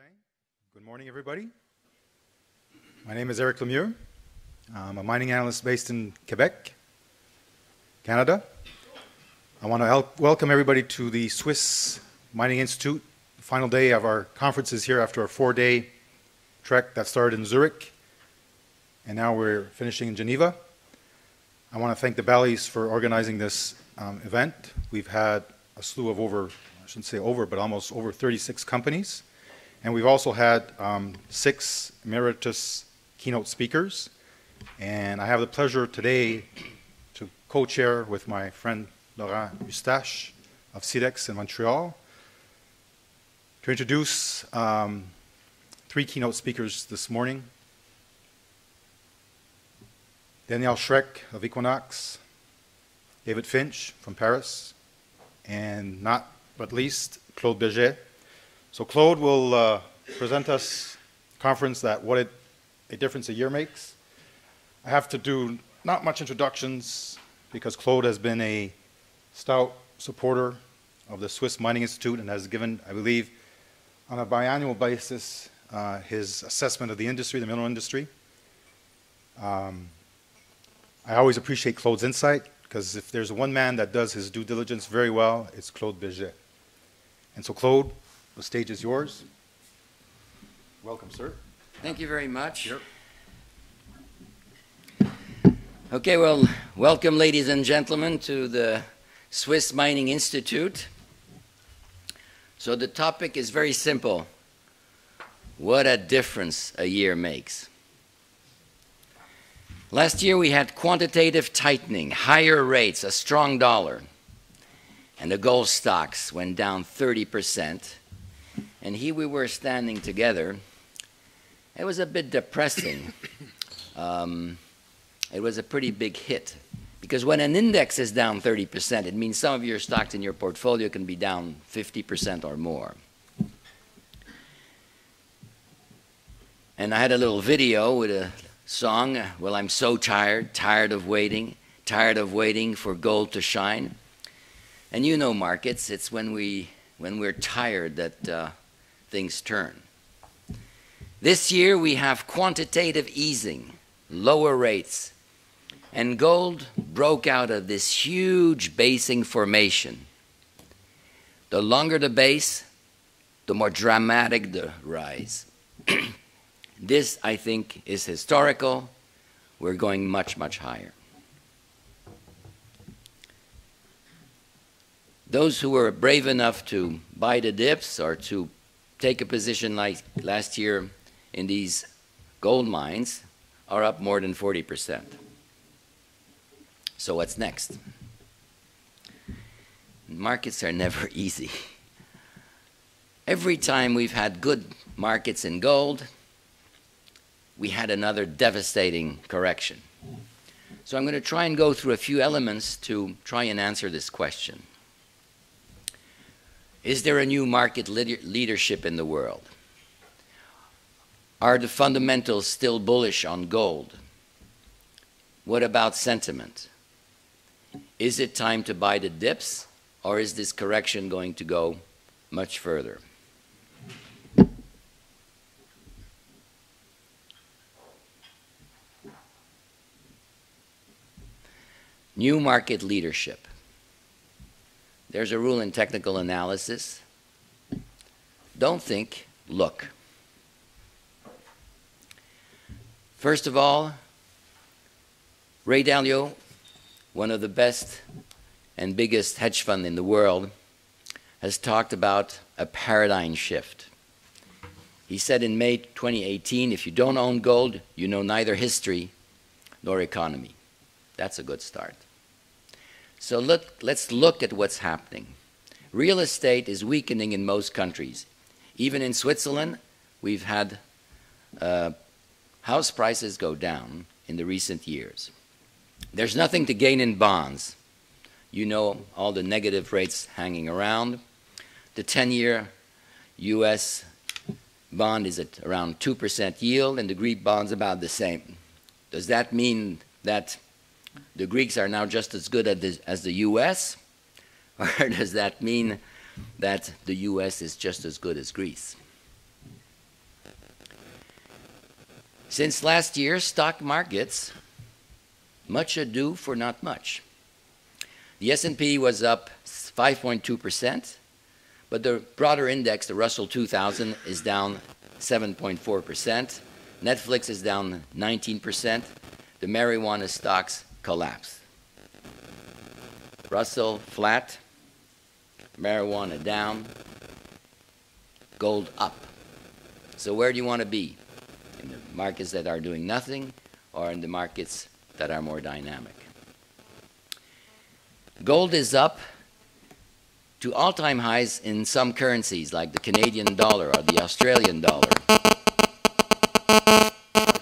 Martin. Good morning, everybody. My name is Eric Lemieux. I'm a mining analyst based in Quebec, Canada. I want to welcome everybody to the Swiss Mining Institute. The final day of our conferences here after a four-day trek that started in Zurich, and now we're finishing in Geneva. I want to thank the Ballys for organizing this um, event. We've had a slew of over, I shouldn't say over, but almost over 36 companies. And we've also had um, six emeritus keynote speakers. And I have the pleasure today to co-chair with my friend Laurent Eustache of Silex in Montreal to introduce um, three keynote speakers this morning. Daniel Schreck of Equinox, David Finch from Paris, and not but least, Claude Béget so Claude will uh, present us conference that what it, a difference a year makes. I have to do not much introductions because Claude has been a stout supporter of the Swiss Mining Institute and has given, I believe, on a biannual basis, uh, his assessment of the industry, the mineral industry. Um, I always appreciate Claude's insight because if there's one man that does his due diligence very well, it's Claude Béget. And so, Claude, the stage is yours. Welcome, sir. Thank you very much. Okay, well, welcome, ladies and gentlemen, to the Swiss Mining Institute. So the topic is very simple. What a difference a year makes. Last year we had quantitative tightening, higher rates, a strong dollar, and the gold stocks went down 30 percent and here we were standing together. It was a bit depressing. Um, it was a pretty big hit because when an index is down 30%, it means some of your stocks in your portfolio can be down 50% or more. And I had a little video with a song, Well, I'm so tired, tired of waiting, tired of waiting for gold to shine. And you know markets, it's when, we, when we're tired that uh, things turn. This year we have quantitative easing, lower rates, and gold broke out of this huge basing formation. The longer the base, the more dramatic the rise. this, I think, is historical. We're going much, much higher. Those who were brave enough to buy the dips or to take a position like last year in these gold mines are up more than 40%. So what's next? Markets are never easy. Every time we've had good markets in gold, we had another devastating correction. So I'm going to try and go through a few elements to try and answer this question. Is there a new market leadership in the world? Are the fundamentals still bullish on gold? What about sentiment? Is it time to buy the dips, or is this correction going to go much further? New market leadership. There's a rule in technical analysis. Don't think, look. First of all, Ray Dalio, one of the best and biggest hedge fund in the world, has talked about a paradigm shift. He said in May 2018, if you don't own gold, you know neither history nor economy. That's a good start. So let, let's look at what's happening. Real estate is weakening in most countries. Even in Switzerland, we've had uh, house prices go down in the recent years. There's nothing to gain in bonds. You know all the negative rates hanging around. The 10 year US bond is at around 2% yield, and the Greek bond's about the same. Does that mean that the Greeks are now just as good as the US? Or does that mean that the US is just as good as Greece? Since last year, stock markets, much ado for not much. The S&P was up 5.2%, but the broader index, the Russell 2000, is down 7.4%. Netflix is down 19%. The marijuana stocks collapsed. Russell flat, marijuana down, gold up. So where do you want to be? In the markets that are doing nothing or in the markets that are more dynamic? Gold is up to all-time highs in some currencies like the Canadian dollar or the Australian dollar.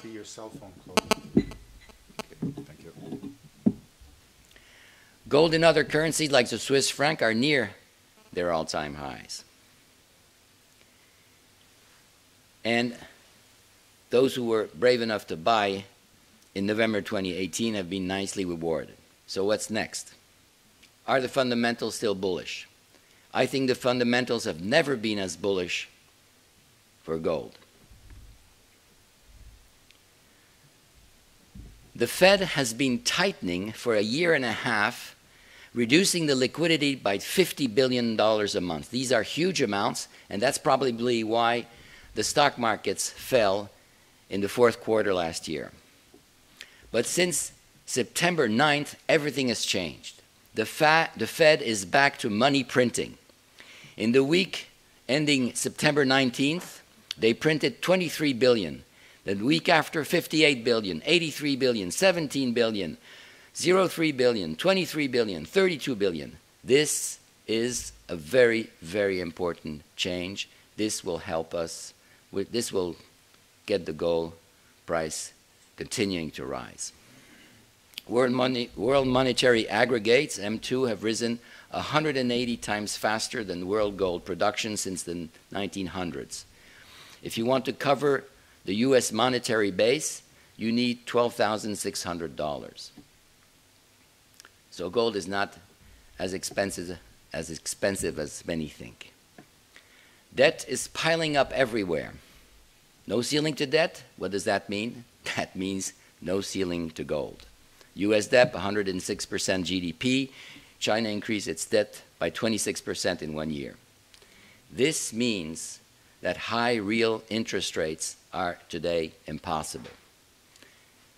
Be your cell phone close. Thank you. Gold and other currencies like the Swiss franc are near their all-time highs. And those who were brave enough to buy in November 2018 have been nicely rewarded. So what's next? Are the fundamentals still bullish? I think the fundamentals have never been as bullish for gold. The Fed has been tightening for a year and a half, reducing the liquidity by $50 billion a month. These are huge amounts, and that's probably why the stock markets fell in the fourth quarter last year. But since September 9th, everything has changed. The, the Fed is back to money printing. In the week ending September 19th, they printed 23 billion. The week after, 58 billion, 83 billion, 17 billion, 03 billion, 23 billion, 32 billion. This is a very, very important change. This will help us. With, this will get the gold price continuing to rise. World, money, world monetary aggregates, M2, have risen 180 times faster than world gold production since the 1900s. If you want to cover the US monetary base, you need $12,600. So gold is not as expensive as expensive as many think. Debt is piling up everywhere. No ceiling to debt. What does that mean? That means no ceiling to gold. US debt 106% GDP. China increased its debt by 26% in one year. This means that high real interest rates are today impossible.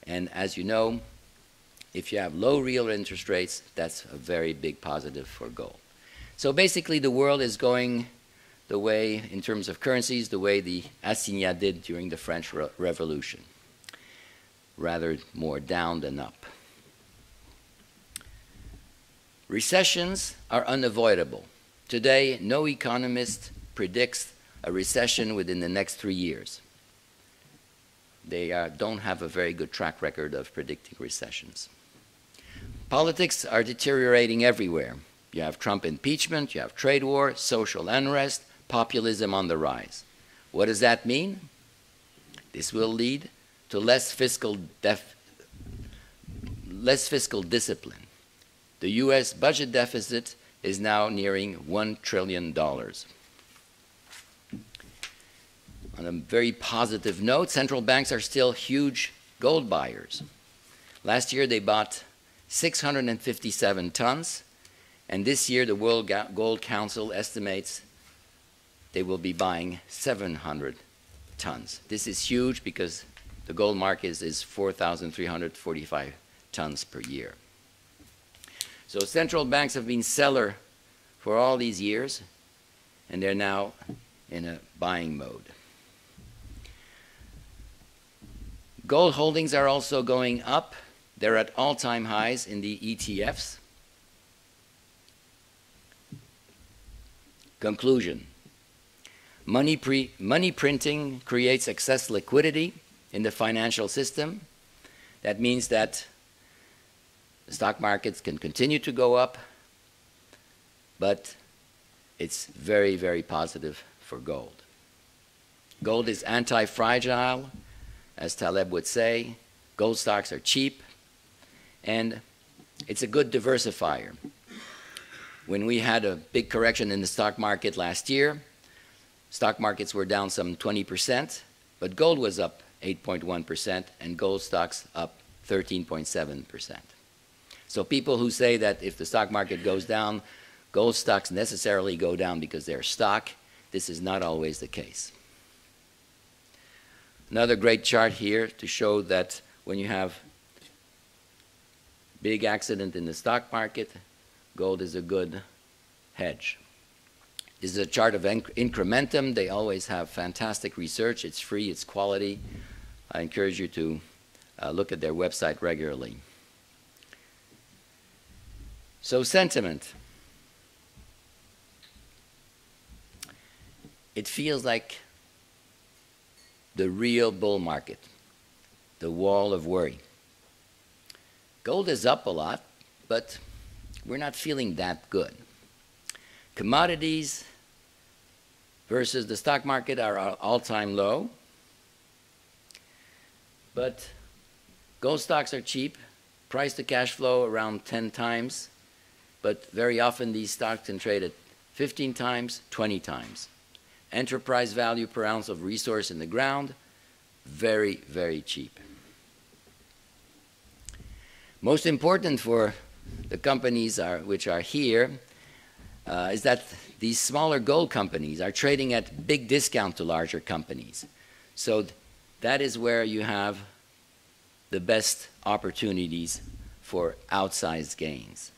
And as you know, if you have low real interest rates, that's a very big positive for gold. So basically, the world is going the way, in terms of currencies, the way the assignats did during the French Re Revolution, rather more down than up. Recessions are unavoidable. Today, no economist predicts a recession within the next three years. They uh, don't have a very good track record of predicting recessions. Politics are deteriorating everywhere. You have Trump impeachment, you have trade war, social unrest, populism on the rise. What does that mean? This will lead to less fiscal, less fiscal discipline. The US budget deficit is now nearing $1 trillion. On a very positive note, central banks are still huge gold buyers. Last year they bought 657 tons, and this year the World Gold Council estimates they will be buying 700 tons. This is huge because the gold market is, is 4,345 tons per year. So central banks have been seller for all these years, and they're now in a buying mode. Gold holdings are also going up. They're at all-time highs in the ETFs. Conclusion. Money, pre, money printing creates excess liquidity in the financial system. That means that stock markets can continue to go up, but it's very, very positive for gold. Gold is anti-fragile as Taleb would say. Gold stocks are cheap, and it's a good diversifier. When we had a big correction in the stock market last year, stock markets were down some 20%, but gold was up 8.1%, and gold stocks up 13.7%. So people who say that if the stock market goes down, gold stocks necessarily go down because they're stock, this is not always the case. Another great chart here to show that when you have big accident in the stock market, gold is a good hedge. This is a chart of incrementum. They always have fantastic research. It's free, it's quality. I encourage you to uh, look at their website regularly. So, sentiment. It feels like the real bull market, the wall of worry. Gold is up a lot, but we're not feeling that good. Commodities versus the stock market are all time low, but gold stocks are cheap, price to cash flow around 10 times, but very often these stocks can trade at 15 times, 20 times. Enterprise value per ounce of resource in the ground, very, very cheap. Most important for the companies are, which are here uh, is that these smaller gold companies are trading at big discount to larger companies. So that is where you have the best opportunities for outsized gains.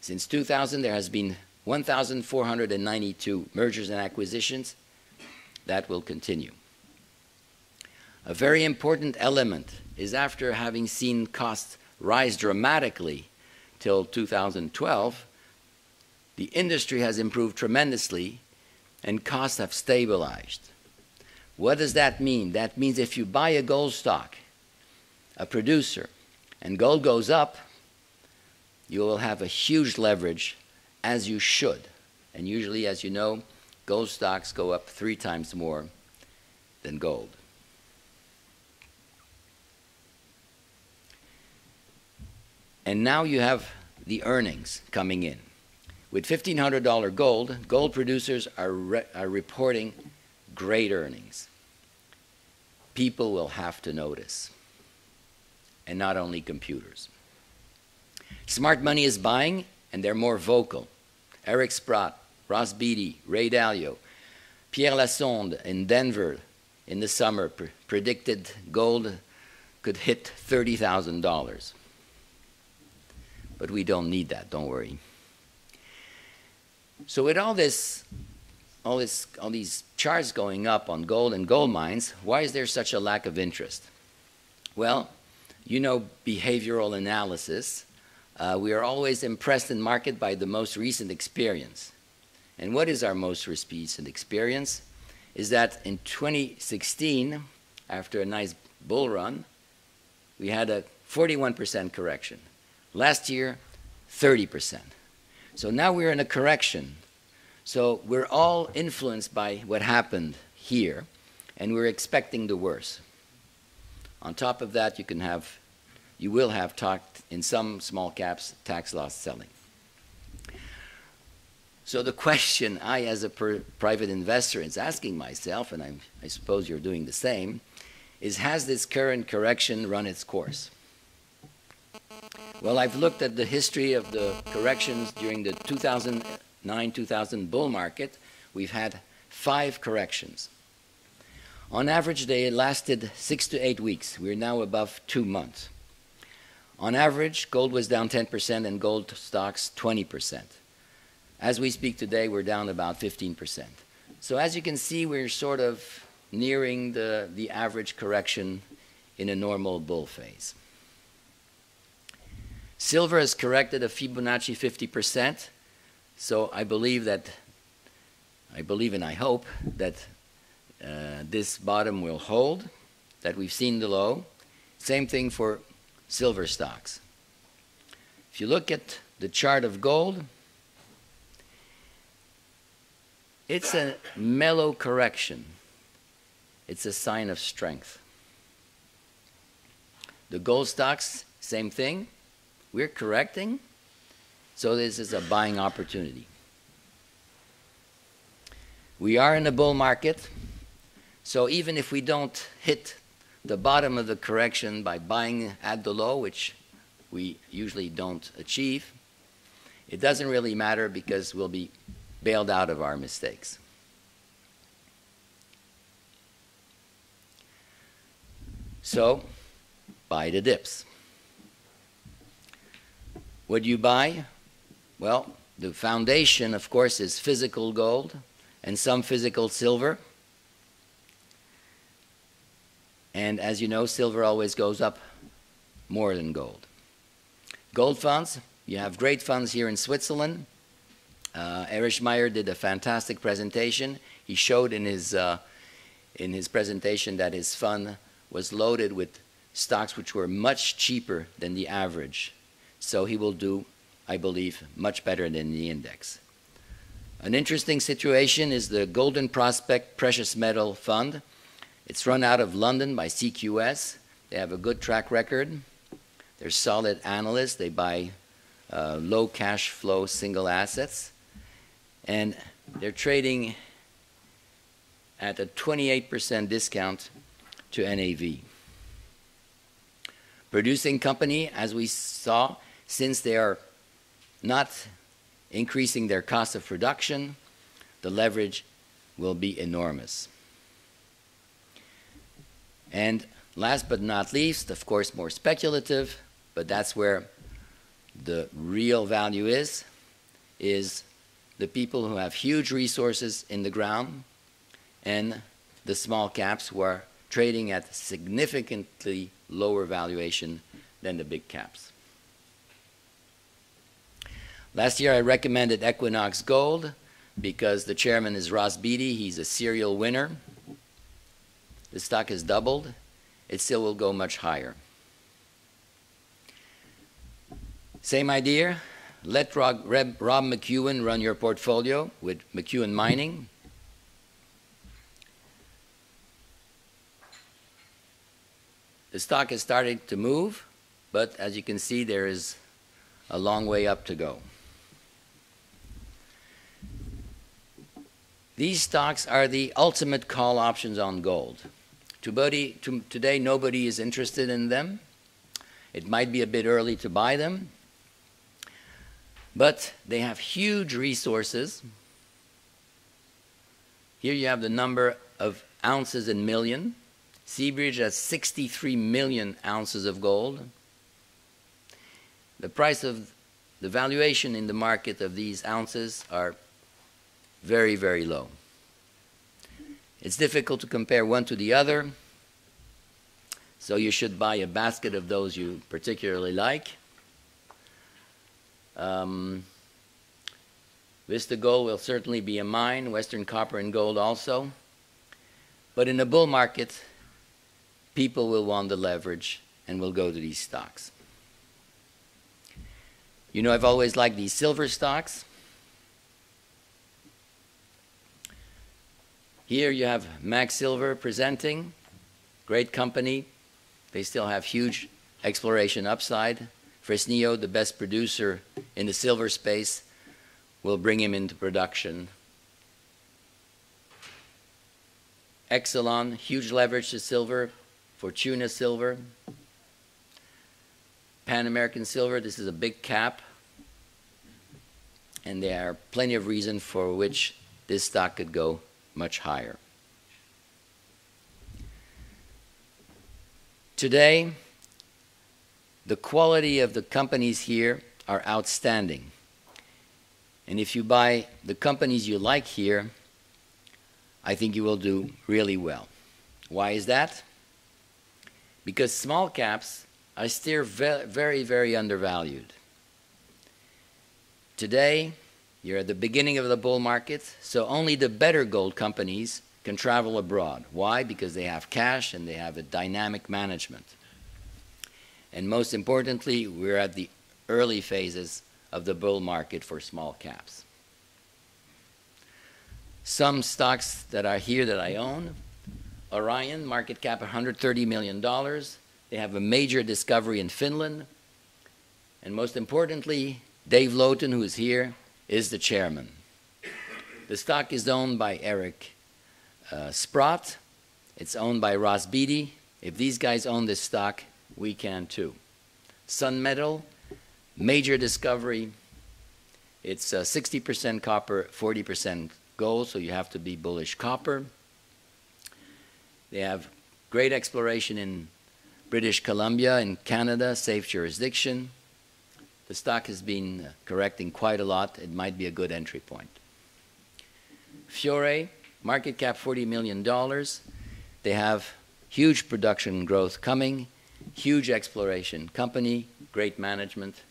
Since 2000, there has been 1,492 mergers and acquisitions. That will continue. A very important element is after having seen costs rise dramatically till 2012, the industry has improved tremendously and costs have stabilized. What does that mean? That means if you buy a gold stock, a producer, and gold goes up, you will have a huge leverage as you should. And usually, as you know, gold stocks go up three times more than gold. And now you have the earnings coming in. With $1,500 gold, gold producers are, re are reporting great earnings. People will have to notice, and not only computers. Smart money is buying, and they're more vocal. Eric Sprott, Ross Beaty, Ray Dalio, Pierre Lassonde in Denver in the summer pre predicted gold could hit $30,000. But we don't need that, don't worry. So with all this, all this, all these charts going up on gold and gold mines, why is there such a lack of interest? Well, you know behavioral analysis. Uh, we are always impressed in market by the most recent experience. And what is our most recent experience? Is that in 2016, after a nice bull run, we had a 41% correction. Last year, 30%. So now we're in a correction. So we're all influenced by what happened here, and we're expecting the worst. On top of that, you can have, you will have talked in some small caps tax loss selling. So the question I, as a private investor, is asking myself, and I'm, I suppose you're doing the same, is has this current correction run its course? Well, I've looked at the history of the corrections during the 2009 2000 bull market. We've had five corrections. On average, they lasted six to eight weeks. We're now above two months. On average, gold was down 10% and gold stocks 20%. As we speak today, we're down about 15%. So as you can see, we're sort of nearing the, the average correction in a normal bull phase. Silver has corrected a Fibonacci 50%. So I believe that, I believe and I hope that uh, this bottom will hold, that we've seen the low. Same thing for silver stocks. If you look at the chart of gold, it's a mellow correction. It's a sign of strength. The gold stocks, same thing. We're correcting, so this is a buying opportunity. We are in a bull market, so even if we don't hit the bottom of the correction by buying at the low, which we usually don't achieve. It doesn't really matter because we'll be bailed out of our mistakes. So, buy the dips. What do you buy? Well, the foundation, of course, is physical gold and some physical silver. And as you know, silver always goes up more than gold. Gold funds, you have great funds here in Switzerland. Uh, Erich Meyer did a fantastic presentation. He showed in his, uh, in his presentation that his fund was loaded with stocks which were much cheaper than the average. So he will do, I believe, much better than the index. An interesting situation is the Golden Prospect Precious Metal Fund. It's run out of London by CQS. They have a good track record. They're solid analysts. They buy uh, low cash flow single assets. And they're trading at a 28% discount to NAV. Producing company, as we saw, since they are not increasing their cost of production, the leverage will be enormous. And last but not least, of course, more speculative, but that's where the real value is, is the people who have huge resources in the ground and the small caps who are trading at significantly lower valuation than the big caps. Last year I recommended Equinox Gold because the chairman is Ross Beaty. He's a serial winner. The stock has doubled. It still will go much higher. Same idea. Let Rob, Rob McEwen run your portfolio with McEwen Mining. The stock has started to move, but as you can see, there is a long way up to go. These stocks are the ultimate call options on gold. Today, nobody is interested in them. It might be a bit early to buy them, but they have huge resources. Here you have the number of ounces in million. Seabridge has 63 million ounces of gold. The price of the valuation in the market of these ounces are very, very low. It's difficult to compare one to the other, so you should buy a basket of those you particularly like. Um, Vista Gold will certainly be a mine, Western Copper and Gold also. But in a bull market, people will want the leverage and will go to these stocks. You know, I've always liked these silver stocks. Here you have Mag Silver presenting, great company. They still have huge exploration upside. Fresnillo, the best producer in the silver space, will bring him into production. Excellon, huge leverage to silver, Fortuna Silver, Pan American Silver, this is a big cap. And there are plenty of reasons for which this stock could go much higher. Today, the quality of the companies here are outstanding. And if you buy the companies you like here, I think you will do really well. Why is that? because small caps are still very, very undervalued. Today, you're at the beginning of the bull market, so only the better gold companies can travel abroad. Why? Because they have cash and they have a dynamic management. And most importantly, we're at the early phases of the bull market for small caps. Some stocks that are here that I own Aurion, market cap $130 million. They have a major discovery in Finland. And most importantly, Dave Lotan, who is here, is the chairman. The stock is owned by Eric uh, Sprott. It's owned by Ross Beaty. If these guys own this stock, we can too. Sun Metal, major discovery. It's uh, 60% copper, 40% gold, so you have to be bullish copper. They have great exploration in British Columbia in Canada, safe jurisdiction. The stock has been uh, correcting quite a lot. It might be a good entry point. Fiore, market cap $40 million. They have huge production growth coming, huge exploration company, great management.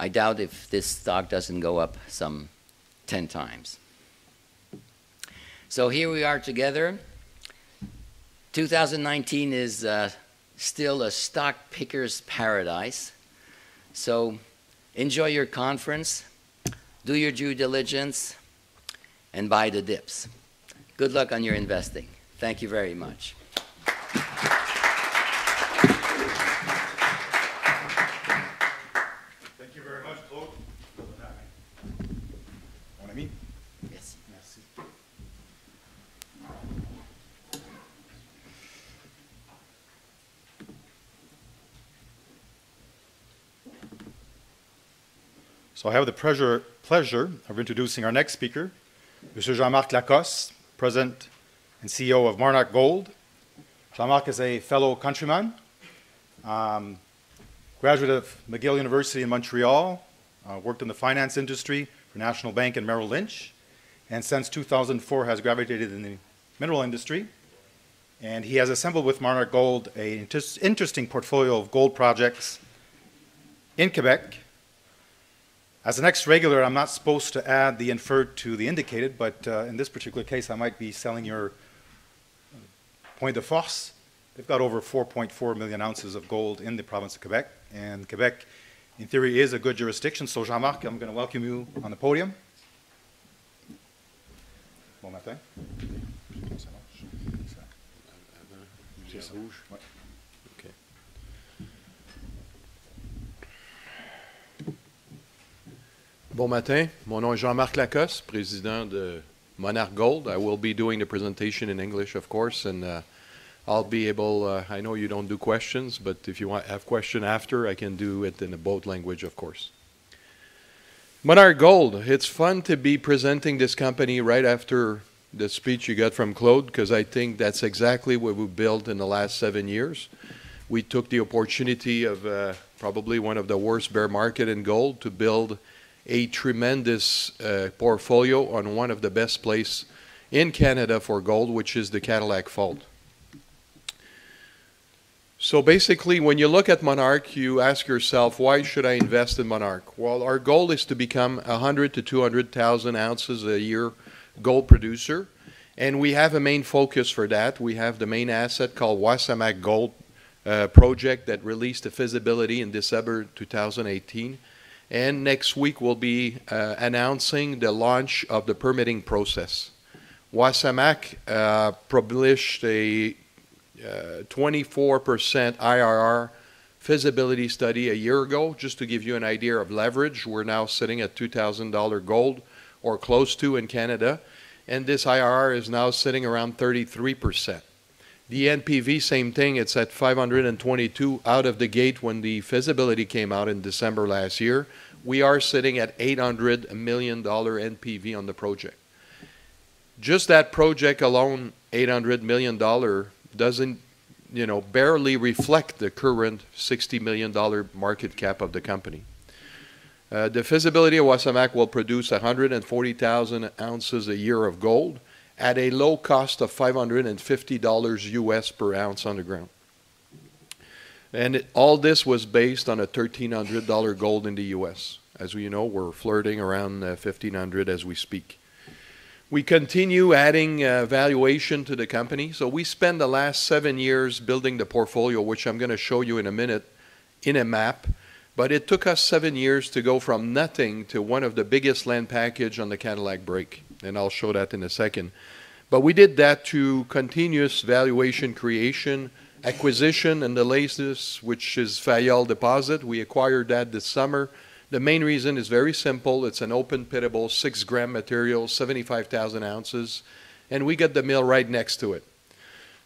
I doubt if this stock doesn't go up some 10 times. So here we are together. 2019 is uh, still a stock picker's paradise. So enjoy your conference, do your due diligence, and buy the dips. Good luck on your investing. Thank you very much. Thank you very much, Claude. Mon ami. Yes. Merci. So I have the pleasure, pleasure of introducing our next speaker, Mr. Jean-Marc Lacoste, President and CEO of Monarch Gold. Jean-Marc is a fellow countryman, um, graduate of McGill University in Montreal, uh, worked in the finance industry for National Bank and Merrill Lynch, and since 2004 has gravitated in the mineral industry. And he has assembled with Monarch Gold an inter- interesting portfolio of gold projects in Quebec. As an ex-regular, I'm not supposed to add the inferred to the indicated, but uh, in this particular case, I might be selling your point de force. They've got over 4.4 million ounces of gold in the province of Quebec, and Quebec, in theory, is a good jurisdiction. So, Jean-Marc, I'm going to welcome you on the podium. Bon matin. Ça marche. Ça- C'est rouge. Ouais. OK. Bon matin. Mon nom est Jean-Marc Lacoste, président de Monarch Gold. I will be doing the presentation in English, of course, and uh, I'll be able. Uh, I know you don't do questions, but if you want have question after, I can do it in both language, of course. Monarch Gold. It's fun to be presenting this company right after the speech you got from Claude, because I think that's exactly what we built in the last seven years. We took the opportunity of uh, probably one of the worst bear market in gold to build a tremendous uh, portfolio on one of the best place in Canada for gold, which is the Cadillac Fault. So basically, when you look at Monarch, you ask yourself, why should I invest in Monarch? Well, our goal is to become 100 to 200,000 ounces a year gold producer, and we have a main focus for that. We have the main asset called Wasamac Gold uh, project that released the feasibility in December 2018. And next week we'll be uh, announcing the launch of the permitting process. Wasamac uh, published a uh, 24% IRR feasibility study a year ago. Just to give you an idea of leverage, we're now sitting at $2,000 gold or close to in Canada, and this IRR is now sitting around 33%. The NPV, same thing, it's at 522 out of the gate when the feasibility came out in December last year. We are sitting at $800 million NPV on the project. Just that project alone, $800 million, doesn't, you know, barely reflect the current $60 million market cap of the company. Uh, the feasibility of Wasamac will produce 140,000 ounces a year of gold at a low cost of $550 US per ounce underground. And it, all this was based on a $1,300 gold in the US. As we know, we're flirting around uh, 1500 as we speak. We continue adding uh, valuation to the company. So we spent the last seven years building the portfolio, which I'm going to show you in a minute, in a map. But it took us seven years to go from nothing to one of the biggest land package on the Cadillac break. And I'll show that in a second. But we did that to continuous valuation creation, acquisition, and the latest, which is Fayolle deposit. We acquired that this summer. The main reason is very simple. It's an open pitable, six gram material, 75,000 ounces, and we got the mill right next to it.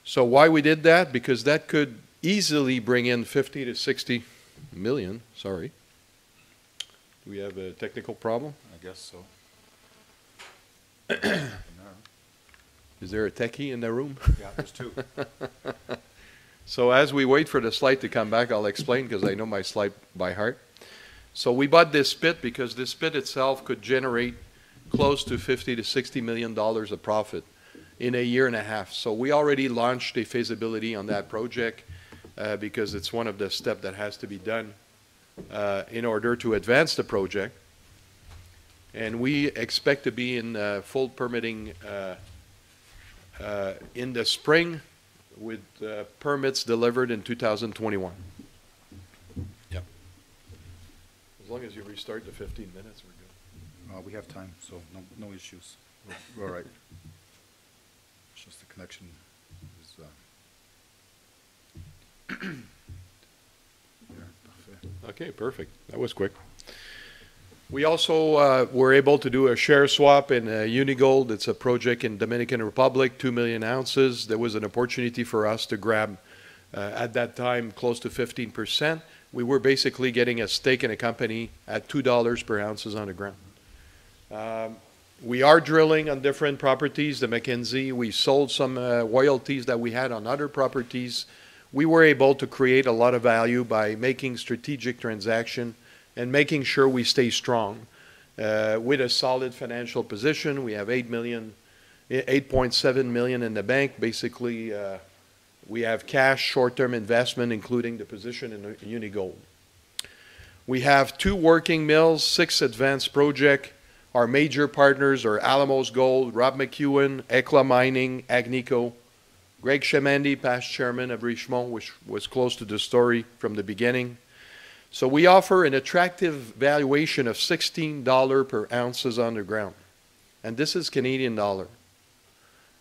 So why we did that? Because that could easily bring in 50 to 60 million, sorry. Do we have a technical problem? I guess so. Is there a techie in the room? Yeah, there's two. So as we wait for the slide to come back, I'll explain because I know my slide by heart. So we bought this pit because this pit itself could generate close to 50 to 60 million dollars of profit in a year and a half. So we already launched a feasibility on that project uh, because it's one of the steps that has to be done uh, in order to advance the project. And we expect to be in uh, full permitting uh, uh, in the spring with uh, permits delivered in 2021. Yep. As long as you restart the 15 minutes, we're good. Uh, we have time, so no, no issues. We're, we're all right. It's just the connection is, uh. Okay, perfect. That was quick. We also uh, were able to do a share swap in uh, Unigold. It's a project in Dominican Republic, 2 million ounces. There was an opportunity for us to grab, uh, at that time, close to 15%. We were basically getting a stake in a company at $2 per ounces on the ground. Um, We are drilling on different properties, the McKenzie. We sold some uh, royalties that we had on other properties. We were able to create a lot of value by making strategic transaction and making sure we stay strong uh, with a solid financial position. We have 8 million, eh, 8.7 million in the bank. Basically, uh, we have cash, short-term investment, including the position in Unigold. We have two working mills, six advanced projects. Our major partners are Alamos Gold, Rob McEwen, Hecla Mining, Agnico, Greg Chamandy, past chairman of Richmont, which was close to the story from the beginning. So we offer an attractive valuation of $16 per ounces underground. And this is Canadian dollar.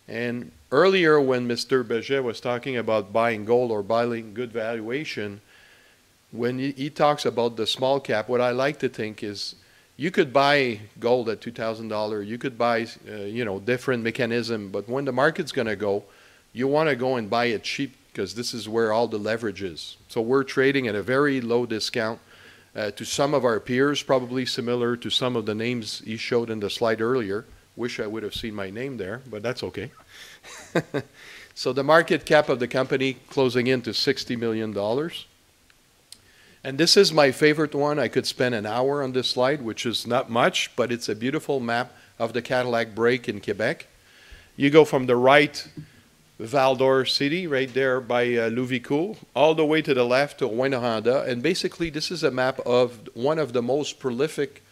And earlier when Mr. Beget was talking about buying gold or buying good valuation, when he, talks about the small cap, what I like to think is you could buy gold at $2,000, you could buy, uh, you know, different mechanism, but when the market's going to go, you want to go and buy it cheap because this is where all the leverage is. So we're trading at a very low discount uh, to some of our peers, probably similar to some of the names he showed in the slide earlier. Wish I would have seen my name there, but that's okay. so the market cap of the company closing into $60 million. And this is my favorite one. I could spend an hour on this slide, which is not much, but it's a beautiful map of the Cadillac break in Quebec. You go from the right Val d'Or City, right there by uh, Louvicourt, all the way to the left to Rouyn-Noranda. And basically, this is a map of one of the most prolific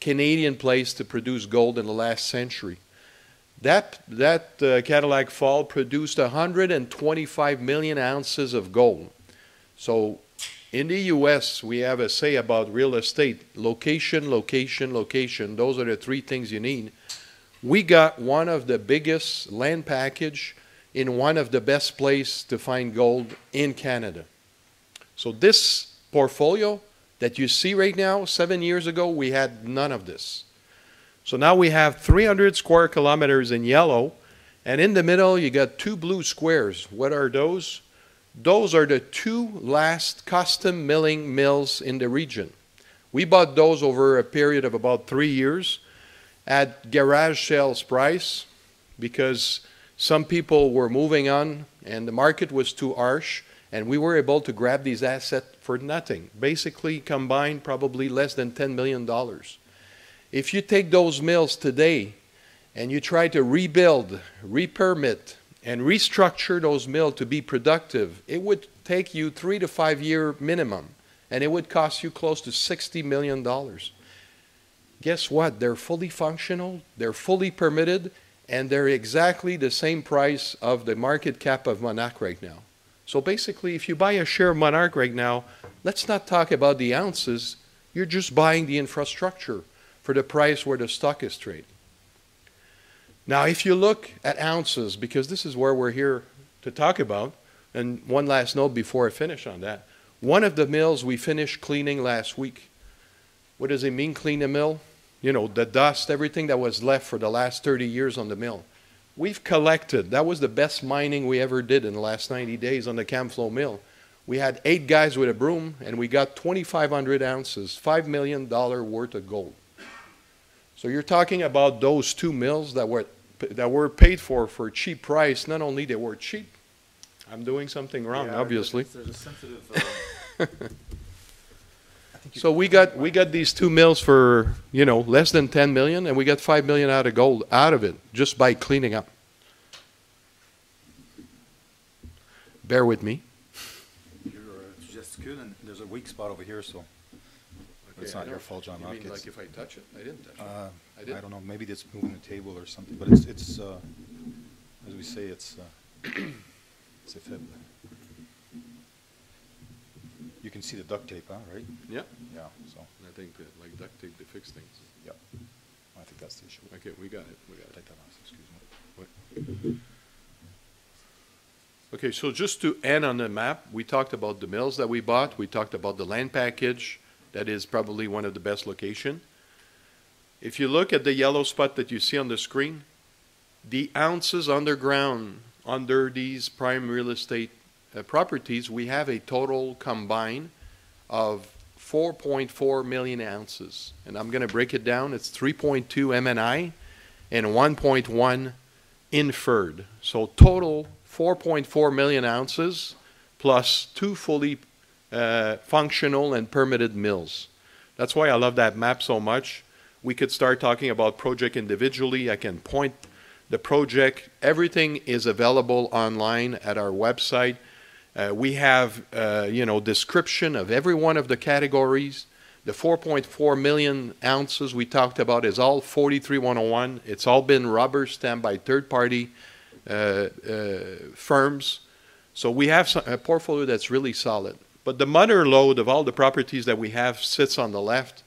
Canadian place to produce gold in the last century. That, that uh, Cadillac Fault produced 125 million ounces of gold. So in the U.S., we have a say about real estate location, location, location. Those are the three things you need. We got one of the biggest land package in one of the best places to find gold in Canada. So this portfolio that you see right now, seven years ago, we had none of this. So now we have 300 square kilometers in yellow, and in the middle you got two blue squares. What are those? Those are the two last custom milling mills in the region. We bought those over a period of about three years at garage sales price because some people were moving on and the market was too harsh and we were able to grab these assets for nothing. Basically combined probably less than $10 million. If you take those mills today and you try to rebuild, repermit, and restructure those mills to be productive, it would take you three to five year minimum, and it would cost you close to $60 million. Guess what? They're fully functional, they're fully permitted, and they're exactly the same price of the market cap of Monarch right now. So basically, if you buy a share of Monarch right now, let's not talk about the ounces, you're just buying the infrastructure for the price where the stock is trading. Now, if you look at ounces, because this is where we're here to talk about, and one last note before I finish on that. One of the mills we finished cleaning last week. What does it mean, clean a mill? You know, the dust, everything that was left for the last 30 years on the mill. We've collected, that was the best mining we ever did in the last 90 days on the Camflo mill. We had eight guys with a broom and we got 2,500 ounces, $5 million worth of gold. So you're talking about those two mills that were, that were paid for for a cheap price. Not only they were cheap, I'm doing something wrong, Yeah, obviously. There's a sensitive. uh, I think you- So we got, we got these two mills for, you know, less than 10 million, and we got 5 million out of gold, out of it, just by cleaning up. Bear with me. You're uh, just good, and there's a weak spot over here, so it's not your fault, John. Rock. It's- like if I touch it? I didn't touch uh, I did. I don't know, maybe it's moving the table or something, but it's, it's, uh, as we say, it's, uh, it's a fib. You can see the duct tape, huh, right? Yeah. Yeah, so, I think like duct tape to fix things. yeah. I think that's the issue. Okay, we got it, we got Take that off, excuse me. Okay, so just to end on the map, we talked about the mills that we bought, we talked about the land package, that is probably one of the best location. If you look at the yellow spot that you see on the screen, the ounces underground under these prime real estate uh, properties, we have a total combine of 4.4 million ounces. And I'm going to break it down. It's 3.2 M&I and 1.1 inferred. So total 4.4 million ounces plus two fully uh, functional and permitted mills. That's why I love that map so much. We could start talking about project individually. I can point the project. Everything is available online at our website. Uh, we have, uh, you know, description of every one of the categories. The 4.4 million ounces we talked about is all 43101. It's all been rubber stamped by third-party uh, uh, firms. So we have some, a portfolio that's really solid. But the mother lode of all the properties that we have sits on the left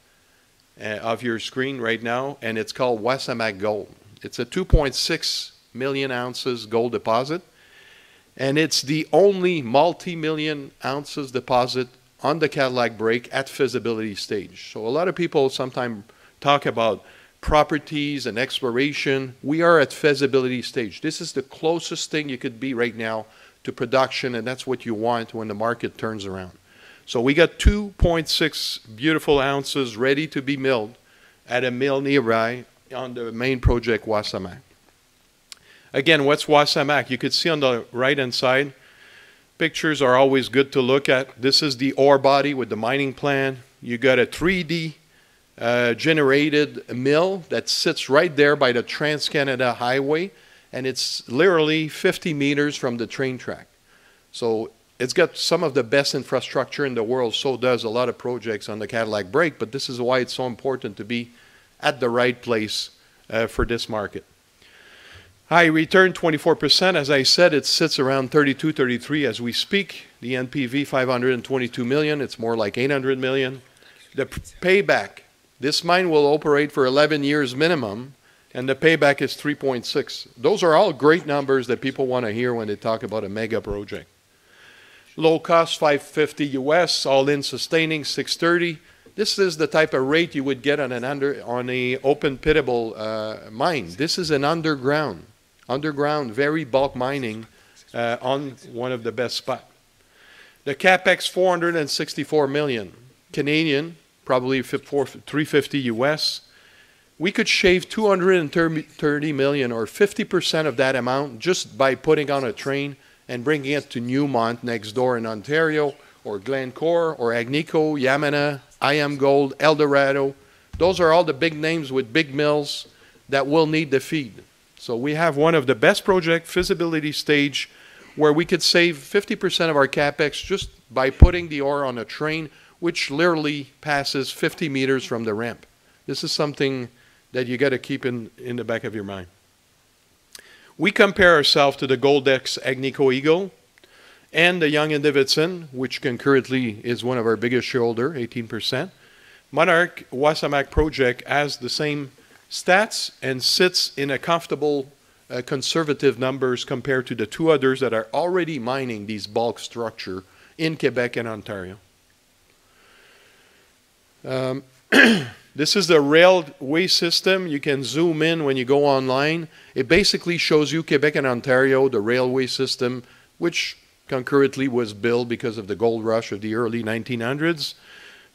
uh, of your screen right now, and it's called Wasamac Gold. It's a 2.6 million ounces gold deposit, and it's the only multi-million ounces deposit on the Cadillac break at feasibility stage. So a lot of people sometimes talk about properties and exploration. We are at feasibility stage. This is the closest thing you could be right now to production, and that's what you want when the market turns around. So we got 2.6 beautiful ounces ready to be milled at a mill nearby on the main project Wasamac. Again, what's Wasamac? You could see on the right-hand side, pictures are always good to look at. This is the ore body with the mining plan. You got a 3D uh, generated mill that sits right there by the Trans-Canada Highway, and it's literally 50 meters from the train track. So it's got some of the best infrastructure in the world, so does a lot of projects on the Cadillac break, but this is why it's so important to be at the right place uh, for this market. High return, 24%. As I said, it sits around 32, 33 as we speak. The NPV, 522 million. It's more like 800 million. The payback, this mine will operate for 11 years minimum, and the payback is 3.6. Those are all great numbers that people want to hear when they talk about a mega project. Low cost, 550 US, all in sustaining, 630. This is the type of rate you would get on an under on a open pitable uh, mine. This is an underground, underground, very bulk mining uh, on one of the best spots. The capex 464 million Canadian, probably 350 US. We could shave 230 million or 50 percent of that amount just by putting on a train and bringing it to Newmont next door in Ontario, or Glencore, or Agnico, Yamana, IAMGOLD, Eldorado. Those are all the big names with big mills that will need the feed. So we have one of the best project feasibility stage where we could save 50% of our capex just by putting the ore on a train, which literally passes 50 meters from the ramp. This is something that you got to keep in, in the back of your mind. We compare ourselves to the Goldex Agnico Eagle and the Young Davidson, which concurrently is one of our biggest shareholder, 18%. Monarch Wasamac project has the same stats and sits in a comfortable uh, conservative numbers compared to the two others that are already mining these bulk structure in Quebec and Ontario. Um, This is the railway system. You can zoom in when you go online. It basically shows you Quebec and Ontario, the railway system, which concurrently was built because of the gold rush of the early 1900s.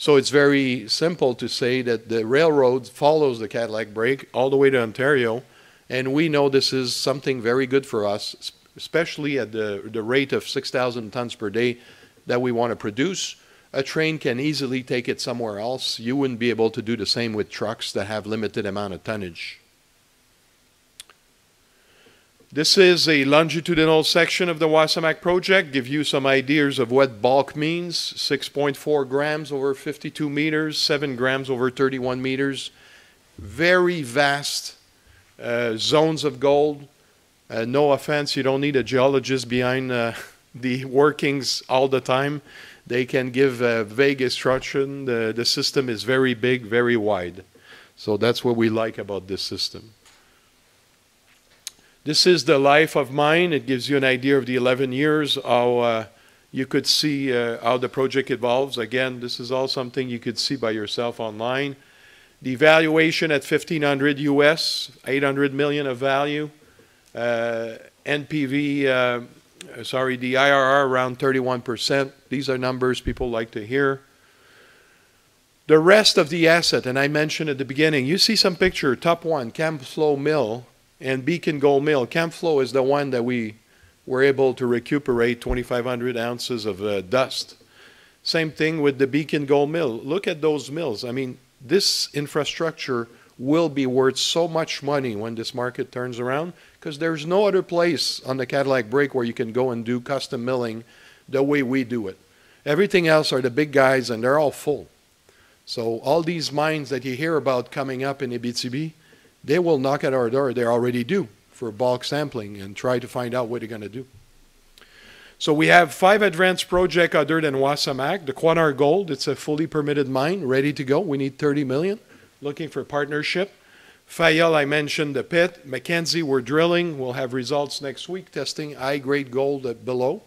So it's very simple to say that the railroad follows the Cadillac break all the way to Ontario, and we know this is something very good for us, especially at the, the rate of 6,000 tons per day that we want to produce. A train can easily take it somewhere else. You wouldn't be able to do the same with trucks that have limited amount of tonnage. This is a longitudinal section of the Wasamac project, give you some ideas of what bulk means. 6.4 grams over 52 meters, 7 grams over 31 meters. Very vast uh, zones of gold. Uh, no offense, you don't need a geologist behind uh, the workings all the time. They can give vague instruction. The, the system is very big, very wide. So that's what we like about this system. This is the life of mine. It gives you an idea of the 11 years, how uh, you could see uh, how the project evolves. Again, this is all something you could see by yourself online. The valuation at 1500 US, 800 million of value. Uh, NPV, uh, sorry, the IRR around 31%. These are numbers people like to hear. The rest of the asset, and I mentioned at the beginning, you see some picture, top one, Camflo Mill, and Beacon Gold Mill. Camflo is the one that we were able to recuperate 2,500 ounces of uh, dust. Same thing with the Beacon Gold Mill. Look at those mills. I mean, this infrastructure will be worth so much money when this market turns around because there's no other place on the Cadillac break where you can go and do custom milling the way we do it. Everything else are the big guys and they're all full. So all these mines that you hear about coming up in Abitibi, they will knock at our door. They already do for bulk sampling and try to find out what they're going to do. So we have five advanced projects other than Wasamac. The Croinor Gold, it's a fully permitted mine, ready to go. We need 30 million. Looking for partnership. Fayolle, I mentioned the pit. McKenzie, we're drilling. We'll have results next week testing high-grade gold at below.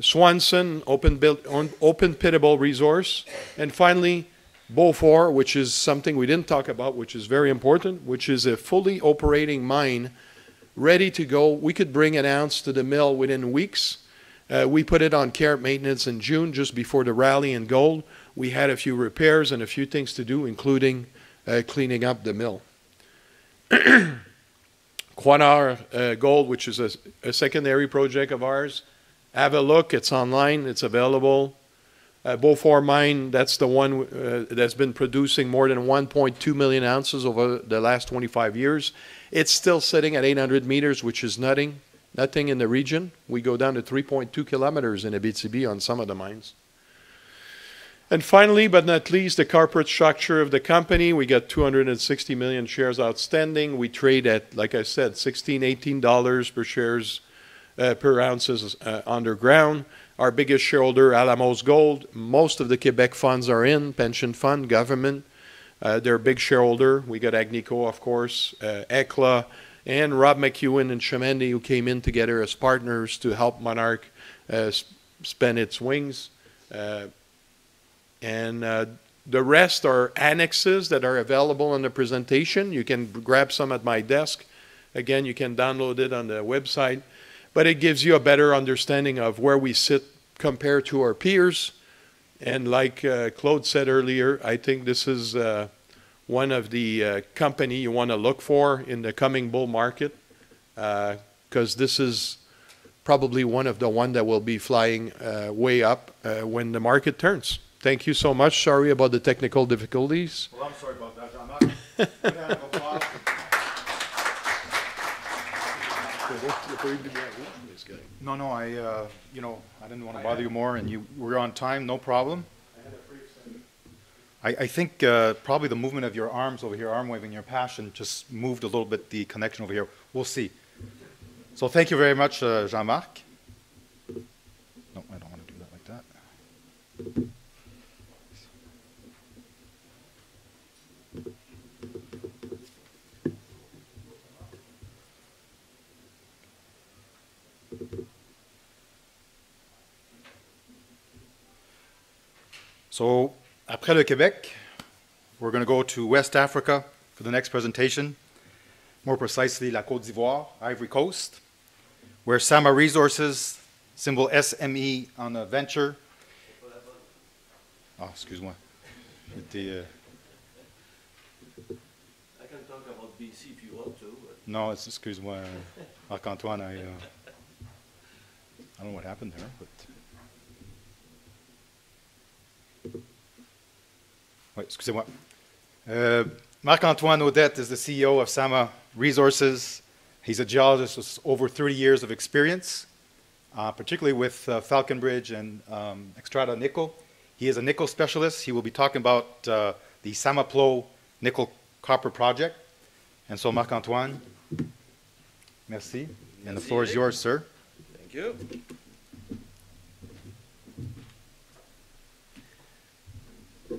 Swanson, open, built, open pitable resource. And finally, Beaufor, which is something we didn't talk about, which is very important, which is a fully operating mine ready to go. We could bring an ounce to the mill within weeks. Uh, we put it on care maintenance in June, just before the rally in gold. We had a few repairs and a few things to do, including uh, cleaning up the mill. Croinor uh, Gold, which is a, a, secondary project of ours. Have a look. It's online. It's available. Uh, Beaufor mine, that's the one uh, that's been producing more than 1.2 million ounces over the last 25 years. It's still sitting at 800 meters, which is nothing, nothing in the region. We go down to 3.2 kilometers in Abitibi on some of the mines. And finally, but not least, the corporate structure of the company. We got 260 million shares outstanding. We trade at, like I said, 16, 18 dollars per shares uh, per ounces uh, underground. Our biggest shareholder, Alamos Gold, most of the Quebec funds are in, pension fund, government. Uh, they're a big shareholder. We got Agnico, of course, uh, Hecla, and Rob McEwen and Chamandy, who came in together as partners to help Monarch uh, spend its wings. Uh, and uh, the rest are annexes that are available on the presentation. You can grab some at my desk. Again, you can download it on the website but it gives you a better understanding of where we sit compared to our peers. And like uh, Claude said earlier, I think this is uh, one of the uh, company you want to look for in the coming bull market because uh, this is probably one of the one that will be flying uh, way up uh, when the market turns. Thank you so much. Sorry about the technical difficulties. Well, I'm sorry about that, No, no, I, uh, you know, I didn't want to bother you more, and you were on time, no problem. I, I think uh, probably the movement of your arms over here, arm waving, your passion, just moved a little bit the connection over here. We'll see. So thank you very much, uh, Jean-Marc. No, I don't want to do that like that. So, après le Québec, we're going to go to West Africa for the next presentation, more precisely La Côte d'Ivoire, Ivory Coast, where Sama Resources, symbol SME on a venture. Oh, excuse-moi. J'étais, euh, I can talk about BC if you want to. No, it's, excuse-moi, uh, Marc-Antoine, I, uh, I don't know what happened there, but. Oui, excusez-moi. Uh, Marc-Antoine Audet is the CEO of Sama Resources. He's a geologist with over 30 years of experience, uh, particularly with uh, Falconbridge and um, Xstrata Nickel. He is a nickel specialist. He will be talking about uh, the Samapleu nickel copper project. And so, Marc Antoine, merci. And the floor is yours, sir. Thank you.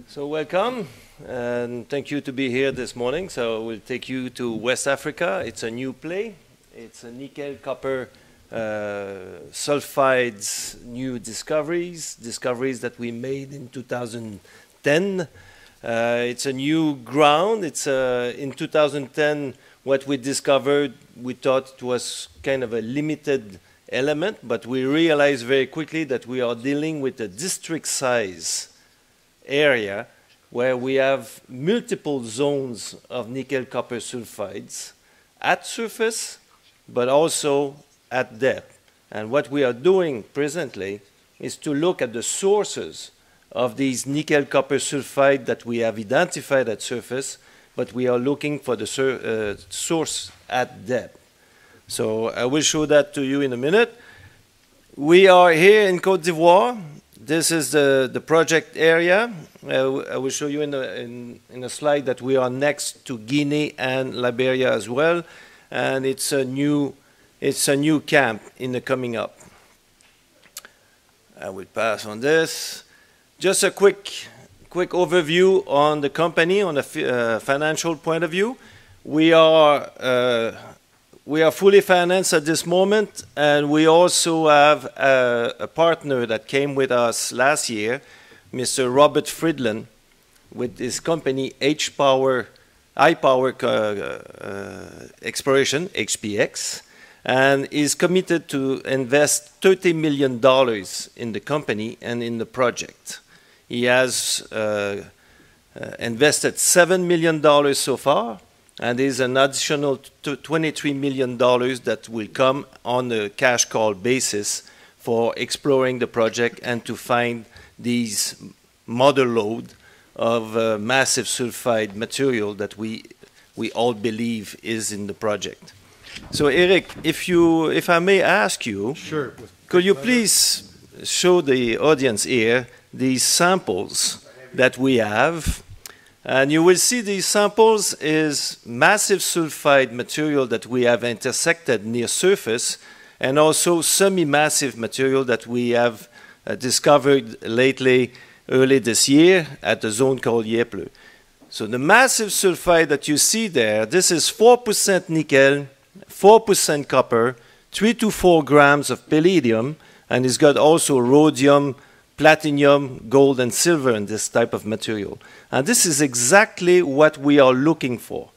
So welcome, and thank you to be here this morning. So we'll take you to West Africa. It's a new play. It's a nickel copper uh, sulfides new discoveries, discoveries that we made in 2010. Uh, it's a new ground. It's uh, in 2010 what we discovered. We thought it was kind of a limited element, but we realized very quickly that we are dealing with a district size area where we have multiple zones of nickel copper sulfides at surface, but also at depth. And what we are doing presently is to look at the sources of these nickel copper sulfide that we have identified at surface, but we are looking for the uh, source at depth. So I will show that to you in a minute. We are here in Côte d'Ivoire. This is the, the project area. Uh, I will show you in a, in, in a slide that we are next to Guinea and Liberia as well. And it's a new, it's a new camp in the coming up. I will pass on this. Just a quick, quick overview on the company on a uh, financial point of view. We are uh, we are fully financed at this moment, and we also have a, partner that came with us last year, Mr. Robert Friedland, with his company H Power, I Power uh, uh, Exploration, HPX, and is committed to invest $30 million in the company and in the project. He has uh, invested $7 million so far, and there's an additional $23 million that will come on a cash call basis for exploring the project and to find these mother lode of uh, massive sulfide material that we, we all believe is in the project. So Eric, if, you, if I may ask you, Sure. could you please show the audience here these samples that we have? And you will see these samples is massive sulfide material that we have intersected near surface and also semi-massive material that we have uh, discovered lately early this year at the zone called Yepleu. So the massive sulfide that you see there, this is 4% nickel, 4% copper, 3 to 4 grams of palladium, and it's got also rhodium, platinum, gold, and silver in this type of material. And this is exactly what we are looking for.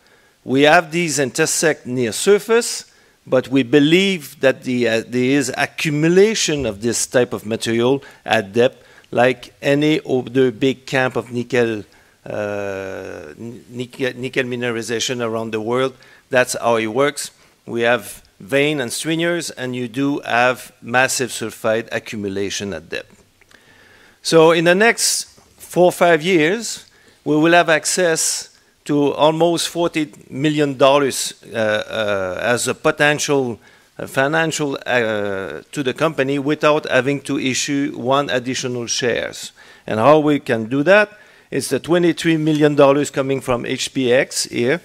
We have these intersect near surface, but we believe that the, uh, there is accumulation of this type of material at depth, like any other big camp of nickel, uh, nickel, nickel mineralization around the world. That's how it works. We have vein and stringers, and you do have massive sulfide accumulation at depth. So in the next four or five years, we will have access to almost $40 million uh, uh, as a potential uh, financial uh, to the company without having to issue one additional shares. And how we can do that is the $23 million coming from HPX here,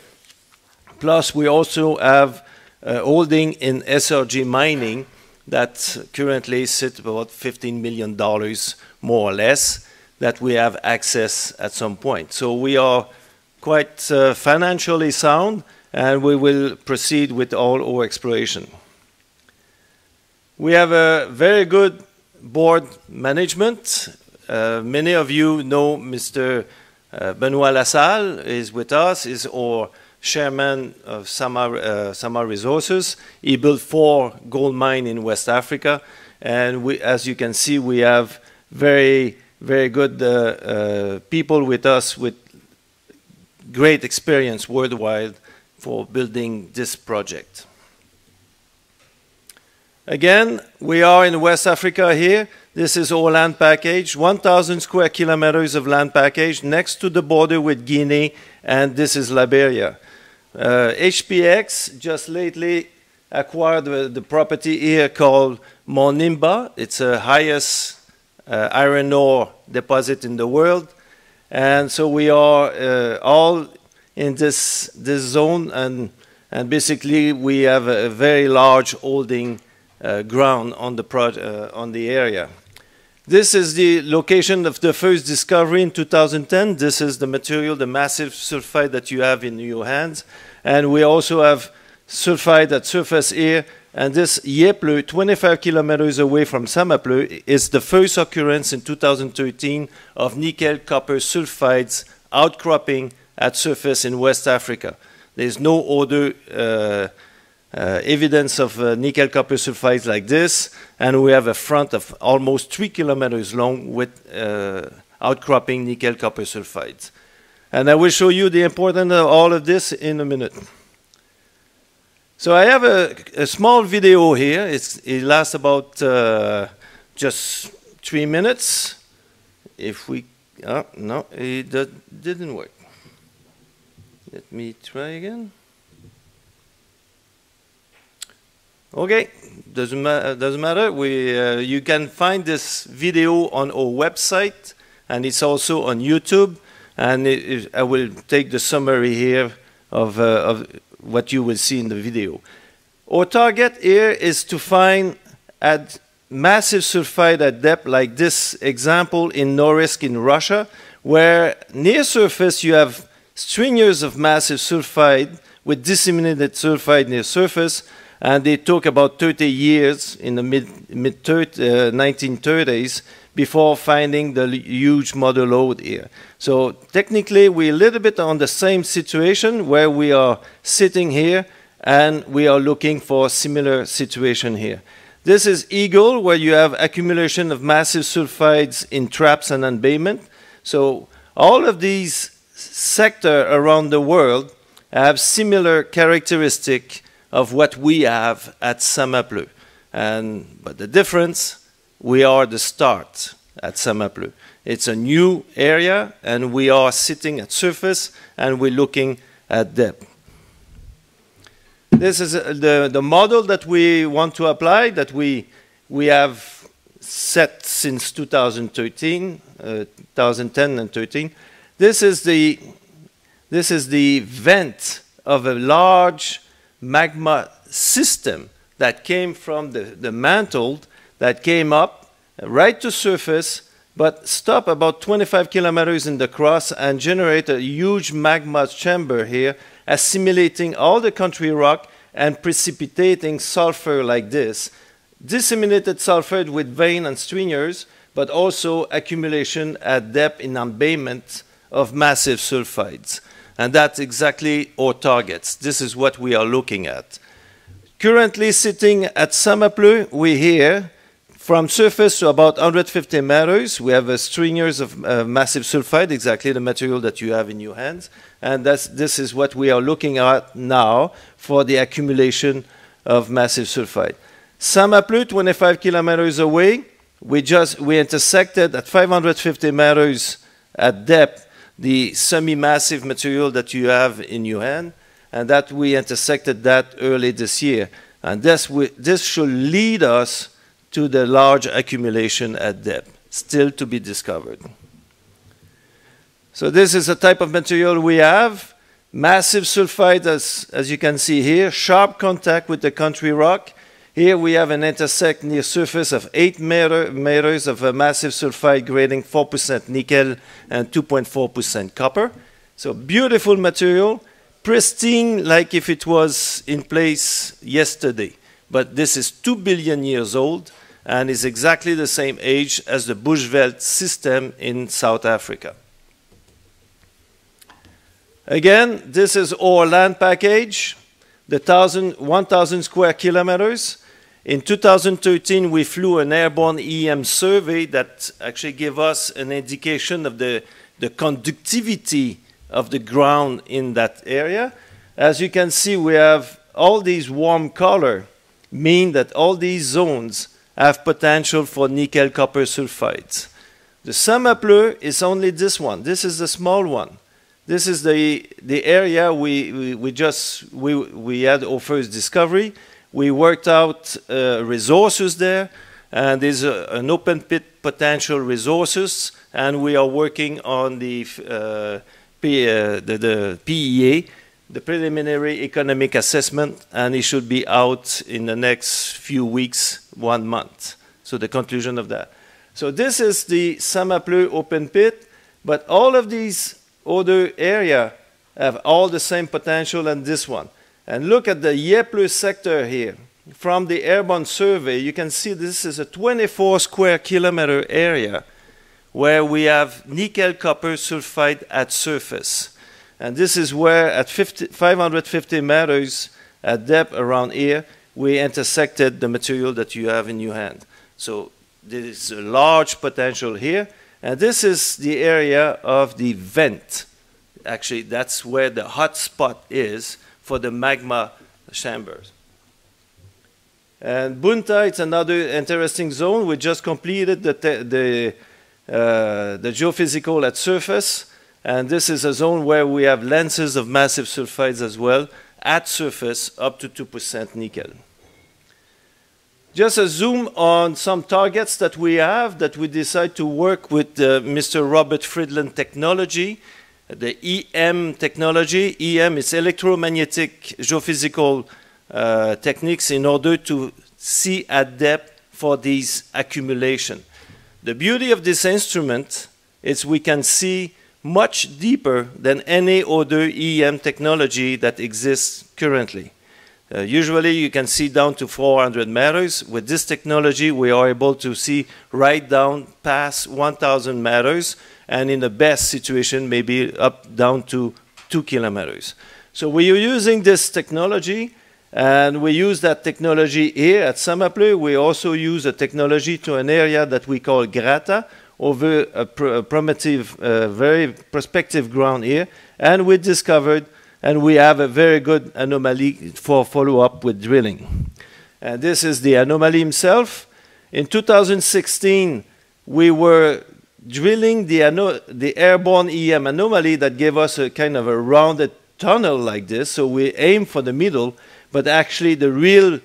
plus we also have uh, holding in SRG Mining that currently sit about $15 million more or less that we have access at some point. So we are quite uh, financially sound and we will proceed with all our exploration. We have a very good board management. Uh, many of you know Mr. Uh, Benoit Lassalle is with us, is our chairman of Sama, uh, Resources. He built four gold mines in West Africa, and we, as you can see, we have very, very good uh, uh, people with us with great experience worldwide for building this project. Again, we are in West Africa here. This is our land package, 1,000 square kilometers of land package next to the border with Guinea, and this is Liberia. Uh, HPX just lately acquired the, property here called Monimba. It's the highest uh, iron ore deposit in the world. And so we are uh, all in this, this zone, and, and basically we have a, a very large holding uh, ground on the, uh, on the area. This is the location of the first discovery in 2010. This is the material, the massive sulfide that you have in your hands. And we also have sulfide at surface here. And this Yepleu, 25 kilometers away from Samapleu, is the first occurrence in 2013 of nickel copper sulfides outcropping at surface in West Africa. There's no other uh, uh, evidence of uh, nickel copper sulfides like this, and we have a front of almost three kilometers long with uh, outcropping nickel copper sulfides. And I will show you the importance of all of this in a minute. So I have a, a small video here. It's, it lasts about uh, just three minutes. If we, oh, no, it didn't work. Let me try again. Okay, doesn't, ma doesn't matter. We, uh, you can find this video on our website, and it's also on YouTube. And it, it, I will take the summary here of, uh, of what you will see in the video. Our target here is to find at massive sulfide at depth, like this example in Norilsk in Russia, where near surface you have stringers of massive sulfide with disseminated sulfide near surface, and they took about 30 years in the mid, mid uh, 1930s before finding the huge model load here. So technically, we're a little bit on the same situation where we are sitting here and we are looking for similar situation here. This is Eagle, where you have accumulation of massive sulfides in traps and embayment. So all of these sectors around the world have similar characteristic of what we have at Samapleu. And, but the difference, we are the start at Samapleu. It's a new area, and we are sitting at surface, and we're looking at depth. This is uh, the, the model that we want to apply, that we, we have set since 2013, uh, 2010 and 13. This is the, this is the vent of a large magma system that came from the, the mantle that came up right to surface but stop about 25 kilometers in the cross and generate a huge magma chamber here assimilating all the country rock and precipitating sulfur like this disseminated sulfur with vein and stringers but also accumulation at depth in embayment of massive sulfides and that's exactly our targets. This is what we are looking at. Currently sitting at Samapleu, we here, from surface to about 150 meters, we have stringers of uh, massive sulfide, exactly the material that you have in your hands. And this is what we are looking at now for the accumulation of massive sulfide. Samapleu, 25 kilometers away, we just we intersected at 550 meters at depth the semi-massive material that you have in your hand, and that we intersected that early this year. And this, this should lead us to the large accumulation at depth, still to be discovered. So this is a type of material we have. Massive sulfide, as, as you can see here, sharp contact with the country rock, here we have an intersect near surface of 8 meter, meters of a massive sulfide grading 4% nickel and 2.4% copper. So beautiful material, pristine like if it was in place yesterday. But this is 2 billion years old and is exactly the same age as the Bushveld system in South Africa. Again, this is our land package, the 1,000 square kilometers. In 2013, we flew an airborne EM survey that actually gave us an indication of the, the conductivity of the ground in that area. As you can see, we have all these warm color mean that all these zones have potential for nickel copper sulfides. The Samapleu is only this one. This is the small one. This is the, the area we, we, we just, we, we had our first discovery. We worked out uh, resources there, and there's a, an open pit potential resources, and we are working on the, uh, P, uh, the, the PEA, the preliminary economic assessment, and it should be out in the next few weeks, one month. So the conclusion of that. So this is the Samapleu open pit, but all of these other area have all the same potential as this one. And look at the Yepleu sector here. From the airborne survey, you can see this is a 24 square kilometer area where we have nickel copper sulfide at surface. And this is where at 50, 550 meters at depth around here, we intersected the material that you have in your hand. So there is a large potential here. And this is the area of the vent. Actually, that's where the hot spot is for the magma chambers. And Bunta, it's another interesting zone. We just completed the, the, uh, the geophysical at surface. And this is a zone where we have lenses of massive sulfides as well at surface up to 2% nickel. Just a zoom on some targets that we have that we decide to work with uh, Mr. Robert Friedland technology, the EM technology. EM is electromagnetic geophysical uh, techniques in order to see at depth for these accumulation. The beauty of this instrument is we can see much deeper than any other EM technology that exists currently. Uh, usually you can see down to 400 meters. With this technology, we are able to see right down past 1,000 meters, and in the best situation, maybe up down to 2 kilometers. So we are using this technology, and we use that technology here at Samapleu. We also use a technology to an area that we call Grata, over a, pr a primitive, uh, very prospective ground here, and we discovered, and we have a very good anomaly for follow-up with drilling. And this is the anomaly himself. In 2016, we were drilling the, the airborne EM anomaly that gave us a kind of a rounded tunnel like this, so we aim for the middle, but actually the real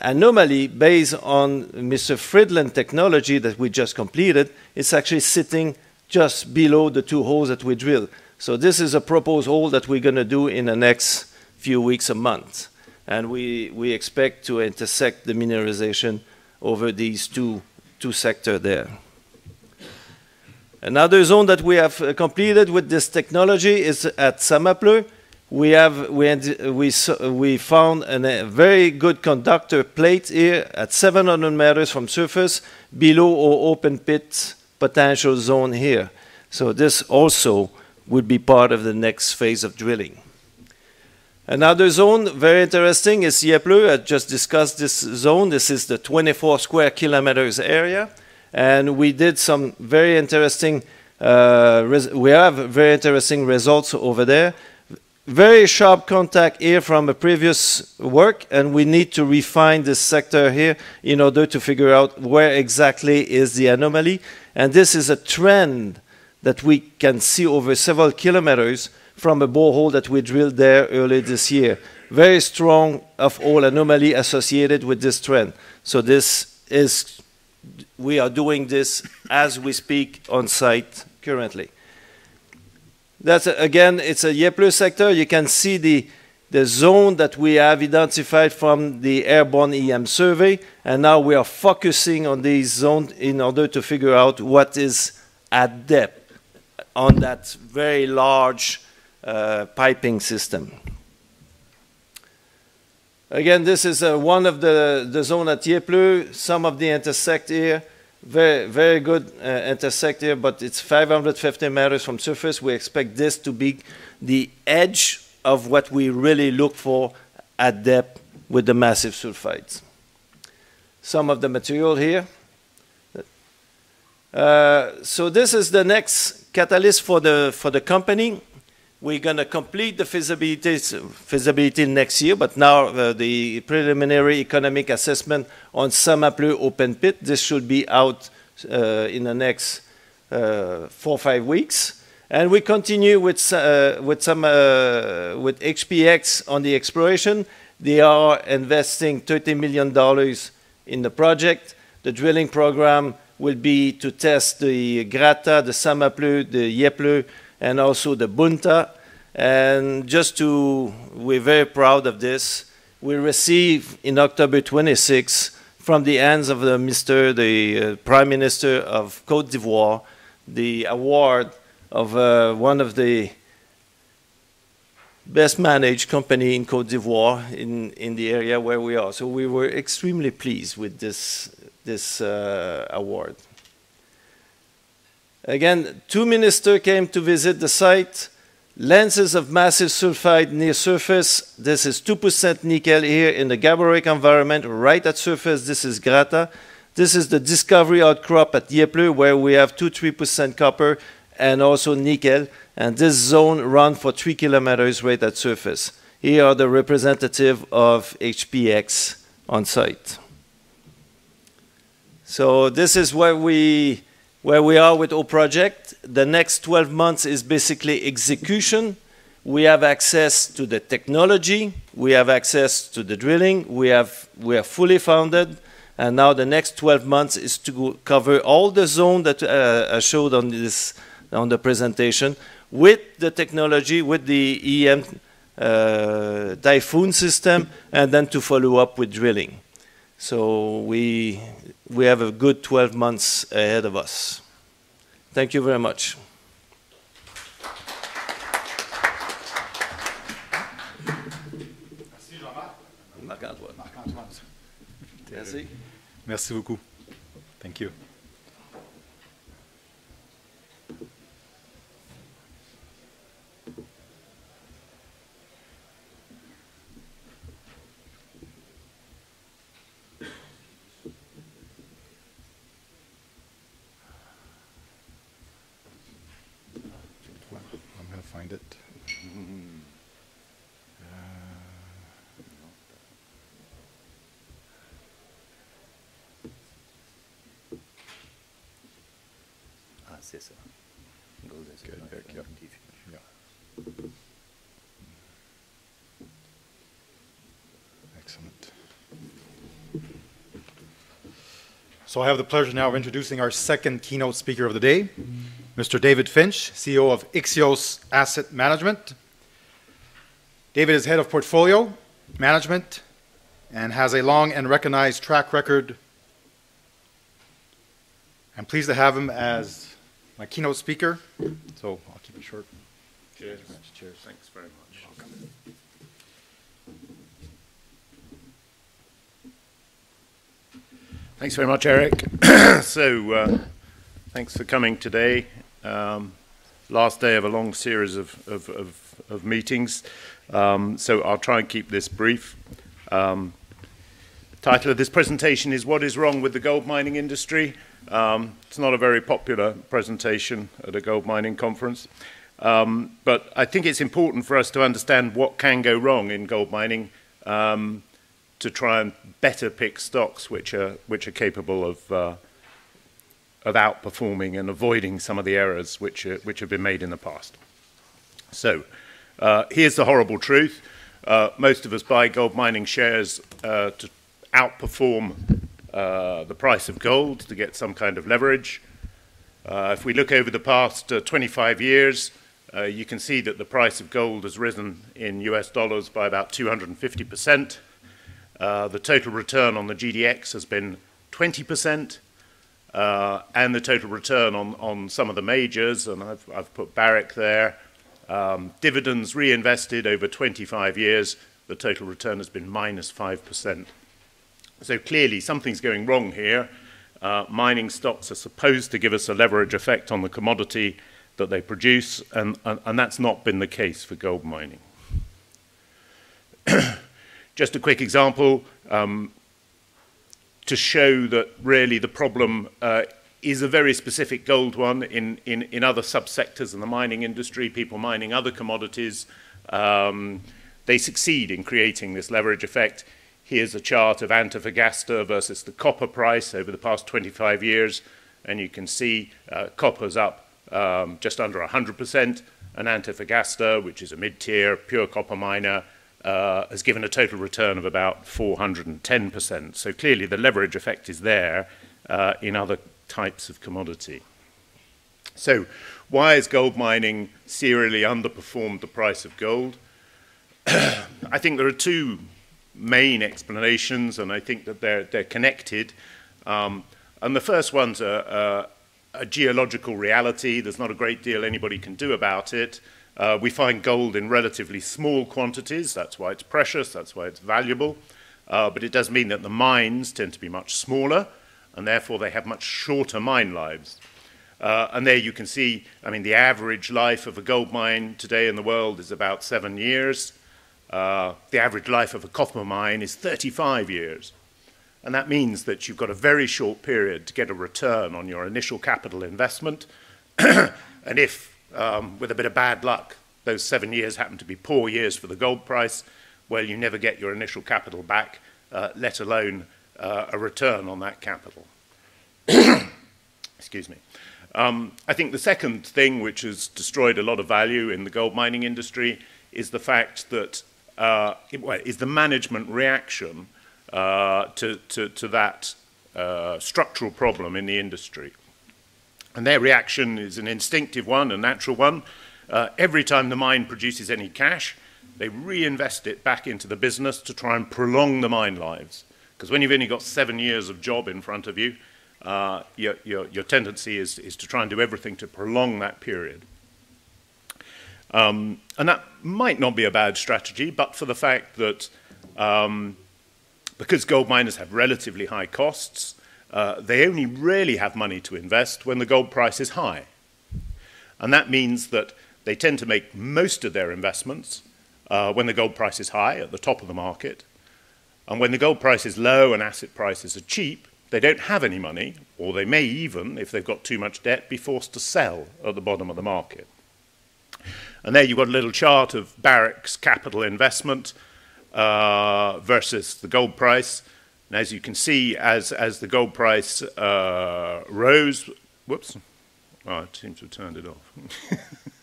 anomaly based on Mr. Friedland technology that we just completed it's actually sitting just below the two holes that we drilled. So this is a proposed hole that we're going to do in the next few weeks, a month. And we, we expect to intersect the mineralization over these two, two sectors there. Another zone that we have uh, completed with this technology is at Samapleu we have we we we found a very good conductor plate here at 700 meters from surface below our open pit potential zone here. So this also would be part of the next phase of drilling. Another zone, very interesting, is Yepleu. I just discussed this zone. This is the 24 square kilometers area. And we did some very interesting, uh, we have very interesting results over there very sharp contact here from a previous work, and we need to refine this sector here in order to figure out where exactly is the anomaly. And this is a trend that we can see over several kilometers from a borehole that we drilled there earlier this year. Very strong of all anomaly associated with this trend. So this is, we are doing this as we speak on site currently. That's a, again, it's a Yepleu sector. You can see the the zone that we have identified from the airborne EM survey, and now we are focusing on these zones in order to figure out what is at depth on that very large uh, piping system. Again, this is uh, one of the, the zone at Yepleu. Some of the intersect here very, very good uh, intersect here, but it's 550 meters from surface. We expect this to be the edge of what we really look for at depth with the massive sulfides. Some of the material here. Uh, so this is the next catalyst for the, for the company. We're going to complete the feasibility, feasibility next year, but now uh, the preliminary economic assessment on Samapleu open pit, this should be out uh, in the next uh, four or five weeks. And we continue with, uh, with, some, uh, with HPX on the exploration. They are investing $30 million in the project. The drilling program will be to test the Grata, the Samapleu, the Yepleu, and also the Bunta. And just to, we're very proud of this. We received in October 26 from the hands of the Mr. the uh, Prime Minister of Cote d'Ivoire the award of uh, one of the best managed company in Cote d'Ivoire in, in the area where we are. So we were extremely pleased with this, this uh, award. Again, two ministers came to visit the site. Lenses of massive sulfide near surface. This is 2% nickel here in the gabbroic environment, right at surface. This is Grata. This is the discovery outcrop at Yepleu, where we have 2-3% copper and also nickel. And this zone run for 3 kilometers right at surface. Here are the representative of HPX on site. So this is where we where we are with our project. The next 12 months is basically execution. We have access to the technology. We have access to the drilling. We, have, we are fully funded. And now the next 12 months is to cover all the zone that uh, I showed on, this, on the presentation with the technology, with the EM uh, Typhoon system, and then to follow up with drilling. So we, we have a good 12 months ahead of us. Thank you very much. Merci. Merci beaucoup. Thank you. I'm going to find it. Ah, c'est ça. Gold is Good, not good, from yep. diffusion. Yeah. Excellent. So I have the pleasure now of introducing our second keynote speaker of the day, Mr. David Finch, CEO of Ixios Asset Management. David is head of portfolio management and has a long and recognized track record. I'm pleased to have him as my keynote speaker, so I'll keep it short. Cheers. Cheers. Thanks very much. Thanks very much, Eric. so, uh, thanks for coming today. Um, last day of a long series of, of, of, of meetings. Um, so, I'll try and keep this brief. Um, title of this presentation is What is Wrong with the Gold Mining Industry? Um, it's not a very popular presentation at a gold mining conference. Um, but I think it's important for us to understand what can go wrong in gold mining um, to try and better pick stocks which are, which are capable of, uh, of outperforming and avoiding some of the errors which, are, which have been made in the past. So uh, here's the horrible truth. Uh, most of us buy gold mining shares uh, to outperform uh, the price of gold to get some kind of leverage. Uh, if we look over the past uh, 25 years, uh, you can see that the price of gold has risen in US dollars by about 250%. Uh, the total return on the GDX has been 20%, uh, and the total return on, on some of the majors, and I've, I've put Barrick there, um, dividends reinvested over 25 years, the total return has been minus 5%. So clearly something's going wrong here. uh, mining stocks are supposed to give us a leverage effect on the commodity that they produce, and, and, and that's not been the case for gold mining. Just a quick example um, to show that really the problem uh, is a very specific gold one in, in, in other subsectors in the mining industry, people mining other commodities. Um, they succeed in creating this leverage effect. Here's a chart of Antofagasta versus the copper price over the past 25 years, and you can see uh, copper's up um, just under 100%, and Antofagasta, which is a mid-tier pure copper miner, uh, has given a total return of about 410%. So clearly the leverage effect is there uh, in other types of commodity. So why has gold mining serially underperformed the price of gold? I think there are two main explanations, and I think that they're, they're connected. Um, and the first one's a, a, a, geological reality. There's not a great deal anybody can do about it. Uh, we find gold in relatively small quantities. That's why it's precious. That's why it's valuable. Uh, but it does mean that the mines tend to be much smaller and therefore they have much shorter mine lives. Uh, and there you can see, I mean, the average life of a gold mine today in the world is about seven years. Uh, the average life of a copper mine is 35 years. And that means that you've got a very short period to get a return on your initial capital investment. and if, um, with a bit of bad luck, those seven years happen to be poor years for the gold price, well, you never get your initial capital back, uh, let alone uh, a return on that capital. Excuse me. Um, I think the second thing which has destroyed a lot of value in the gold mining industry is the fact that uh, it, well, is the management reaction uh, to, to, to, that uh, structural problem in the industry. And their reaction is an instinctive one, a natural one. Uh, every time the mine produces any cash, they reinvest it back into the business to try and prolong the mine lives. Because when you've only got seven years of job in front of you, uh, your, your, your, tendency is, is to try and do everything to prolong that period. Um, and that might not be a bad strategy, but for the fact that um, because gold miners have relatively high costs, uh, they only really have money to invest when the gold price is high. And that means that they tend to make most of their investments uh, when the gold price is high, at the top of the market, and when the gold price is low and asset prices are cheap, they don't have any money, or they may even, if they've got too much debt, be forced to sell at the bottom of the market. And there you've got a little chart of Barrick's capital investment uh, versus the gold price. And as you can see, as, as the gold price uh, rose, whoops, oh, it seems to have turned it off.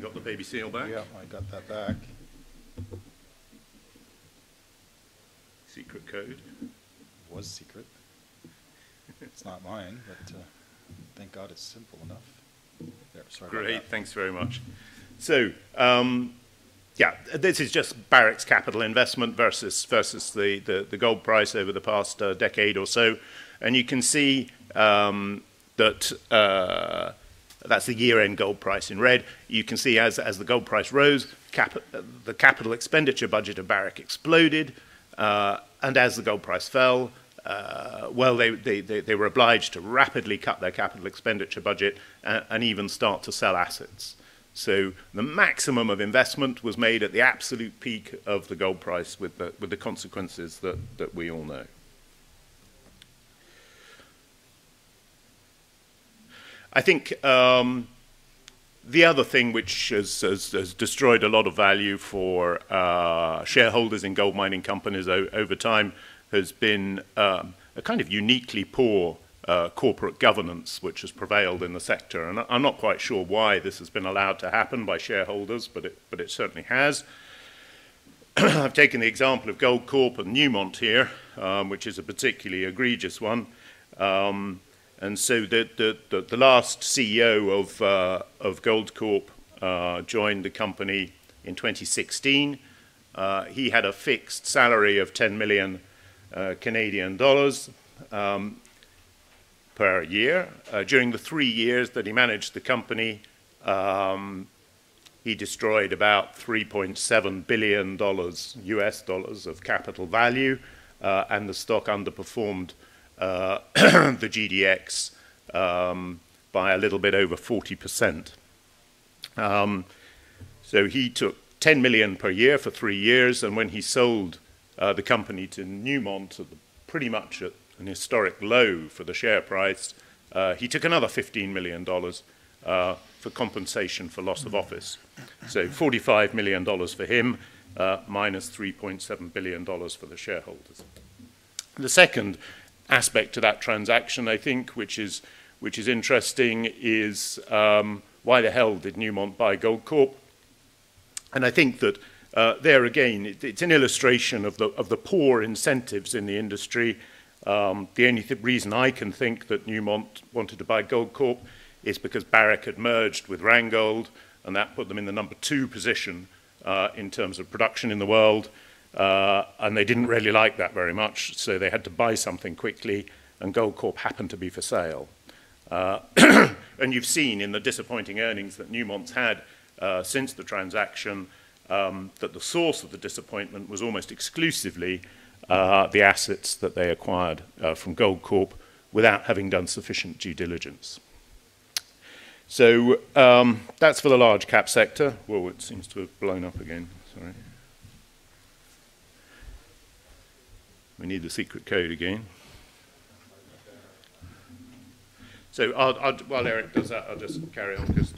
You got the baby seal back? Yeah, I got that back. Secret code. Was secret. It's not mine, but uh, thank God it's simple enough. There, sorry Great, thanks very much. So, um, yeah, this is just Barrick's capital investment versus versus the, the, the gold price over the past uh, decade or so, and you can see um, that uh, that's the year-end gold price in red. You can see as, as the gold price rose, cap, the capital expenditure budget of Barrick exploded, uh, and as the gold price fell, uh, well, they, they, they, were obliged to rapidly cut their capital expenditure budget and, and even start to sell assets. So the maximum of investment was made at the absolute peak of the gold price with the, with the consequences that, that we all know. I think um, the other thing which has, has, has, destroyed a lot of value for uh, shareholders in gold mining companies over time has been um, a kind of uniquely poor uh, corporate governance which has prevailed in the sector. And I'm not quite sure why this has been allowed to happen by shareholders, but it, but it certainly has. I've taken the example of Goldcorp and Newmont here, um, which is a particularly egregious one. Um, and so the, the, the, the last CEO of, uh, of Goldcorp uh, joined the company in 2016. Uh, he had a fixed salary of 10 million uh, Canadian dollars um, per year. Uh, during the three years that he managed the company, um, he destroyed about 3.7 billion dollars US dollars of capital value, uh, and the stock underperformed uh, the GDX um, by a little bit over 40 percent. Um, so he took 10 million per year for three years, and when he sold uh, the company to Newmont, at the, pretty much at an historic low for the share price, uh, he took another 15 million dollars uh, for compensation for loss of office. So 45 million dollars for him, uh, minus 3.7 billion dollars for the shareholders. The second aspect to that transaction, I think, which is which is interesting, is um, why the hell did Newmont buy Goldcorp? And I think that uh, there again, it, it's an illustration of the, of the poor incentives in the industry. Um, the only th reason I can think that Newmont wanted to buy Goldcorp is because Barrick had merged with Randgold, and that put them in the number two position uh, in terms of production in the world. Uh, and they didn't really like that very much, so they had to buy something quickly, and Goldcorp happened to be for sale. Uh, and you've seen in the disappointing earnings that Newmont's had uh, since the transaction um, that the source of the disappointment was almost exclusively uh, the assets that they acquired uh, from Goldcorp without having done sufficient due diligence. So um, that's for the large cap sector. Whoa, it seems to have blown up again. Sorry. We need the secret code again. So I'll, I'll, while Eric does that, I'll just carry on because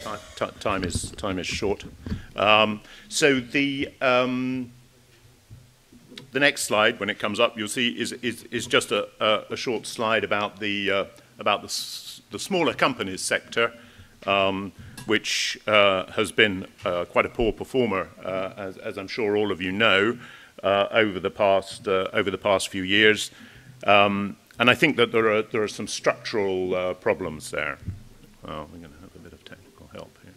time, is, time is short. Um, so the, um, the next slide, when it comes up, you'll see is, is, is just a, a, a short slide about the, uh, about the, the smaller companies sector, um, which uh, has been uh, quite a poor performer, uh, as, as, I'm sure all of you know, over, the past, uh, over the past few years. Um, and I think that there are, there are some structural uh, problems there. Well, we're going to have a bit of technical help here.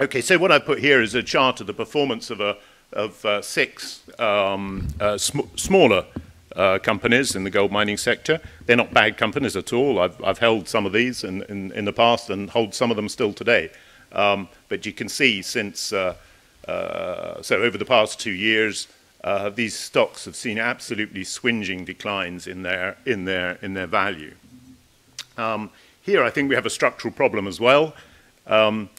Okay, so what I've put here is a chart of the performance of, a, of uh, six um, uh, sm smaller uh, companies in the gold mining sector. They're not bad companies at all. I've, I've held some of these in, in, in, the past and hold some of them still today. Um, but you can see since, uh, uh, so over the past two years, uh, these stocks have seen absolutely swinging declines in their, in their, in their value. Um, here, I think we have a structural problem as well. Um,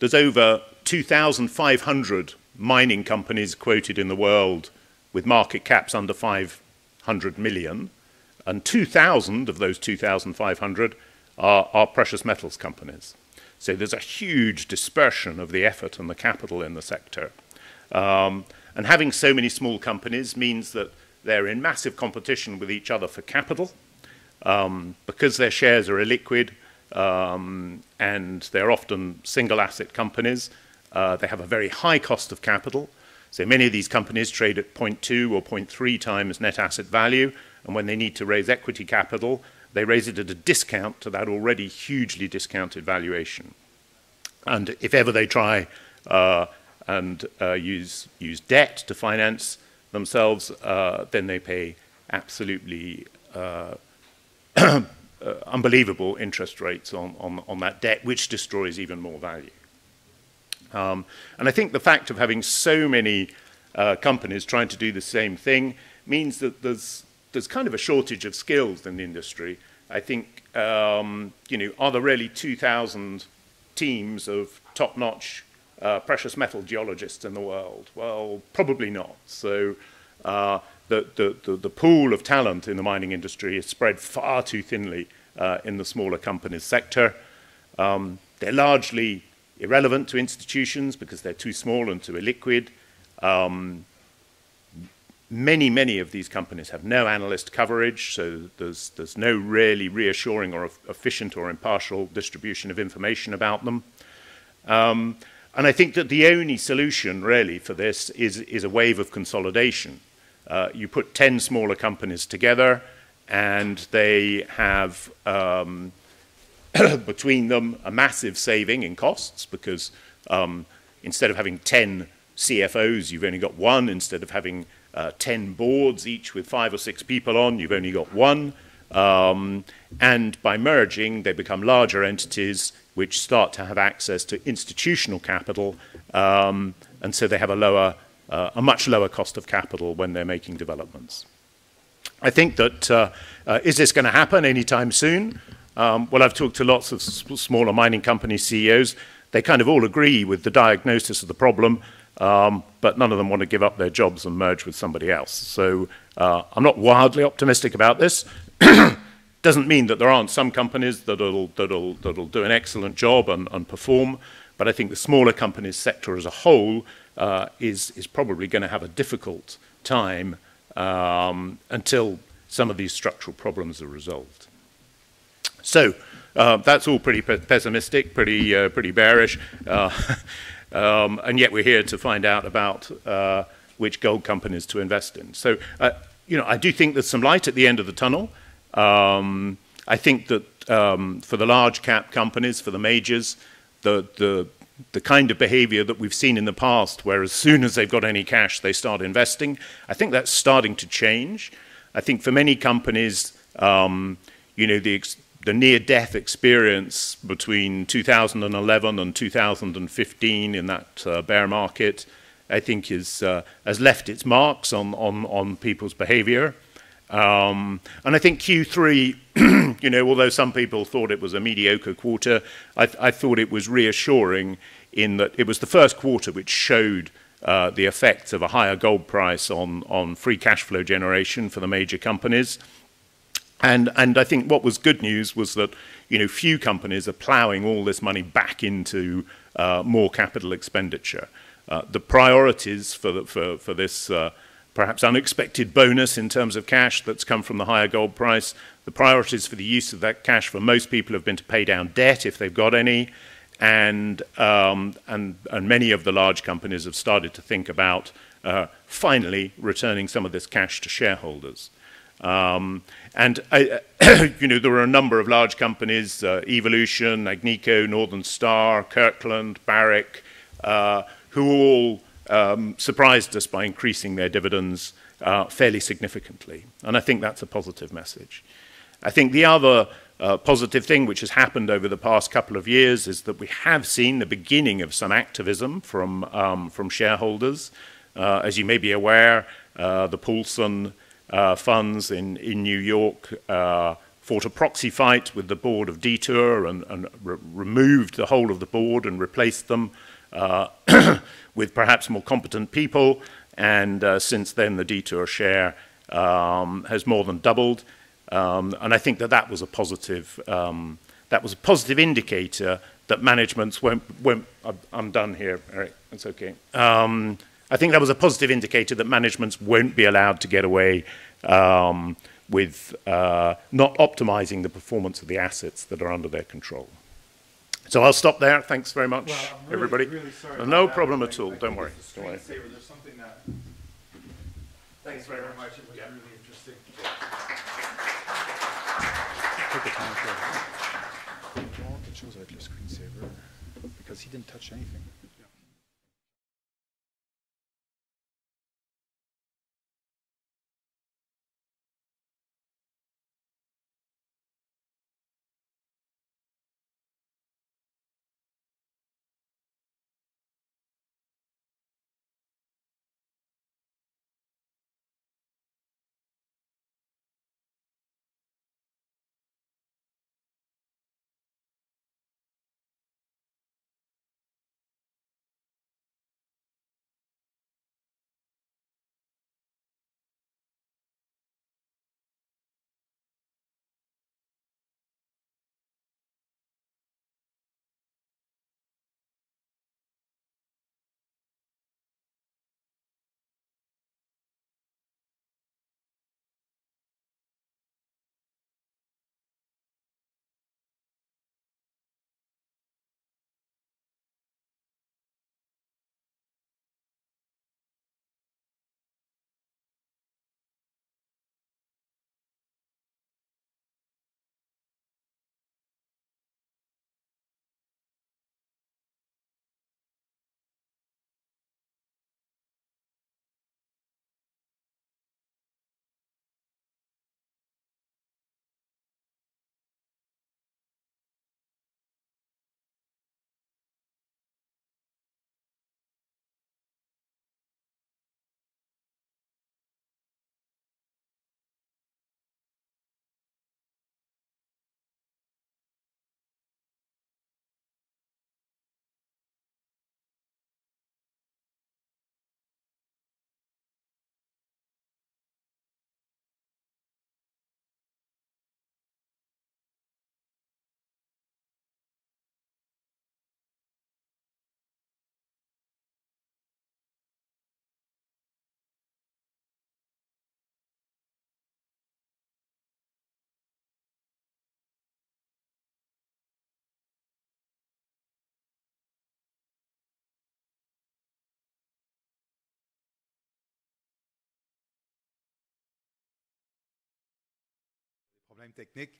there's over 2,500 mining companies quoted in the world with market caps under 5 100 million, and 2,000 of those 2,500 are, are precious metals companies. So there's a huge dispersion of the effort and the capital in the sector. Um, and having so many small companies means that they're in massive competition with each other for capital. Um, because their shares are illiquid um, and they're often single asset companies, uh, they have a very high cost of capital. So many of these companies trade at 0.2 or 0.3 times net asset value, and when they need to raise equity capital, they raise it at a discount to that already hugely discounted valuation. And if ever they try uh, and uh, use, use debt to finance themselves, uh, then they pay absolutely uh, uh, unbelievable interest rates on, on, on that debt, which destroys even more value. Um, and I think the fact of having so many uh, companies trying to do the same thing means that there's, there's kind of a shortage of skills in the industry. I think, um, you know, are there really 2,000 teams of top-notch uh, precious metal geologists in the world? Well, probably not. So uh, the, the, the, the, pool of talent in the mining industry is spread far too thinly uh, in the smaller companies sector. Um, they're largely irrelevant to institutions because they're too small and too illiquid. Um, many, many of these companies have no analyst coverage, so there's, there's no really reassuring or efficient or impartial distribution of information about them. Um, and I think that the only solution really for this is, is a wave of consolidation. uh, you put 10 smaller companies together and they have um, between them a massive saving in costs because um, instead of having 10 CFOs, you've only got one. Instead of having uh, 10 boards, each with five or six people on, you've only got one. Um, and by merging, they become larger entities which start to have access to institutional capital, um, and so they have a lower, uh, a much lower cost of capital when they're making developments. I think that uh, uh, is this going to happen anytime soon? Um, well, I've talked to lots of smaller mining company CEOs. They kind of all agree with the diagnosis of the problem, um, but none of them want to give up their jobs and merge with somebody else. So uh, I'm not wildly optimistic about this. Doesn't mean that there aren't some companies that'll, that'll, that'll do an excellent job and, and perform, but I think the smaller companies sector as a whole uh, is, is probably going to have a difficult time um, until some of these structural problems are resolved. So uh, that's all pretty pe pessimistic, pretty, uh, pretty bearish, uh, um, and yet we're here to find out about uh, which gold companies to invest in. So, uh, you know, I do think there's some light at the end of the tunnel. Um, I think that um, for the large cap companies, for the majors, the, the, the kind of behavior that we've seen in the past, where as soon as they've got any cash, they start investing, I think that's starting to change. I think for many companies, um, you know, the, the near-death experience between 2011 and 2015 in that uh, bear market, I think, is, uh, has left its marks on, on, on people's behavior. Um, and I think Q3, you know, although some people thought it was a mediocre quarter, I, th I thought it was reassuring in that it was the first quarter which showed uh, the effects of a higher gold price on, on free cash flow generation for the major companies. And, and I think what was good news was that you know, few companies are ploughing all this money back into uh, more capital expenditure. Uh, the priorities for, the, for, for this uh, perhaps unexpected bonus in terms of cash that's come from the higher gold price, the priorities for the use of that cash for most people have been to pay down debt if they've got any, and, um, and, and many of the large companies have started to think about uh, finally returning some of this cash to shareholders. Um, and, I, you know, there were a number of large companies, uh, Evolution, Agnico, Northern Star, Kirkland, Barrick, uh, who all um, surprised us by increasing their dividends uh, fairly significantly. And I think that's a positive message. I think the other uh, positive thing which has happened over the past couple of years is that we have seen the beginning of some activism from, um, from shareholders. Uh, as you may be aware, uh, the Paulson uh, funds in, in New York uh, fought a proxy fight with the board of Detour and, and re removed the whole of the board and replaced them uh, with perhaps more competent people. And uh, since then, the Detour share um, has more than doubled. Um, and I think that that was a positive, um, that was a positive indicator that managements won't, won't I'm done here, Eric, it's okay. I think that was a positive indicator that managements won't be allowed to get away um, with uh, not optimizing the performance of the assets that are under their control. So I'll stop there. Thanks very much, well, really, everybody. Really no problem at all. Don't worry. Don't worry. Thanks very much. It was yeah. really interesting. Take the time for quelque chose avec le screensaver because he didn't touch anything. Problème technique.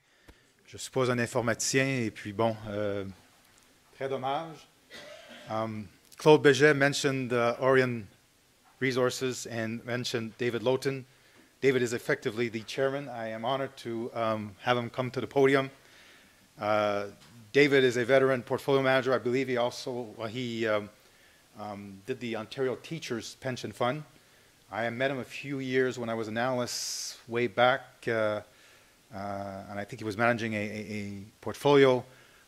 Je pas un informaticien et puis bon, euh, très dommage. Um, Claude Beget mentioned uh, Aurion Resources and mentioned David Lotan. David is effectively the chairman. I am honored to um, have him come to the podium. Uh, David is a veteran portfolio manager. I believe he also he um, um, did the Ontario Teachers Pension Fund. I met him a few years when I was an analyst way back, uh, uh, and I think he was managing a, a, a portfolio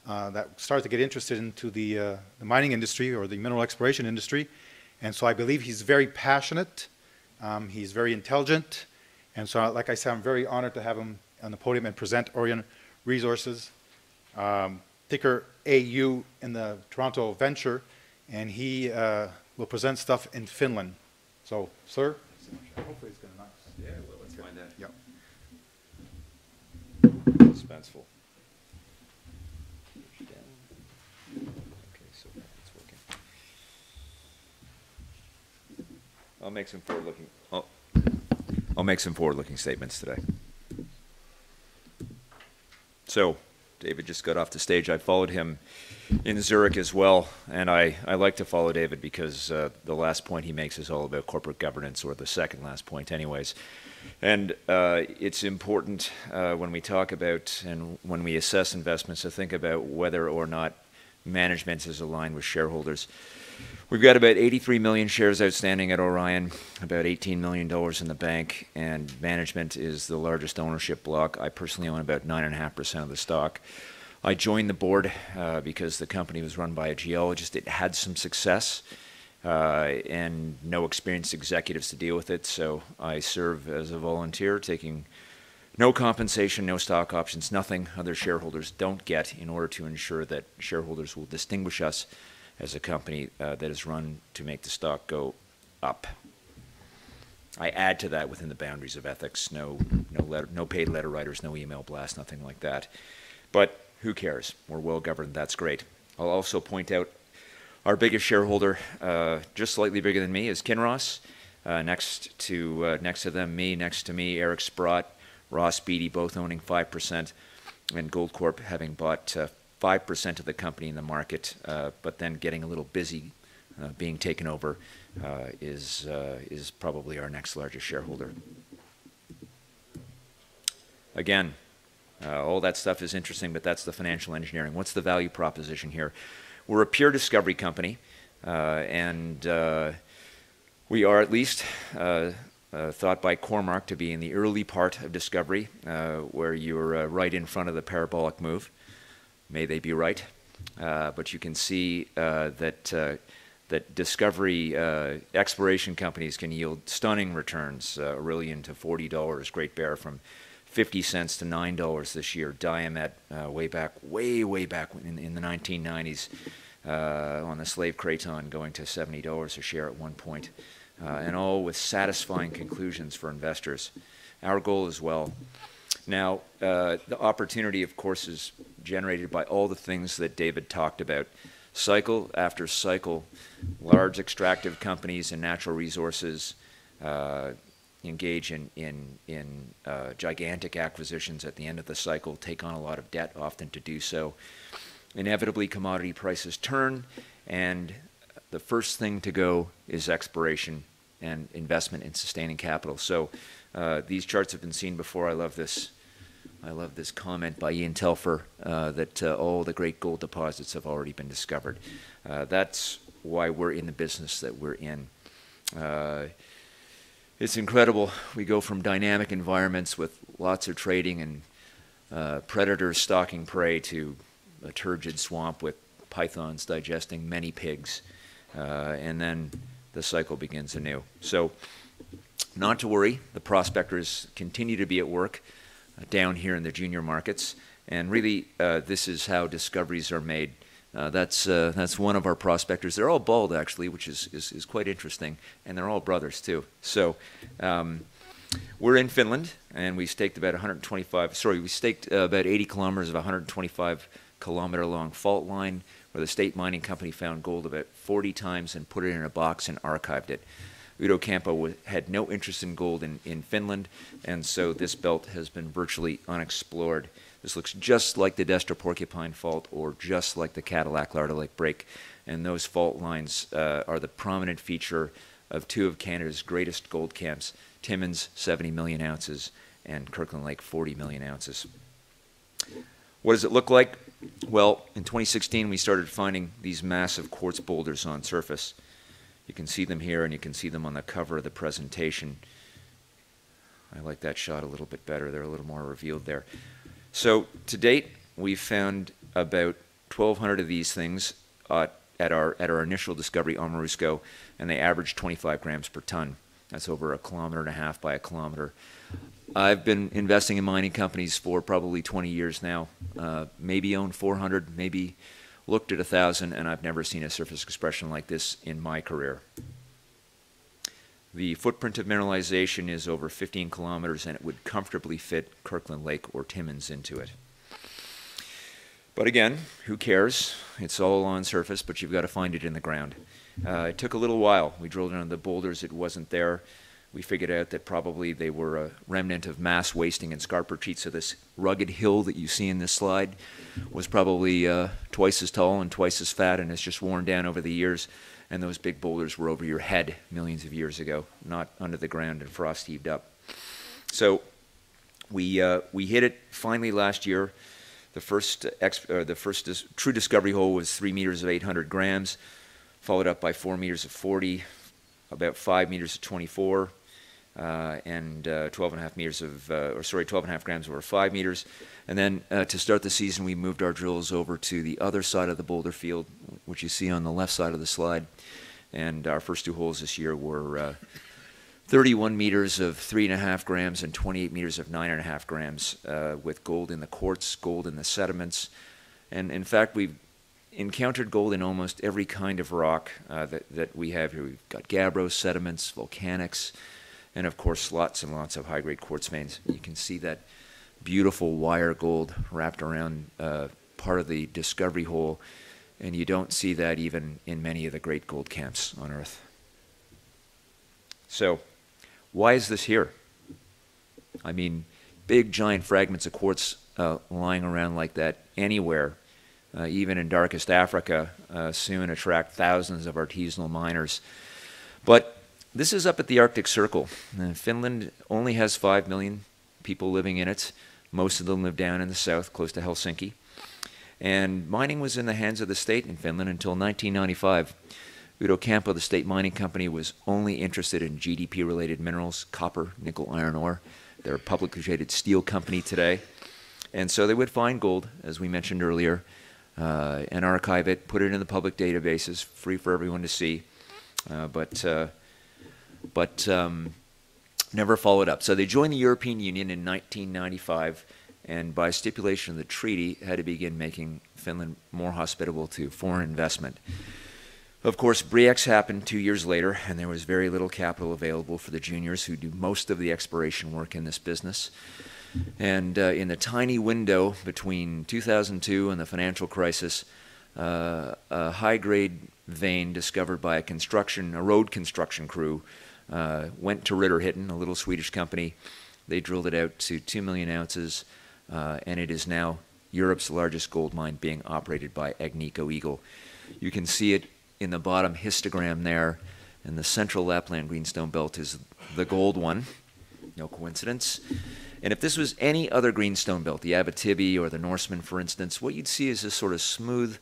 uh, that started to get interested into the, uh, the mining industry or the mineral exploration industry. And so I believe he's very passionate. Um, he's very intelligent. And so, like I said, I'm very honored to have him on the podium and present Aurion Resources, um, ticker AU in the Toronto Venture, and he uh, will present stuff in Finland. So, sir, hopefully it's going to nice. Yeah, well, let's find out. Yeah. Suspenseful. Okay, so it's working. I'll make some forward-looking, I'll, I'll make some forward-looking statements today. So, David just got off the stage. I followed him in Zurich as well, and I, I like to follow David because uh, the last point he makes is all about corporate governance, or the second last point, anyways. And uh, it's important uh, when we talk about and when we assess investments to think about whether or not management is aligned with shareholders. We've got about 83 million shares outstanding at Aurion, about $18 million in the bank, and management is the largest ownership block. I personally own about 9.5% of the stock. I joined the board uh, because the company was run by a geologist. It had some success uh, and no experienced executives to deal with it, so I serve as a volunteer, taking no compensation, no stock options, nothing other shareholders don't get in order to ensure that shareholders will distinguish us as a company uh, that is run to make the stock go up. I add to that within the boundaries of ethics. No, no, letter, no paid letter writers, no email blast, nothing like that. But who cares? We're well governed. That's great. I'll also point out our biggest shareholder, uh, just slightly bigger than me, is Kinross. Uh, next to uh, next to them, me. Next to me, Eric Sprott, Ross Beaty, both owning five percent, and Goldcorp having bought uh, five percent of the company in the market, uh, but then getting a little busy, uh, being taken over, is is probably our next largest shareholder. Again, uh, all that stuff is interesting, but that's the financial engineering. What's the value proposition here? We're a pure discovery company, uh, and uh, we are at least uh, uh, thought by Cormark to be in the early part of discovery, uh, where you're right in front of the parabolic move. May they be right, but you can see that that discovery uh, exploration companies can yield stunning returns. Uh, Aurelian to forty dollars, Great Bear from 50 cents to $9 this year. Dia Met, uh, way back, way, way back in, in the 1990s, uh, on the slave craton, going to $70 a share at one point, uh, and all with satisfying conclusions for investors. Our goal as well. Now, uh, the opportunity, of course, is generated by all the things that David talked about. Cycle after cycle, large extractive companies and natural resources, uh, engage in, in, in uh, gigantic acquisitions at the end of the cycle, take on a lot of debt, often to do so. Inevitably, commodity prices turn, and the first thing to go is exploration and investment in sustaining capital. So uh, these charts have been seen before. I love this. I love this comment by Ian Telfer uh, that uh, all the great gold deposits have already been discovered. Uh, that's why we're in the business that we're in. Uh, it's incredible. We go from dynamic environments with lots of trading and uh, predators stalking prey to a turgid swamp with pythons digesting many pigs, uh, and then the cycle begins anew. So, not to worry, the prospectors continue to be at work down here in the junior markets, and really, uh, this is how discoveries are made. Uh, that's uh, that's one of our prospectors. They're all bald actually, which is, is, is quite interesting, and they're all brothers too. So um, we're in Finland, and we staked about 125. Sorry, we staked about 80 kilometers of a 125 kilometer long fault line, where the state mining company found gold about 40 times and put it in a box and archived it. Outokumpu had no interest in gold in, in Finland, and so this belt has been virtually unexplored. This looks just like the Destor Porcupine Fault or just like the Cadillac Larder Lake Break, and those fault lines uh, are the prominent feature of two of Canada's greatest gold camps Timmins, 70 million ounces, and Kirkland Lake, 40 million ounces. What does it look like? Well, in 2016, we started finding these massive quartz boulders on surface. You can see them here, and you can see them on the cover of the presentation. I like that shot a little bit better. They're a little more revealed there. So, to date, we've found about 1,200 of these things uh, at, our, at our initial discovery, Aamurusko, and they average 25 grams per ton. That's over a kilometer and a half by a kilometer. I've been investing in mining companies for probably 20 years now. Uh, maybe own 400, maybe looked at a thousand, and I've never seen a surface expression like this in my career. The footprint of mineralization is over 15 kilometers, and it would comfortably fit Kirkland Lake or Timmins into it. But again, who cares? It's all on surface, but you've got to find it in the ground. Uh, it took a little while. We drilled into the boulders, it wasn't there. We figured out that probably they were a remnant of mass wasting and scarper scarpertite. So this rugged hill that you see in this slide was probably uh, twice as tall and twice as fat, and it's just worn down over the years. And those big boulders were over your head millions of years ago, not under the ground and frost heaved up. So we uh, we hit it finally last year. The first uh, the first dis- true discovery hole was three meters of 800 grams, followed up by four meters of 40, about five meters of 24, uh, and uh, 12 and a half meters of, uh, or sorry, 12 and a half grams over five meters. And then uh, to start the season, we moved our drills over to the other side of the boulder field, which you see on the left side of the slide. And our first two holes this year were uh, 31 meters of three and a half grams and 28 meters of nine and a half grams, uh, with gold in the quartz, gold in the sediments. And in fact, we've encountered gold in almost every kind of rock that, that we have here. We've got gabbro sediments, volcanics, and of course lots and lots of high-grade quartz veins. You can see that beautiful wire gold wrapped around uh, part of the discovery hole, and you don't see that even in many of the great gold camps on Earth. So, why is this here? I mean, big giant fragments of quartz uh, lying around like that anywhere, uh, even in darkest Africa, uh, soon attract thousands of artisanal miners. But this is up at the Arctic Circle. Uh, Finland only has 5 million people living in it. Most of them live down in the south, close to Helsinki. And mining was in the hands of the state in Finland until 1995. Outokumpu, the state mining company, was only interested in GDP related minerals copper, nickel, iron ore. They're a publicly traded steel company today. And so they would find gold, as we mentioned earlier, uh, and archive it, put it in the public databases, free for everyone to see. Uh, but uh, but um, never followed up. So they joined the European Union in 1995, and by stipulation of the treaty, had to begin making Finland more hospitable to foreign investment. Of course, Bre-X happened two years later, and there was very little capital available for the juniors who do most of the exploration work in this business. And uh, in the tiny window between 2002 and the financial crisis, uh, a high grade vein discovered by a construction, a road construction crew, uh, went to Riddarhyttan, a little Swedish company. They drilled it out to 2 million ounces, uh, and it is now Europe's largest gold mine being operated by Agnico Eagle. You can see it in the bottom histogram there, and the central Lapland greenstone belt is the gold one. No coincidence. And if this was any other greenstone belt, the Abitibi or the Norseman, for instance, what you'd see is this sort of smooth,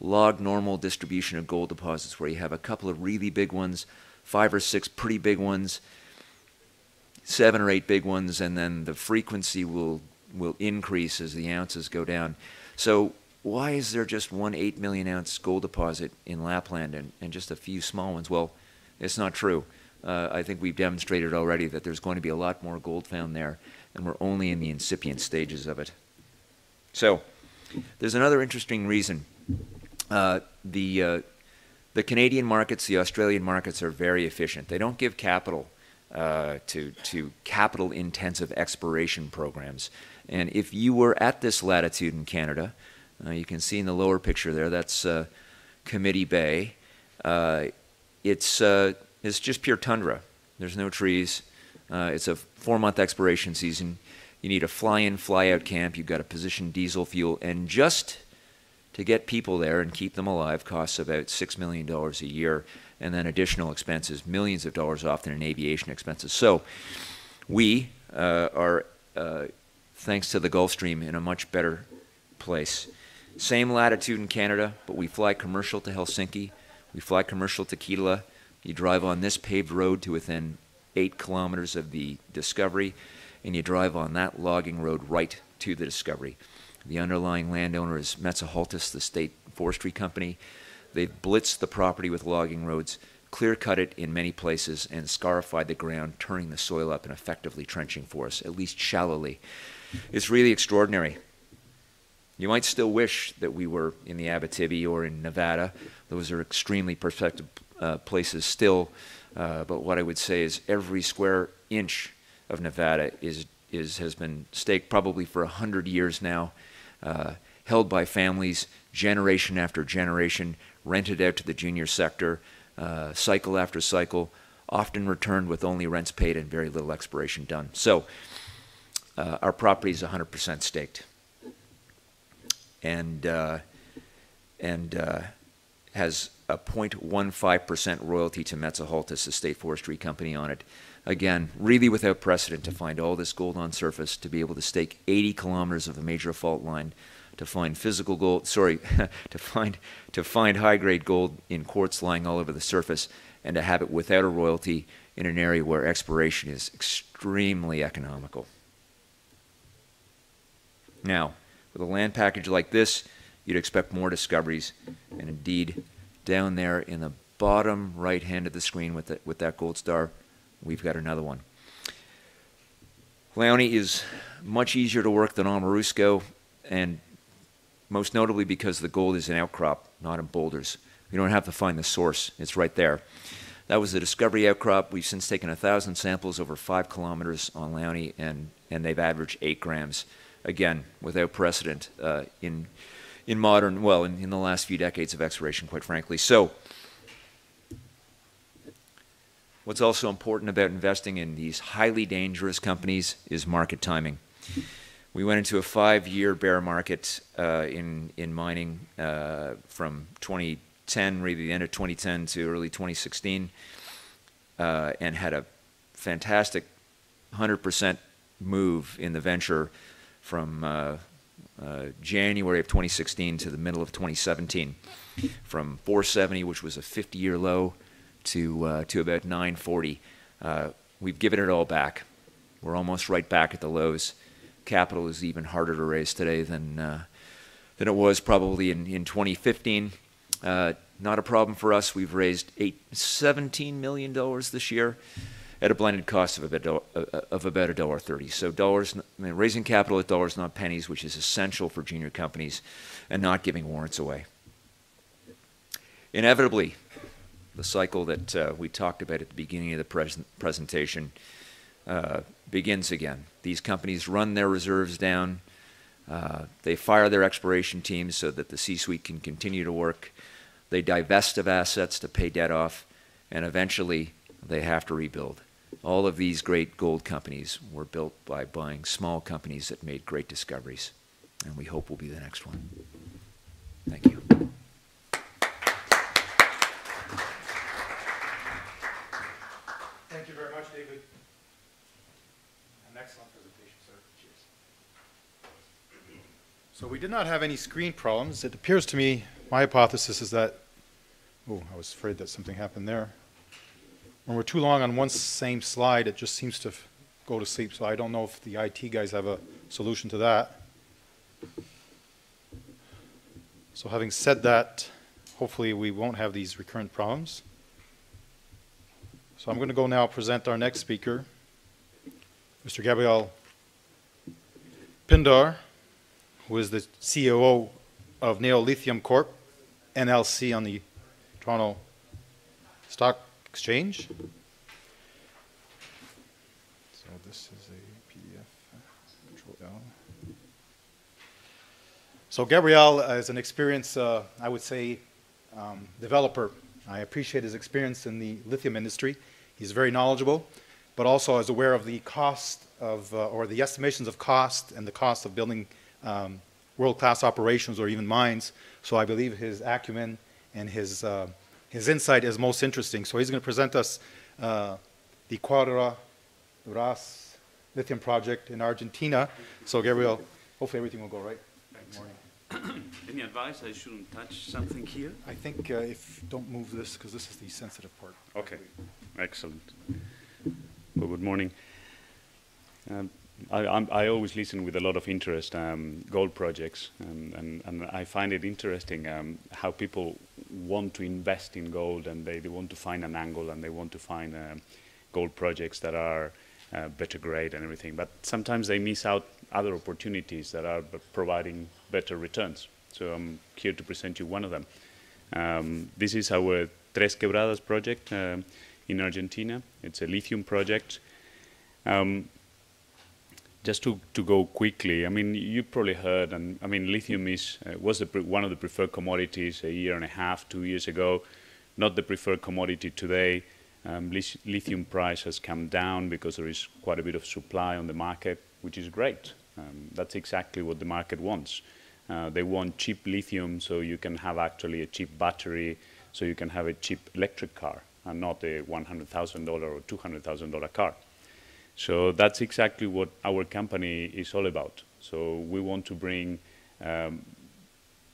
log normal distribution of gold deposits where you have a couple of really big ones, five or six pretty big ones, seven or eight big ones, and then the frequency will will increase as the ounces go down. So why is there just one eight million ounce gold deposit in Lapland and, and just a few small ones? Well, it's not true. Uh, I think we've demonstrated already that there's going to be a lot more gold found there, and we're only in the incipient stages of it. So, there's another interesting reason. Uh, the uh, the Canadian markets, the Australian markets are very efficient. They don't give capital uh, to to capital intensive exploration programs. And if you were at this latitude in Canada, uh, you can see in the lower picture there, that's uh, Committee Bay. Uh, it's, uh, is just pure tundra. There's no trees. Uh, it's a four month exploration season. You need a fly in, fly out camp. You've got to position diesel fuel. And just to get people there and keep them alive costs about $6 million a year. And then additional expenses, millions of dollars often in aviation expenses. So we uh, are, uh, thanks to the Gulf Stream, in a much better place. Same latitude in Canada, but we fly commercial to Helsinki. We fly commercial to Kittilä. You drive on this paved road to within eight kilometers of the Discovery, and you drive on that logging road right to the Discovery. The underlying landowner is Metsähallitus, the state forestry company. They've blitzed the property with logging roads, clear cut it in many places, and scarified the ground, turning the soil up and effectively trenching for us, at least shallowly. It's really extraordinary. You might still wish that we were in the Abitibi or in Nevada. Those are extremely prospective uh, places still. Uh, but what I would say is every square inch of Nevada is, is, has been staked probably for 100 years now, uh, held by families generation after generation, rented out to the junior sector, uh, cycle after cycle, often returned with only rents paid and very little exploration done. So uh, our property is 100% staked and uh, and uh, has a 0.15% royalty to Metsähallitus, the state forestry company, on it. Again, really without precedent to find all this gold on surface, to be able to stake 80 kilometers of a major fault line, to find physical gold, sorry, to find to find high-grade gold in quartz lying all over the surface, and to have it without a royalty in an area where exploration is extremely economical. Now, with a land package like this, you'd expect more discoveries. And indeed, down there in the bottom right hand of the screen with, the, with that gold star, we've got another one. Launi is much easier to work than Aamurusko, and most notably because the gold is an outcrop, not in boulders. You don't have to find the source, it's right there. That was the discovery outcrop. We've since taken a thousand samples over five kilometers on Launi, and, and they've averaged eight grams again, without precedent uh, in, in modern, well, in, in the last few decades of exploration, quite frankly. So, what's also important about investing in these highly dangerous companies is market timing. We went into a five-year bear market uh, in in mining uh, from 2010, really the end of 2010 to early 2016, uh, and had a fantastic 100% move in the venture from uh, uh, January of 2016 to the middle of 2017, from 470, which was a 50-year low, to uh, to about 940. Uh, we've given it all back. We're almost right back at the lows. Capital is even harder to raise today than uh, than it was probably in, in 2015. Uh, not a problem for us. We've raised eight, $17 million this year at a blended cost of about of about a dollar thirty. So dollars, I mean, raising capital at dollars, not pennies, which is essential for junior companies, and not giving warrants away. Inevitably, the cycle that uh, we talked about at the beginning of the pres presentation uh, begins again. These companies run their reserves down. Uh, they fire their exploration teams so that the C-suite can continue to work. They divest of assets to pay debt off, and eventually they have to rebuild. All of these great gold companies were built by buying small companies that made great discoveries, and we hope we'll be the next one. Thank you very much, David. An excellent presentation, sir. Cheers. So we did not have any screen problems. It appears to me, my hypothesis is that, oh, I was afraid that something happened there when we're too long on one same slide, it just seems to go to sleep. So I don't know if the IT guys have a solution to that. So having said that, hopefully we won't have these recurrent problems. So I'm going to go now present our next speaker, Mr. Gabriel Pindar, who is the COO of Neolithium Corp, NLC on the Toronto Stock exchange. So this is a PDF. Control L. So Gabriel is an experienced, uh, I would say, um, developer I appreciate his experience in the lithium industry. He's very knowledgeable, but also is aware of the cost of, uh, or the estimations of cost and the cost of building um, world-class operations or even mines. So I believe his acumen and his, uh, his insight is most interesting. So he's going to present us uh, the Cuadra Ras lithium project in Argentina. So Gabriel, hopefully everything will go right. Good morning. Any advice I shouldn't touch something here? I think uh, if, don't move this, because this is the sensitive part. Okay, excellent. Well, good morning. Um, I, I always listen with a lot of interest um, gold projects, and, and, and I find it interesting um, how people want to invest in gold, and they, they want to find an angle, and they want to find um, gold projects that are uh, better grade and everything. But sometimes they miss out other opportunities that are providing better returns. So I'm here to present you one of them. Um, this is our Tres Quebradas project um, in Argentina. It's a lithium project. Um, just to, to go quickly, I mean, you probably heard, and I mean, lithium is uh, was the one of the preferred commodities a year and a half, two years ago. Not the preferred commodity today. Um, lithium price has come down because there is quite a bit of supply on the market, which is great. Um, that's exactly what the market wants. Uh, they want cheap lithium so you can have actually a cheap battery, so you can have a cheap electric car and not a $100,000 or $200,000 car. So that's exactly what our company is all about. So we want to bring um,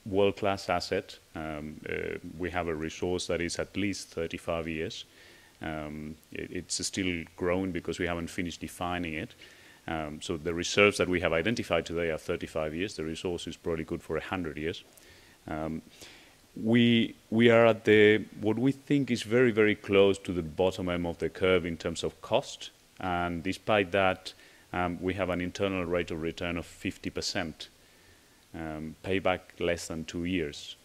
world-class asset. Um, uh, we have a resource that is at least 35 years. Um, it, it's still growing because we haven't finished defining it. Um, so the reserves that we have identified today are 35 years. The resource is probably good for 100 years. Um, we we are at the what we think is very very close to the bottom end of the curve in terms of cost, and despite that, um, we have an internal rate of return of 50 percent, um, payback less than two years.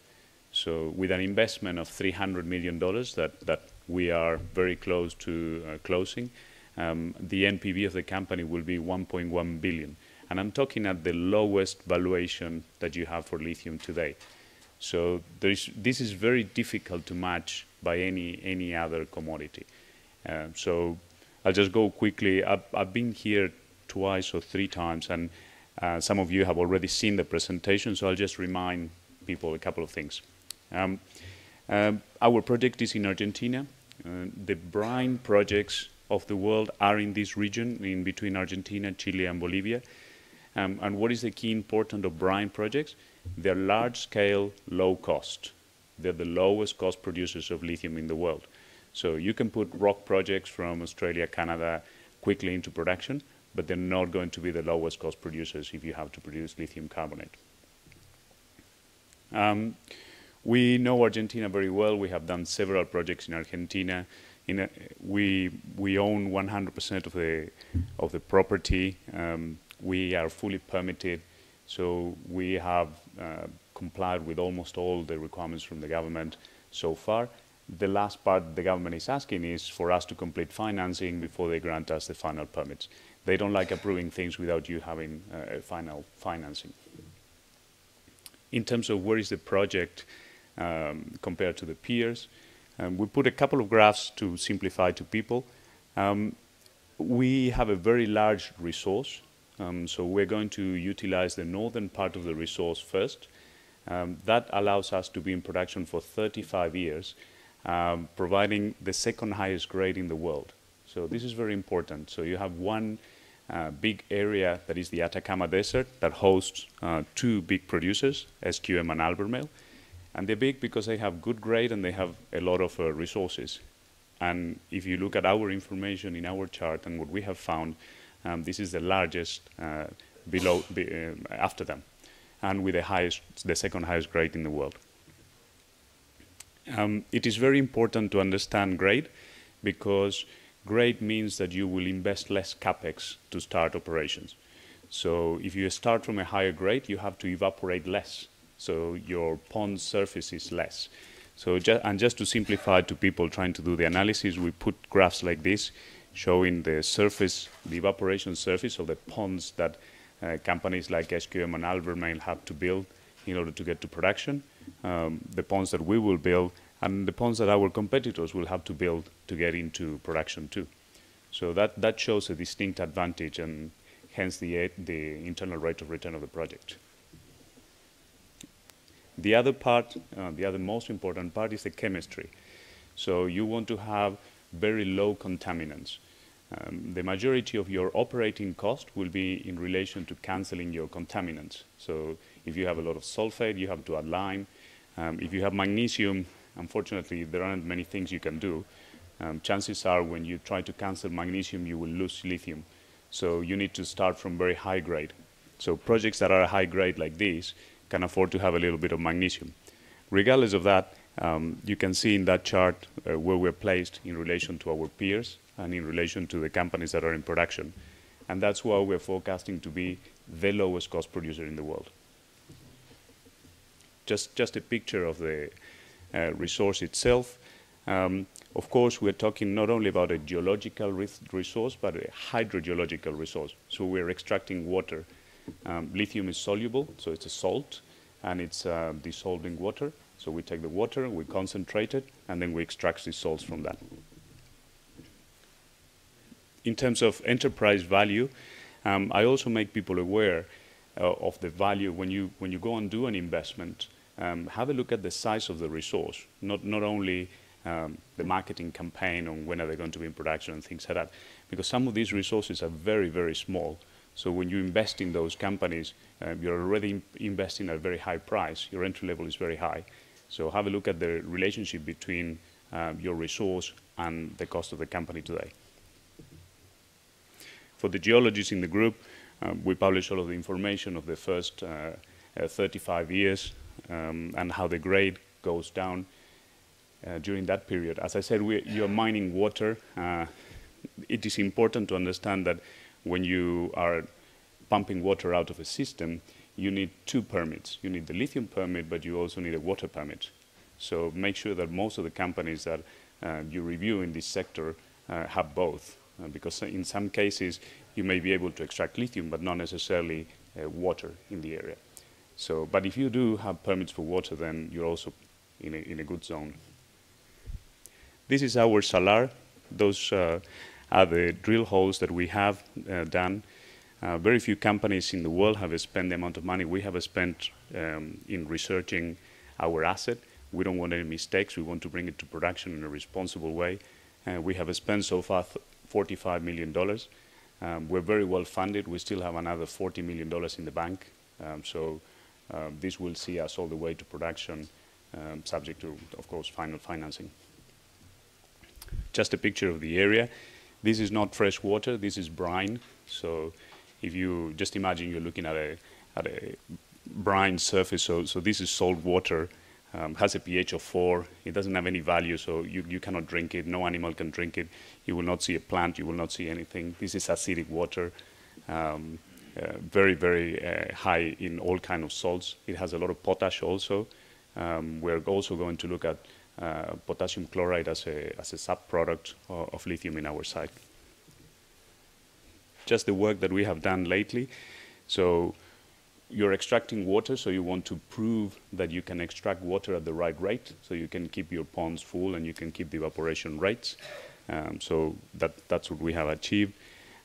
So with an investment of 300 million dollars that that we are very close to uh, closing, um, the NPV of the company will be 1.1 billion, and I'm talking at the lowest valuation that you have for lithium today. So this is very difficult to match by any any other commodity. Uh, so I'll just go quickly. I've, I've been here twice or three times, and uh, some of you have already seen the presentation. So I'll just remind people a couple of things. Um, um, our project is in Argentina. Uh, the brine projects of the world are in this region, in between Argentina, Chile, and Bolivia. Um, and what is the key important of brine projects? They're large scale, low cost. They're the lowest cost producers of lithium in the world. So you can put rock projects from Australia, Canada quickly into production, but they're not going to be the lowest cost producers if you have to produce lithium carbonate. Um, we know Argentina very well. We have done several projects in Argentina. In a, we we own 100% of the of the property. Um, we are fully permitted, so we have uh, complied with almost all the requirements from the government so far. The last part the government is asking is for us to complete financing before they grant us the final permits. They don't like approving things without you having uh, final financing. In terms of where is the project um, compared to the peers, um, we put a couple of graphs to simplify to people. Um, we have a very large resource, um, so we're going to utilize the northern part of the resource first. Um, that allows us to be in production for 35 years, um, providing the second highest grade in the world. So this is very important. So you have one uh, big area that is the Atacama Desert that hosts uh, two big producers, SQM and Albemarle. And they're big because they have good grade and they have a lot of uh, resources. And if you look at our information in our chart and what we have found, um, this is the largest uh, below be, uh, after them, and with the highest, the second highest grade in the world. Um, it is very important to understand grade because grade means that you will invest less capex to start operations. So if you start from a higher grade, you have to evaporate less. So your pond surface is less. So and just to simplify to people trying to do the analysis, we put graphs like this showing the surface, the evaporation surface of the ponds that uh, companies like SQM and Albemarle have to build in order to get to production, um, the ponds that we will build, and the ponds that our competitors will have to build to get into production too. So that, that shows a distinct advantage and hence the, the internal rate of return of the project. The other part, uh, the other most important part is the chemistry. So you want to have very low contaminants. Um, the majority of your operating cost will be in relation to canceling your contaminants. So if you have a lot of sulfate, you have to add lime. Um, if you have magnesium, unfortunately, there aren't many things you can do. Um, chances are when you try to cancel magnesium, you will lose lithium. So you need to start from very high grade. So projects that are high grade like this can afford to have a little bit of magnesium. Regardless of that, um, you can see in that chart uh, where we're placed in relation to our peers and in relation to the companies that are in production. And that's why we're forecasting to be the lowest cost producer in the world. Just, just a picture of the uh, resource itself. Um, of course, we're talking not only about a geological resource, but a hydrogeological resource. So we're extracting water. Um, lithium is soluble, so it's a salt, and it's uh, water. So we take the water, we concentrate it, and then we extract the salts from that. In terms of enterprise value, um, I also make people aware uh, of the value when you when you go and do an investment. Um, have a look at the size of the resource, not not only um, the marketing campaign on when are they going to be in production and things like that, because some of these resources are very very small. So when you invest in those companies, um, you're already investing at a very high price. Your entry level is very high. So have a look at the relationship between um, your resource and the cost of the company today. For the geologists in the group, um, we publish all of the information of the first uh, uh, 35 years um, and how the grade goes down uh, during that period. As I said, we, you're mining water. Uh, it is important to understand that when you are pumping water out of a system, you need two permits. You need the lithium permit, but you also need a water permit. So make sure that most of the companies that uh, you review in this sector uh, have both, uh, because in some cases you may be able to extract lithium, but not necessarily uh, water in the area. So, but if you do have permits for water, then you're also in a, in a good zone. This is our salar. Those uh, are the drill holes that we have uh, done. Uh, very few companies in the world have spent the amount of money we have spent um, in researching our asset. We don't want any mistakes. We want to bring it to production in a responsible way. Uh, we have spent so far $45 million. Um, we're very well funded. We still have another $40 million in the bank. Um, so this will see us all the way to production, um, subject to, of course, final financing. Just a picture of the area. This is not fresh water. This is brine. So if you just imagine you're looking at a, at a brine surface, so, so this is salt water, um, has a pH of 4, it doesn't have any value, so you, you cannot drink it, no animal can drink it, you will not see a plant, you will not see anything. This is acidic water, um, very, very uh, high in all kind of salts. It has a lot of potash also. Um, we're also going to look at uh, potassium chloride as a, as a sub-product of, of lithium in our site just the work that we have done lately. So you're extracting water, so you want to prove that you can extract water at the right rate, so you can keep your ponds full and you can keep the evaporation rates. Um, so that, that's what we have achieved.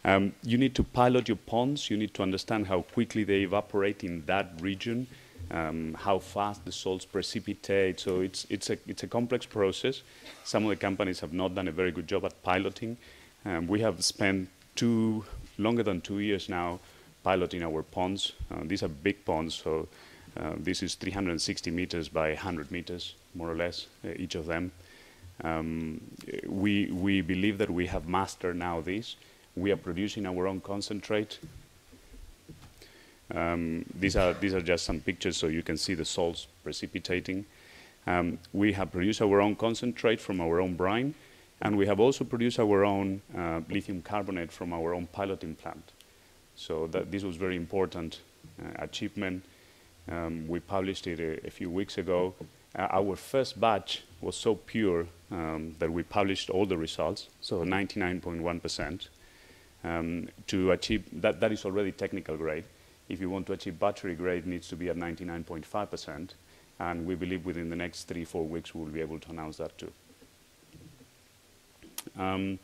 Um, you need to pilot your ponds. You need to understand how quickly they evaporate in that region, um, how fast the salts precipitate. So it's, it's, a, it's a complex process. Some of the companies have not done a very good job at piloting. Um, we have spent two longer than two years now piloting our ponds. Uh, these are big ponds, so uh, this is 360 meters by 100 meters, more or less, uh, each of them. Um, we, we believe that we have mastered now this. We are producing our own concentrate. Um, these, are, these are just some pictures so you can see the salts precipitating. Um, we have produced our own concentrate from our own brine. And we have also produced our own uh, lithium carbonate from our own piloting plant. So that this was very important uh, achievement. Um, we published it a, a few weeks ago. Uh, our first batch was so pure um, that we published all the results, so 99.1%. Um, to achieve that, that is already technical grade. If you want to achieve battery grade, it needs to be at 99.5%. and we believe within the next three, four weeks we will be able to announce that too. Um,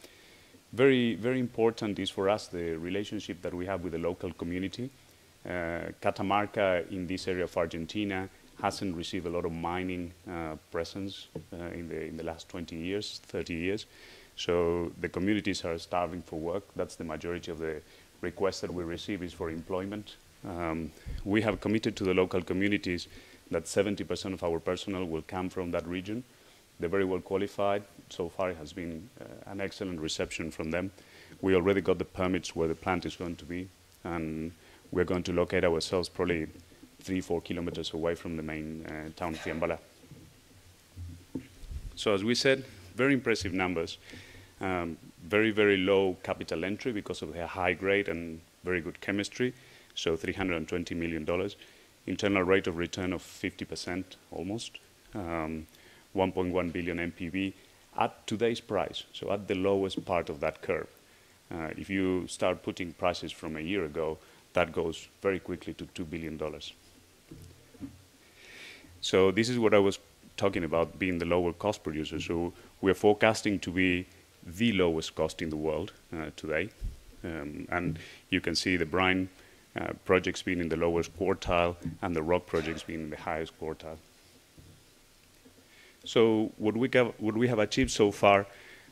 very, very important is for us the relationship that we have with the local community. Uh, Catamarca in this area of Argentina hasn't received a lot of mining uh, presence uh, in, the, in the last 20 years, 30 years. So the communities are starving for work. That's the majority of the requests that we receive is for employment. Um, we have committed to the local communities that 70% of our personnel will come from that region. They're very well qualified. So far, it has been uh, an excellent reception from them. We already got the permits where the plant is going to be, and we're going to locate ourselves probably three, four kilometers away from the main uh, town of Fiambala. So as we said, very impressive numbers. Um, very, very low capital entry because of their high grade and very good chemistry. So $320 million. Internal rate of return of 50% almost. Um, 1.1 billion NPV at today's price, so at the lowest part of that curve. Uh, if you start putting prices from a year ago, that goes very quickly to $2 billion. So this is what I was talking about being the lower cost producer. So we're forecasting to be the lowest cost in the world uh, today. Um, and you can see the brine uh, projects being in the lowest quartile and the rock projects being in the highest quartile. So what we, have, what we have achieved so far,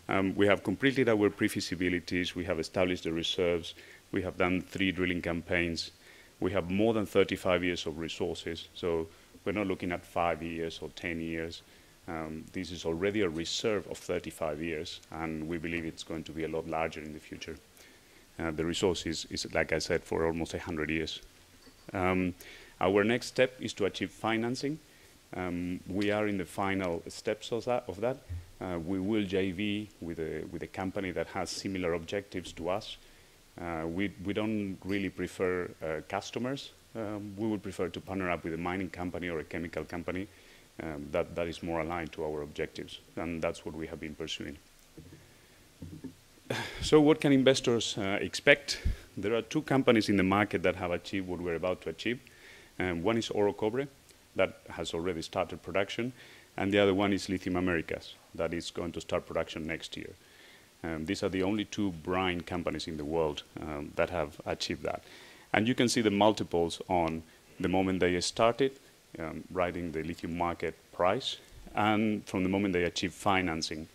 um, we have completed our pre-feasibilities, we have established the reserves, we have done three drilling campaigns, we have more than 35 years of resources, so we're not looking at five years or 10 years. Um, this is already a reserve of 35 years, and we believe it's going to be a lot larger in the future. Uh, the resource is, is, like I said, for almost 100 years. Um, our next step is to achieve financing. Um, we are in the final steps of that. Of that. Uh, we will JV with a, with a company that has similar objectives to us. Uh, we, we don't really prefer uh, customers. Um, we would prefer to partner up with a mining company or a chemical company um, that, that is more aligned to our objectives, and that's what we have been pursuing. So what can investors uh, expect? There are two companies in the market that have achieved what we're about to achieve. Um, one is Orocobre, that has already started production, and the other one is Lithium Americas, that is going to start production next year. Um, these are the only two brine companies in the world um, that have achieved that. And you can see the multiples on the moment they started, um, the lithium market price, and from the moment they achieve financing.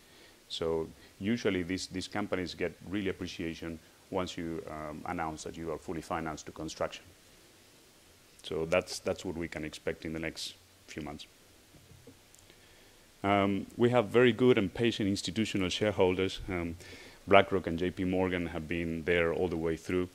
So usually these, these companies get really appreciation once you um, announce that you are fully financed to construction. So that's, that's what we can expect in the next few months. Um, we have very good and patient institutional shareholders. Um, BlackRock and JP Morgan have been there all the way through.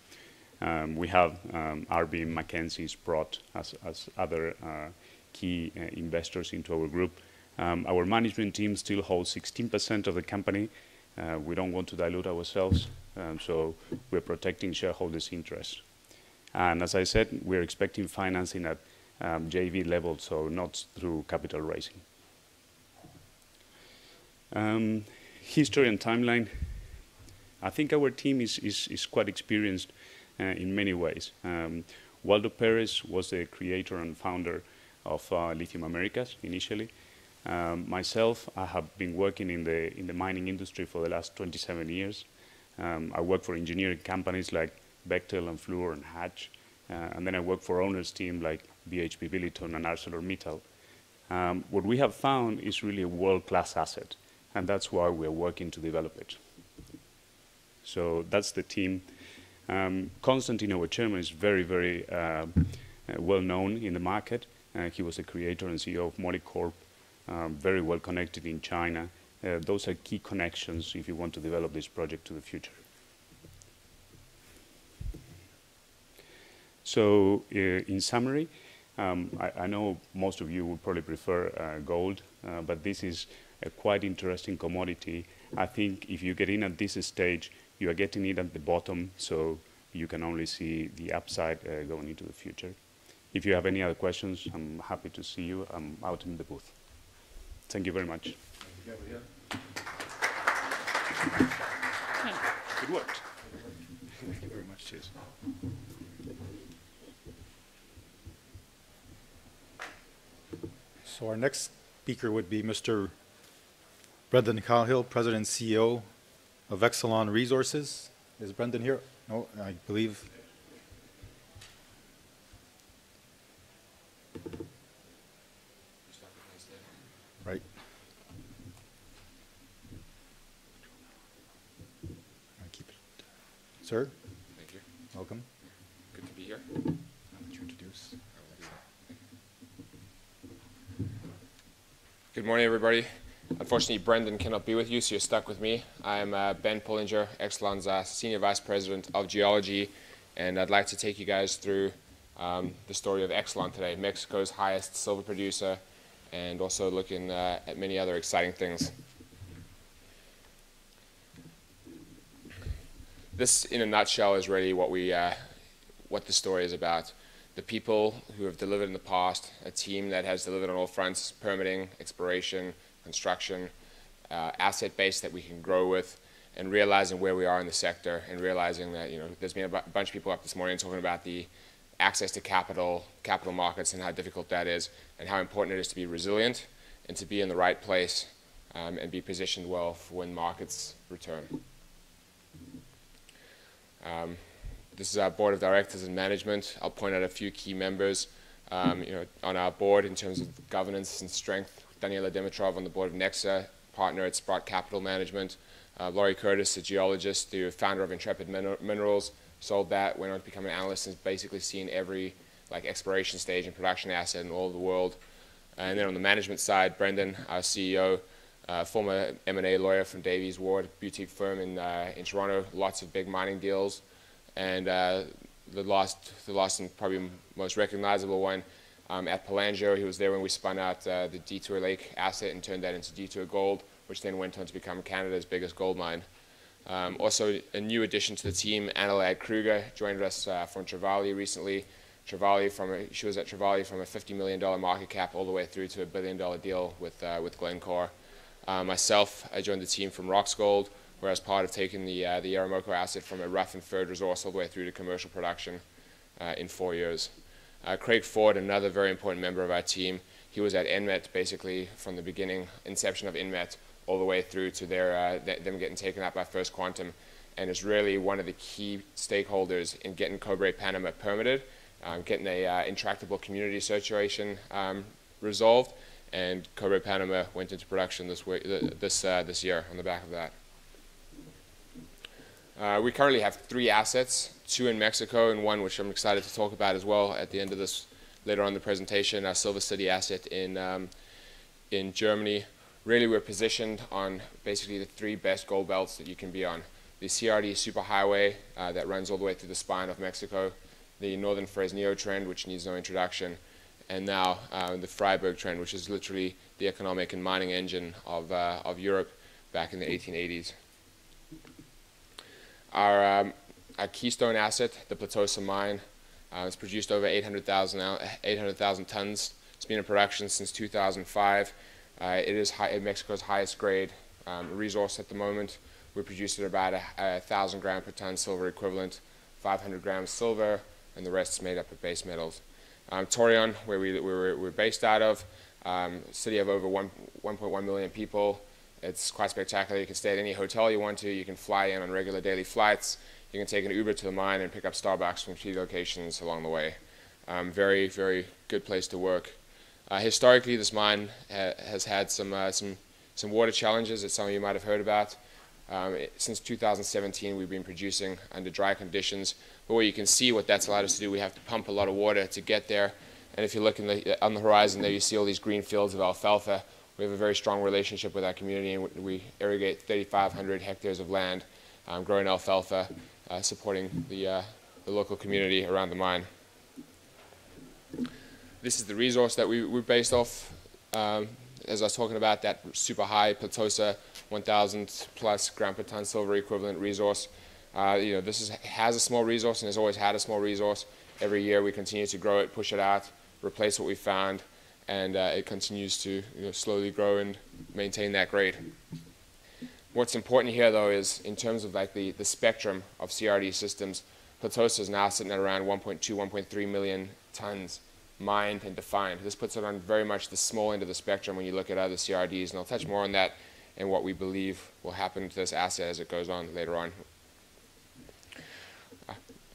Um, we have um, RB Mackenzie's brought as, as other uh, key uh, investors into our group. Um, our management team still holds 16% of the company. Uh, we don't want to dilute ourselves, um, so we're protecting shareholders' interests. And as I said, we're expecting financing at um, JV level, so not through capital raising. Um, history and timeline. I think our team is, is, is quite experienced in many ways. Um, Waldo Perez was the creator and founder of uh, Lithium Americas initially. Um, myself, I have been working in the, in the mining industry for the last 27 years. Um, I work for engineering companies like Bechtel and Fluor and Hatch. Uh, and then I work for owners team like BHP Billiton and ArcelorMittal. Um, what we have found is really a world-class asset, and that's why we're working to develop it. So that's the team. Um, Constantine, our chairman, is very, very uh, well known in the market. Uh, he was the creator and CEO of Molycorp, um, very well connected in China. Uh, those are key connections if you want to develop this project to the future. So uh, in summary, um, I, I, know most of you would probably prefer uh, gold, uh, but this is a quite interesting commodity. I think if you get in at this stage, you are getting it at the bottom, so you can only see the upside uh, going into the future. If you have any other questions, I'm happy to see you. I'm out in the booth. Thank you very much. You, It worked. Thank you very much. Cheers. So our next speaker would be Mr. Brendan Cahill, President and CEO of Excellon Resources. Is Brendan here? No, I believe. Right. I keep it. Sir, Thank you. welcome. Good to be here. I'll let you introduce. Good morning, everybody. Unfortunately, Brendan cannot be with you, so you're stuck with me. I'm uh, Ben Pullinger, Excellon's uh, Senior Vice President of Geology, and I'd like to take you guys through um, the story of Exelon today, Mexico's highest silver producer, and also looking uh, at many other exciting things. This, in a nutshell, is really what we, uh, what the story is about. The people who have delivered in the past, a team that has delivered on all fronts: permitting, exploration, construction, uh, asset base that we can grow with, and realizing where we are in the sector, and realizing that you know there's been a bunch of people up this morning talking about the access to capital, capital markets, and how difficult that is, and how important it is to be resilient and to be in the right place um, and be positioned well for when markets return. Um, this is our board of directors and management. I'll point out a few key members um, you know, on our board in terms of governance and strength. Daniela Dimitrov on the board of Nexa, partner at Sprott Capital Management. Uh, Laurie Curtis, a geologist, the founder of Intrepid Min- Minerals, sold that, went on to become an analyst, and basically seen every like exploration stage and production asset in all of the world. And then on the management side, Brendan, our CEO, uh, former M&A lawyer from Davies Ward, boutique firm in, uh, in Toronto, lots of big mining deals. And uh, the last, the last and probably most recognizable one um, at Pelangio, he was there when we spun out uh, the Detour Lake asset and turned that into Detour Gold, which then went on to become Canada's biggest gold mine. Um, also, a new addition to the team, Anna Ladd-Kruger, joined us uh, from Trevali recently. Trevali from a, she was at Trevali from a $50 million market cap all the way through to a billion dollar deal with, uh, with Glencore. Uh, myself, I joined the team from Roxgold, where I was part of taking the, uh, the Yaramoko asset from a rough inferred resource all the way through to commercial production uh, in four years. Uh, Craig Ford, another very important member of our team, he was at Inmet basically from the beginning, inception of Inmet, all the way through to their, uh, th- them getting taken up by First Quantum, and is really one of the key stakeholders in getting Cobre Panama permitted, um, getting a uh, intractable community situation um, resolved, and Cobre Panama went into production this, this, uh, this year on the back of that. Uh, we currently have three assets, two in Mexico and one which I'm excited to talk about as well at the end of this, later on the presentation, our Silver City asset in, um, in Germany. Really, we're positioned on basically the three best gold belts that you can be on. The CRD superhighway uh, that runs all the way through the spine of Mexico, the Northern Fresnillo trend, which needs no introduction, and now uh, the Freiberg trend, which is literally the economic and mining engine of, uh, of Europe back in the 1880s. Our, um, our keystone asset, the Platosa mine, uh, it's produced over 800,000 800, tons. It's been in production since 2005. Uh, it is high, Mexico's highest grade um, resource at the moment. We produce at about a, a thousand gram per ton silver equivalent, 500 grams silver, and the rest is made up of base metals. Um, Torreon, where we, we're, we're based out of, um, city of over 1.1 million people. It's quite spectacular. You can stay at any hotel you want to. You can fly in on regular daily flights. You can take an Uber to the mine and pick up Starbucks from key locations along the way. Um, very, very good place to work. Uh, historically, this mine ha has had some, uh, some, some water challenges that some of you might have heard about. Um, it, since 2017, we've been producing under dry conditions. But where you can see what that's allowed us to do, we have to pump a lot of water to get there. And if you look the, on the horizon there, you see all these green fields of alfalfa. We have a very strong relationship with our community, and we irrigate 3,500 hectares of land, um, growing alfalfa, uh, supporting the, uh, the local community around the mine. This is the resource that we, we're based off. Um, as I was talking about, that super high Platosa 1,000 plus gram per ton silver equivalent resource. Uh, you know, this is, has a small resource and has always had a small resource. Every year we continue to grow it, push it out, replace what we found, and uh, it continues to you know, slowly grow and maintain that grade. What's important here, though, is in terms of like the, the spectrum of CRD systems, Platosa is now sitting at around 1.2, 1.3 million tons mined and defined. This puts it on very much the small end of the spectrum when you look at other CRDs, and I'll touch more on that and what we believe will happen to this asset as it goes on later on. Uh,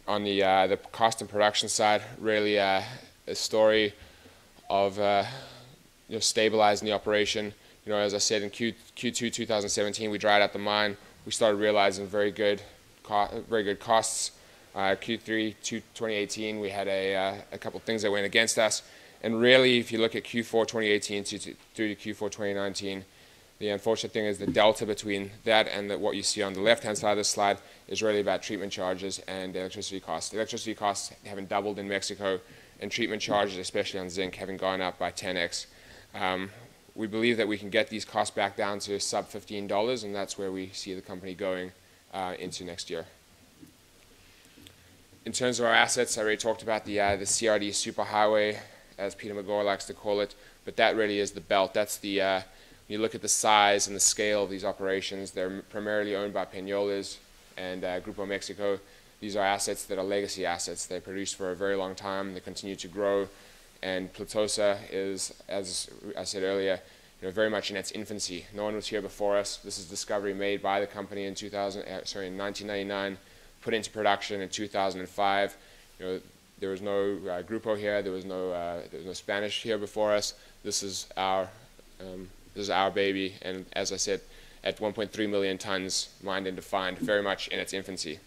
on the, uh, the cost and production side, really uh, a story of uh, you know, stabilizing the operation. You know, as I said in Q, Q2 2017, we dried out the mine. We started realizing very good, very good costs. Uh, Q3 2018, we had a, uh, a couple of things that went against us. And really, if you look at Q4 2018 to, to, through to Q4 2019, the unfortunate thing is the delta between that and the, what you see on the left-hand side of the slide is really about treatment charges and electricity costs. electricity costs having doubled in Mexico, and treatment charges, especially on zinc, having gone up by 10x. Um, we believe that we can get these costs back down to sub $15, and that's where we see the company going uh, into next year. In terms of our assets, I already talked about the, uh, the CRD superhighway, as Peter Megaw likes to call it, but that really is the belt. That's the, uh, you look at the size and the scale of these operations, they're primarily owned by Peñoles and uh, Grupo Mexico. These are assets that are legacy assets. They produce for a very long time. They continue to grow. And Platosa is, as I said earlier, you know, very much in its infancy. No one was here before us. This is a discovery made by the company in 2000, uh, sorry, in 1999, put into production in 2005. You know, there was no uh, Grupo here. There was no uh, there was no Spanish here before us. This is our um, this is our baby, and as I said, at 1.3 million tons mined and defined, very much in its infancy.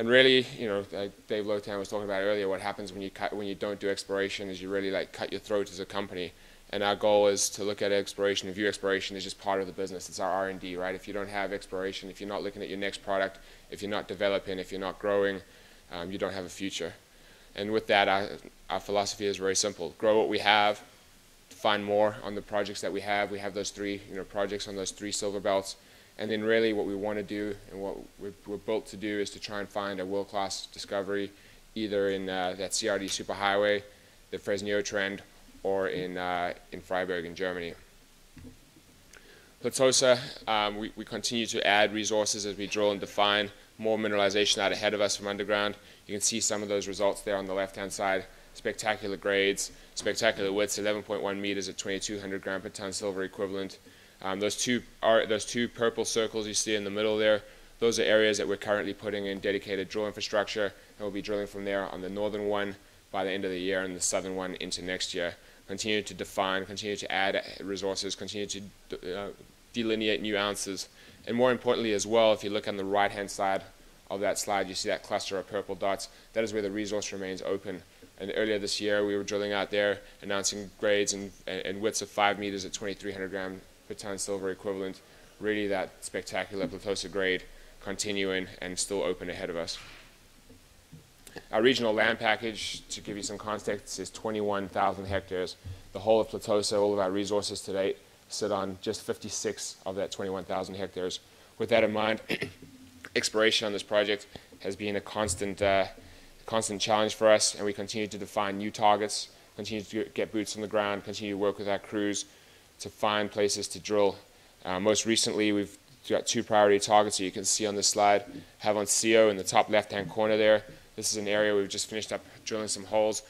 And really, you know, like Dave Lotan was talking about earlier, what happens when you cut, when you don't do exploration is you really like cut your throat as a company. And our goal is to look at exploration and view exploration as just part of the business. It's our R&D, right? If you don't have exploration, if you're not looking at your next product, if you're not developing, if you're not growing, um, you don't have a future. And with that, our, our philosophy is very simple: grow what we have, find more on the projects that we have. We have those three you know, projects on those three silver belts. And then really what we want to do and what we're, we're built to do is to try and find a world-class discovery either in uh, that CRD superhighway, the Fresnillo trend, or in, uh, in Freiberg in Germany. Platosa, um, we, we continue to add resources as we drill and define more mineralization out ahead of us from underground. You can see some of those results there on the left-hand side spectacular grades, spectacular widths, 11.1 meters at 2200 gram per ton silver equivalent. Um, those two are those two purple circles you see in the middle there. Those are areas that we're currently putting in dedicated drill infrastructure, and we'll be drilling from there on the northern one by the end of the year and the southern one into next year. Continue to define, continue to add resources, continue to uh, delineate new ounces, and more importantly as well, if you look on the right-hand side of that slide, you see that cluster of purple dots. That is where the resource remains open. And earlier this year, we were drilling out there, announcing grades and, and widths of 5 meters at 2,300 gram per ton silver equivalent. Really that spectacular Platosa grade continuing and still open ahead of us. Our regional land package, to give you some context, is 21,000 hectares. The whole of Platosa, all of our resources to date, sit on just 56 of that 21,000 hectares. With that in mind, exploration on this project has been a constant uh, constant challenge for us, and we continue to define new targets, continue to get boots on the ground, continue to work with our crews to find places to drill. Uh, most recently, we've got two priority targets that you can see on this slide. Jaloncillo in the top left-hand corner there. This is an area we've just finished up drilling some holes,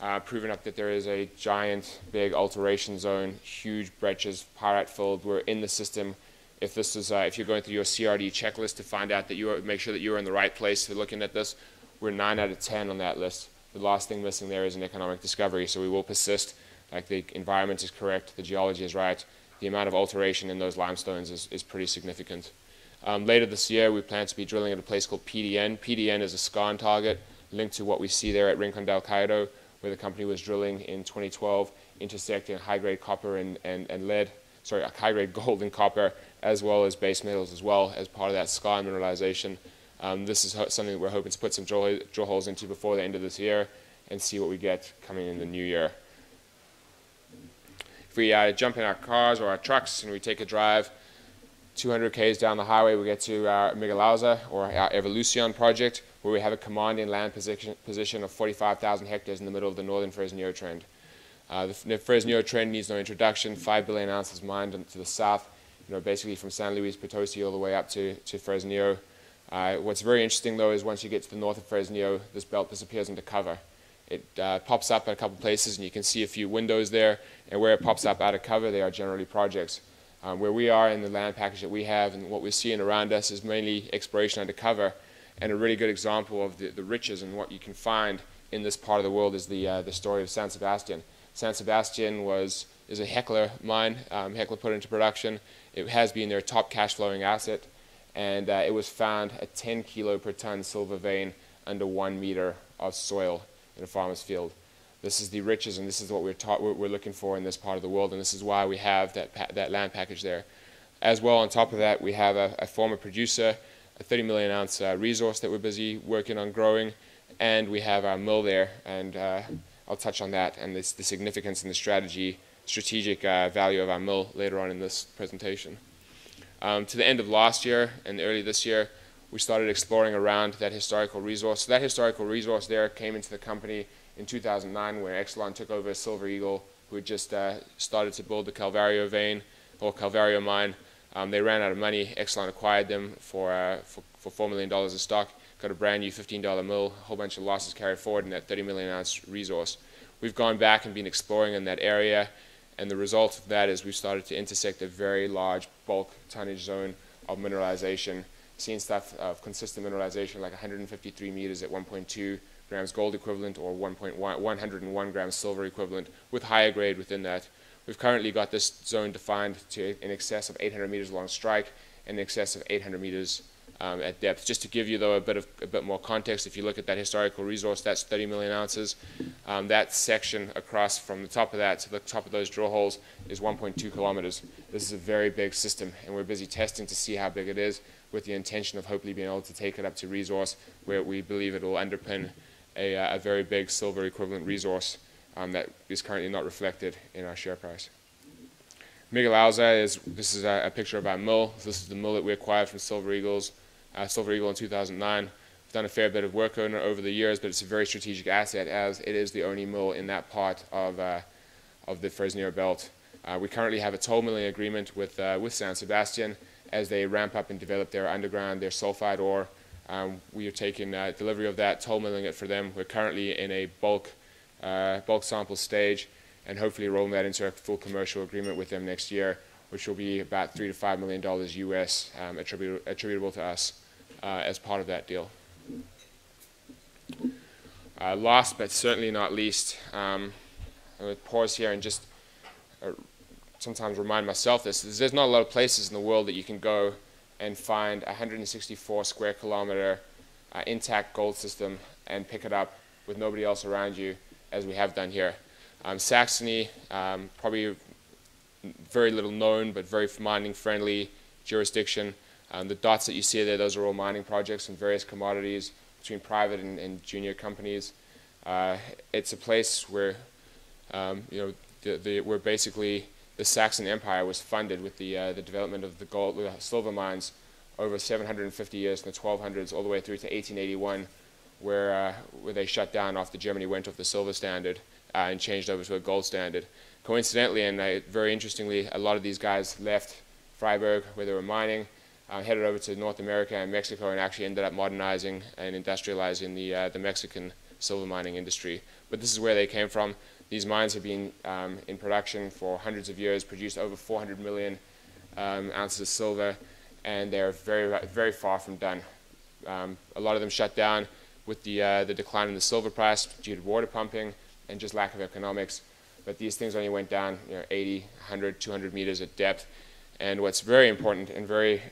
uh, proving up that there is a giant, big alteration zone, huge breccias, pyrite filled. We're in the system. If this is, uh, if you're going through your CRD checklist to find out that you are, make sure that you are in the right place to looking at this, we're 9 out of 10 on that list. The last thing missing there is an economic discovery, so we will persist. Like the environment is correct, the geology is right, the amount of alteration in those limestones is, is pretty significant. Um, later this year, we plan to be drilling at a place called PDN. PDN is a skarn target linked to what we see there at Rincon del Cairo, where the company was drilling in 2012, intersecting high-grade copper and, and, and lead, sorry, high-grade gold and copper, as well as base metals as well as part of that skarn mineralization. Um, this is something that we're hoping to put some drill, drill holes into before the end of this year and see what we get coming in the new year. If we uh, jump in our cars or our trucks and we take a drive 200 k's down the highway, we get to our Miguel Auza or our Evolucion project, where we have a commanding land position, position of 45,000 hectares in the middle of the northern Fresnillo Trend. Uh, the, Fresnillo Trend needs no introduction, 5 billion ounces mined to the south, you know, basically from San Luis Potosi all the way up to, to. Uh, what's very interesting though is once you get to the north of Fresnillo, this belt disappears into cover. It uh, pops up at a couple places, and you can see a few windows there. And where it pops up out of cover, they are generally projects. Um, where we are in the land package that we have and what we're seeing around us is mainly exploration under cover. And a really good example of the, the riches and what you can find in this part of the world is the, uh, the story of San Sebastian. San Sebastian was, is a Hecla mine. Um, Hecla put into production. It has been their top cash flowing asset. And uh, it was found a 10 kilo per ton silver vein under one meter of soil in a farmer's field. This is the riches, and this is what we're, taught, we're looking for in this part of the world, and this is why we have that, that land package there. As well, on top of that, we have a, a former producer, a 30 million ounce uh, resource that we're busy working on growing, and we have our mill there, and uh, I'll touch on that and this, the significance and the strategy, strategic uh, value of our mill later on in this presentation. Um, to the end of last year and early this year, we started exploring around that historical resource. So that historical resource there came into the company in 2009 when Excellon took over Silver Eagle, who had just uh, started to build the Calvario vein or Calvario mine. Um, they ran out of money. Excellon acquired them for, uh, for, for $4 million of stock, got a brand new $15 mill, a whole bunch of losses carried forward in that 30 million ounce resource. We've gone back and been exploring in that area, and the result of that is we've started to intersect a very large bulk tonnage zone of mineralization, seeing stuff of consistent mineralization like 153 meters at 1.2 grams gold equivalent or 1.1, 101 grams silver equivalent with higher grade within that. We've currently got this zone defined to in excess of 800 meters along strike and in excess of 800 meters um, at depth. Just to give you though a bit of a bit more context, if you look at that historical resource, that's 30 million ounces. Um, that section across from the top of that to the top of those drill holes is 1.2 kilometers. This is a very big system, and we're busy testing to see how big it is, with the intention of hopefully being able to take it up to resource, where we believe it will underpin a, uh, a very big silver equivalent resource um, that is currently not reflected in our share price. Miguel Auza is, this is a, a, picture of our mill. This is the mill that we acquired from Silver Eagles, uh, Silver Eagle in 2009. We've done a fair bit of work on it over the years, but it's a very strategic asset as it is the only mill in that part of, uh, of the Fresnillo belt. Uh, we currently have a toll milling agreement with, uh, with San Sebastian as they ramp up and develop their underground, their sulfide ore, um, we are taking uh, delivery of that, toll milling it for them. We're currently in a bulk, uh, bulk sample stage and hopefully rolling that into a full commercial agreement with them next year, which will be about three to five million dollars US um, attribu attributable to us as part of that deal. Uh, last but certainly not least, um, I'm going to pause here and just uh, sometimes remind myself this. There's not a lot of places in the world that you can go and find a 164 square kilometer uh, intact gold system and pick it up with nobody else around you as we have done here. Um, Saxony, um, probably very little known but very mining friendly jurisdiction. Um, the dots that you see there, those are all mining projects and various commodities between private and, and junior companies. Uh, it's a place where um, you know the, the, we're basically the Saxon Empire was funded with the, uh, the development of the gold, the silver mines over 750 years from the 1200s all the way through to 1881, where, uh, where they shut down after Germany went off the silver standard uh, and changed over to a gold standard. Coincidentally, and uh, very interestingly, a lot of these guys left Freiberg, where they were mining, uh, headed over to North America and Mexico, and actually ended up modernizing and industrializing the, uh, the Mexican silver mining industry. But this is where they came from. These mines have been um, in production for hundreds of years, produced over 400 million um, ounces of silver, and they're very, very far from done. Um, a lot of them shut down with the, uh, the decline in the silver price due to water pumping and just lack of economics. But these things only went down you know, 80, 100, 200 meters at depth. And what's very important and very,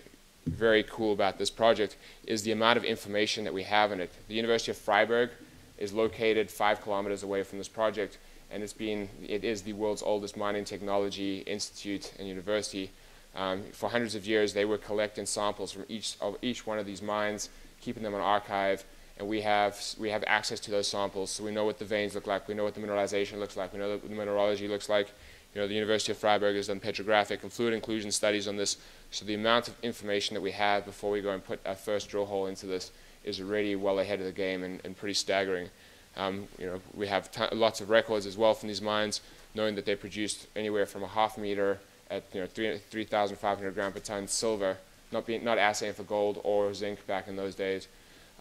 very cool about this project is the amount of information that we have in it. The University of Freiberg is located five kilometers away from this project, and it's been, it is the world's oldest mining technology institute and university. Um, for hundreds of years, they were collecting samples from each of each one of these mines, keeping them on archive, and we have we have access to those samples, so we know what the veins look like, we know what the mineralization looks like, we know what the mineralogy looks like. You know, the University of Freiberg has done petrographic and fluid inclusion studies on this, so the amount of information that we have before we go and put our first drill hole into this is already well ahead of the game and, and pretty staggering. Um, you know, we have lots of records as well from these mines, knowing that they produced anywhere from a half meter at you know 3,500 3, gram per ton silver, not being not assaying for gold or zinc back in those days,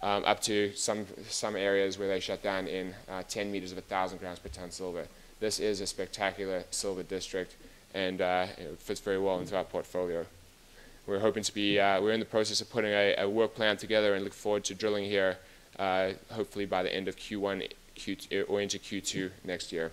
um, up to some, some areas where they shut down in uh, 10 meters of 1,000 grams per ton silver. This is a spectacular silver district and uh, it fits very well into our portfolio. We're hoping to be, uh, we're in the process of putting a, a, work plan together and look forward to drilling here uh, hopefully by the end of Q1 Q2, or into Q2 next year.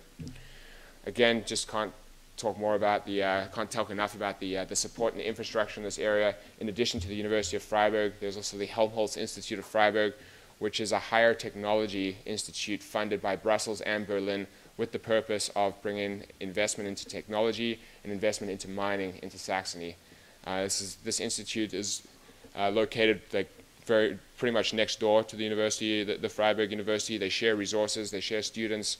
Again, just can't talk more about the, uh, can't talk enough about the, uh, the support and infrastructure in this area. In addition to the University of Freiberg, there's also the Helmholtz Institute of Freiberg, which is a higher technology institute funded by Brussels and Berlin with the purpose of bringing investment into technology and investment into mining into Saxony. Uh, this, is, this institute is uh, located like very pretty much next door to the university, the, the Freiberg University. They share resources, they share students,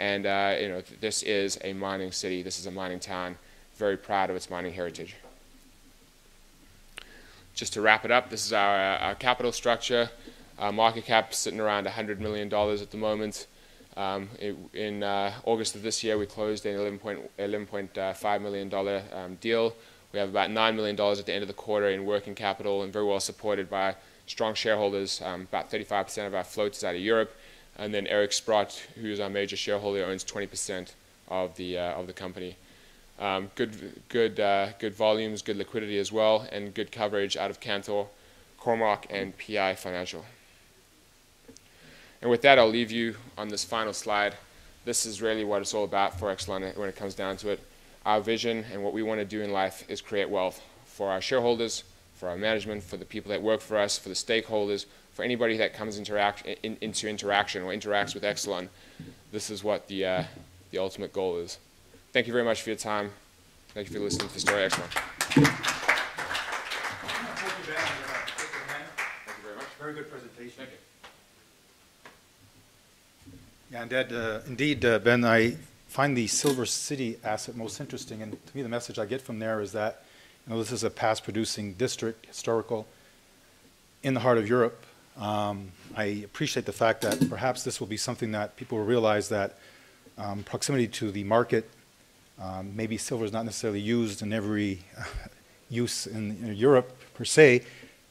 and uh, you know this is a mining city. This is a mining town. Very proud of its mining heritage. Just to wrap it up, this is our, uh, our capital structure. Market cap sitting around $100 million at the moment. Um, it, in uh, August of this year, we closed an $11.5 million um, deal. We have about $9 million at the end of the quarter in working capital and very well supported by strong shareholders. Um, about 35% of our float is out of Europe. And then Eric Sprott, who is our major shareholder, owns 20% of the, uh, of the company. Um, good, good, uh, good volumes, good liquidity as well, and good coverage out of Cantor, Cormark, and PI Financial. And with that, I'll leave you on this final slide. This is really what it's all about for Excellon when it comes down to it. Our vision and what we want to do in life is create wealth for our shareholders, for our management, for the people that work for us, for the stakeholders, for anybody that comes interact, in, into interaction or interacts with Excellon. This is what the, uh, the ultimate goal is. Thank you very much for your time. Thank you for listening to the story Excellon. Thank you very much. Very good presentation. Yeah, and uh, indeed, uh, Ben, I find the Silver City asset most interesting, and to me, the message I get from there is that you know, this is a past producing district, historical, in the heart of Europe. Um, I appreciate the fact that perhaps this will be something that people will realize that um, proximity to the market, um, maybe silver is not necessarily used in every use in, in, Europe per se,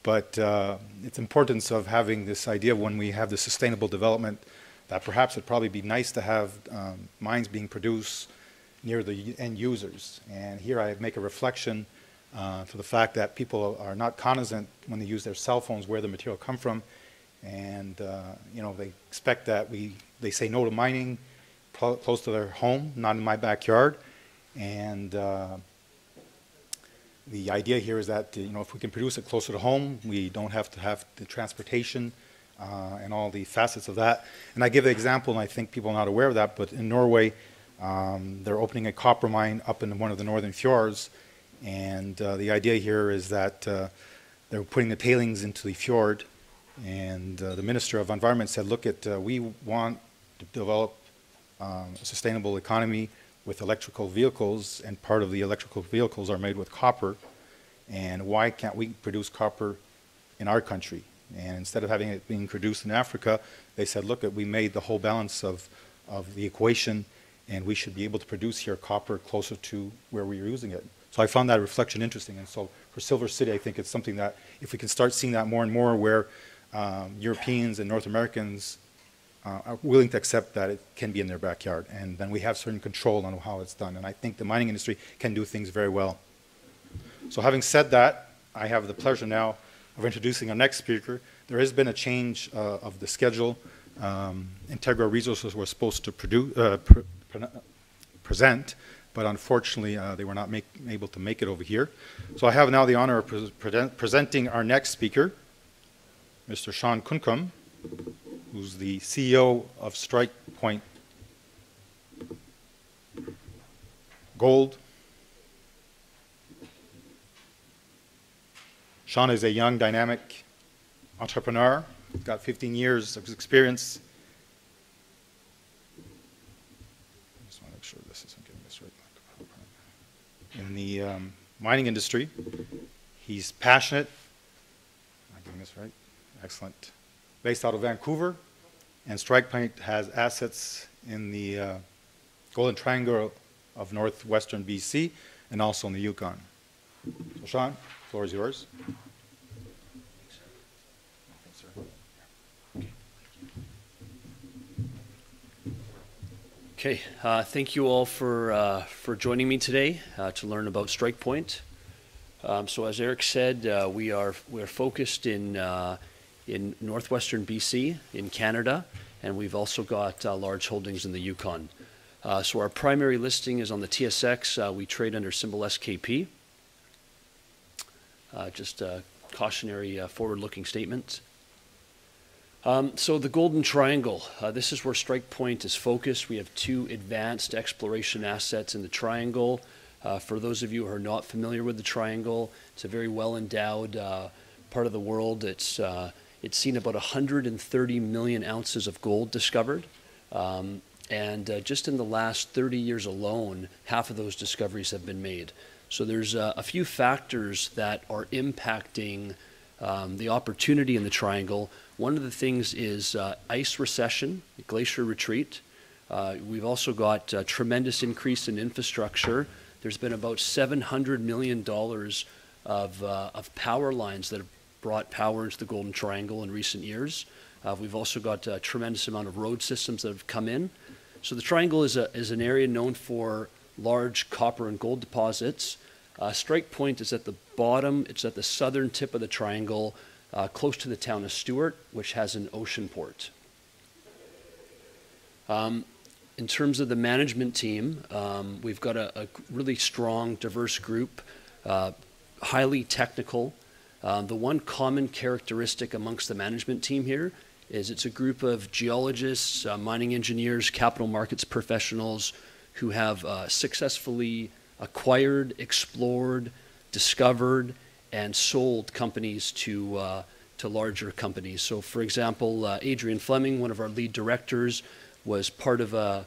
but uh, its importance of having this idea when we have the sustainable development that perhaps it'd probably be nice to have um, mines being produced near the end users. And here I make a reflection uh, to the fact that people are not cognizant when they use their cell phones where the material come from, and uh, you know they expect that we they say no to mining close to their home, not in my backyard, and uh, the idea here is that you know if we can produce it closer to home, we don't have to have the transportation. Uh, and all the facets of that. And I give the example, and I think people are not aware of that, but in Norway, um, they're opening a copper mine up in one of the northern fjords, and uh, the idea here is that uh, they're putting the tailings into the fjord. And uh, the Minister of Environment said, look, at, uh, we want to develop um, a sustainable economy with electrical vehicles, and part of the electrical vehicles are made with copper. And why can't we produce copper in our country? And instead of having it being produced in Africa, they said, look, we made the whole balance of, of the equation, and we should be able to produce here copper closer to where we're using it. So I found that reflection interesting. And so for Silver City, I think it's something that if we can start seeing that more and more where um, Europeans and North Americans uh, are willing to accept that it can be in their backyard. And then we have certain control on how it's done. And I think the mining industry can do things very well. So having said that, I have the pleasure now of introducing our next speaker. There has been a change uh, of the schedule. Um, Integra Resources were supposed to uh, pre present, but unfortunately uh, they were not make, able to make it over here. So I have now the honor of pre presenting our next speaker, Mr. Sean Kuncombe, who's the CEO of Strike Point Gold. Sean is a young, dynamic entrepreneur, got 15 years of experience in the um, mining industry. He's passionate. Am I getting this right? Excellent. Based out of Vancouver, and StrikePoint has assets in the uh, Golden Triangle of northwestern BC and also in the Yukon. So Sean, Floor is yours. Okay, uh, thank you all for uh, for joining me today uh, to learn about StrikePoint. Um, so as Eric said, uh, we are we are focused in uh, in northwestern BC, in Canada, and we've also got uh, large holdings in the Yukon. so our primary listing is on the TSX. we trade under symbol SKP. Uh, just a cautionary forward-looking statement. Um, so the Golden Triangle, uh, this is where Strike Point is focused. We have two advanced exploration assets in the triangle. Uh, for those of you who are not familiar with the triangle, it's a very well endowed uh, part of the world. It's, uh, it's seen about 130 million ounces of gold discovered. Um, and uh, just in the last 30 years alone, half of those discoveries have been made. So there's uh, a few factors that are impacting um, the opportunity in the triangle. One of the things is uh, ice recession, glacier retreat. Uh, we've also got a tremendous increase in infrastructure. There's been about $700 million of, uh, of power lines that have brought power into the Golden Triangle in recent years. Uh, we've also got a tremendous amount of road systems that have come in. So the Triangle is, a, is an area known for large copper and gold deposits. Uh, Strike Point is at the bottom, it's at the southern tip of the triangle, uh, close to the town of Stewart, which has an ocean port. Um, in terms of the management team, um, we've got a, a, really strong, diverse group, uh, highly technical. Um, the one common characteristic amongst the management team here is it's a group of geologists, uh, mining engineers, capital markets professionals who have uh, successfully acquired, explored, discovered, and sold companies to, uh, to larger companies. So, for example, uh, Adrian Fleming, one of our lead directors, was part of a,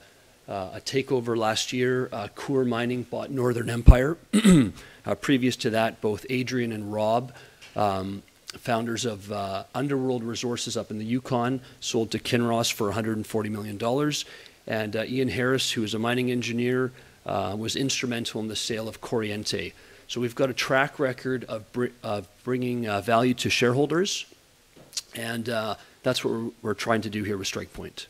uh, a takeover last year. Uh, Mining bought Northern Empire. Uh, previous to that, both Adrian and Rob, um, founders of uh, Underworld Resources up in the Yukon, sold to Kinross for $140 million. And Ian Harris, who is a mining engineer, uh, was instrumental in the sale of Corriente. So we've got a track record of, br- of bringing uh, value to shareholders, and uh, that's what we're, we're, trying to do here with StrikePoint.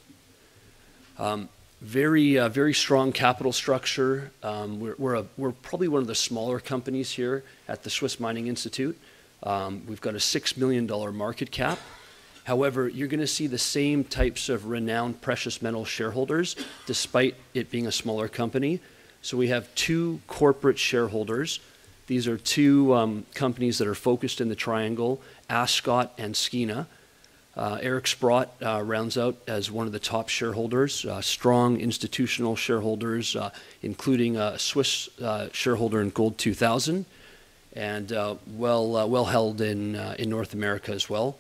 Um, very, uh, very strong capital structure. Um, we're, we're, a, we're, probably one of the smaller companies here at the Swiss Mining Institute. Um, we've got a $6 million market cap. However, you're going to see the same types of renowned precious metal shareholders, despite it being a smaller company. So we have two corporate shareholders. These are two um, companies that are focused in the triangle, Ascot and Skeena. Uh, Eric Sprott uh, rounds out as one of the top shareholders, uh, strong institutional shareholders, uh, including a Swiss uh, shareholder in Gold 2000, and uh, well, well held in, in North America as well.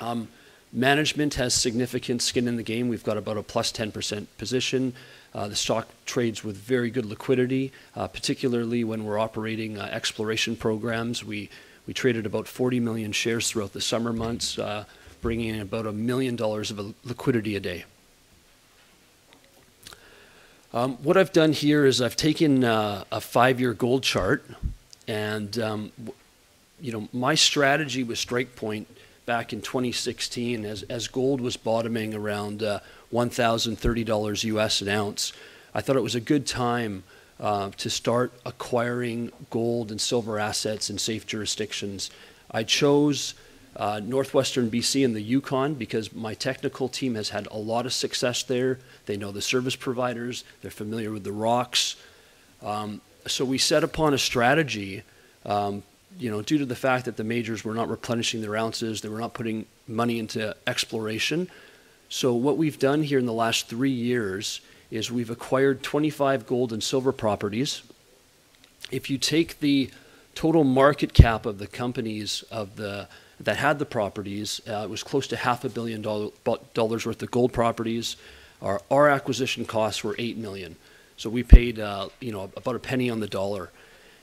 Um, management has significant skin in the game. We've got about a plus 10% position. Uh, the stock trades with very good liquidity, uh, particularly when we're operating uh, exploration programs. We, we traded about 40 million shares throughout the summer months, uh, bringing in about a million dollars of liquidity a day. Um, what I've done here is I've taken uh, a five-year gold chart, and um, you know my strategy with Strike Point back in 2016, as, as gold was bottoming around uh, $1,030 US an ounce, I thought it was a good time uh, to start acquiring gold and silver assets in safe jurisdictions. I chose uh, northwestern BC and the Yukon because my technical team has had a lot of success there. They know the service providers, they're familiar with the rocks. Um, so we set upon a strategy, um, you know, due to the fact that the majors were not replenishing their ounces, they were not putting money into exploration. So what we've done here in the last three years is we've acquired 25 gold and silver properties. If you take the total market cap of the companies of the that had the properties, uh, it was close to half a billion dollar, dollars worth of gold properties. Our, our acquisition costs were eight million, so we paid uh, you know about a penny on the dollar,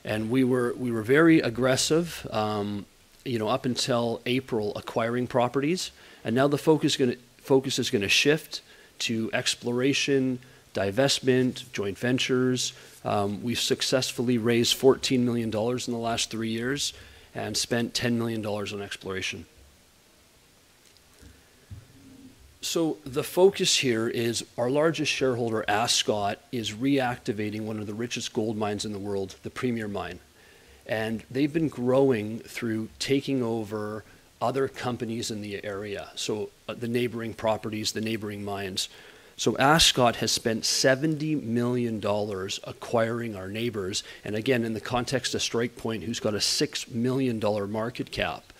and we were we were very aggressive. Um, you know, up until April, acquiring properties, and now the focus going focus is going to shift to exploration, divestment, joint ventures. Um, we've successfully raised $14 million in the last three years and spent $10 million on exploration. So the focus here is our largest shareholder, Ascot, is reactivating one of the richest gold mines in the world, the Premier Mine. And they've been growing through taking over other companies in the area, so uh, the neighboring properties, the neighboring mines. So Ascot has spent $70 million acquiring our neighbors. And again, in the context of Strike Point, who's got a $6 million market cap.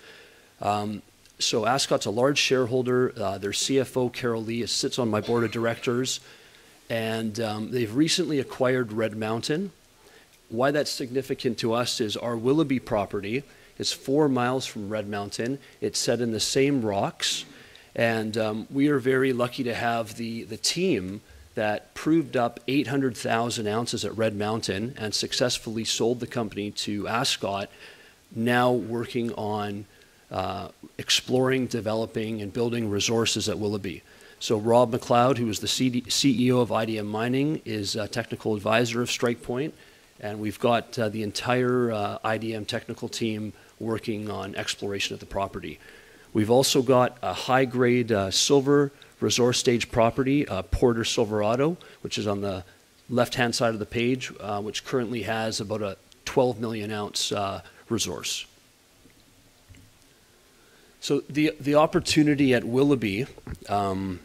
Um, so Ascot's a large shareholder. Uh, their CFO, Carol Lee, sits on my board of directors. And um, they've recently acquired Red Mountain. Why that's significant to us is our Willoughby property is four miles from Red Mountain. It's set in the same rocks. And um, we are very lucky to have the, the team that proved up 800,000 ounces at Red Mountain and successfully sold the company to Ascot, now working on uh, exploring, developing, and building resources at Willoughby. So Rob McLeod, who is the CD, CEO of IDM Mining, is a technical advisor of StrikePoint, Point, and we've got uh, the entire uh, IDM technical team working on exploration of the property. We've also got a high-grade uh, silver resource stage property, uh, Porter Silverado, which is on the left-hand side of the page, which currently has about a 12 million ounce resource. So the the opportunity at Willoughby, um,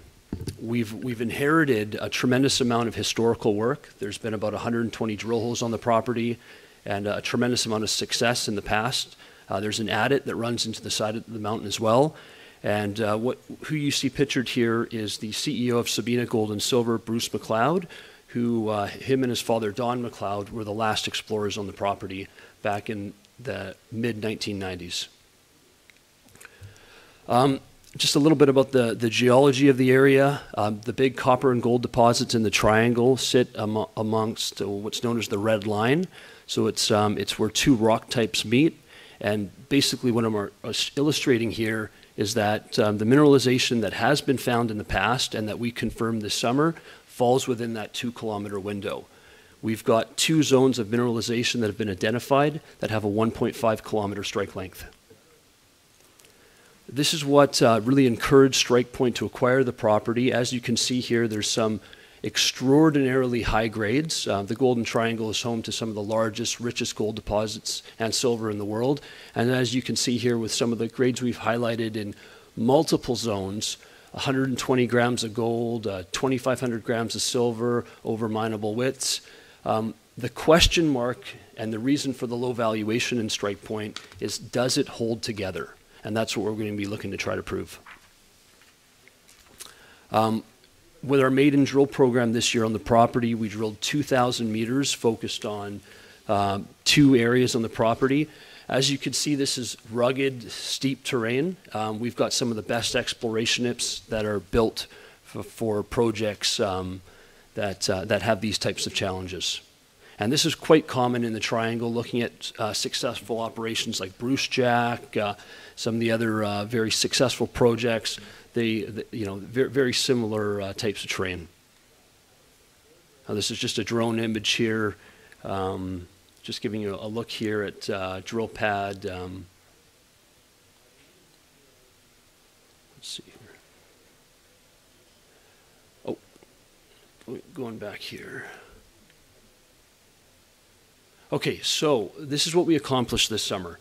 we've we've inherited a tremendous amount of historical work. There's been about 120 drill holes on the property, and a tremendous amount of success in the past. Uh, there's an adit that runs into the side of the mountain as well. And uh, what who you see pictured here is the CEO of Sabina Gold and Silver, Bruce McLeod, who uh, him and his father Don McLeod were the last explorers on the property back in the mid 1990s. Um, just a little bit about the, the geology of the area. Um, the big copper and gold deposits in the triangle sit am- amongst uh, what's known as the red line. So it's, um, it's where two rock types meet. And basically, what I'm uh, illustrating here is that um, the mineralization that has been found in the past and that we confirmed this summer falls within that two kilometer window. We've got two zones of mineralization that have been identified that have a 1.5 kilometer strike length. This is what uh, really encouraged Strike Point to acquire the property. As you can see here, there's some extraordinarily high grades. Uh, the Golden Triangle is home to some of the largest, richest gold deposits and silver in the world. And as you can see here with some of the grades we've highlighted in multiple zones, 120 grams of gold, uh, 2,500 grams of silver over mineable widths. Um, the question mark and the reason for the low valuation in Strike Point is does it hold together? And that's what we're going to be looking to try to prove. Um, with our maiden drill program this year on the property, we drilled 2,000 meters focused on uh, two areas on the property. As you can see, this is rugged, steep terrain. Um, we've got some of the best exploration IPs that are built for, for projects um, that, uh, that have these types of challenges. And this is quite common in the triangle, looking at uh, successful operations like Brucejack, uh, some of the other uh, very successful projects. They, the, you know, very, very similar uh, types of terrain. Now, this is just a drone image here, um, just giving you a look here at uh, drill pad. Um, let's see here. Oh, going back here. Okay, so this is what we accomplished this summer.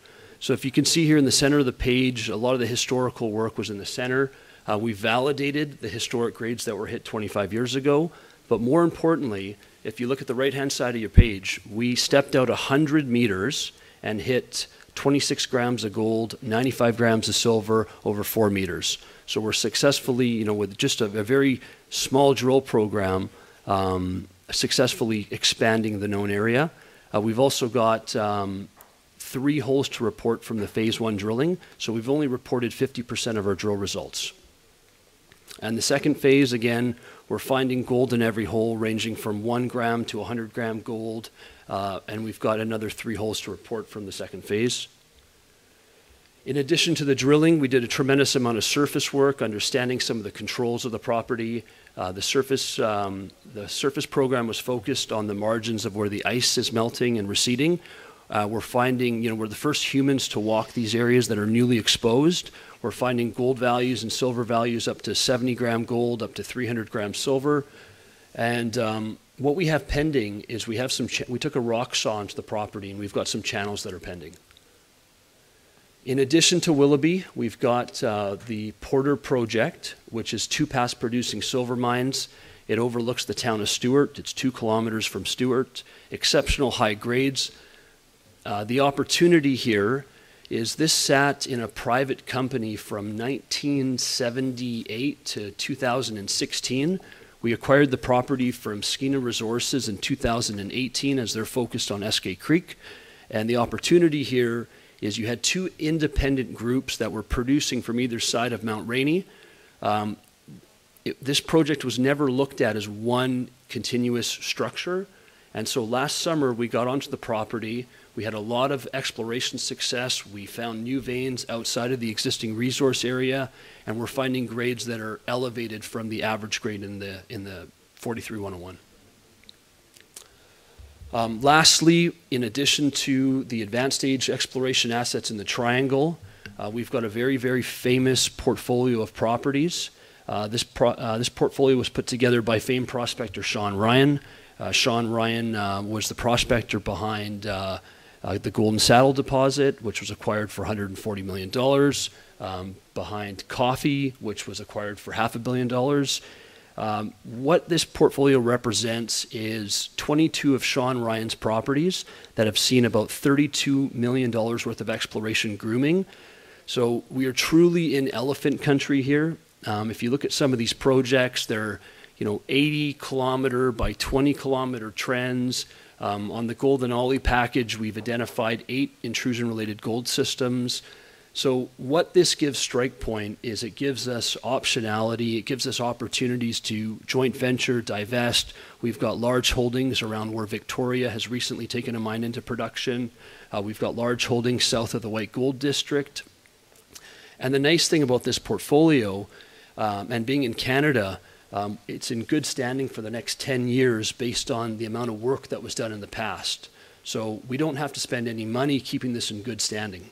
So if you can see here in the center of the page, a lot of the historical work was in the center. Uh, we validated the historic grades that were hit 25 years ago. But more importantly, if you look at the right-hand side of your page, we stepped out 100 meters and hit 26 grams of gold, 95 grams of silver over four meters. So we're successfully, you know, with just a, a very small drill program, um, successfully expanding the known area. Uh, we've also got um, three holes to report from the phase one drilling, so we've only reported 50% of our drill results. And the second phase, again, we're finding gold in every hole, ranging from one gram to 100 gram gold, uh, and we've got another three holes to report from the second phase. In addition to the drilling, we did a tremendous amount of surface work, understanding some of the controls of the property, uh, the surface, um, the surface program was focused on the margins of where the ice is melting and receding. Uh, we're finding, you know, we're the first humans to walk these areas that are newly exposed. We're finding gold values and silver values up to 70 gram gold, up to 300 gram silver. And um, what we have pending is we have some, we took a rock saw into the property and we've got some channels that are pending. In addition to Willoughby, we've got uh, the Porter Project, which is two past producing silver mines. It overlooks the town of Stewart. It's two kilometers from Stewart. Exceptional high grades. Uh, the opportunity here is this sat in a private company from 1978 to 2016. We acquired the property from Skeena Resources in 2018 as they're focused on Eskay Creek. And the opportunity here is you had two independent groups that were producing from either side of Mount Rainey. Um, it, this project was never looked at as one continuous structure. And so last summer, we got onto the property. We had a lot of exploration success. We found new veins outside of the existing resource area, and we're finding grades that are elevated from the average grade in the, in the 43101. Um, lastly, in addition to the advanced stage exploration assets in the triangle, uh, we've got a very, very famous portfolio of properties. Uh, this, pro- uh, this portfolio was put together by famed prospector Shawn Ryan. Uh, Shawn Ryan uh, was the prospector behind uh, the Golden Saddle deposit, which was acquired for $140 million, um, behind Coffee, which was acquired for half a billion dollars, um, what this portfolio represents is 22 of Shawn Ryan's properties that have seen about $32 million worth of exploration grooming. So we are truly in elephant country here. Um, if you look at some of these projects, they're you know 80 kilometer by 20 kilometer trends. Um, on the Golden Ollie package, we've identified eight intrusion-related gold systems. So what this gives Strike Point is it gives us optionality, it gives us opportunities to joint venture, divest. We've got large holdings around where Victoria has recently taken a mine into production. Uh, we've got large holdings south of the White Gold District. And the nice thing about this portfolio um, and being in Canada, um, it's in good standing for the next 10 years based on the amount of work that was done in the past. So we don't have to spend any money keeping this in good standing.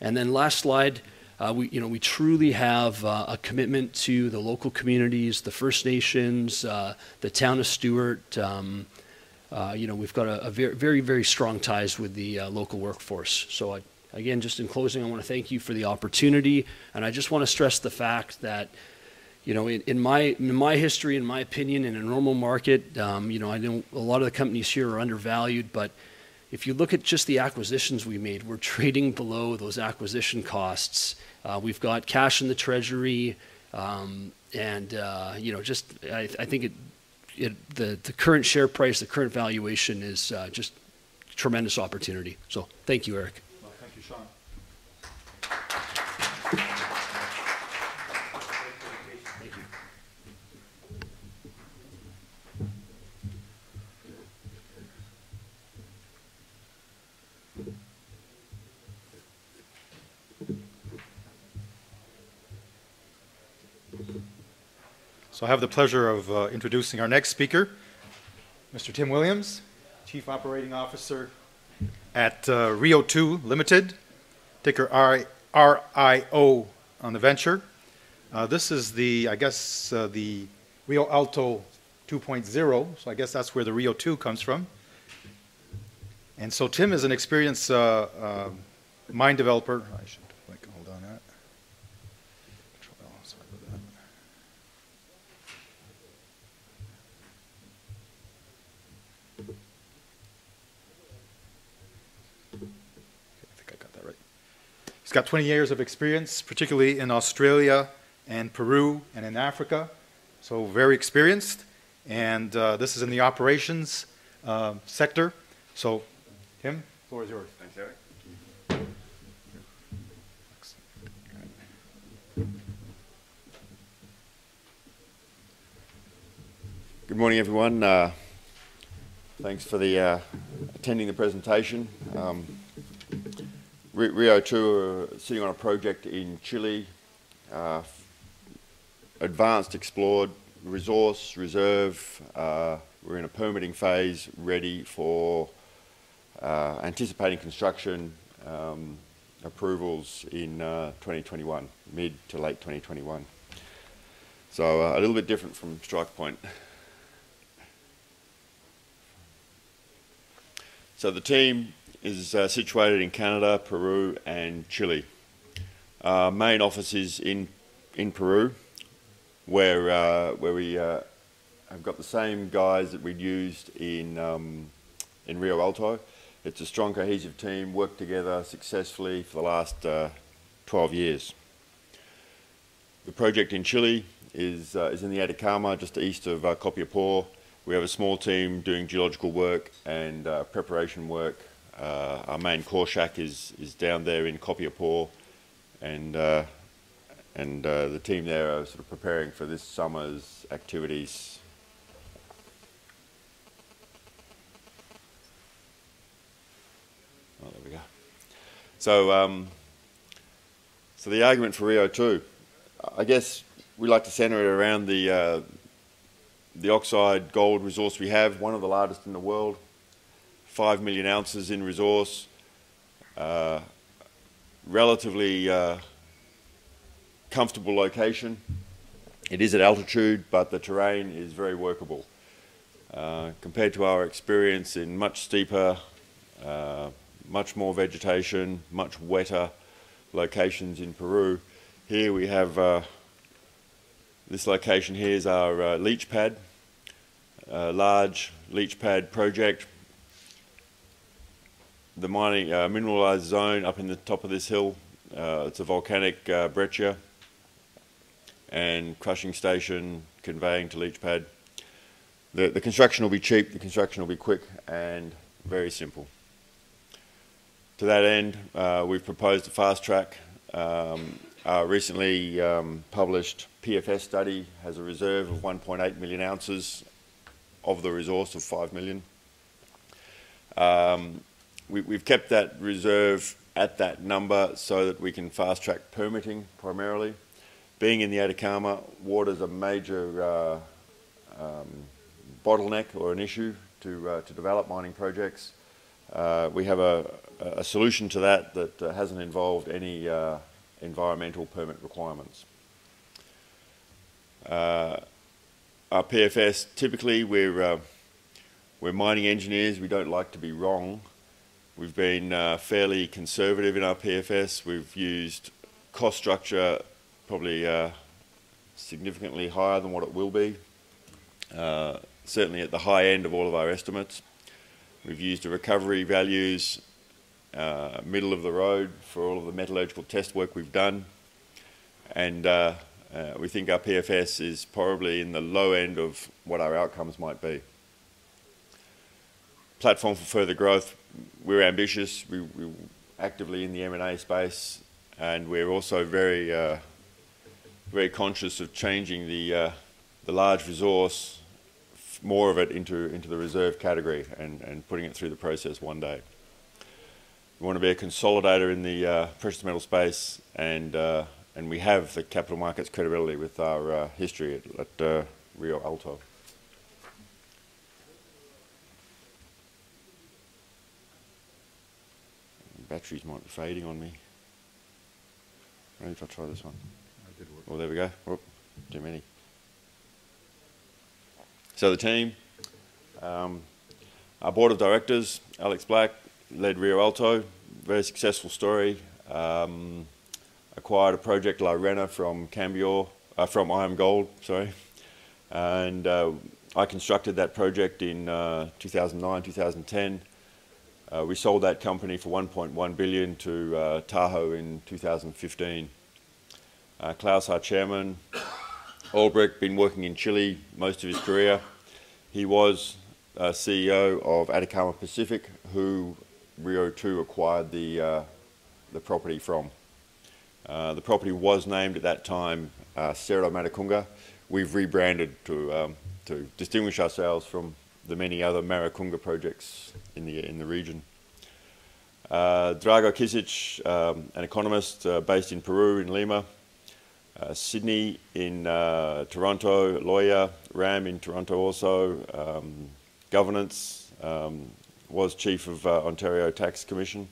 And then last slide, uh, we, you know, we truly have uh, a commitment to the local communities, the First Nations, uh, the town of Stewart. Um, uh, you know, we've got a, a, very, very, very strong ties with the uh, local workforce. So, I, again, just in closing, I want to thank you for the opportunity, and I just want to stress the fact that, you know, in, in my in my history, in my opinion, in a normal market, um, you know, I know a lot of the companies here are undervalued, but if you look at just the acquisitions we made, we're trading below those acquisition costs. Uh, we've got cash in the treasury, um, and uh, you know, just I, I think it, it, the the current share price, the current valuation is uh, just tremendous opportunity. So, thank you, Eric. Well, thank you, Sean. Thank you. So I have the pleasure of uh, introducing our next speaker, Mr. Tim Williams, Chief Operating Officer at uh, Rio 2 Limited, ticker R- RIO on the venture. Uh, this is the, I guess, uh, the Rio Alto 2.0, so I guess that's where the Rio 2 comes from. And so Tim is an experienced uh, uh, mine developer. I should like hold on that. Control L, sorry about that. Okay, I think I got that right. He's got 20 years of experience, particularly in Australia and Peru and in Africa. So very experienced. And uh, this is in the operations uh, sector. So, Tim, floor is yours. Thanks, Eric. Good morning, everyone. Uh, thanks for the uh, attending the presentation. Um, Rio 2 are sitting on a project in Chile, uh, advanced explored resource, reserve. Uh, we're in a permitting phase, ready for uh, anticipating construction um, approvals in uh, 2021, mid to late 2021. So uh, a little bit different from Strike Point. So the team is uh, situated in Canada, Peru, and Chile. Main office is in in Peru, where uh, where we uh, have got the same guys that we'd used in um, in Rio Alto. It's a strong, cohesive team, worked together successfully for the last uh, 12 years. The project in Chile is uh, is in the Atacama, just east of uh, Copiapó. We have a small team doing geological work and preparation work. Our main core shack is is down there in Copiapó, and and uh, the team there are sort of preparing for this summer's activities. Oh, there we go. So, um, so the argument for Rio 2, I guess we like to centre it around the uh, the oxide gold resource we have, one of the largest in the world, five million ounces in resource, uh, relatively uh, comfortable location. It is at altitude, but the terrain is very workable. Uh, compared to our experience in much steeper, uh, much more vegetation, much wetter locations in Peru, here we have uh, this location here is our uh, leach pad, a large leach pad project. The mining uh, mineralized zone up in the top of this hill, uh, it's a volcanic breccia and crushing station, conveying to leach pad. The, the construction will be cheap, the construction will be quick and very simple. To that end, uh, we've proposed a fast track. Um, our recently um, published PFS study has a reserve of 1.8 million ounces of the resource of 5 million. Um, we, have kept that reserve at that number so that we can fast track permitting primarily being in the Atacama, water is a major uh, um, bottleneck or an issue to, uh, to develop mining projects. Uh, we have a, a, solution to that that uh, hasn't involved any uh, environmental permit requirements. Uh, our PFS, typically we're, we're mining engineers, we don't like to be wrong. We've been fairly conservative in our PFS. We've used cost structure probably uh, significantly higher than what it will be. Uh, certainly at the high end of all of our estimates. We've used the recovery values uh, middle of the road for all of the metallurgical test work we've done. And uh, uh, we think our PFS is probably in the low end of what our outcomes might be. Platform for further growth, we're ambitious. We, are actively in the M&A space and we're also very uh, very conscious of changing the, uh, the large resource, more of it into, into the reserve category and, and putting it through the process one day. We want to be a consolidator in the uh, precious metal space and, uh, and we have the capital markets credibility with our uh, history at, at uh, Rio Alto. Batteries might be fading on me. Maybe if I try this one. Oh, there we go. Too many. So the team, um, our board of directors, Alex Black led Rio Alto, very successful story. Um, acquired a project La Arena from Cambior, uh, from IAMGOLD, sorry, and uh, I constructed that project in uh, 2009, 2010. Uh, we sold that company for 1.1 billion to uh, Tahoe in 2015. Uh, Klaus, our chairman, Albrecht, been working in Chile most of his career. He was uh, CEO of Atacama Pacific, who Rio 2 acquired the, uh, the property from. Uh, the property was named at that time Cerro Maricunga. We've rebranded to, um, to distinguish ourselves from the many other Maricunga projects in the, in the region. Uh, Drago Kisic, um, an economist uh, based in Peru, in Lima, uh, Sydney in uh, Toronto, lawyer, Ram in Toronto also, um, governance, um, was chief of uh, Ontario Tax Commission,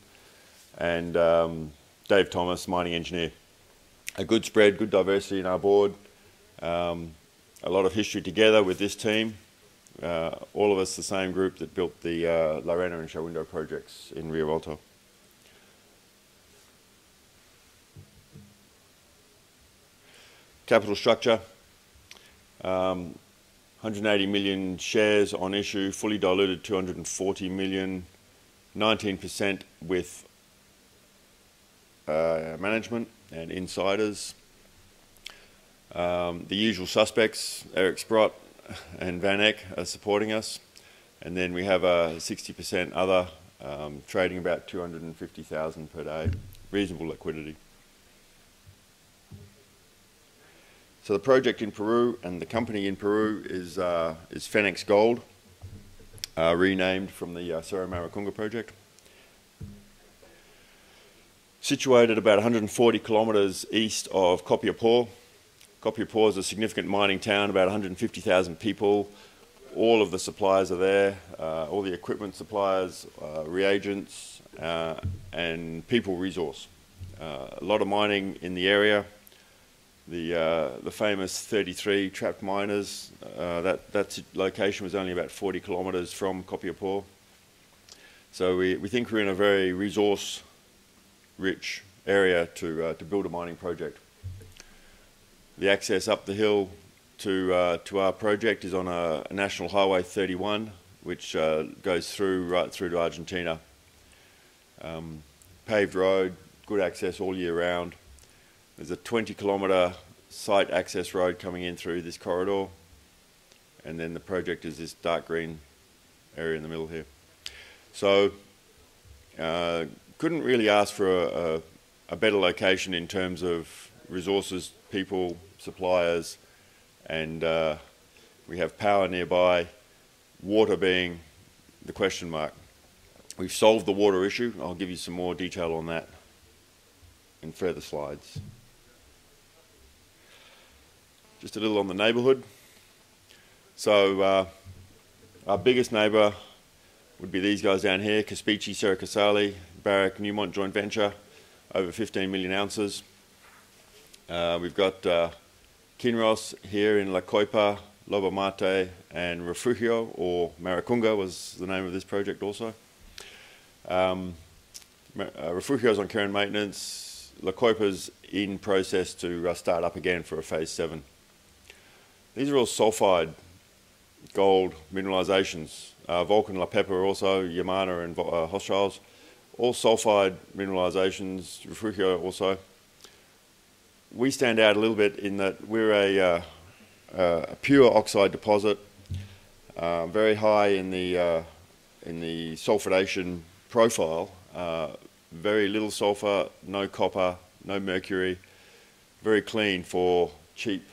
and um, Dave Thomas, mining engineer. A good spread, good diversity in our board. Um, a lot of history together with this team. Uh, all of us the same group that built the uh, La Arena and Shahuindo projects in Rio Alto. Capital structure. Um, 180 million shares on issue, fully diluted 240 million, 19% with uh, management and insiders. Um, the usual suspects, Eric Sprott and Van Eck are supporting us. And then we have a 60% other um, trading about 250,000 per day, reasonable liquidity. So the project in Peru and the company in Peru is, uh, is Fenix Gold, uh, renamed from the uh, Cerro Maricunga project. Situated about 140 kilometres east of Copiapó. Copiapó is a significant mining town, about 150,000 people. All of the suppliers are there, uh, all the equipment suppliers, uh, reagents, uh, and people resource. Uh, a lot of mining in the area, the, uh, the famous 33 trapped miners. That, that location was only about 40 kilometres from Copiapó. So we, we think we're in a very resource rich area to, uh, to build a mining project. The access up the hill to, uh, to our project is on a, a National Highway 31, which uh, goes through right through to Argentina. Um, paved road, good access all year round. There's a 20 kilometre site access road coming in through this corridor. And then the project is this dark green area in the middle here. So, uh, couldn't really ask for a, a, a, better location in terms of resources, people, suppliers, and uh, we have power nearby, water being the question mark. We've solved the water issue. I'll give you some more detail on that in further slides. Just a little on the neighbourhood. So uh, our biggest neighbour would be these guys down here, Caspiche, Cerro Casale, Barrick, Newmont joint venture, over 15 million ounces. Uh, we've got uh, Kinross here in La Coipa, Lobo Marte, and Refugio, or Maricunga was the name of this project also. Um, uh, Refugio's on care and maintenance. La Coipa's in process to uh, start up again for a phase 7. These are all sulfide gold mineralizations. Uh, Volcan La Pepa also, Yamana and uh, Hochschild, all sulfide mineralizations, Refugio also. We stand out a little bit in that we're a, uh, a pure oxide deposit, uh, very high in the, uh, in the sulfidation profile, uh, very little sulfur, no copper, no mercury, very clean for heap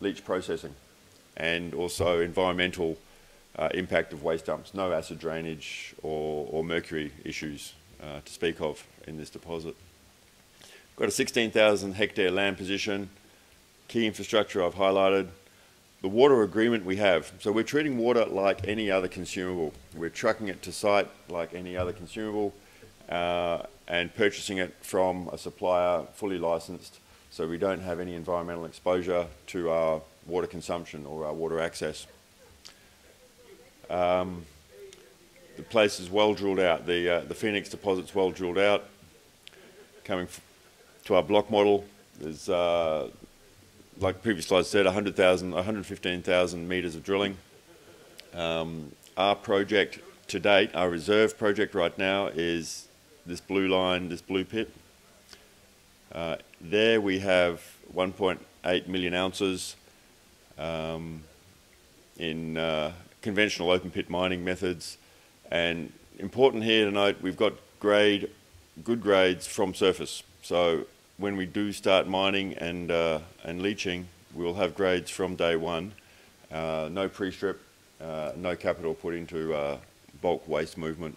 leach processing and also environmental uh, impact of waste dumps. No acid drainage or, or mercury issues uh, to speak of in this deposit. Got a 16,000 hectare land position, key infrastructure I've highlighted, the water agreement we have. So we're treating water like any other consumable. We're trucking it to site like any other consumable uh, and purchasing it from a supplier fully licensed so we don't have any environmental exposure to our water consumption or our water access. Um, the place is well drilled out. The, uh, the Fenix deposit's well drilled out. Coming to our block model, there's, uh, like previous slide said, 100,000, 115,000 metres of drilling. Um, our project to date, our reserve project right now is this blue line, this blue pit. Uh, there we have 1.8 million ounces um, in uh, conventional open pit mining methods. And important here to note, we've got grade, good grades from surface. So when we do start mining and, uh, and leaching, we'll have grades from day one. Uh, no pre-strip, uh, no capital put into uh, bulk waste movement.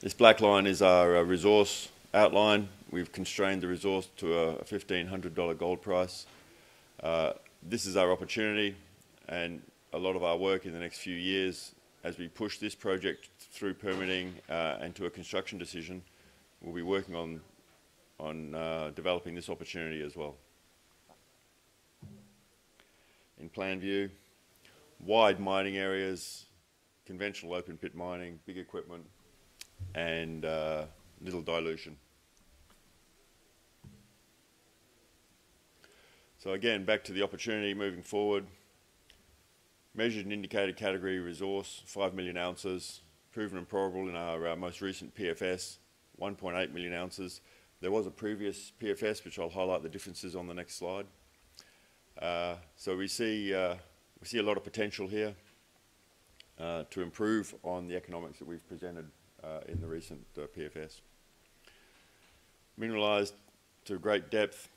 This black line is our uh, resource outline. We've constrained the resource to a $1,500 gold price. Uh, this is our opportunity and a lot of our work in the next few years as we push this project through permitting and to a construction decision. We'll be working on on uh, developing this opportunity as well. In plan view, wide mining areas, conventional open pit mining, big equipment, and uh, little dilution. So again, back to the opportunity moving forward. Measured and indicated category resource, 5 million ounces, proven and probable in our uh, most recent PFS, 1.8 million ounces. There was a previous PFS, which I'll highlight the differences on the next slide. Uh, so we see, uh, we see a lot of potential here uh, to improve on the economics that we've presented uh, in the recent PFS. Mineralised to great depth,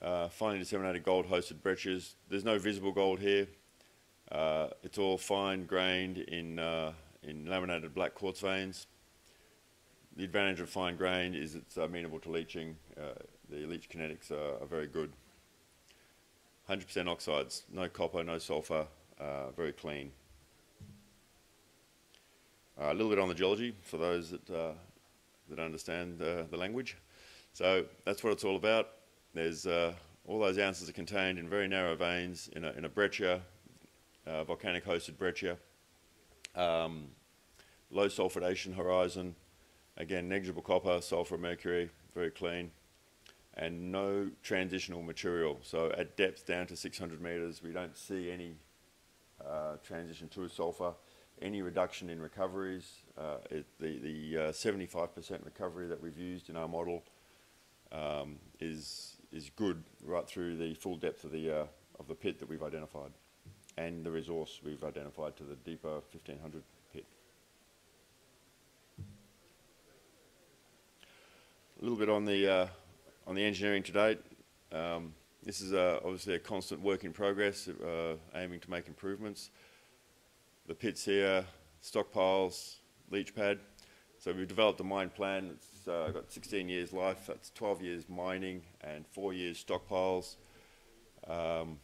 uh, finely disseminated gold hosted breccias. There's no visible gold here. Uh, it's all fine grained in, uh, in laminated black quartz veins. The advantage of fine grained is it's amenable to leaching. Uh, the leach kinetics are, are very good. 100% oxides, no copper, no sulfur, uh, very clean. Uh, a little bit on the geology for those that, uh, that understand the language. So that's what it's all about. There's all those ounces are contained in very narrow veins in a, in a breccia uh, volcanic hosted breccia, um, low sulfidation horizon, again negligible copper, sulfur, mercury, very clean, and no transitional material. So at depth down to 600 meters, we don't see any uh, transition to sulfur, any reduction in recoveries. Uh, it, the 75% uh, recovery that we've used in our model um, is is good right through the full depth of the uh, of the pit that we've identified and the resource we've identified to the deeper 1500 pit. A little bit on the uh, on the engineering to date. Um, this is uh, obviously a constant work in progress, uh, aiming to make improvements. The pits here, stockpiles, leach pad. So we've developed a mine plan. It's uh, got 16 years life. That's 12 years mining and four years stockpiles. Um,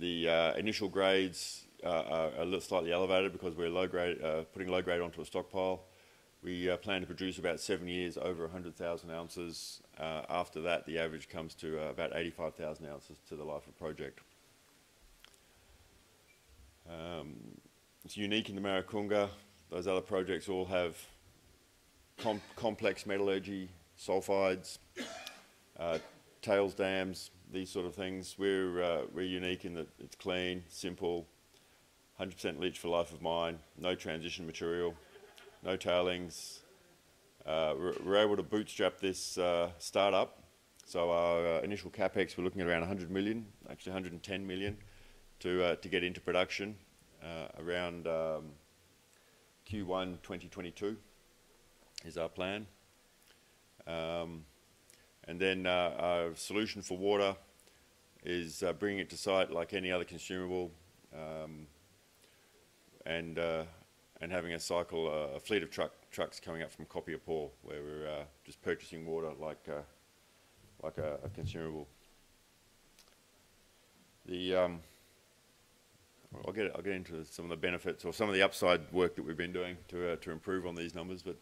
the uh, initial grades are a little slightly elevated because we're low grade, putting low grade onto a stockpile. We uh, plan to produce about seven years over 100,000 ounces. Uh, after that, the average comes to uh, about 85,000 ounces to the life of project. Um, it's unique in the Maricunga. Those other projects all have com complex metallurgy, sulfides, tails dams, these sort of things. We're, uh, we're unique in that it's clean, simple, 100% leach for life of mine, no transition material, no tailings. Uh, we're, we're, able to bootstrap this uh, startup. So our uh, initial capex, we're looking at around 100 million, actually 110 million, to uh, to get into production uh, around um, Q1 2022 is our plan. Um, and then uh, our solution for water is bringing it to site like any other consumable um, and, and having a cycle, uh, a fleet of truck, trucks coming up from Copiapó where we're uh, just purchasing water like, uh, like a, a, consumable. The, um, I'll get, I'll get into some of the benefits or some of the upside work that we've been doing to, to improve on these numbers. But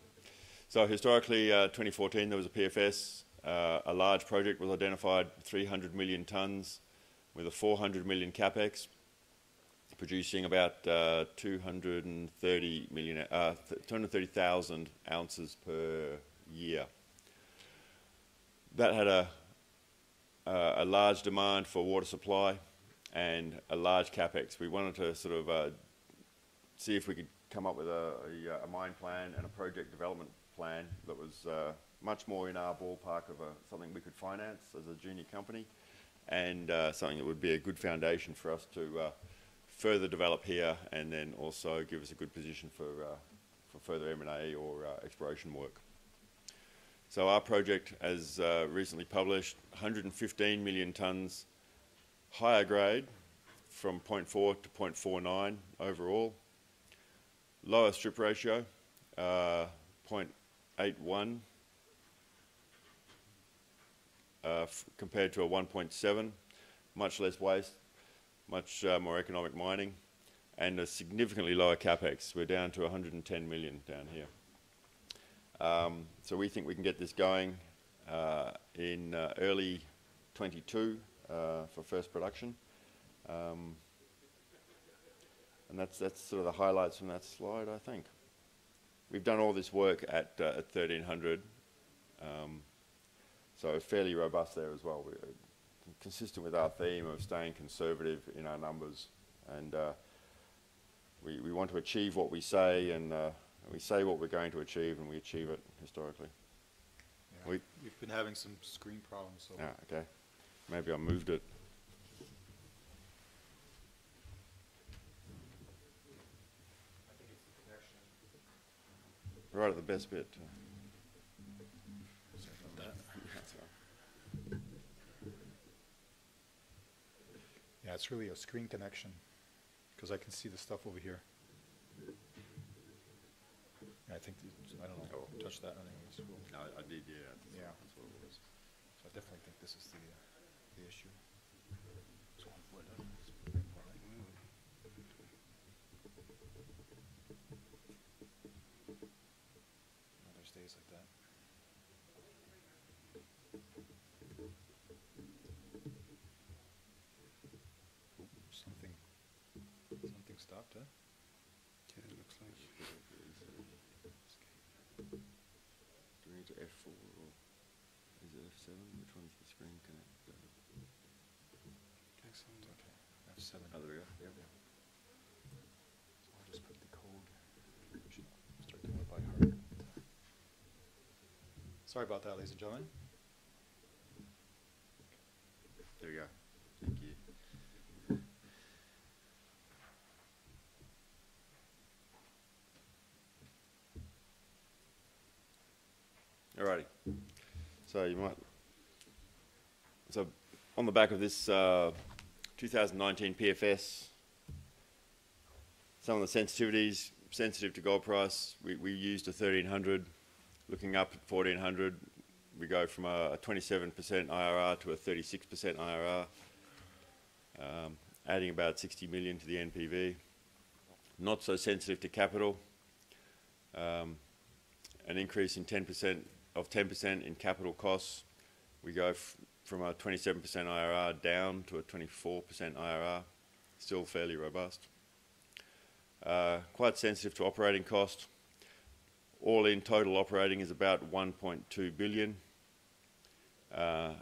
So historically, 2014 there was a PFS uh, a large project was identified, 300 million tonnes with a 400 million capex, producing about uh, 230 million, uh, 230,000 ounces per year. That had a, a large demand for water supply and a large capex. We wanted to sort of uh, see if we could come up with a, a, a, mine plan and a project development plan that was uh, much more in our ballpark of a, something we could finance as a junior company and uh, something that would be a good foundation for us to uh, further develop here and then also give us a good position for, uh, for further M&A or uh, exploration work. So our project, as uh, recently published, 115 million tonnes higher grade from 0.4 to 0.49 overall, lower strip ratio, uh, 0.81 uh, compared to a 1.7, much less waste, much uh, more economic mining, and a significantly lower capex. We're down to 110 million down here. Um, so we think we can get this going uh, in uh, early 22 uh, for first production. Um, and that's, that's sort of the highlights from that slide, I think. We've done all this work at, uh, at 1300, um, so fairly robust there as well. We're consistent with our theme of staying conservative in our numbers. And uh, we, we want to achieve what we say, and uh, we say what we're going to achieve, and we achieve it historically. Yeah, We- We've been having some screen problems, so. Ah, okay. Maybe I moved it. Right at the best bit. Sorry about that. That's all right. Yeah, it's really a screen connection, because I can see the stuff over here. Yeah, I think, I don't know, touch that anyways. We'll- No, I did, yeah. Yeah. That's what it was. So I definitely think this is the, uh, the issue. So what, it's very important. No, There's days like that. Oop, Something, something stopped, huh? Yeah, it looks like. Do we need to F4 or is it F7? Which one's the screen connect? Excellent, okay. F7. Oh, there we go. Yep. So I'll just put the code. We should Start doing it by heart. Sorry about that, ladies and gentlemen. There we go. Thank you. Alrighty. So you might. So on the back of this uh, 2019 PFS, some of the sensitivities sensitive to gold price. We, we used a 1300, looking up at 1400. We go from a, a 27% IRR to a 36% IRR, um, adding about 60 million to the NPV. Not so sensitive to capital. Um, an increase in 10% of 10% in capital costs. We go from a 27% IRR down to a 24% IRR, still fairly robust. Uh, quite sensitive to operating cost. All in total operating is about 1.2 billion. Uh,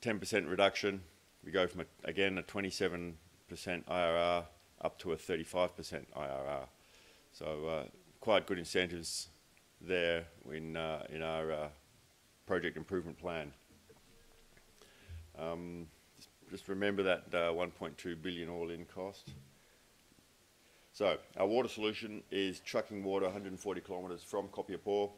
10% reduction. We go from again a 27% IRR up to a 35% IRR. So uh, quite good incentives there in uh, in our uh, project improvement plan. Um, just, remember that uh, 1.2 billion all-in cost. So our water solution is trucking water 140 kilometres from Copiapó.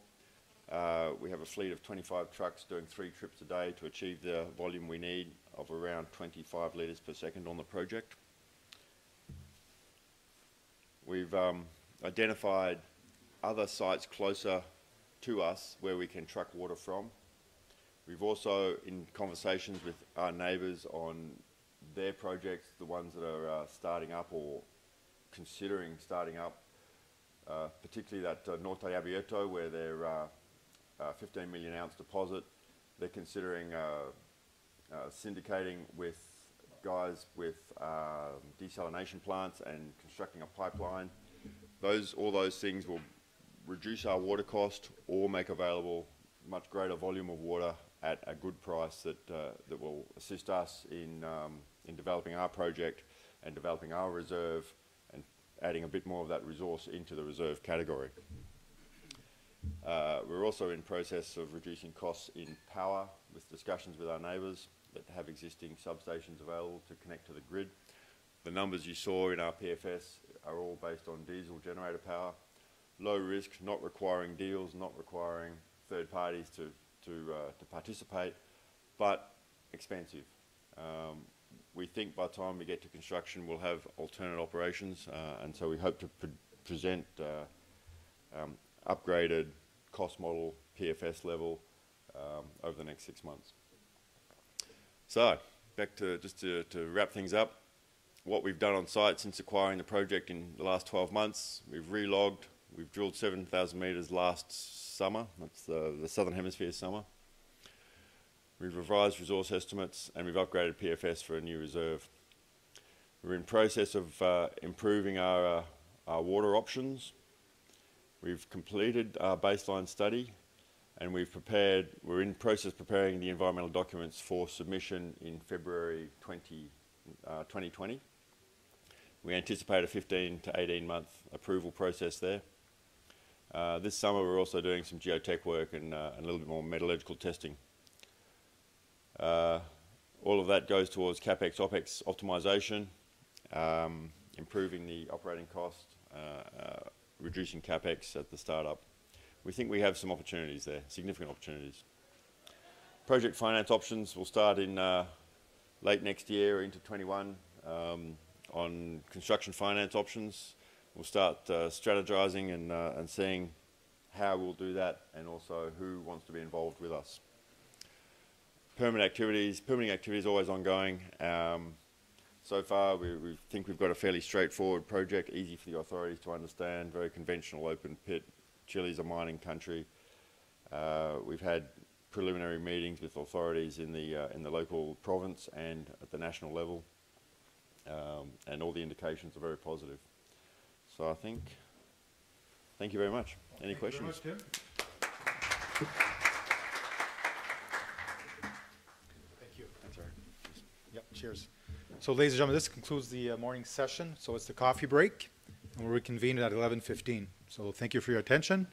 Uh, we have a fleet of 25 trucks doing three trips a day to achieve the volume we need of around 25 litres per second on the project. We've um, identified other sites closer to us where we can truck water from. We've also, in conversations with our neighbours on their projects, the ones that are uh, starting up or considering starting up, uh, particularly that uh, Norte Abierto where they're uh, uh, 15 million ounce deposit. They're considering uh, uh, syndicating with guys with um desalination plants and constructing a pipeline. Those, all those things will reduce our water cost or make available much greater volume of water at a good price that, uh, that will assist us in, um, in developing our project and developing our reserve and adding a bit more of that resource into the reserve category. Uh, we're also in process of reducing costs in power with discussions with our neighbours that have existing substations available to connect to the grid. The numbers you saw in our PFS are all based on diesel generator power. Low risk, not requiring deals, not requiring third parties to, to, uh, to participate, but expensive. Um, we think by the time we get to construction we'll have alternate operations uh, and so we hope to pre- present uh, um, upgraded cost model PFS level um, over the next six months. So, back to just to, to wrap things up, what we've done on site since acquiring the project in the last 12 months, we've relogged, we've drilled 7,000 metres last summer. That's the, the Southern Hemisphere summer. We've revised resource estimates and we've upgraded PFS for a new reserve. We're in process of uh, improving our, uh, our water options. We've completed our baseline study and we've prepared, we're in process preparing the environmental documents for submission in February 20, uh, 2020. We anticipate a 15 to 18 month approval process there. Uh, this summer we're also doing some geotech work and, uh, and a little bit more metallurgical testing. Uh, all of that goes towards CapEx, OpEx optimization, um, improving the operating cost, uh, uh, reducing CapEx at the startup. We think we have some opportunities there, significant opportunities. Project finance options will start in late next year into 21 um, on construction finance options. We'll start uh, strategizing and, uh, and seeing how we'll do that and also who wants to be involved with us. Permit activities, permitting activity is always ongoing. Um, so far, we, we, think we've got a fairly straightforward project, easy for the authorities to understand, very conventional open pit. Chile's a mining country. Uh, we've had preliminary meetings with authorities in the, uh, in the local province and at the national level, um, and all the indications are very positive. So I think, thank you very much. Any Thank questions? You very much, Tim. Thank you. That's all right. Yep, cheers. So ladies and gentlemen, this concludes the uh, morning session. So it's the coffee break, and we'll reconvene at 11:15. So thank you for your attention.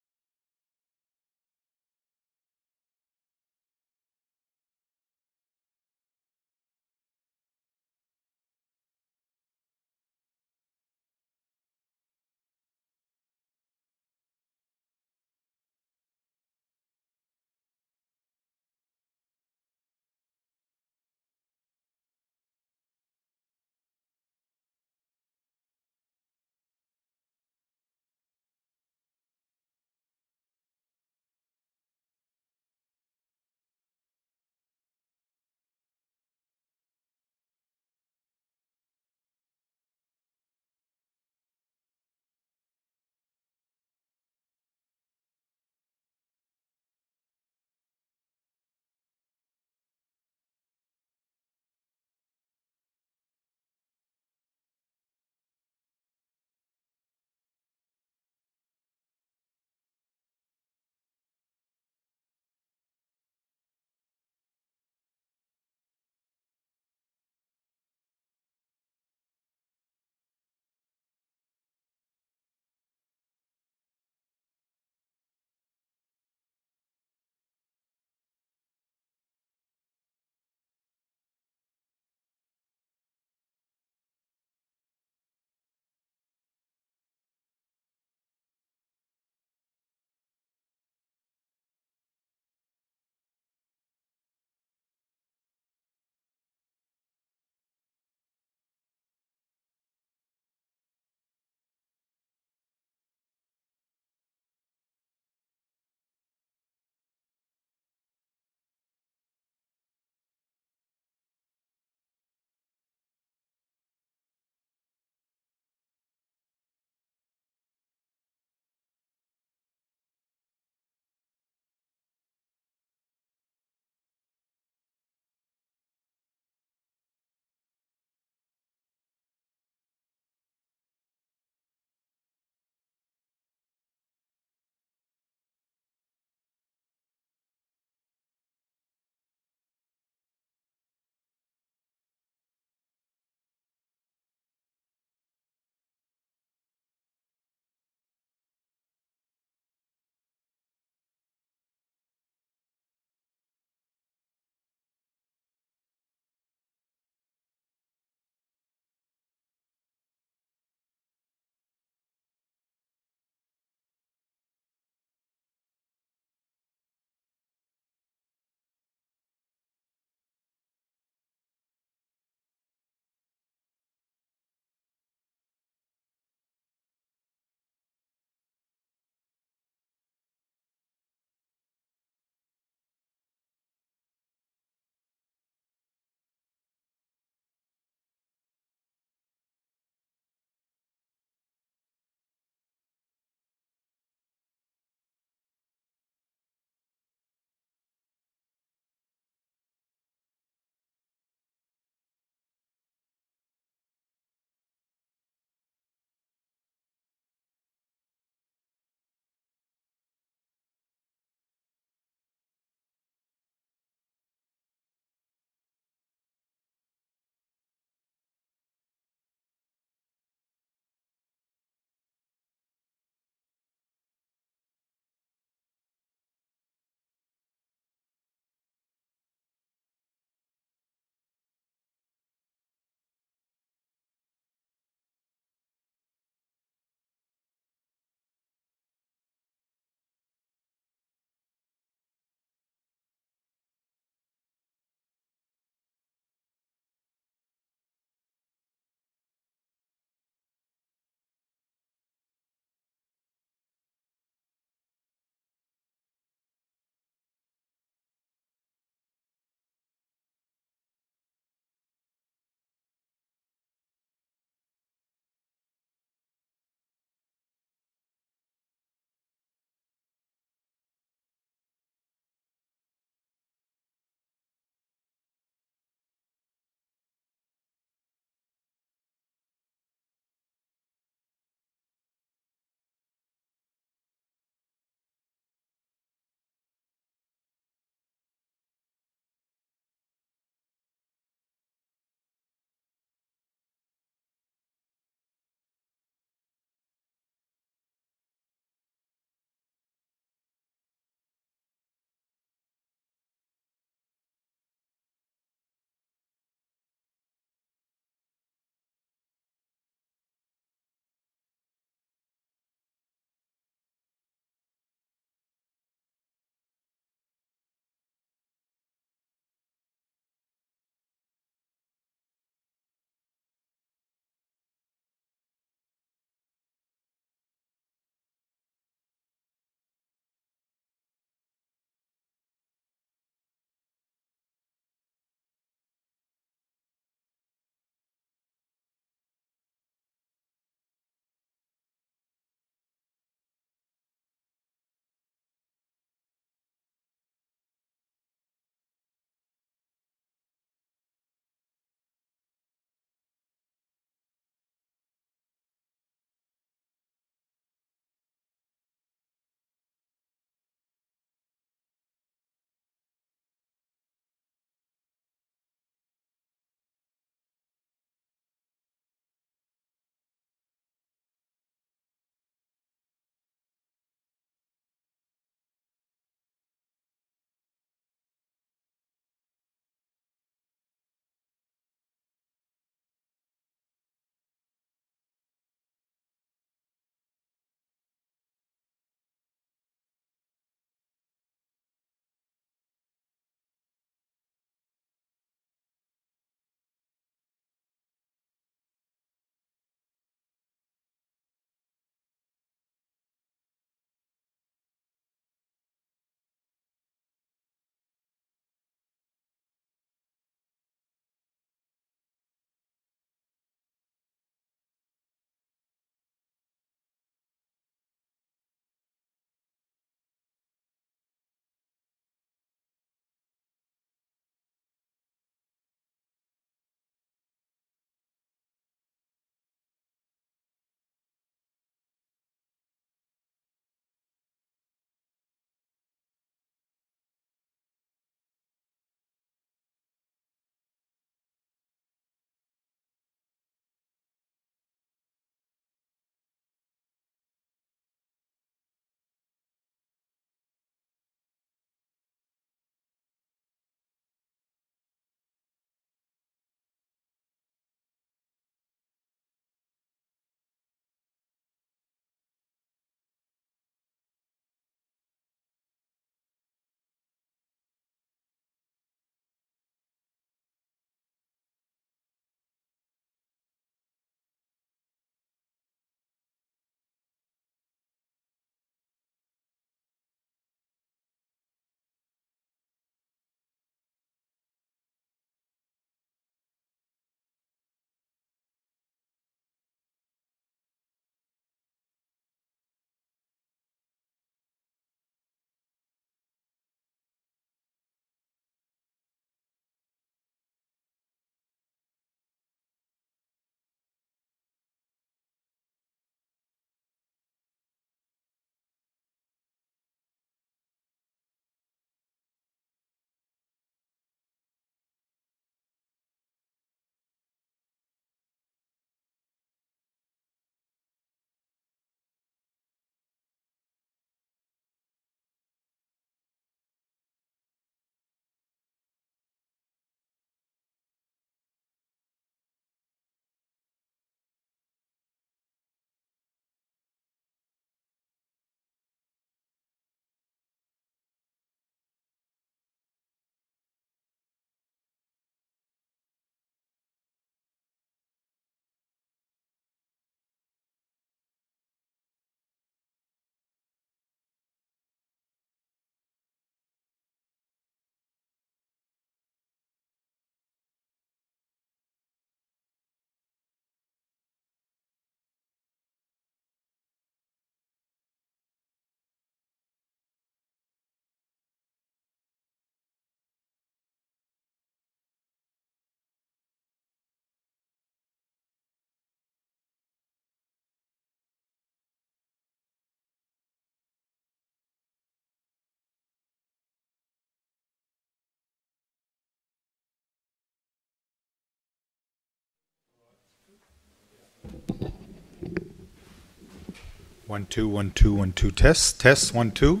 One, two, one, two, one, two, test, test, one, two.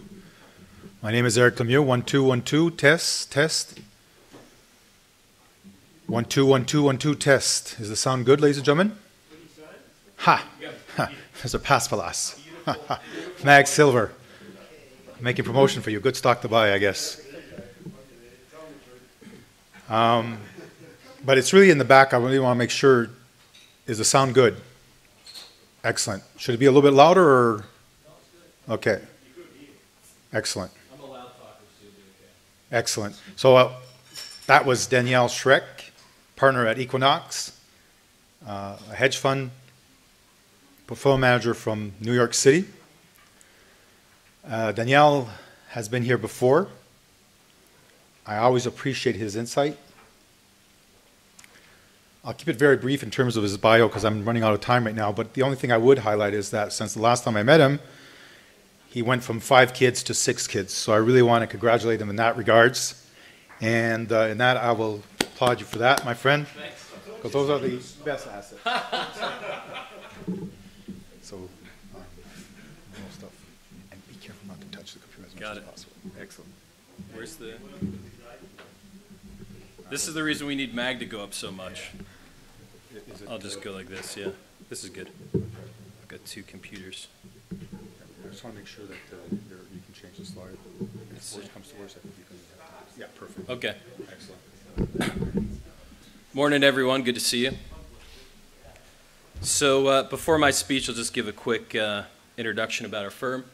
My name is Eric Lemieux. One, two, one, two, test, test. One, two, one, two, one, two, test. Is the sound good, ladies and gentlemen? Ha! ha. There's a pass for us. Mag Silver. Making promotion for you. Good stock to buy, I guess. Um, but it's really in the back. I really want to make sure. Is the sound good? Excellent. Should it be a little bit louder or? Okay. Excellent. Excellent. So uh, that was Daniel Schreck, partner at Equinox, uh, a hedge fund portfolio manager from New York City. Uh, Daniel has been here before. I always appreciate his insight. I'll keep it very brief in terms of his bio because I'm running out of time right now. But the only thing I would highlight is that since the last time I met him, he went from five kids to six kids. So I really want to congratulate him in that regards. And uh, in that, I will applaud you for that, my friend. Because those are the best assets. so, um, more stuff. And be careful not to touch the computer as much Got as it. possible. Excellent. Where's the? This is the reason we need mag to go up so much. Is it, I'll just go like this, yeah. This is good. I've got two computers. I just want to make sure that uh, you're, you can change the slide. If worst comes to worst, I think you can. Yeah, perfect. Okay. Excellent. Morning, everyone. Good to see you. So, uh, before my speech, I'll just give a quick uh, introduction about our firm.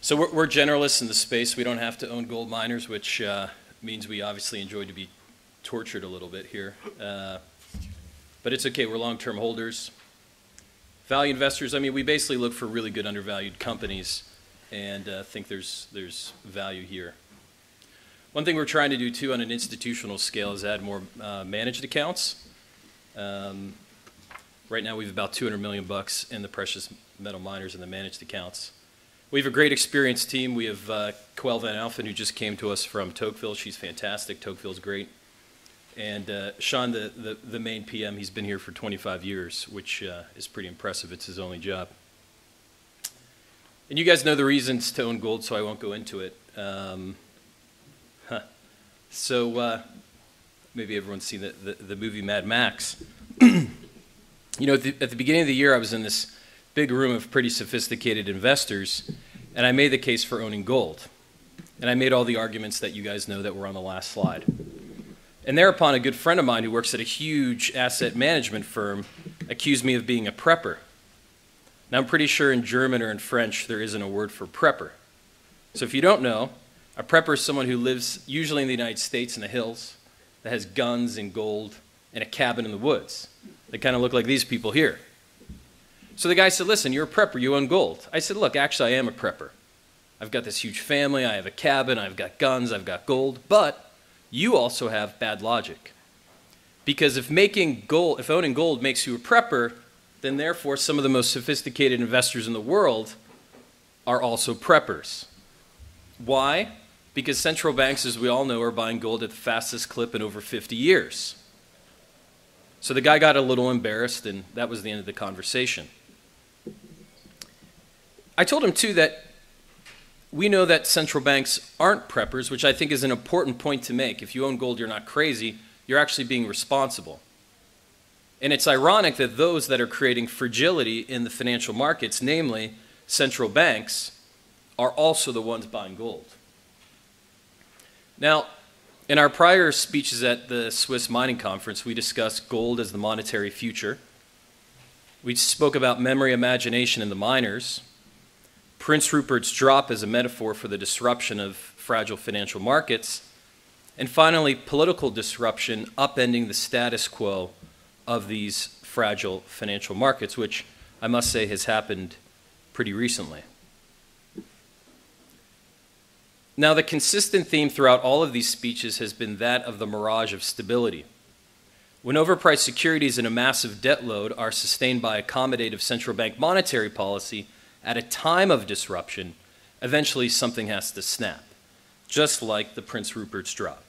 So, we're, we're generalists in the space. We don't have to own gold miners, which uh, means we obviously enjoy to be tortured a little bit here. Uh, but it's okay. We're long-term holders. Value investors. I mean, we basically look for really good undervalued companies, and uh, think there's there's value here. One thing we're trying to do too on an institutional scale is add more uh, managed accounts. Um, right now, we have about 200 million bucks in the precious metal miners and the managed accounts. We have a great experienced team. We have uh, Coel Van Alphen, who just came to us from Tocqueville. She's fantastic. Tocqueville's great. And uh, Sean, the, the, the main PM, he's been here for 25 years, which uh, is pretty impressive. It's his only job. And you guys know the reasons to own gold, so I won't go into it. Um, huh. So uh, maybe everyone's seen the, the, the movie Mad Max. you know, at the, at the beginning of the year, I was in this big room of pretty sophisticated investors, and I made the case for owning gold. And I made all the arguments that you guys know that were on the last slide. And thereupon, a good friend of mine who works at a huge asset management firm accused me of being a prepper. Now, I'm pretty sure in German or in French there isn't a word for prepper. So, if you don't know, a prepper is someone who lives usually in the United States in the hills, that has guns and gold and a cabin in the woods. They kind of look like these people here. So the guy said, Listen, you're a prepper, you own gold. I said, Look, actually, I am a prepper. I've got this huge family, I have a cabin, I've got guns, I've got gold, but you also have bad logic. Because if making gold, if owning gold makes you a prepper, then therefore some of the most sophisticated investors in the world are also preppers. Why? Because central banks, as we all know, are buying gold at the fastest clip in over 50 years. So the guy got a little embarrassed, and that was the end of the conversation. I told him, too, that we know that central banks aren't preppers, which I think is an important point to make. If you own gold, you're not crazy, you're actually being responsible. And it's ironic that those that are creating fragility in the financial markets, namely central banks, are also the ones buying gold. Now, in our prior speeches at the Swiss Mining Conference, we discussed gold as the monetary future. We spoke about memory, imagination, and the miners. Prince Rupert's drop as a metaphor for the disruption of fragile financial markets. And finally, political disruption upending the status quo of these fragile financial markets, which I must say has happened pretty recently. Now, the consistent theme throughout all of these speeches has been that of the mirage of stability. When overpriced securities and a massive debt load are sustained by accommodative central bank monetary policy at a time of disruption, eventually something has to snap, just like the Prince Rupert's drop.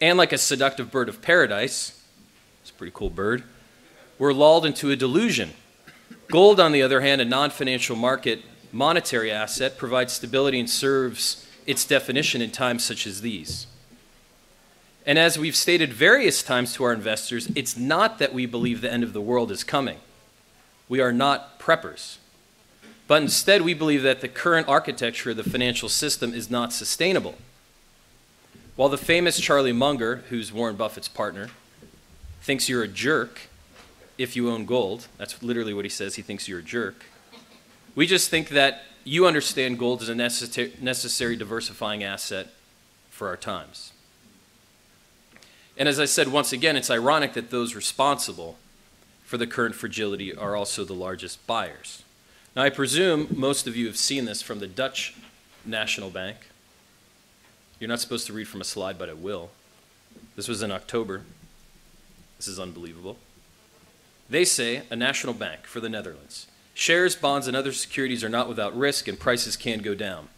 And like a seductive bird of paradise, it's a pretty cool bird, we're lulled into a delusion Gold, on the other hand, a non financial market monetary asset, provides stability and serves its definition in times such as these. And as we've stated various times to our investors, it's not that we believe the end of the world is coming. We are not preppers. But instead, we believe that the current architecture of the financial system is not sustainable. While the famous Charlie Munger, who's Warren Buffett's partner, thinks you're a jerk if you own gold, that's literally what he says, he thinks you're a jerk. We just think that you understand gold as a necessary diversifying asset for our times. And as I said once again, it's ironic that those responsible for the current fragility are also the largest buyers. Now, I presume most of you have seen this from the Dutch National Bank. You're not supposed to read from a slide, but I will. This was in October. This is unbelievable. They say a national bank for the Netherlands. Shares, bonds, and other securities are not without risk, and prices can go down.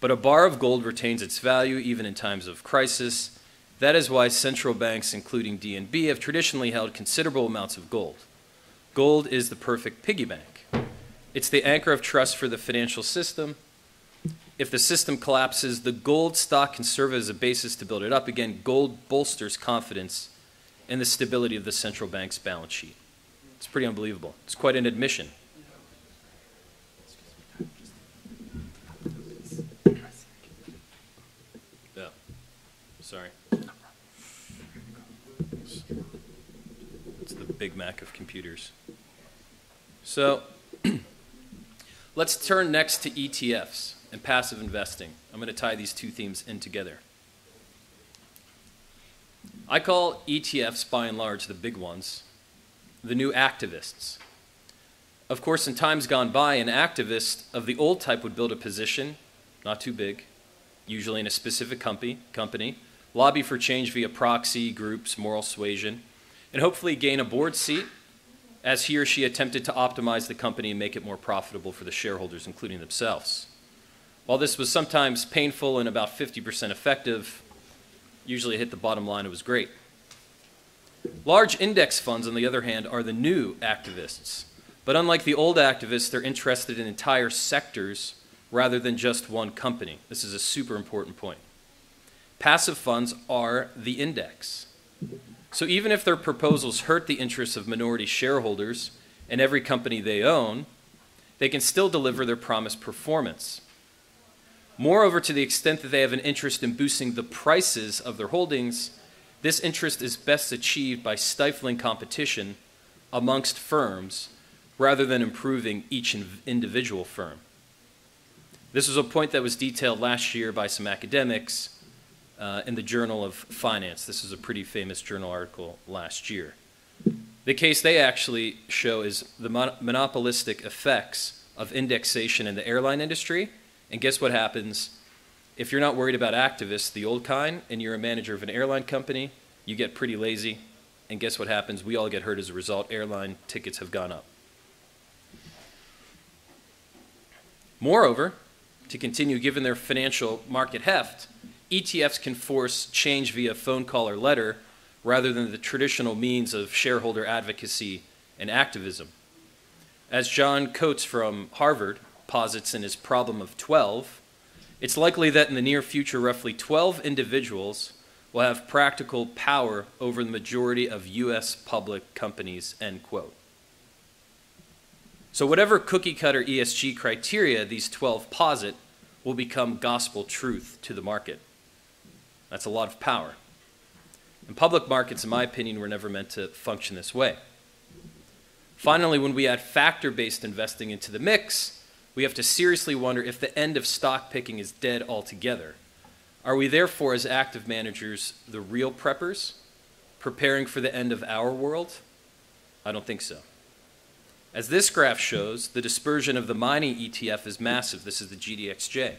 But a bar of gold retains its value even in times of crisis. That is why central banks, including DNB, have traditionally held considerable amounts of gold. Gold is the perfect piggy bank. It's the anchor of trust for the financial system. If the system collapses, the gold stock can serve as a basis to build it up again. Gold bolsters confidence in the stability of the central bank's balance sheet. It's pretty unbelievable. It's quite an admission. Yeah. Sorry. It's the Big Mac of computers. So, let's turn next to ETFs and passive investing. I'm going to tie these two themes in together. I call ETFs, by and large, the big ones, the new activists. Of course, in times gone by, an activist of the old type would build a position, not too big, usually in a specific company, company lobby for change via proxy, groups, moral suasion, and hopefully gain a board seat as he or she attempted to optimize the company and make it more profitable for the shareholders, including themselves. While this was sometimes painful and about 50% effective, usually it hit the bottom line, it was great. Large index funds, on the other hand, are the new activists. But unlike the old activists, they're interested in entire sectors rather than just one company. This is a super important point. Passive funds are the index. So even if their proposals hurt the interests of minority shareholders and every company they own, they can still deliver their promised performance. Moreover, to the extent that they have an interest in boosting the prices of their holdings, this interest is best achieved by stifling competition amongst firms rather than improving each individual firm. This was a point that was detailed last year by some academics uh, in the Journal of Finance. This is a pretty famous journal article last year. The case they actually show is the mon monopolistic effects of indexation in the airline industry. And guess what happens? If you're not worried about activists, the old kind, and you're a manager of an airline company, you get pretty lazy. And guess what happens? We all get hurt as a result. Airline tickets have gone up. Moreover, to continue given their financial market heft, ETFs can force change via phone call or letter rather than the traditional means of shareholder advocacy and activism. As John Coates from Harvard posits in his problem of 12, it's likely that in the near future, roughly 12 individuals will have practical power over the majority of U.S. public companies, end quote. So, whatever cookie cutter ESG criteria these 12 posit will become gospel truth to the market. That's a lot of power. And public markets, in my opinion, were never meant to function this way. Finally, when we add factor based investing into the mix, we have to seriously wonder if the end of stock picking is dead altogether. Are we therefore, as active managers, the real preppers, preparing for the end of our world? I don't think so. As this graph shows, the dispersion of the mining ETF is massive. This is the GDXJ.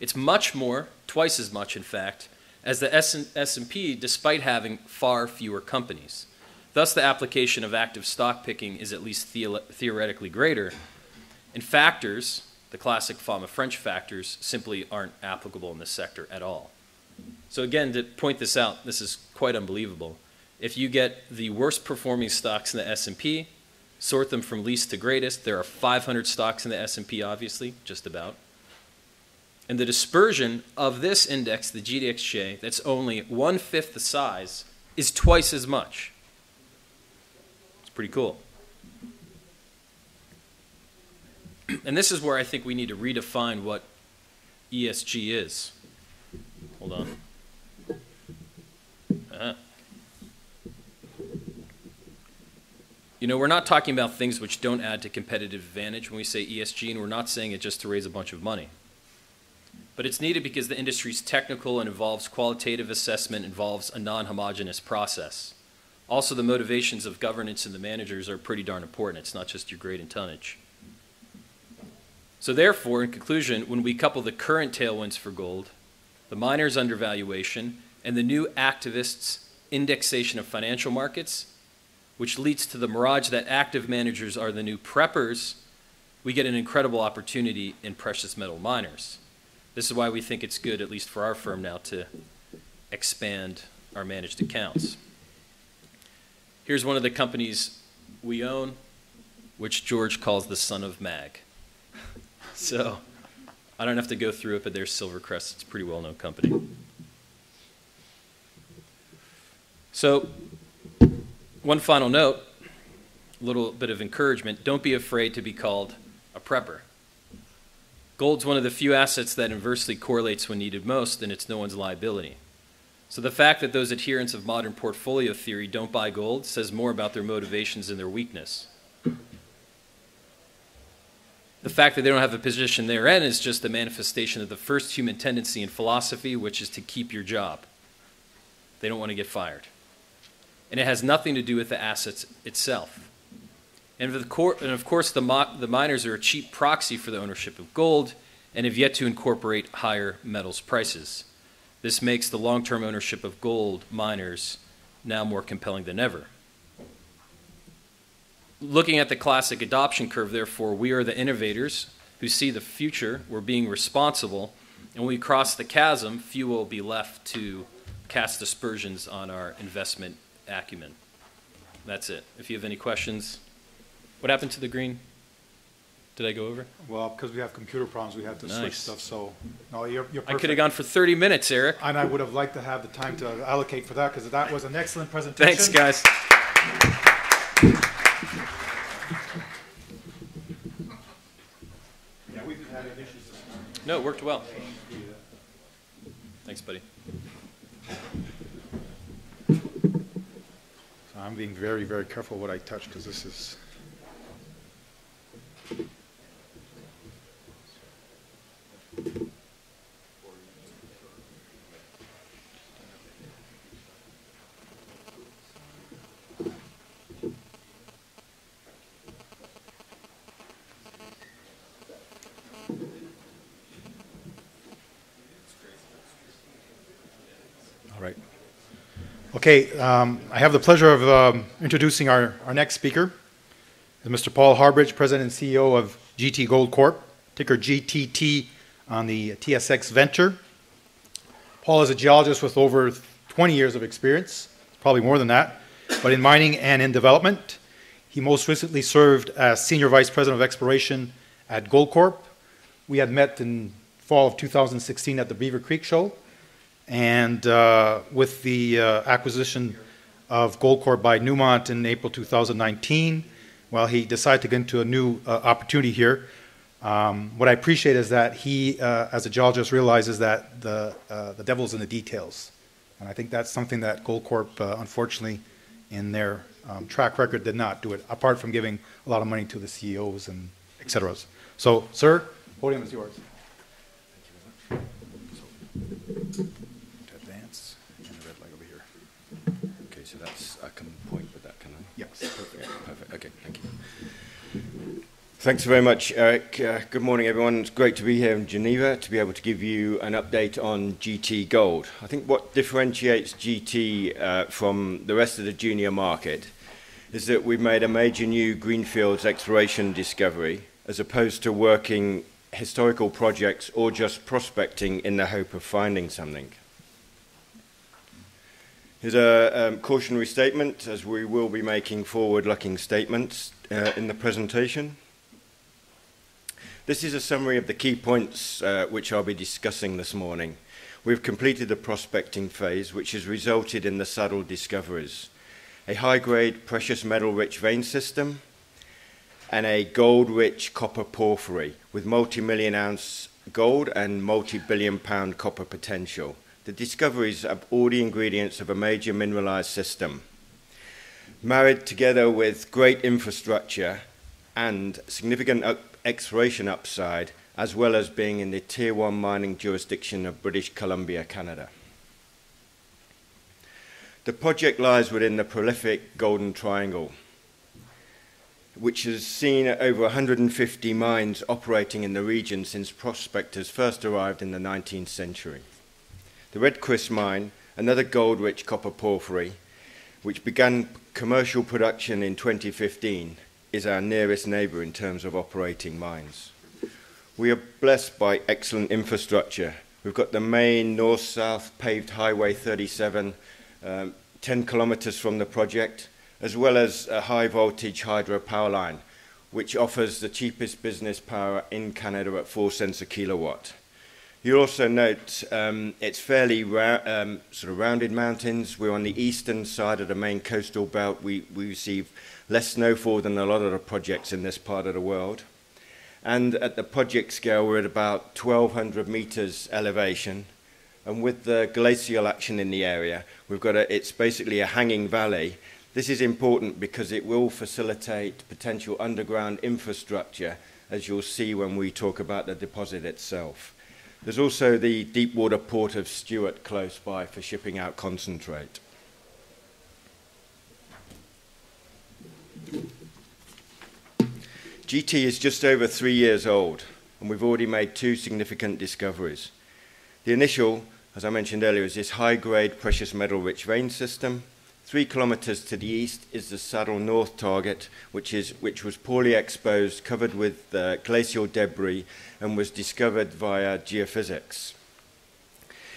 It's much more, twice as much in fact, as the S&P despite having far fewer companies. Thus the application of active stock picking is at least the theoretically greater. And factors, the classic Fama French factors, simply aren't applicable in this sector at all. So again, to point this out, this is quite unbelievable. If you get the worst performing stocks in the S&P, sort them from least to greatest. There are 500 stocks in the S&P, obviously, just about. And the dispersion of this index, the GDXJ, that's only one-fifth the size, is twice as much. It's pretty cool. And this is where I think we need to redefine what ESG is. Hold on. Uh-huh. You know, we're not talking about things which don't add to competitive advantage when we say ESG, and we're not saying it just to raise a bunch of money. But it's needed because the industry is technical and involves qualitative assessment, involves a non homogeneous process. Also, the motivations of governance and the managers are pretty darn important. It's not just your grade and tonnage. So, therefore, in conclusion, when we couple the current tailwinds for gold, the miners' undervaluation, and the new activists' indexation of financial markets, which leads to the mirage that active managers are the new preppers, we get an incredible opportunity in precious metal miners. This is why we think it's good, at least for our firm now, to expand our managed accounts. Here's one of the companies we own, which George calls the son of Mag. So I don't have to go through it, but there's Silvercrest. It's a pretty well known company. So, one final note, a little bit of encouragement don't be afraid to be called a prepper. Gold's one of the few assets that inversely correlates when needed most, and it's no one's liability. So the fact that those adherents of modern portfolio theory don't buy gold says more about their motivations and their weakness. The fact that they don't have a position therein is just a manifestation of the first human tendency in philosophy, which is to keep your job. They don't want to get fired. And it has nothing to do with the assets itself. And, and of course, the, the miners are a cheap proxy for the ownership of gold and have yet to incorporate higher metals prices. This makes the long term ownership of gold miners now more compelling than ever. Looking at the classic adoption curve, therefore, we are the innovators who see the future. We're being responsible. And when we cross the chasm, few will be left to cast aspersions on our investment acumen. That's it. If you have any questions, what happened to the green? Did I go over? Well, because we have computer problems, we have to switch Nice. stuff, so, no, you're, you're I could have perfect. gone for 30 minutes, Eric. And I would have liked to have the time to allocate for that, because that was an excellent presentation. Thanks, guys. Yeah, we've been having issues this morning. No, it worked well. Thanks, buddy. So I'm being very, very careful what I touch, because this is. All right. Okay, um, I have the pleasure of um, introducing our, our next speaker, Mr. Paul Harbridge, President and CEO of GT Gold Corp., ticker GTT on the TSX Venture. Paul is a geologist with over 20 years of experience, probably more than that, but in mining and in development. He most recently served as Senior Vice President of Exploration at Goldcorp. We had met in fall of 2016 at the Beaver Creek Show. And uh, with the uh, acquisition of Goldcorp by Newmont in April 2019, well, he decided to get into a new uh, opportunity here. Um, what I appreciate is that he, uh, as a geologist, realizes that the, uh, the devil's in the details. And I think that's something that Goldcorp, uh, unfortunately, in their um, track record, did not do it, apart from giving a lot of money to the CEOs and et cetera. So, sir, podium is yours. To advance, and the red light over here. Okay, so that's, I can point with that, can I? Yes. Yeah, perfect, okay, thank you. Thanks very much, Eric. Uh, good morning, everyone. It's great to be here in Geneva to be able to give you an update on GT Gold. I think what differentiates GT uh, from the rest of the junior market is that we've made a major new greenfields exploration discovery as opposed to working historical projects or just prospecting in the hope of finding something. Here's a um, cautionary statement, as we will be making forward-looking statements. uh, in the presentation. This is a summary of the key points uh, which I'll be discussing this morning. We've completed the prospecting phase, which has resulted in the saddle discoveries. A high-grade precious metal-rich vein system and a gold-rich copper porphyry with multi-million ounce gold and multi-billion pound copper potential. The discoveries have all the ingredients of a major mineralized system, married together with great infrastructure and significant exploration upside, as well as being in the Tier 1 mining jurisdiction of British Columbia, Canada. The project lies within the prolific Golden Triangle, which has seen over 150 mines operating in the region since prospectors first arrived in the 19th century. The Red Chris mine, another gold-rich copper porphyry, which began commercial production in 2015, is our nearest neighbour in terms of operating mines. We are blessed by excellent infrastructure. We've got the main north-south paved Highway 37, um, 10 kilometres from the project, as well as a high voltage hydro power line, which offers the cheapest business power in Canada at 4 cents a kilowatt. You also note um, it's fairly um, sort of rounded mountains. We're on the eastern side of the main coastal belt. We, we receive less snowfall than a lot of the projects in this part of the world. And at the project scale, we're at about 1,200 meters elevation. And with the glacial action in the area, we've got a, it's basically a hanging valley. This is important because it will facilitate potential underground infrastructure, as you'll see when we talk about the deposit itself. There's also the deep water port of Stewart close by for shipping out concentrate. GT is just over three years old, and we've already made two significant discoveries. The initial, as I mentioned earlier, is this high-grade precious metal-rich vein system, Three kilometers to the east is the Saddle North target, which, is, which was poorly exposed, covered with uh, glacial debris, and was discovered via geophysics.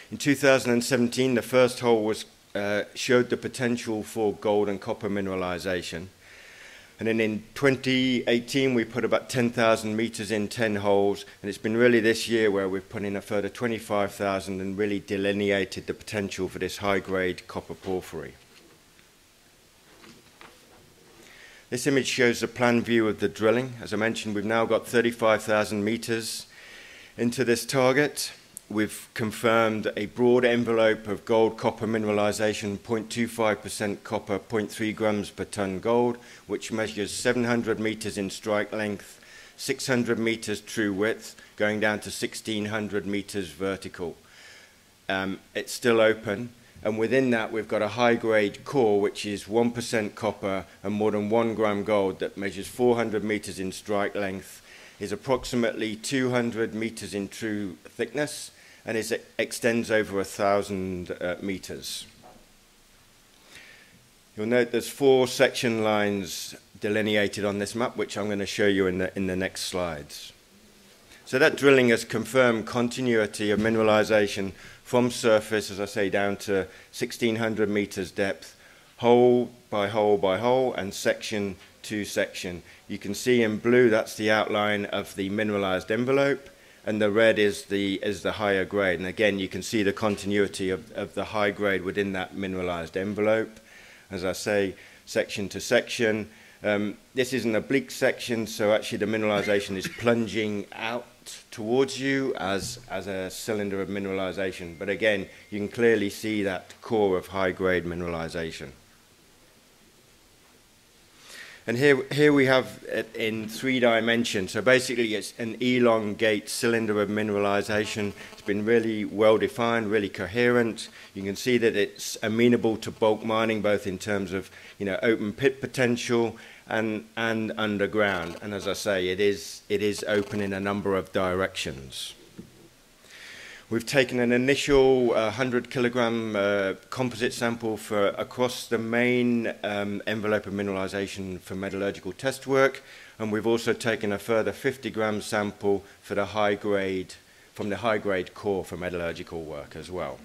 In 2017, the first hole was, uh, showed the potential for gold and copper mineralization. And then in 2018, we put about 10,000 meters in 10 holes. And it's been really this year where we've put in a further 25,000 and really delineated the potential for this high grade copper porphyry. This image shows a plan view of the drilling. As I mentioned, we've now got 35,000 meters into this target. we've confirmed a broad envelope of gold copper mineralization 0.25% copper 0.3 grams per ton gold which measures 700 meters in strike length 600 meters true width going down to 1600 meters vertical. Um, it's still open and within that we've got a high grade core which is 1% copper and more than 1 gram gold that measures 400 meters in strike length is approximately 200 meters in true thickness and is, extends over a 1,000 uh, meters. You'll note there's four section lines delineated on this map, which I'm going to show you in the, in the next slides. So that drilling has confirmed continuity of mineralization from surface, as I say, down to 1600 meters depth, hole by hole by hole, and section to section. You can see in blue that's the outline of the mineralized envelope, and the red is the is the higher grade. And again, you can see the continuity of, of the high grade within that mineralized envelope. As I say, section to section. Um, this is an oblique section, so actually the mineralization is plunging out towards you as, as a cylinder of mineralization. But again, you can clearly see that core of high-grade mineralization. And here, here we have it in three dimensions. So basically, it's an elongate cylinder of mineralization. It's been really well defined, really coherent. You can see that it's amenable to bulk mining, both in terms of you know open pit potential and, and underground. And as I say, it is, it is open in a number of directions. We've taken an initial uh, 100 kilogram uh, composite sample for across the main um, envelope of mineralization for metallurgical test work, and we've also taken a further 50 gram sample for the high grade, from the high grade core for metallurgical work as well.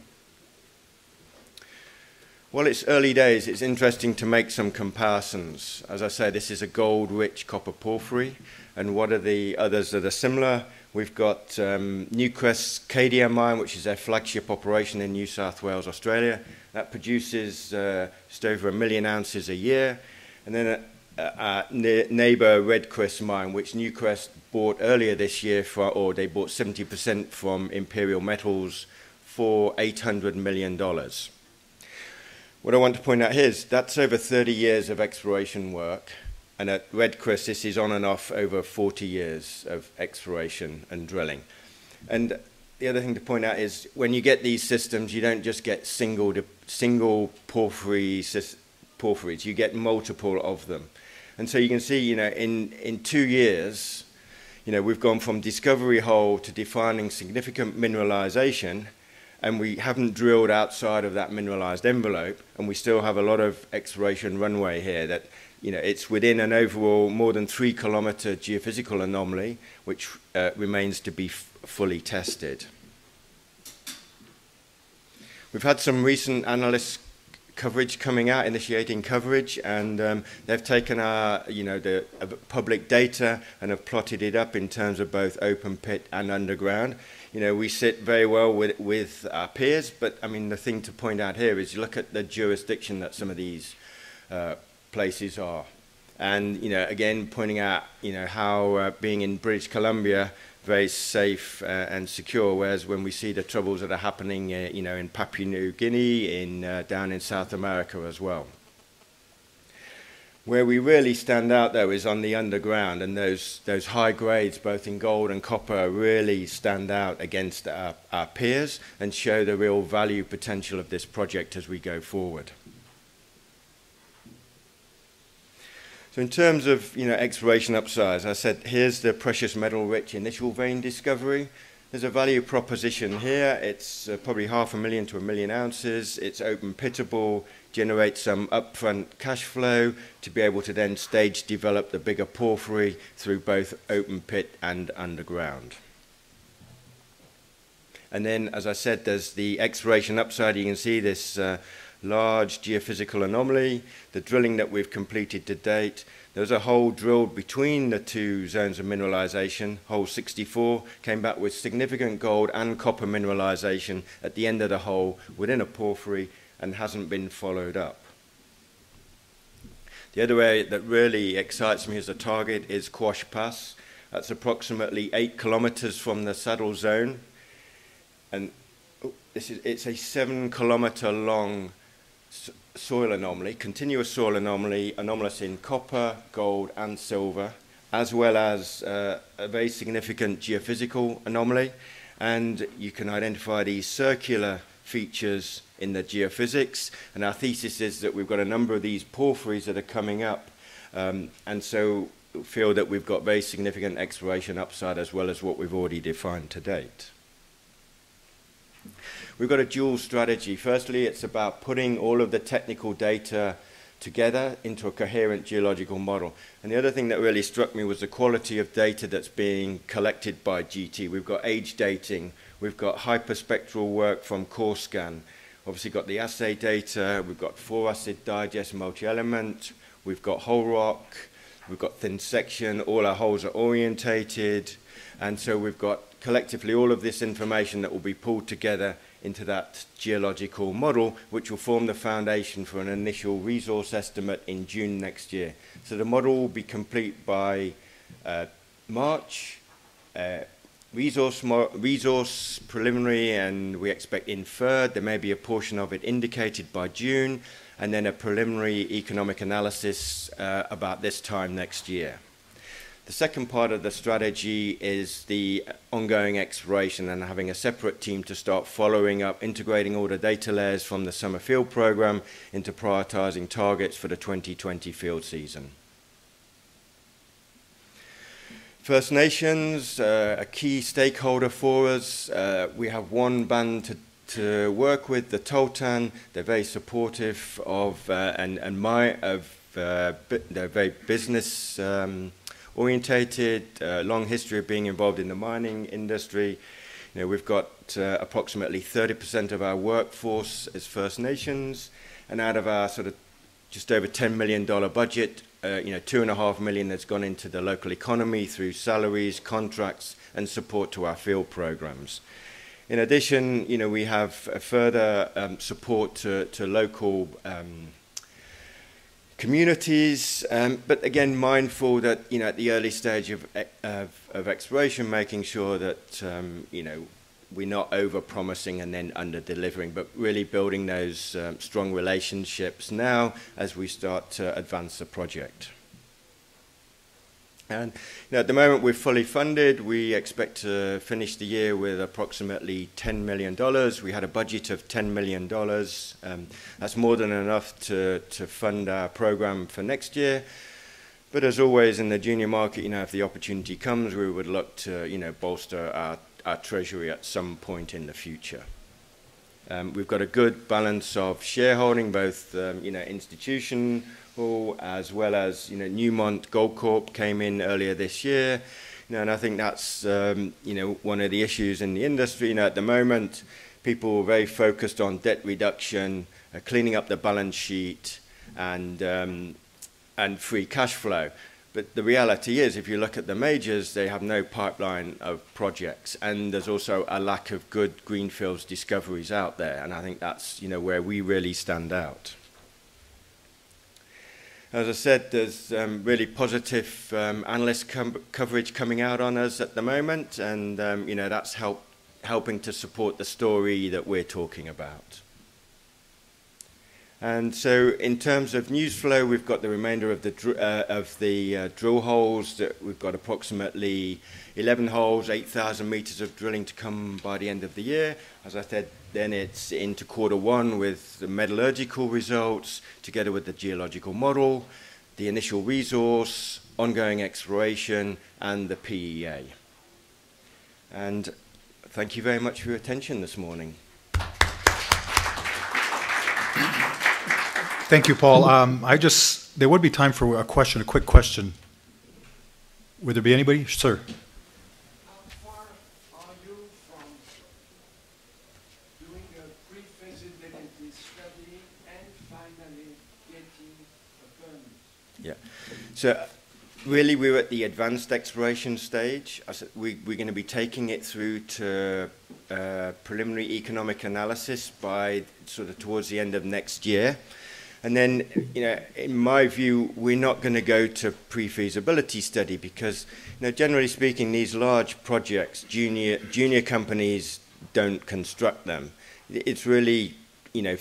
Well, it's early days. It's interesting to make some comparisons. As I say, this is a gold-rich copper porphyry. And what are the others that are similar? We've got um, Newcrest's Cadia mine, which is their flagship operation in New South Wales, Australia. That produces uh, just over a million ounces a year. And then uh, uh, neighbor Red Chris mine, which Newcrest bought earlier this year, for, or they bought 70% from Imperial Metals for $800 million. What I want to point out here is that's over 30 years of exploration work. And at Red Chris, this is on and off over 40 years of exploration and drilling. And the other thing to point out is when you get these systems, you don't just get single, single porphyry, porphyries, you get multiple of them. And so you can see, you know, in, in two years, you know, we've gone from discovery hole to defining significant mineralization and we haven't drilled outside of that mineralized envelope, and we still have a lot of exploration runway here that, you know, it's within an overall more than three kilometer geophysical anomaly, which uh, remains to be fully tested. We've had some recent analyst coverage coming out, initiating coverage, and um, they've taken our, you know, the uh, public data and have plotted it up in terms of both open pit and underground you know, we sit very well with, with our peers, but I mean, the thing to point out here is you look at the jurisdiction that some of these uh, places are. And, you know, again, pointing out, you know, how uh, being in British Columbia, very safe uh, and secure, whereas when we see the troubles that are happening, uh, you know, in Papua New Guinea, in, uh, down in South America as well. Where we really stand out, though, is on the underground, and those, those high grades, both in gold and copper, really stand out against our, our peers and show the real value potential of this project as we go forward. So in terms of you know, exploration upsides, I said here's the precious metal rich initial vein discovery. There's a value proposition here. It's uh, probably half a million to a million ounces. It's open pittable generate some upfront cash flow to be able to then stage develop the bigger porphyry through both open pit and underground. And then, as I said, there's the exploration upside. You can see this uh, large geophysical anomaly, the drilling that we've completed to date. There's a hole drilled between the two zones of mineralization. Hole 64 came back with significant gold and copper mineralization at the end of the hole within a porphyry and hasn't been followed up. The other area that really excites me as a target is Quash Pass. That's approximately eight kilometers from the saddle zone. And oh, this is, it's a seven kilometer long soil anomaly, continuous soil anomaly, anomalous in copper, gold, and silver, as well as uh, a very significant geophysical anomaly. And you can identify these circular features in the geophysics. And our thesis is that we've got a number of these porphyries that are coming up. Um, and so feel that we've got very significant exploration upside as well as what we've already defined to date. We've got a dual strategy. Firstly, it's about putting all of the technical data together into a coherent geological model. And the other thing that really struck me was the quality of data that's being collected by GT. We've got age dating, we've got hyperspectral work from CoreScan, obviously got the assay data, we've got four acid digest multi-element, we've got whole rock, we've got thin section, all our holes are orientated, and so we've got collectively all of this information that will be pulled together into that geological model, which will form the foundation for an initial resource estimate in June next year. So the model will be complete by uh, March. Uh, resource, resource preliminary and we expect inferred. There may be a portion of it indicated by June and then a preliminary economic analysis uh, about this time next year. The second part of the strategy is the ongoing exploration and having a separate team to start following up, integrating all the data layers from the summer field program into prioritizing targets for the 2020 field season. First Nations, uh, a key stakeholder for us. Uh, we have one band to, to work with, the Tahltan. They're very supportive of uh, and, and my of uh, they're very business um, orientated, uh, long history of being involved in the mining industry. You know, we've got uh, approximately 30% of our workforce as First Nations, And out of our sort of just over $10 million budget, uh, you know, two and a half million has gone into the local economy through salaries, contracts, and support to our field programs. In addition, you know, we have further um, support to, to local um, communities, um, but again, mindful that, you know, at the early stage of, of, of exploration, making sure that, um, you know, we're not over promising and then under delivering, but really building those um, strong relationships now as we start to advance the project. And you know, at the moment, we're fully funded. We expect to finish the year with approximately $10 million. We had a budget of $10 million. Um, that's more than enough to, to fund our program for next year. But as always in the junior market, you know, if the opportunity comes, we would look to, you know, bolster our, our treasury at some point in the future. Um, we've got a good balance of shareholding, both, um, you know, institution, as well as you know Newmont Goldcorp came in earlier this year. You know, and I think that's um, you know one of the issues in the industry. You know, at the moment, people are very focused on debt reduction, uh, cleaning up the balance sheet, and um, and free cash flow. But the reality is, if you look at the majors, they have no pipeline of projects, and there's also a lack of good greenfields discoveries out there. And I think that's you know where we really stand out. As I said, there's um, really positive um, analyst com coverage coming out on us at the moment, and um, you know that's help helping to support the story that we're talking about. And so, in terms of news flow, we've got the remainder of the uh, of the uh, drill holes. That we've got approximately 11 holes, 8,000 meters of drilling to come by the end of the year. As I said, then it's into quarter one with the metallurgical results, together with the geological model, the initial resource, ongoing exploration, and the PEA. And thank you very much for your attention this morning. Thank you, Paul. Um, I just, there would be time for a question, a quick question. Would there be anybody? Sir. So really we're at the advanced exploration stage. We, are going to be taking it through to uh, preliminary economic analysis by sort of towards the end of next year. And then, you know, in my view, we're not going to go to pre-feasibility study because, you know, generally speaking, these large projects, junior junior companies don't construct them. It's really, you know,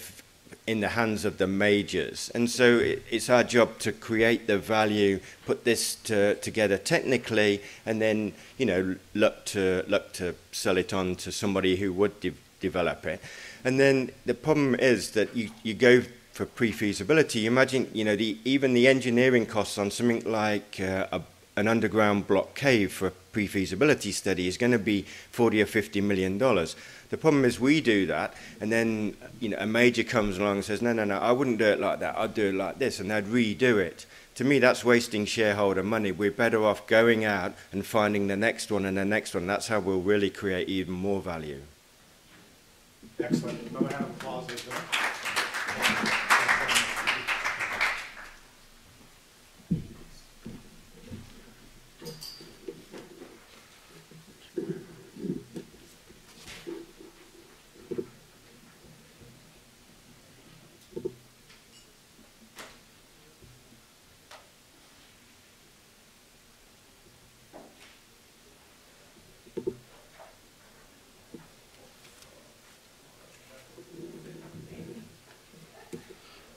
in the hands of the majors. And so it, it's our job to create the value, put this to, together technically, and then you know look to look to sell it on to somebody who would de develop it. And then the problem is that you, you go for pre-feasibility. Imagine you know the even the engineering costs on something like uh, a, an underground block cave for pre-feasibility study is going to be 40 or 50 million dollars. The problem is we do that, and then you know a major comes along and says, no, no, no, I wouldn't do it like that. I'd do it like this, and they'd redo it. To me, that's wasting shareholder money. We're better off going out and finding the next one and the next one. That's how we'll really create even more value. Excellent.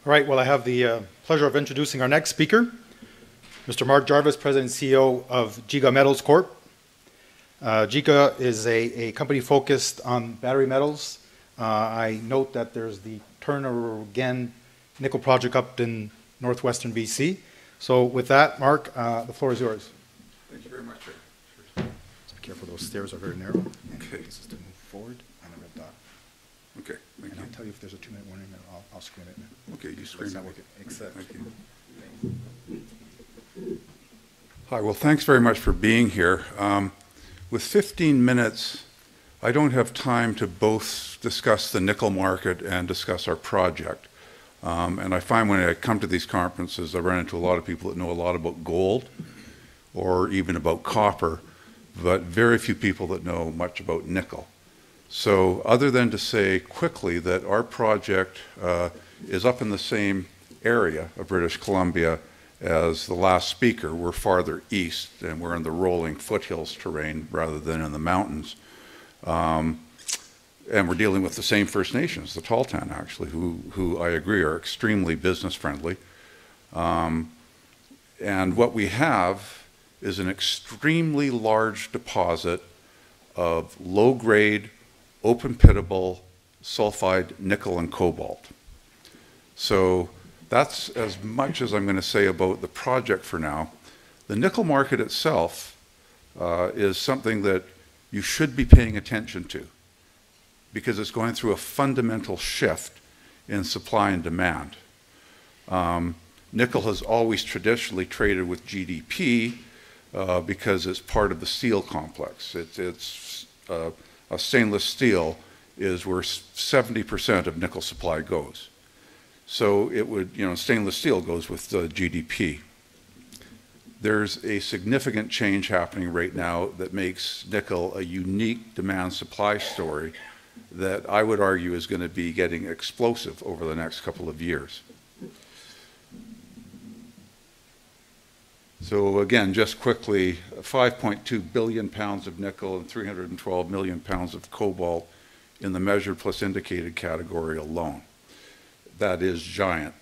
All right, well, I have the uh, pleasure of introducing our next speaker, Mr. Mark Jarvis, President and CEO of Giga Metals Corp. Uh, Giga is a, a, company focused on battery metals. Uh, I note that there's the Turnagain nickel project up in northwestern BC. So with that, Mark, uh, the floor is yours. Thank you very much, Sir. Be careful, those stairs are very narrow. Okay. This is to move forward and a red dot. Okay, thank and you. I'll tell you if there's a two-minute warning, and I'll, I'll screen it. Okay, you screen not it. working, except. Thank you. Hi, well, thanks very much for being here. Um, with 15 minutes, I don't have time to both discuss the nickel market and discuss our project. Um, and I find when I come to these conferences, I run into a lot of people that know a lot about gold or even about copper, but very few people that know much about nickel. So other than to say quickly that our project uh, is up in the same area of British Columbia as the last speaker, we're farther east and we're in the rolling foothills terrain rather than in the mountains. Um, and we're dealing with the same First Nations, the Tahltan actually, who, who I agree are extremely business friendly. Um, and what we have is an extremely large deposit of low grade, open pitable sulfide nickel and cobalt. So that's as much as I'm going to say about the project for now. The nickel market itself uh, is something that you should be paying attention to because it's going through a fundamental shift in supply and demand. Um, nickel has always traditionally traded with GDP uh, because it's part of the steel complex. It, it's uh, a stainless steel is where 70% of nickel supply goes. So it would, you know, stainless steel goes with the GDP. There's a significant change happening right now that makes nickel a unique demand supply story that I would argue is going to be getting explosive over the next couple of years. So again, just quickly, 5.2 billion pounds of nickel and 312 million pounds of cobalt in the measured plus indicated category alone that is giant.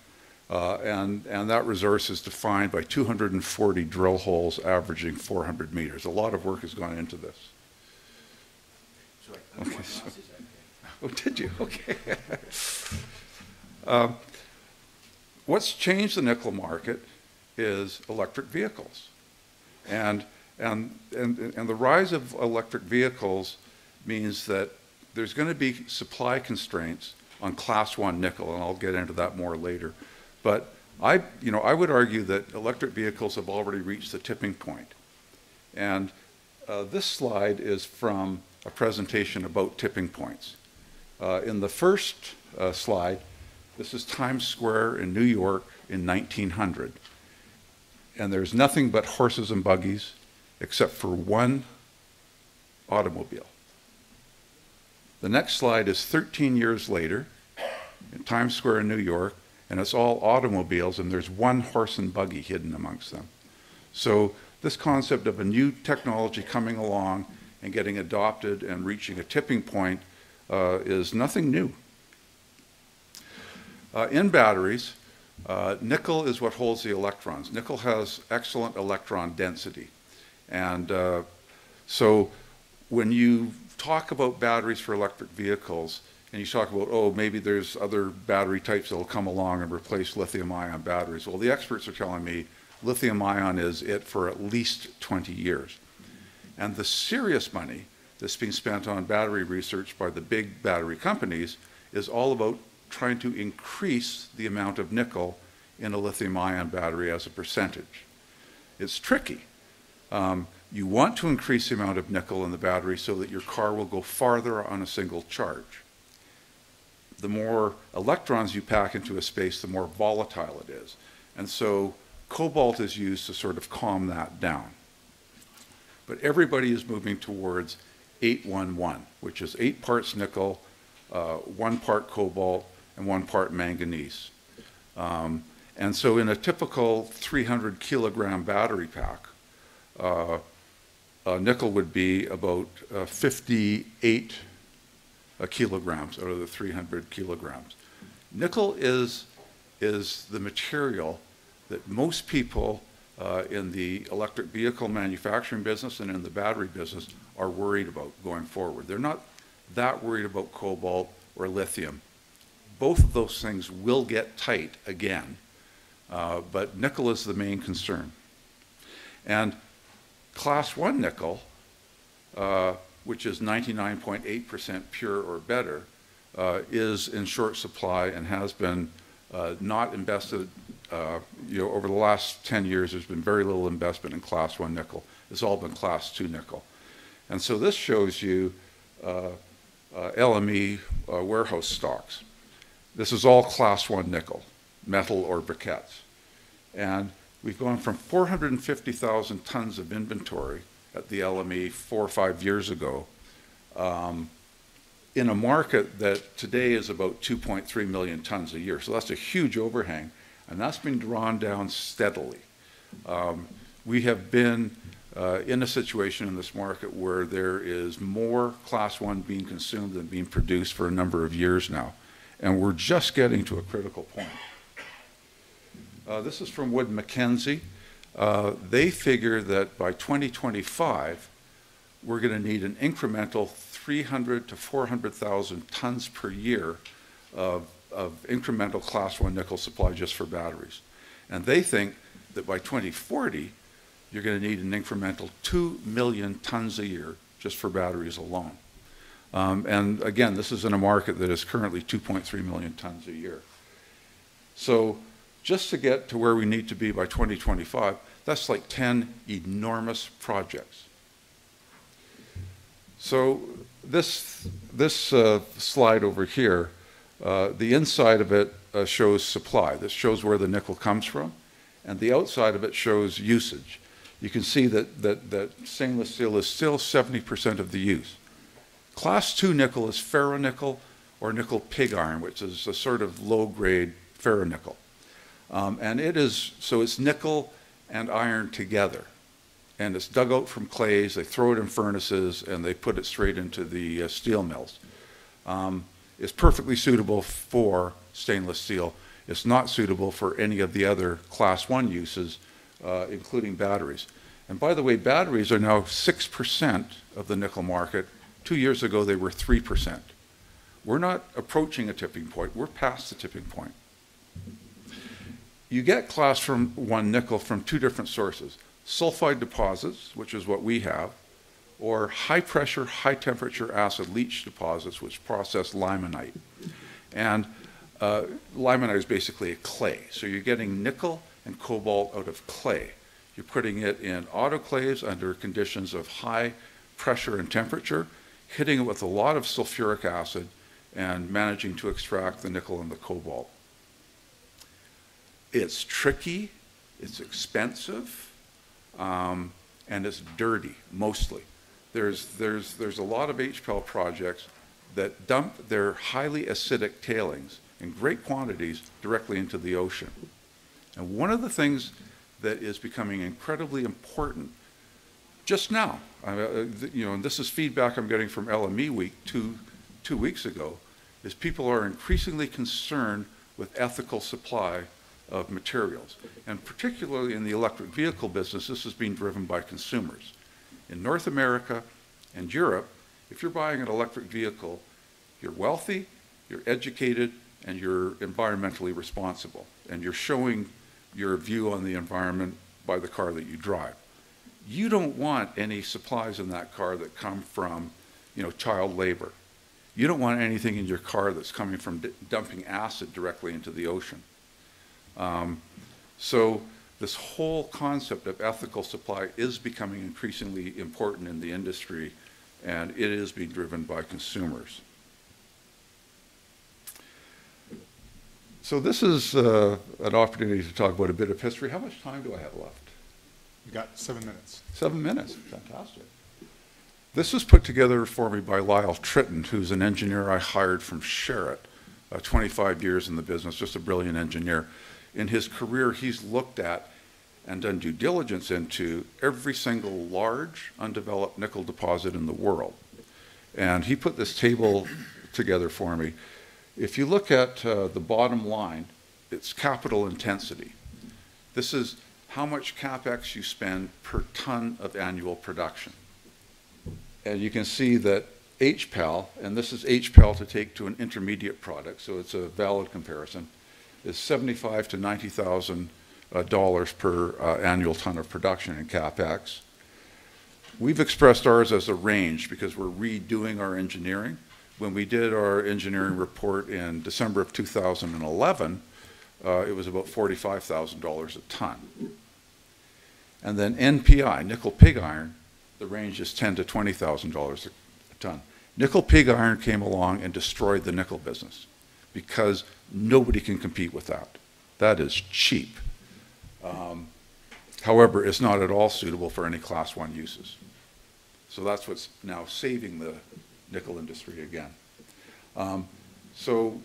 Uh, and, and that resource is defined by 240 drill holes averaging 400 meters. A lot of work has gone into this. Okay, so, oh, did you? Okay. um, what's changed the nickel market is electric vehicles. And, and, and, and the rise of electric vehicles means that there's going to be supply constraints on class one nickel, and I'll get into that more later. But I, you know, I would argue that electric vehicles have already reached the tipping point. And uh, this slide is from a presentation about tipping points. Uh, in the first uh, slide, this is Times Square in New York in 1900. And there's nothing but horses and buggies except for one automobile. The next slide is 13 years later in Times Square in New York, and it's all automobiles, and there's one horse and buggy hidden amongst them. So this concept of a new technology coming along and getting adopted and reaching a tipping point uh, is nothing new. Uh, in batteries, uh, nickel is what holds the electrons. Nickel has excellent electron density. And uh, so when you talk about batteries for electric vehicles, and you talk about, oh, maybe there's other battery types that will come along and replace lithium ion batteries. Well, the experts are telling me lithium ion is it for at least 20 years. And the serious money that's being spent on battery research by the big battery companies is all about trying to increase the amount of nickel in a lithium ion battery as a percentage. It's tricky. Um, you want to increase the amount of nickel in the battery so that your car will go farther on a single charge. The more electrons you pack into a space, the more volatile it is. And so cobalt is used to sort of calm that down. But everybody is moving towards 811, which is eight parts nickel, uh, one part cobalt, and one part manganese. Um, and so in a typical 300 kilogram battery pack, uh, nickel would be about uh, 58 uh, kilograms out of the 300 kilograms. Nickel is, is the material that most people uh, in the electric vehicle manufacturing business and in the battery business are worried about going forward. They're not that worried about cobalt or lithium. Both of those things will get tight again, uh, but nickel is the main concern. And Class 1 nickel, uh, which is 99.8% pure or better, uh, is in short supply and has been uh, not invested. Uh, you know, over the last 10 years, there's been very little investment in Class 1 nickel. It's all been Class 2 nickel. And so this shows you uh, LME warehouse stocks. This is all Class 1 nickel. metal or briquettes. And we've gone from 450,000 tons of inventory at the LME four or five years ago um, in a market that today is about 2.3 million tons a year. So that's a huge overhang, and that's been drawn down steadily. Um, we have been uh, in a situation in this market where there is more Class 1 being consumed than being produced for a number of years now. And we're just getting to a critical point. Uh, this is from Wood Mackenzie. Uh, they figure that by 2025, we're going to need an incremental 300 to 400,000 tons per year of, of incremental class one nickel supply just for batteries. And they think that by 2040, you're going to need an incremental 2 million tons a year just for batteries alone. Um, and again, this is in a market that is currently 2.3 million tons a year. So just to get to where we need to be by 2025, that's like 10 enormous projects. So this, this uh, slide over here, uh, the inside of it uh, shows supply. This shows where the nickel comes from. And the outside of it shows usage. You can see that, that, that stainless steel is still 70% of the use. Class 2 nickel is ferronickel or nickel pig iron, which is a sort of low-grade ferronickel. Um, and it is, so it's nickel and iron together and it's dug out from clays. They throw it in furnaces and they put it straight into the uh, steel mills. Um, it's perfectly suitable for stainless steel. It's not suitable for any of the other class one uses, uh, including batteries. And by the way, batteries are now 6% of the nickel market. Two years ago, they were 3%. We're not approaching a tipping point. We're past the tipping point. You get class from one nickel from two different sources sulfide deposits, which is what we have, or high pressure, high temperature acid leach deposits, which process limonite. And uh, limonite is basically a clay. So you're getting nickel and cobalt out of clay. You're putting it in autoclaves under conditions of high pressure and temperature, hitting it with a lot of sulfuric acid, and managing to extract the nickel and the cobalt. It's tricky, it's expensive, um, and it's dirty mostly. There's, there's, there's a lot of HPAL projects that dump their highly acidic tailings in great quantities directly into the ocean. And one of the things that is becoming incredibly important just now, uh, you know, and this is feedback I'm getting from LME Week two, two weeks ago, is people are increasingly concerned with ethical supply of materials. And particularly in the electric vehicle business, this is being driven by consumers. In North America and Europe, if you're buying an electric vehicle, you're wealthy, you're educated, and you're environmentally responsible. And you're showing your view on the environment by the car that you drive. You don't want any supplies in that car that come from, you know, child labor. You don't want anything in your car that's coming from dumping acid directly into the ocean. Um, so this whole concept of ethical supply is becoming increasingly important in the industry, and it is being driven by consumers. So this is uh, an opportunity to talk about a bit of history. How much time do I have left? You got seven minutes. Seven minutes. Fantastic. This was put together for me by Lyle Trytten, who's an engineer I hired from Sherritt, uh, 25 years in the business, just a brilliant engineer in his career, he's looked at and done due diligence into every single large undeveloped nickel deposit in the world. And he put this table together for me. If you look at uh, the bottom line, it's capital intensity. This is how much capex you spend per ton of annual production. And you can see that HPAL, and this is HPAL to take to an intermediate product, so it's a valid comparison, is 75 to 90,000 uh, dollars per uh, annual ton of production in capex. We've expressed ours as a range because we're redoing our engineering. When we did our engineering report in December of 2011, uh, it was about $45,000 a ton. And then NPI, nickel pig iron, the range is ten to $20,000 a ton. Nickel pig iron came along and destroyed the nickel business because nobody can compete with that. That is cheap. Um, however, it's not at all suitable for any class one uses. So that's what's now saving the nickel industry again. Um, so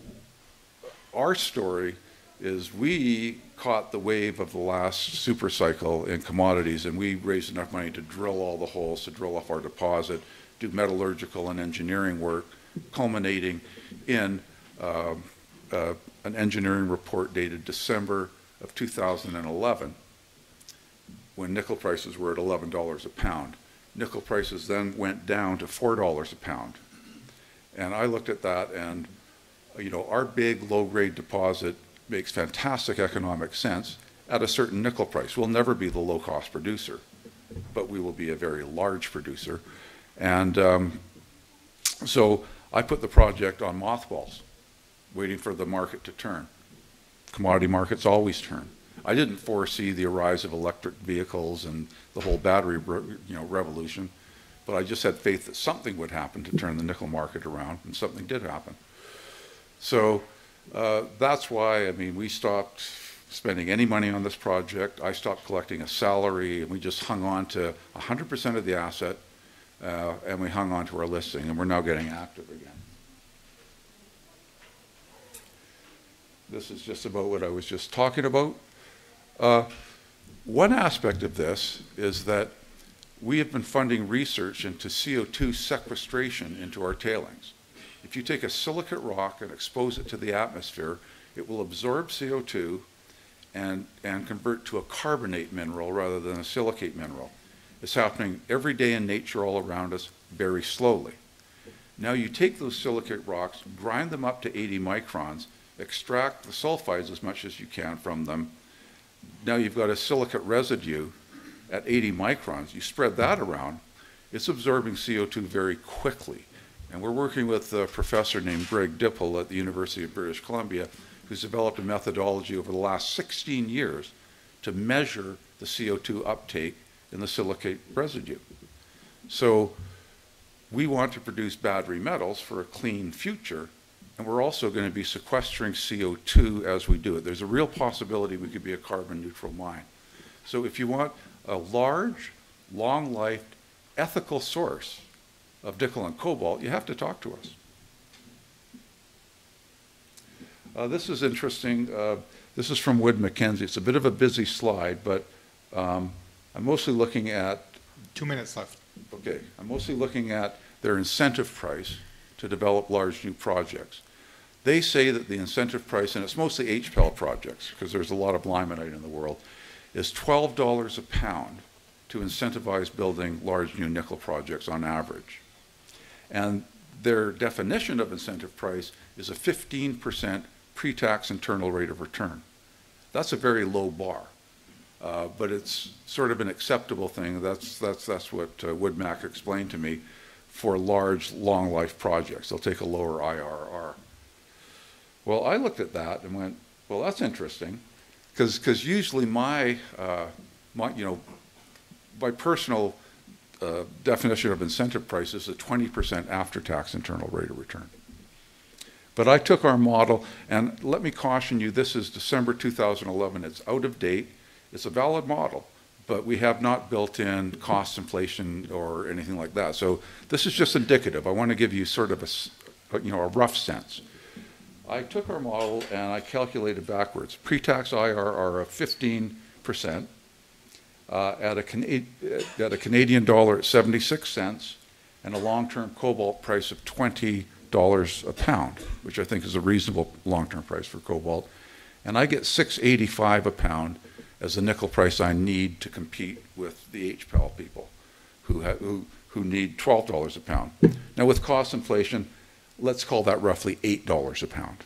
our story is we caught the wave of the last super cycle in commodities and we raised enough money to drill all the holes, to drill off our deposit, do metallurgical and engineering work, culminating in uh, uh, an engineering report dated December of 2011 when nickel prices were at $11 a pound. Nickel prices then went down to $4 a pound. And I looked at that and, you know, our big low-grade deposit makes fantastic economic sense at a certain nickel price. We'll never be the low-cost producer, but we will be a very large producer. And um, so I put the project on mothballs, waiting for the market to turn. Commodity markets always turn. I didn't foresee the rise of electric vehicles and the whole battery you know, revolution, but I just had faith that something would happen to turn the nickel market around, and something did happen. So uh, that's why, I mean, we stopped spending any money on this project. I stopped collecting a salary, and we just hung on to 100% of the asset, uh, and we hung on to our listing, and we're now getting active again. This is just about what I was just talking about. Uh, one aspect of this is that we have been funding research into CO2 sequestration into our tailings. If you take a silicate rock and expose it to the atmosphere, it will absorb CO2 and, and convert to a carbonate mineral rather than a silicate mineral. It's happening every day in nature all around us very slowly. Now you take those silicate rocks, grind them up to 80 microns, extract the sulfides as much as you can from them. Now you've got a silicate residue at 80 microns. You spread that around, it's absorbing CO2 very quickly. And we're working with a professor named Greg Dipple at the University of British Columbia who's developed a methodology over the last 16 years to measure the CO2 uptake in the silicate residue. So we want to produce battery metals for a clean future, and we're also going to be sequestering CO2 as we do it. There's a real possibility we could be a carbon neutral mine. So if you want a large, long-lived, ethical source of nickel and cobalt, you have to talk to us. Uh, this is interesting. Uh, this is from Wood Mackenzie. It's a bit of a busy slide, but um, I'm mostly looking at... Two minutes left. Okay. I'm mostly looking at their incentive price to develop large new projects. They say that the incentive price, and it's mostly HPAL projects, because there's a lot of limonite in the world, is $12 a pound to incentivize building large new nickel projects on average. And their definition of incentive price is a 15% pre-tax internal rate of return. That's a very low bar, uh, but it's sort of an acceptable thing. That's, that's, that's what uh, Woodmac explained to me for large, long life projects. They'll take a lower IRR. Well, I looked at that and went, well, that's interesting because usually my, uh, my, you know, my personal uh, definition of incentive price is a 20% after-tax internal rate of return. But I took our model, and let me caution you, this is December 2011. It's out of date. It's a valid model, but we have not built in cost inflation or anything like that. So this is just indicative. I want to give you sort of a, you know, a rough sense. I took our model and I calculated backwards. Pre-tax IRR of 15% uh, at, a Cana at a Canadian dollar at 76 cents and a long-term cobalt price of $20 a pound, which I think is a reasonable long-term price for cobalt. And I get 685 a pound as the nickel price I need to compete with the HPAL people who, who, who need $12 a pound. Now with cost inflation, let's call that roughly $8 a pound.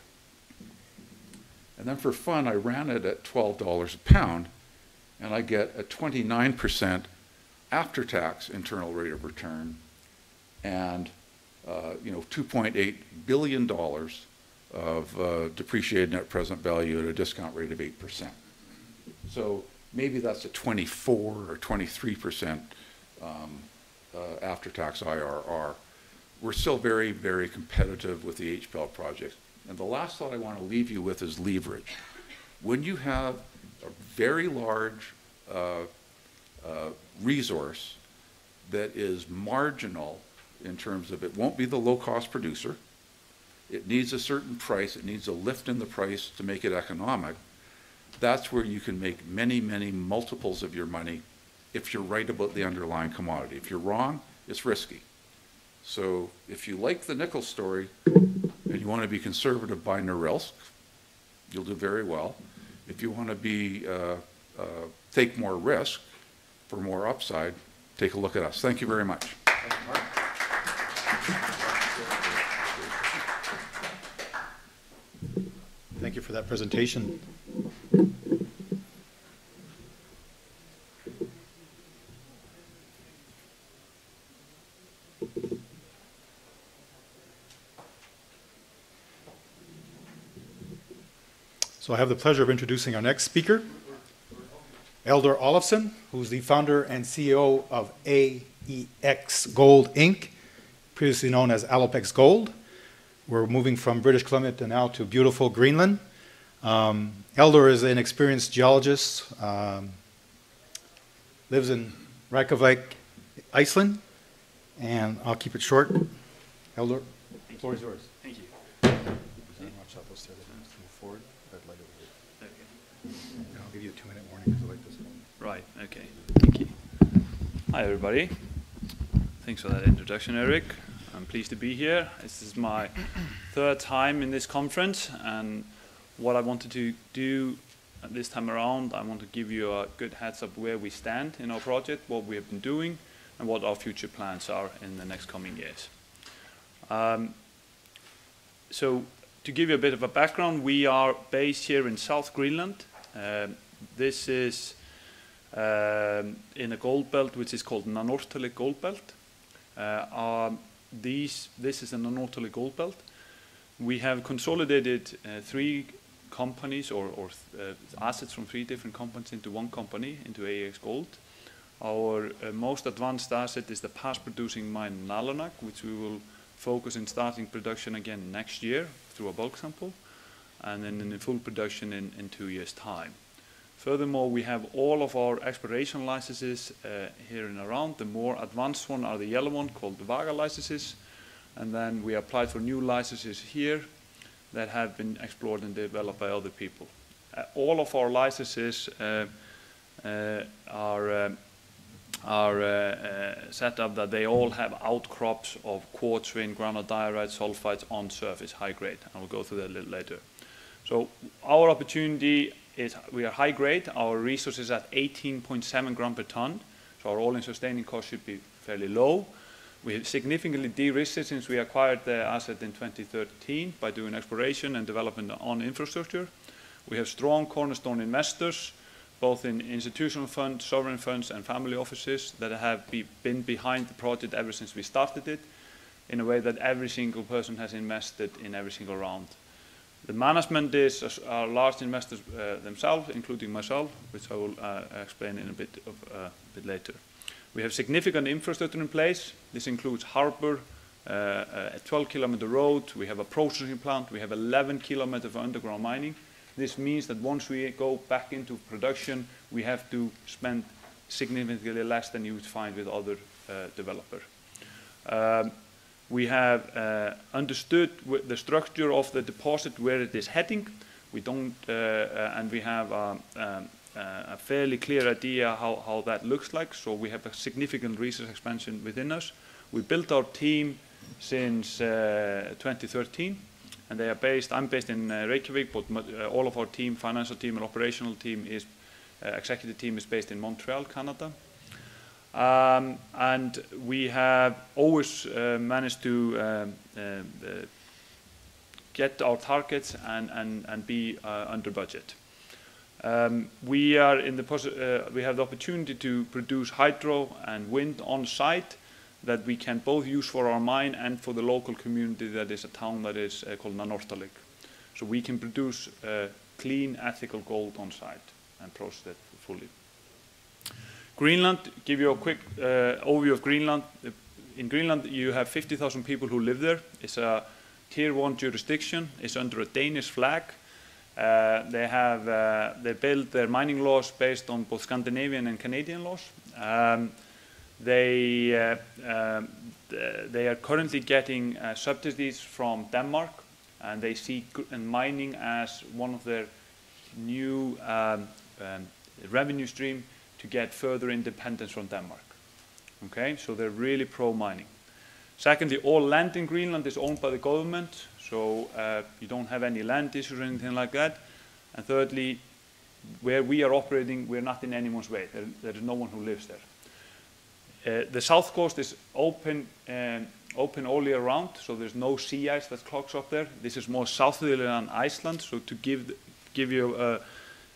And then for fun, I ran it at $12 a pound, and I get a 29% after-tax internal rate of return and uh, you know, $2.8 billion of uh, depreciated net present value at a discount rate of 8%. So maybe that's a 24 or 23% um, uh, after-tax IRR we're still very, very competitive with the HPAL project. And the last thought I want to leave you with is leverage. When you have very large uh, uh, resource that is marginal in terms of it won't be the low-cost producer, it needs a certain price, it needs a lift in the price to make it economic, that's where you can make many, many multiples of your money if you're right about the underlying commodity. If you're wrong, it's risky. So if you like the nickel story and you want to be conservative buy Norilsk, you'll do very well. If you want to be uh, uh, take more risk for more upside, take a look at us. Thank you very much. Thank you for that presentation. So I have the pleasure of introducing our next speaker, Eldur Olafsson, who's the founder and CEO of AEX Gold Inc., previously known as Alopex Gold. We're moving from British Columbia now to beautiful Greenland. Um, Eldur is an experienced geologist, um, lives in Reykjavik, Iceland, and I'll keep it short. Elder, the floor is yours. Thank you. Watch out those stairs. Move forward. Red light over here. And I'll give you a two-minute warning because I like this. Right, okay. Thank you. Hi, everybody. Thanks for that introduction, Eric. I'm pleased to be here. This is my third time in this conference, and what I wanted to do this time around, I want to give you a good heads up where we stand in our project, what we have been doing, and what our future plans are in the next coming years. Um, so, to give you a bit of a background, we are based here in South Greenland. Um, this is um, in a gold belt which is called Nanortalik Gold Belt. Uh, these, this is a Nanortalik Gold Belt. We have consolidated uh, three companies or, or uh, assets from three different companies into one company, into AEX Gold. Our uh, most advanced asset is the past producing mine Nalunaq, which we will focus in starting production again next year through a bulk sample, and then in full production in, in two years' time. Furthermore, we have all of our exploration licenses uh, here and around. The more advanced one are the yellow one called the Vagar licenses. And then we applied for new licenses here that have been explored and developed by other people. Uh, all of our licenses uh, uh are, um, are uh, uh, set up that they all have outcrops of quartz vein, granodiorite, sulfides on surface, high grade. And we'll go through that a little later. So our opportunity is we are high grade. Our resource is at 18.7 gram per ton, so our all-in sustaining cost should be fairly low. We have significantly de-risked it since we acquired the asset in 2013 by doing exploration and development on infrastructure. We have strong cornerstone investors, both in institutional funds, sovereign funds, and family offices that have be, been behind the project ever since we started it, in a way that every single person has invested in every single round. The management is our large investors uh, themselves, including myself, which I will uh, explain in a bit, of, uh, bit later. We have significant infrastructure in place. This includes harbor, uh, a 12 kilometer road, we have a processing plant, we have 11 kilometers of underground mining. This means that once we go back into production, we have to spend significantly less than you would find with other uh, developers. Um, we have uh, understood the structure of the deposit, where it is heading. We don't, uh, uh, and we have um, um, a fairly clear idea how, how that looks like. So we have a significant research expansion within us. We built our team since 2013 and they are based, I'm based in uh, Reykjavik, but uh, all of our team, financial team and operational team is, uh, executive team is based in Montreal, Canada. Um, and we have always uh, managed to um, uh, uh, get our targets and, and, and be uh, under budget. Um, we are in the uh, we have the opportunity to produce hydro and wind on site that we can both use for our mine and for the local community that is a town that is called Nanortalik. So we can produce clean, ethical gold on site and process it fully. Greenland, give you a quick uh, overview of Greenland. In Greenland, you have 50,000 people who live there. It's a tier one jurisdiction. It's under a Danish flag. Uh, they have uh, they built their mining laws based on both Scandinavian and Canadian laws. Um, they uh, um, they are currently getting uh, subsidies from Denmark, and they see mining as one of their new um, um, revenue stream to get further independence from Denmark. Okay, so they're really pro mining. Secondly, all land in Greenland is owned by the government, so uh, you don't have any land issues or anything like that. And thirdly, where we are operating, we're not in anyone's way. There, there is no one who lives there. Uh, the south coast is open, um, open all year round, so there's no sea ice that clogs up there. This is more southerly than Iceland, so to give, give you an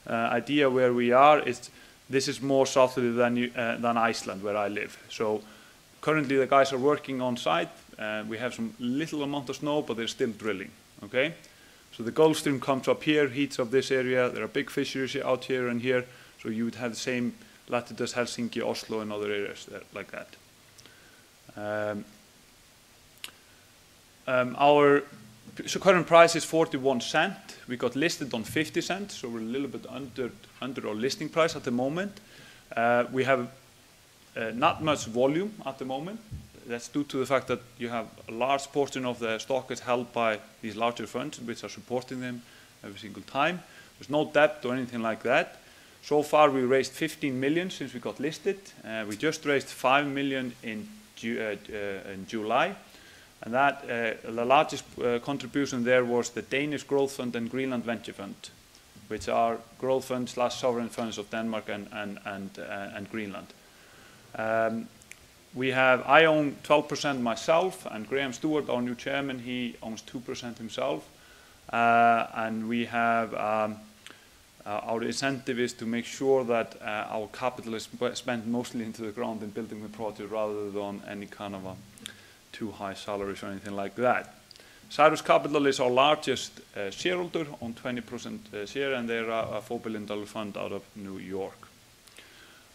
idea where we are, it's, this is more southerly than, you, uh, than Iceland, where I live. So currently the guys are working on site. Uh, we have some little amount of snow, but they're still drilling. Okay, so the Gulf Stream comes up here, heats up this area. There are big fisheries out here and here, so you would have the same latitude as Helsinki, Oslo, and other areas there, like that. Um, um, our so current price is 41 cent. We got listed on 50 cents, so we're a little bit under under our listing price at the moment. Uh, we have uh, not much volume at the moment. That's due to the fact that you have a large portion of the stock is held by these larger funds, which are supporting them every single time. There's no debt or anything like that. So far, we raised 15 million since we got listed. Uh, we just raised 5 million in, Ju uh, uh, in July. And that, uh, the largest uh, contribution there was the Danish Growth Fund and Greenland Venture Fund, which are growth funds slash sovereign funds of Denmark and, and, and, uh, and Greenland. Um, we have, I own 12% myself, and Graham Stewart, our new chairman, he owns 2% himself. Uh, and we have, um, uh, our incentive is to make sure that uh, our capital is sp- spent mostly into the ground in building the project rather than any kind of a too high salaries or anything like that. Cyrus Capital is our largest uh, shareholder on 20% uh, share, and they're a, a $4 billion fund out of New York.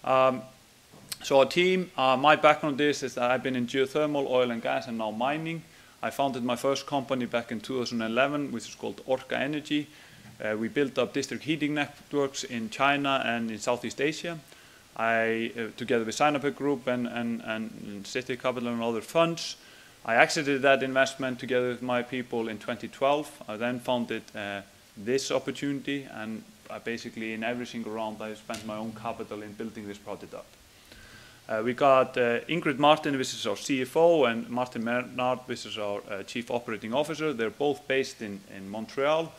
Um, so our team, uh, my background is, is that I've been in geothermal, oil and gas, and now mining. I founded my first company back in 2011, which is called Orka Energy. Uh, we built up district heating networks in China and in Southeast Asia. I, uh, together with Sinopec Group and, and, and City Capital and other funds, I exited that investment together with my people in 2012. I then founded uh, this opportunity, and I basically, in every single round, I spent my own capital in building this project up. Uh, we got uh, Ingrid Martin, which is our CFO, and Martin Bernard, which is our uh, Chief Operating Officer. They're both based in, in Montreal.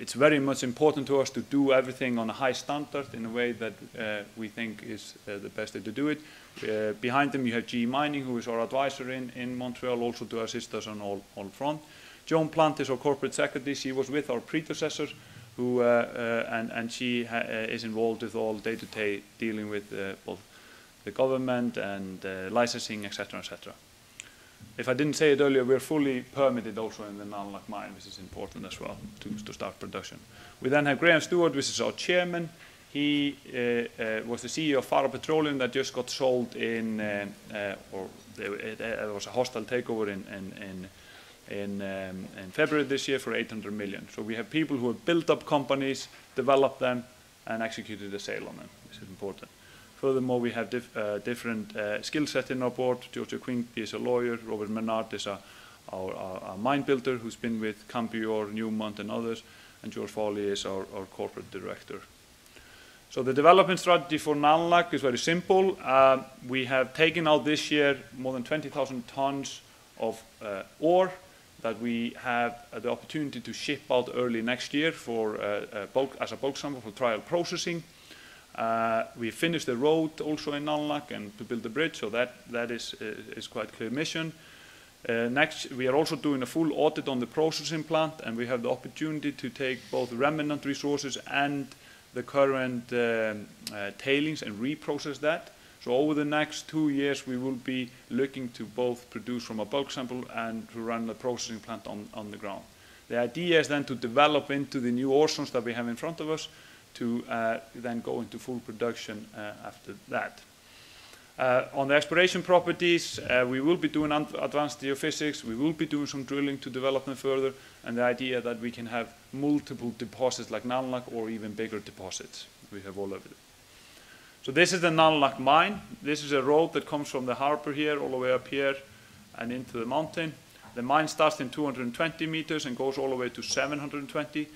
It's very much important to us to do everything on a high standard in a way that uh, we think is uh, the best way to do it. Uh, behind them, you have GE Mining, who is our advisor in, in Montreal, also to assist us on all, all front. Joan Plant is our corporate secretary. She was with our predecessor, who, and, and she is involved with all day-to-day dealing with both the government and uh, licensing, etc., etc. If I didn't say it earlier, we're fully permitted also in the Nalunaq mine, which is important as well to, to start production. We then have Graham Stewart, which is our chairman. He uh, uh, was the CEO of Faro Petroleum that just got sold in, uh, uh, or it, was a hostile takeover in, in, in, um, in February this year for 800 million. So we have people who have built up companies, developed them, and executed a sale on them, which is important. Furthermore, we have dif uh, different uh, skill set in our board. Giorgio Quinti is a lawyer. Robert Menard is a, our, our, our mine builder who's been with Cambior, Newmont, and others. And George Foley is our, our corporate director. So the development strategy for Nalunaq is very simple. Uh, we have taken out this year more than 20,000 tons of uh, ore that we have uh, the opportunity to ship out early next year for, uh, bulk, as a bulk sample for trial processing. Uh, we finished the road also in Nalunaq and to build the bridge, so that, that is, uh, is quite clear mission. Uh, next, we are also doing a full audit on the processing plant, and we have the opportunity to take both remnant resources and the current um, uh, tailings and reprocess that. So over the next two years, we will be looking to both produce from a bulk sample and to run the processing plant on, on the ground. The idea is then to develop into the new ore zones that we have in front of us, to uh, then go into full production uh, after that. Uh, on the exploration properties, we will be doing advanced geophysics, we will be doing some drilling to develop them further, and the idea that we can have multiple deposits like Nalunaq or even bigger deposits. We have all of it. So this is the Nalunaq mine. This is a road that comes from the harbor here all the way up here and into the mountain. The mine starts in 220 meters and goes all the way to 720.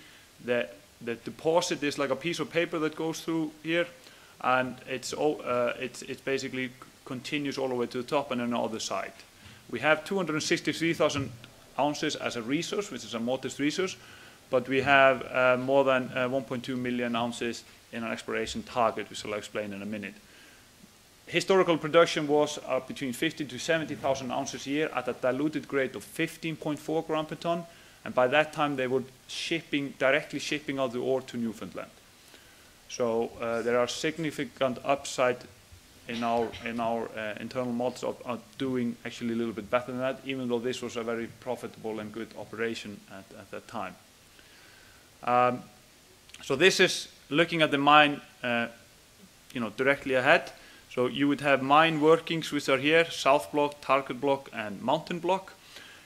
The, the deposit is like a piece of paper that goes through here and it's, all, uh, it's, it's basically continues all the way to the top and on the other side. We have 263,000 ounces as a resource, which is a modest resource, but we have uh, more than uh, 1.2 million ounces in an exploration target, which I'll explain in a minute. Historical production was uh, between 50 to 70,000 ounces a year at a diluted grade of 15.4 gram per ton, and by that time they were shipping, directly shipping out the ore to Newfoundland. So uh, there are significant upside in our in our uh, internal models of, of, doing actually a little bit better than that, even though this was a very profitable and good operation at, at that time. Um, so this is looking at the mine, uh, you know, directly ahead. So you would have mine workings, which are here, south block, target block, and mountain block.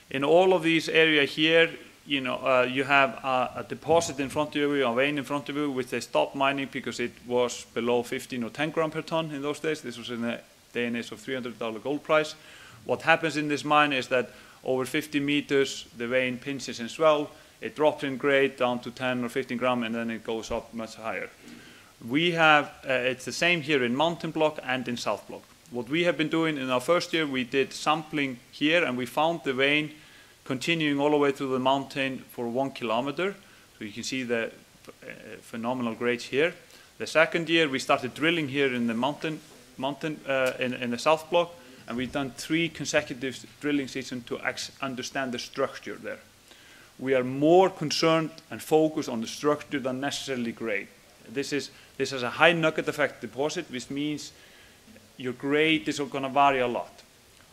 In all of these areas here, you know, uh, you have a, a, deposit in front of you, a vein in front of you, which they stopped mining because it was below 15 or 10 gram per ton in those days. This was in the day and age of $300 gold price. What happens in this mine is that over 50 meters, the vein pinches and swell. It drops in grade down to 10 or 15 gram, and then it goes up much higher. We have, uh, it's the same here in Mountain Block and in South Block. What we have been doing in our first year, we did sampling here, and we found the vein continuing all the way through the mountain for one kilometer. So you can see the uh, phenomenal grades here. The second year we started drilling here in the mountain, mountain uh, in, in, the south block, and we've done three consecutive drilling seasons to understand the structure there. We are more concerned and focused on the structure than necessarily grade. This is this has a high nugget effect deposit, which means your grade is going to vary a lot.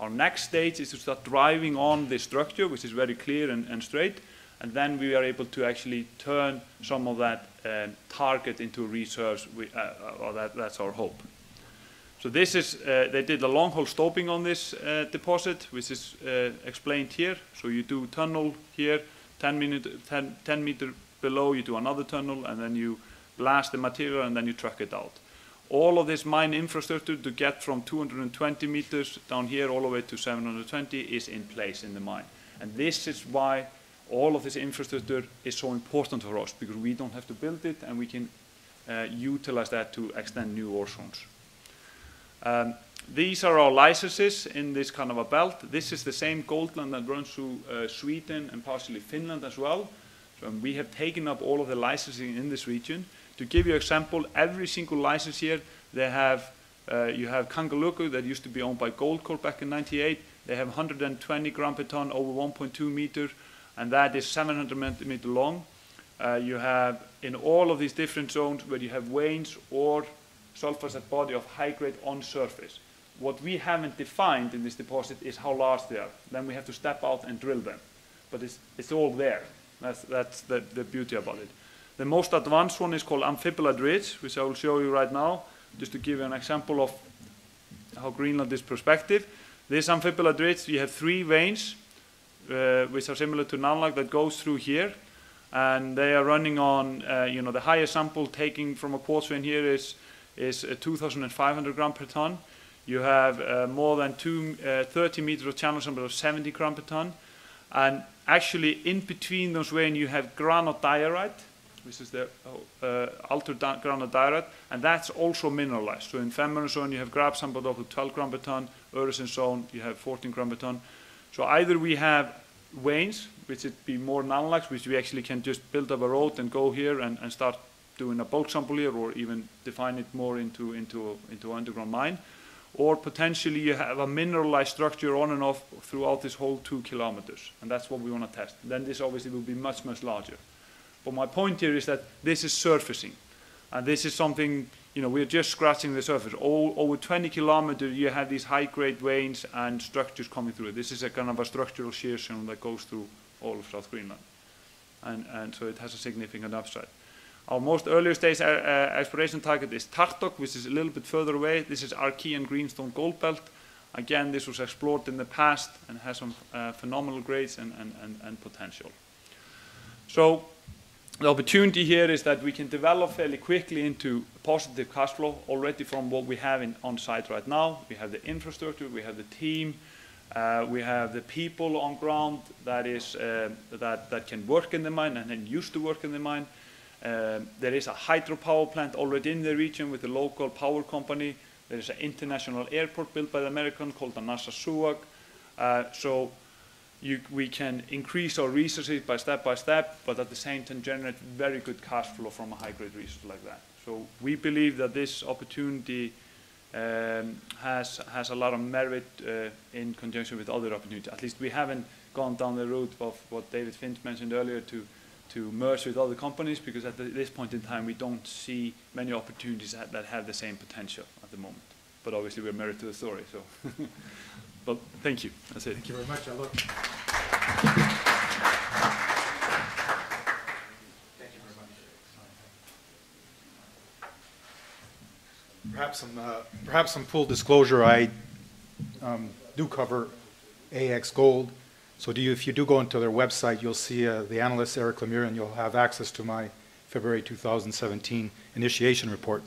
Our next stage is to start driving on the structure, which is very clear and, and straight, and then we are able to actually turn some of that uh, target into reserves. We, uh, or that, that's our hope. So this is, uh, they did a long hole stoping on this uh, deposit, which is uh, explained here. So you do tunnel here, 10, minute, 10, 10 meter below, you do another tunnel, and then you blast the material, and then you truck it out all of this mine infrastructure to get from 220 meters down here all the way to 720 is in place in the mine. And this is why all of this infrastructure is so important for us because we don't have to build it and we can uh, utilize that to extend new ore zones. Um, these are our licenses in this kind of a belt. This is the same goldland that runs through uh, Sweden and partially Finland as well. So we have taken up all of the licensing in this region. To give you an example, every single license here, they have, uh, you have Kangaluku that used to be owned by Goldcorp back in 98. They have 120 gram per ton over 1.2 meters, and that is 700 meter long. Uh, you have in all of these different zones where you have veins or sulfide body of high grade on surface. What we haven't defined in this deposit is how large they are. Then we have to step out and drill them. But it's, it's all there. That's, that's the, the beauty about it. The most advanced one is called amphibolite ridge, which I will show you right now, just to give you an example of how Greenland is perspective. This amphibolite ridge, we have three veins, uh, which are similar to Nalunaq that goes through here, and they are running on, uh, you know, the highest sample taking from a quartz vein here is is uh, 2,500 gram per ton. You have uh, more than two, uh, 30 meters of channel sample of 70 gram per ton, and actually in between those veins you have granodiorite, which is the uh, altered granite diorite, and that's also mineralized. So in Femarine zone you have grab sample of 12 gram per ton, Öresund you have 14 gram per ton. So either we have veins, which would be more Nalunaq, which we actually can just build up a road and go here and, and start doing a bulk sample here, or even define it more into into into underground mine, or potentially you have a mineralized structure on and off throughout this whole two kilometers, and that's what we want to test. Then this obviously will be much much larger. But my point here is that this is surfacing. And this is something, you know, we're just scratching the surface. All, over 20 kilometers, you have these high-grade veins and structures coming through. This is a kind of a structural shear zone that goes through all of South Greenland. And, and so it has a significant upside. Our most earlier stage uh, uh, exploration target is Tartok, which is a little bit further away. This is Archean Greenstone Gold Belt. Again, this was explored in the past and has some uh, phenomenal grades and, and, and, and potential. So the opportunity here is that we can develop fairly quickly into positive cash flow already from what we have in, on site right now. We have the infrastructure, we have the team, uh, we have the people on ground that is uh, that that can work in the mine and, used to work in the mine. Uh, there is a hydropower plant already in the region with a local power company. There is an international airport built by the American called the Narsarsuaq. Uh, so you, we can increase our resources by step by step, but at the same time generate very good cash flow from a high-grade resource like that. So we believe that this opportunity um, has has a lot of merit uh, in conjunction with other opportunities. At least we haven't gone down the route of what David Finch mentioned earlier to to merge with other companies because at the, this point in time we don't see many opportunities that, that have the same potential at the moment. But obviously we're married to the story, so. but thank you. That's it. Thank you very much. I look. Perhaps some, uh, perhaps some full disclosure. I um, do cover AEX Gold. So do you, if you do go into their website, you'll see uh, the analyst Eric Lemire, and you'll have access to my February 2017 initiation report.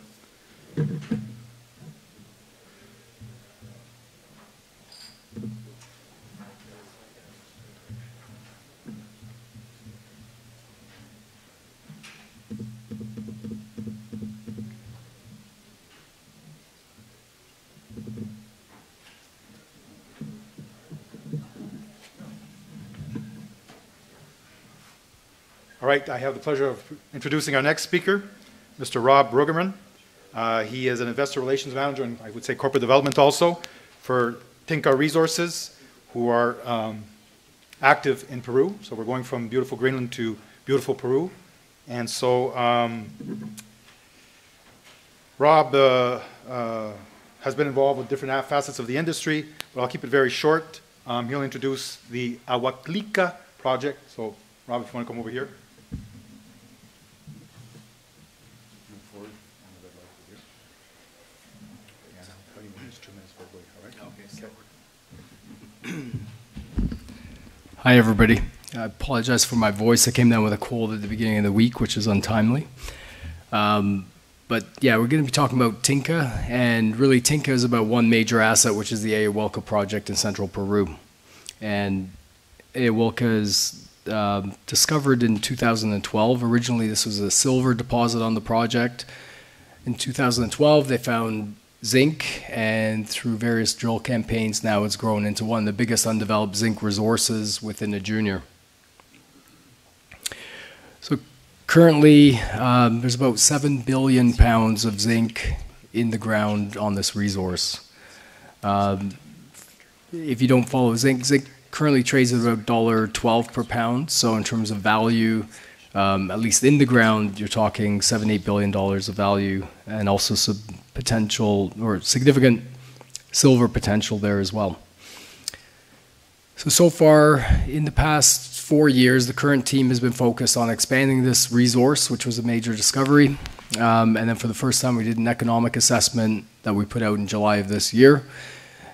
All right, I have the pleasure of introducing our next speaker, Mr. Rob Brueggemann. Uh, he is an investor relations manager and I would say corporate development also for Tinka Resources, who are um, active in Peru. So we're going from beautiful Greenland to beautiful Peru. And so um, Rob uh, uh, has been involved with different facets of the industry, but I'll keep it very short. Um, he'll introduce the Ayawilca project. So Rob, if you want to come over here. Hi, everybody. I apologize for my voice. I came down with a cold at the beginning of the week, which is untimely. Um, but yeah, we're going to be talking about Tinka, and really Tinka is about one major asset, which is the Ayawilca project in central Peru. And Ayawilca is um, discovered in 2012. Originally, this was a silver deposit on the project. In 2012, they found zinc, and through various drill campaigns, now it's grown into one of the biggest undeveloped zinc resources within the junior. So currently, um, there's about 7 billion pounds of zinc in the ground on this resource. Um, if you don't follow zinc, zinc currently trades at about $1.12 per pound. So in terms of value, um, at least in the ground, you're talking seven, eight billion dollars of value, and also potential or significant silver potential there as well. So so far, in the past four years, the current team has been focused on expanding this resource, which was a major discovery. Um, and then for the first time, we did an economic assessment that we put out in July of this year.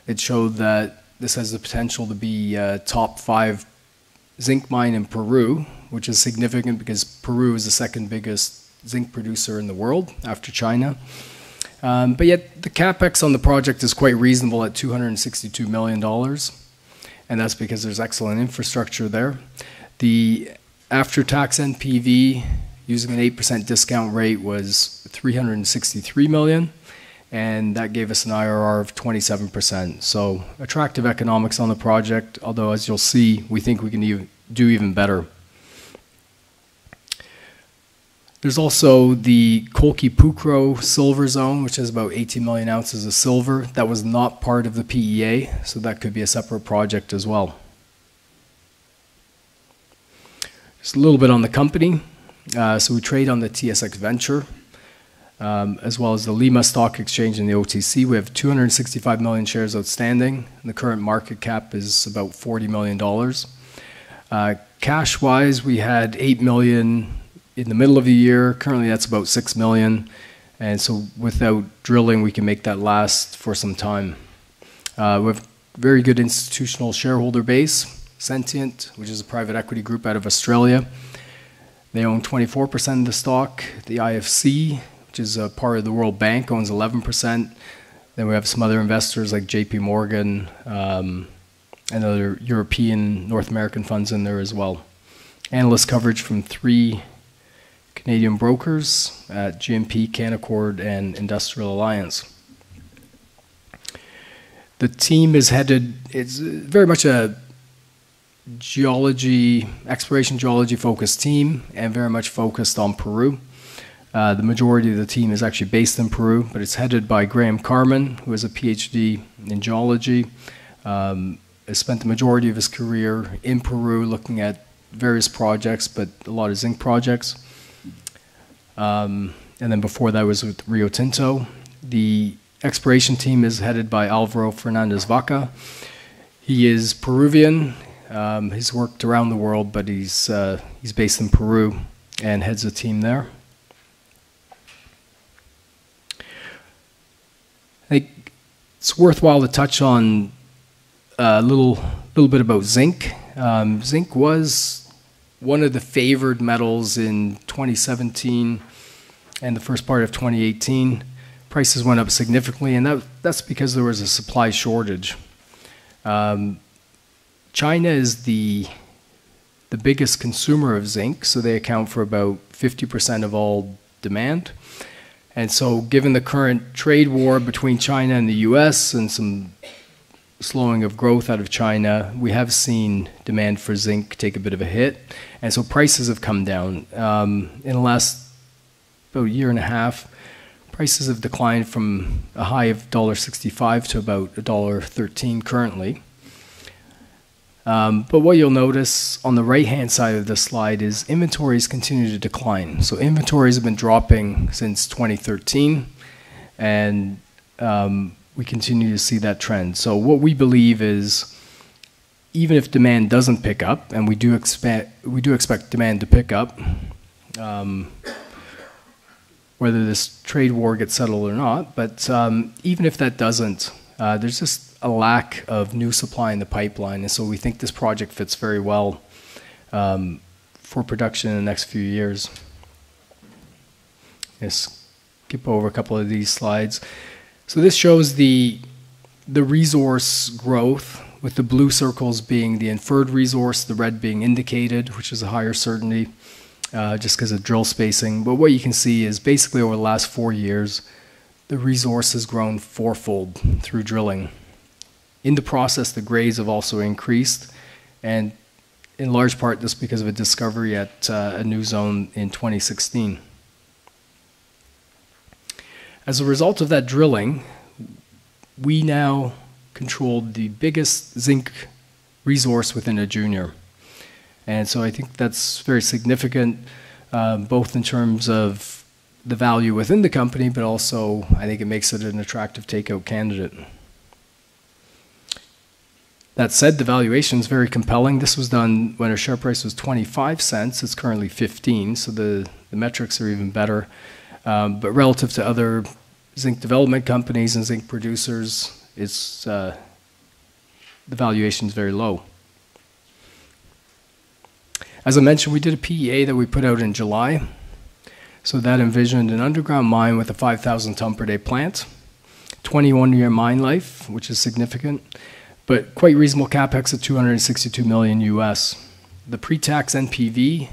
It showed that this has the potential to be a top five zinc mine in Peru, which is significant because Peru is the second biggest zinc producer in the world after China. Um, but yet the capex on the project is quite reasonable at $262 million, and that's because there's excellent infrastructure there. The after-tax NPV using an 8% discount rate was 363 million, and that gave us an IRR of 27%. So attractive economics on the project, although as you'll see, we think we can do even better. There's also the Colquipucro silver zone, which has about 18 million ounces of silver. That was not part of the PEA, so that could be a separate project as well. Just a little bit on the company. Uh, so we trade on the TSX Venture, um, as well as the Lima Stock Exchange and the OTC. We have 265 million shares outstanding. And the current market cap is about $40 million. Uh, cash-wise, we had 8 million in the middle of the year. Currently, that's about 6 million. And so without drilling, we can make that last for some time. Uh, we have very good institutional shareholder base. Sentient, which is a private equity group out of Australia. They own 24% of the stock. The IFC, which is a part of the World Bank, owns 11%. Then we have some other investors like JP Morgan um, and other European, North American funds in there as well. Analyst coverage from three Canadian brokers at GMP, Canaccord, and Industrial Alliance. The team is headed, it's very much a geology, exploration geology focused team and very much focused on Peru. Uh, the majority of the team is actually based in Peru, but it's headed by Graham Carman, who has a PhD in geology. Um, has spent the majority of his career in Peru looking at various projects, but a lot of zinc projects. Um, and then before that was with Rio Tinto. The exploration team is headed by Alvaro Fernandez Baca. He is Peruvian. Um, he's worked around the world, but he's, uh, he's based in Peru and heads a team there. I think it's worthwhile to touch on a little, little bit about zinc. Um, zinc was one of the favored metals in 2017 and the first part of 2018. Prices went up significantly, and that, that's because there was a supply shortage. Um, China is the the biggest consumer of zinc, so they account for about 50% of all demand. And so, given the current trade war between China and the US and some slowing of growth out of China, we have seen demand for zinc take a bit of a hit. And so, prices have come down. Um, in the last about a year and a half, prices have declined from a high of $1.65 to about $1.13 currently. Um, but what you'll notice on the right-hand side of the slide is inventories continue to decline. So inventories have been dropping since 2013, and um, we continue to see that trend. So what we believe is, even if demand doesn't pick up, and we do expect we do expect demand to pick up, um, whether this trade war gets settled or not, but um, even if that doesn't, uh, there's just a lack of new supply in the pipeline, and so we think this project fits very well um, for production in the next few years. Yes, skip over a couple of these slides. So this shows the the resource growth, with the blue circles being the inferred resource, the red being indicated, which is a higher certainty, uh, just because of drill spacing. But what you can see is basically over the last four years, the resource has grown fourfold through drilling. In the process, the grades have also increased, and in large part just because of a discovery at uh, a new zone in 2016. As a result of that drilling, we now control the biggest zinc resource within a junior. And so I think that's very significant, uh, both in terms of the value within the company, but also I think it makes it an attractive takeout candidate. That said, the valuation is very compelling. This was done when our share price was 25 cents. It's currently 15, so the, the metrics are even better. Um, but relative to other zinc development companies and zinc producers, it's, uh, the valuation is very low. As I mentioned, we did a PEA that we put out in July. So that envisioned an underground mine with a 5,000 ton per day plant, 21 year mine life, which is significant, but quite reasonable capex of 262 million US. The pre-tax NPV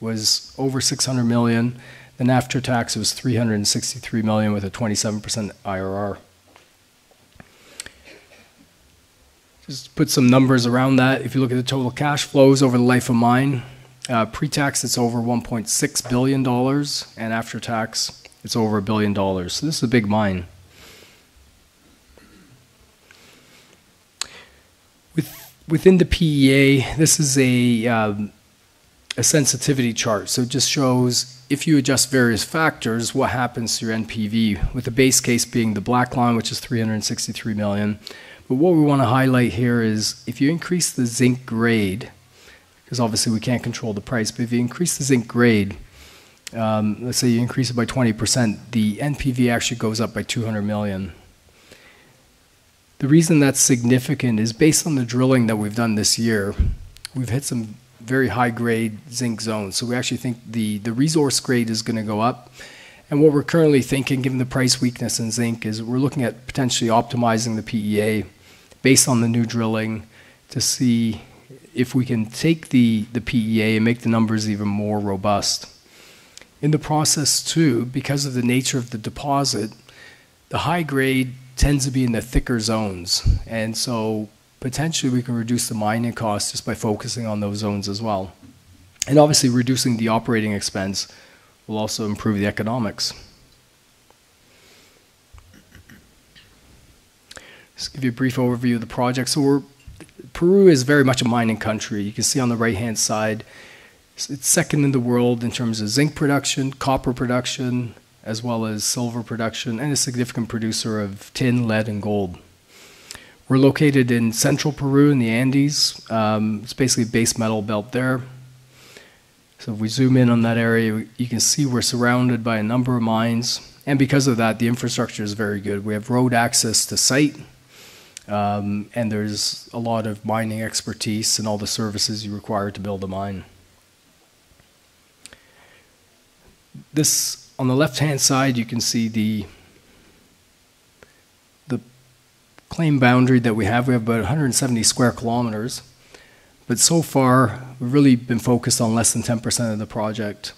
was over 600 million. Then after tax, it was 363 million with a 27% IRR. Just put some numbers around that. If you look at the total cash flows over the life of mine, uh, pre-tax it's over 1.6 billion dollars, and after tax it's over a billion dollars. So this is a big mine. With, within the PEA, this is a, um, a sensitivity chart. So it just shows if you adjust various factors, what happens to your NPV, with the base case being the black line, which is 363 million. But what we want to highlight here is if you increase the zinc grade, because obviously we can't control the price, but if you increase the zinc grade, um, let's say you increase it by 20%, the NPV actually goes up by 200 million. The reason that's significant is based on the drilling that we've done this year, we've hit some very high grade zinc zones. So we actually think the, the resource grade is going to go up. And what we're currently thinking, given the price weakness in zinc, is we're looking at potentially optimizing the PEA based on the new drilling to see if we can take the, the PEA and make the numbers even more robust. In the process, too, because of the nature of the deposit, the high grade tends to be in the thicker zones. And so potentially we can reduce the mining costs just by focusing on those zones as well. And obviously, reducing the operating expense will also improve the economics. Just give you a brief overview of the project. So Peru is very much a mining country. You can see on the right hand side, it's second in the world in terms of zinc production, copper production, as well as silver production, and a significant producer of tin, lead, and gold. We're located in central Peru in the Andes. Um, it's basically a base metal belt there. So if we zoom in on that area, you can see we're surrounded by a number of mines. And because of that, the infrastructure is very good. We have road access to site, um, and there's a lot of mining expertise and all the services you require to build a mine. This, on the left-hand side, you can see the claim boundary that we have. We have about 170 square kilometers. But so far, we've really been focused on less than 10% of the project.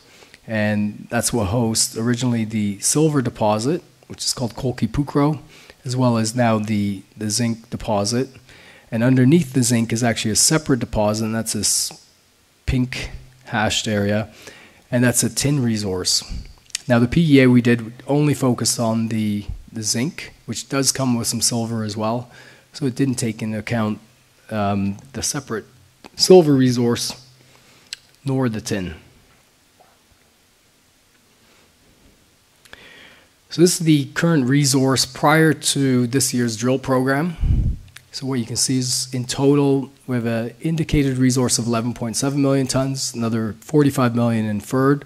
And that's what hosts originally the silver deposit, which is called Colquipucro, as well as now the, the zinc deposit. And underneath the zinc is actually a separate deposit, and that's this pink hashed area, and that's a tin resource. Now, the PEA we did only focused on the, the zinc, which does come with some silver as well, so it didn't take into account um, the separate silver resource nor the tin. So this is the current resource prior to this year's drill program. So what you can see is in total, we have an indicated resource of 11.7 million tons, another 45 million inferred,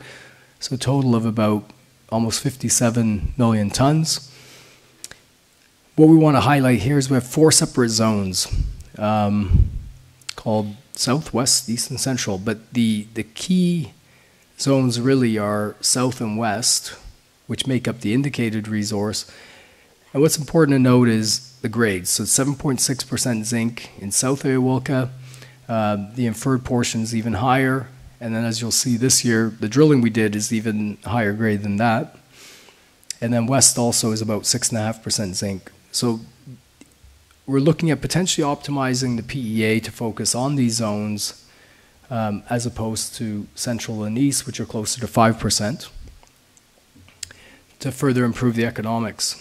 so a total of about almost 57 million tons. What we want to highlight here is we have four separate zones um, called southwest, east, and central. But the, the key zones really are south and west, which make up the indicated resource. And what's important to note is the grades. So 7.6% zinc in South Ayawilca. Uh, the inferred portion is even higher. And then as you'll see this year, the drilling we did is even higher grade than that. And then west also is about 6.5% zinc. So we're looking at potentially optimizing the PEA to focus on these zones um, as opposed to central and east, which are closer to 5% to further improve the economics.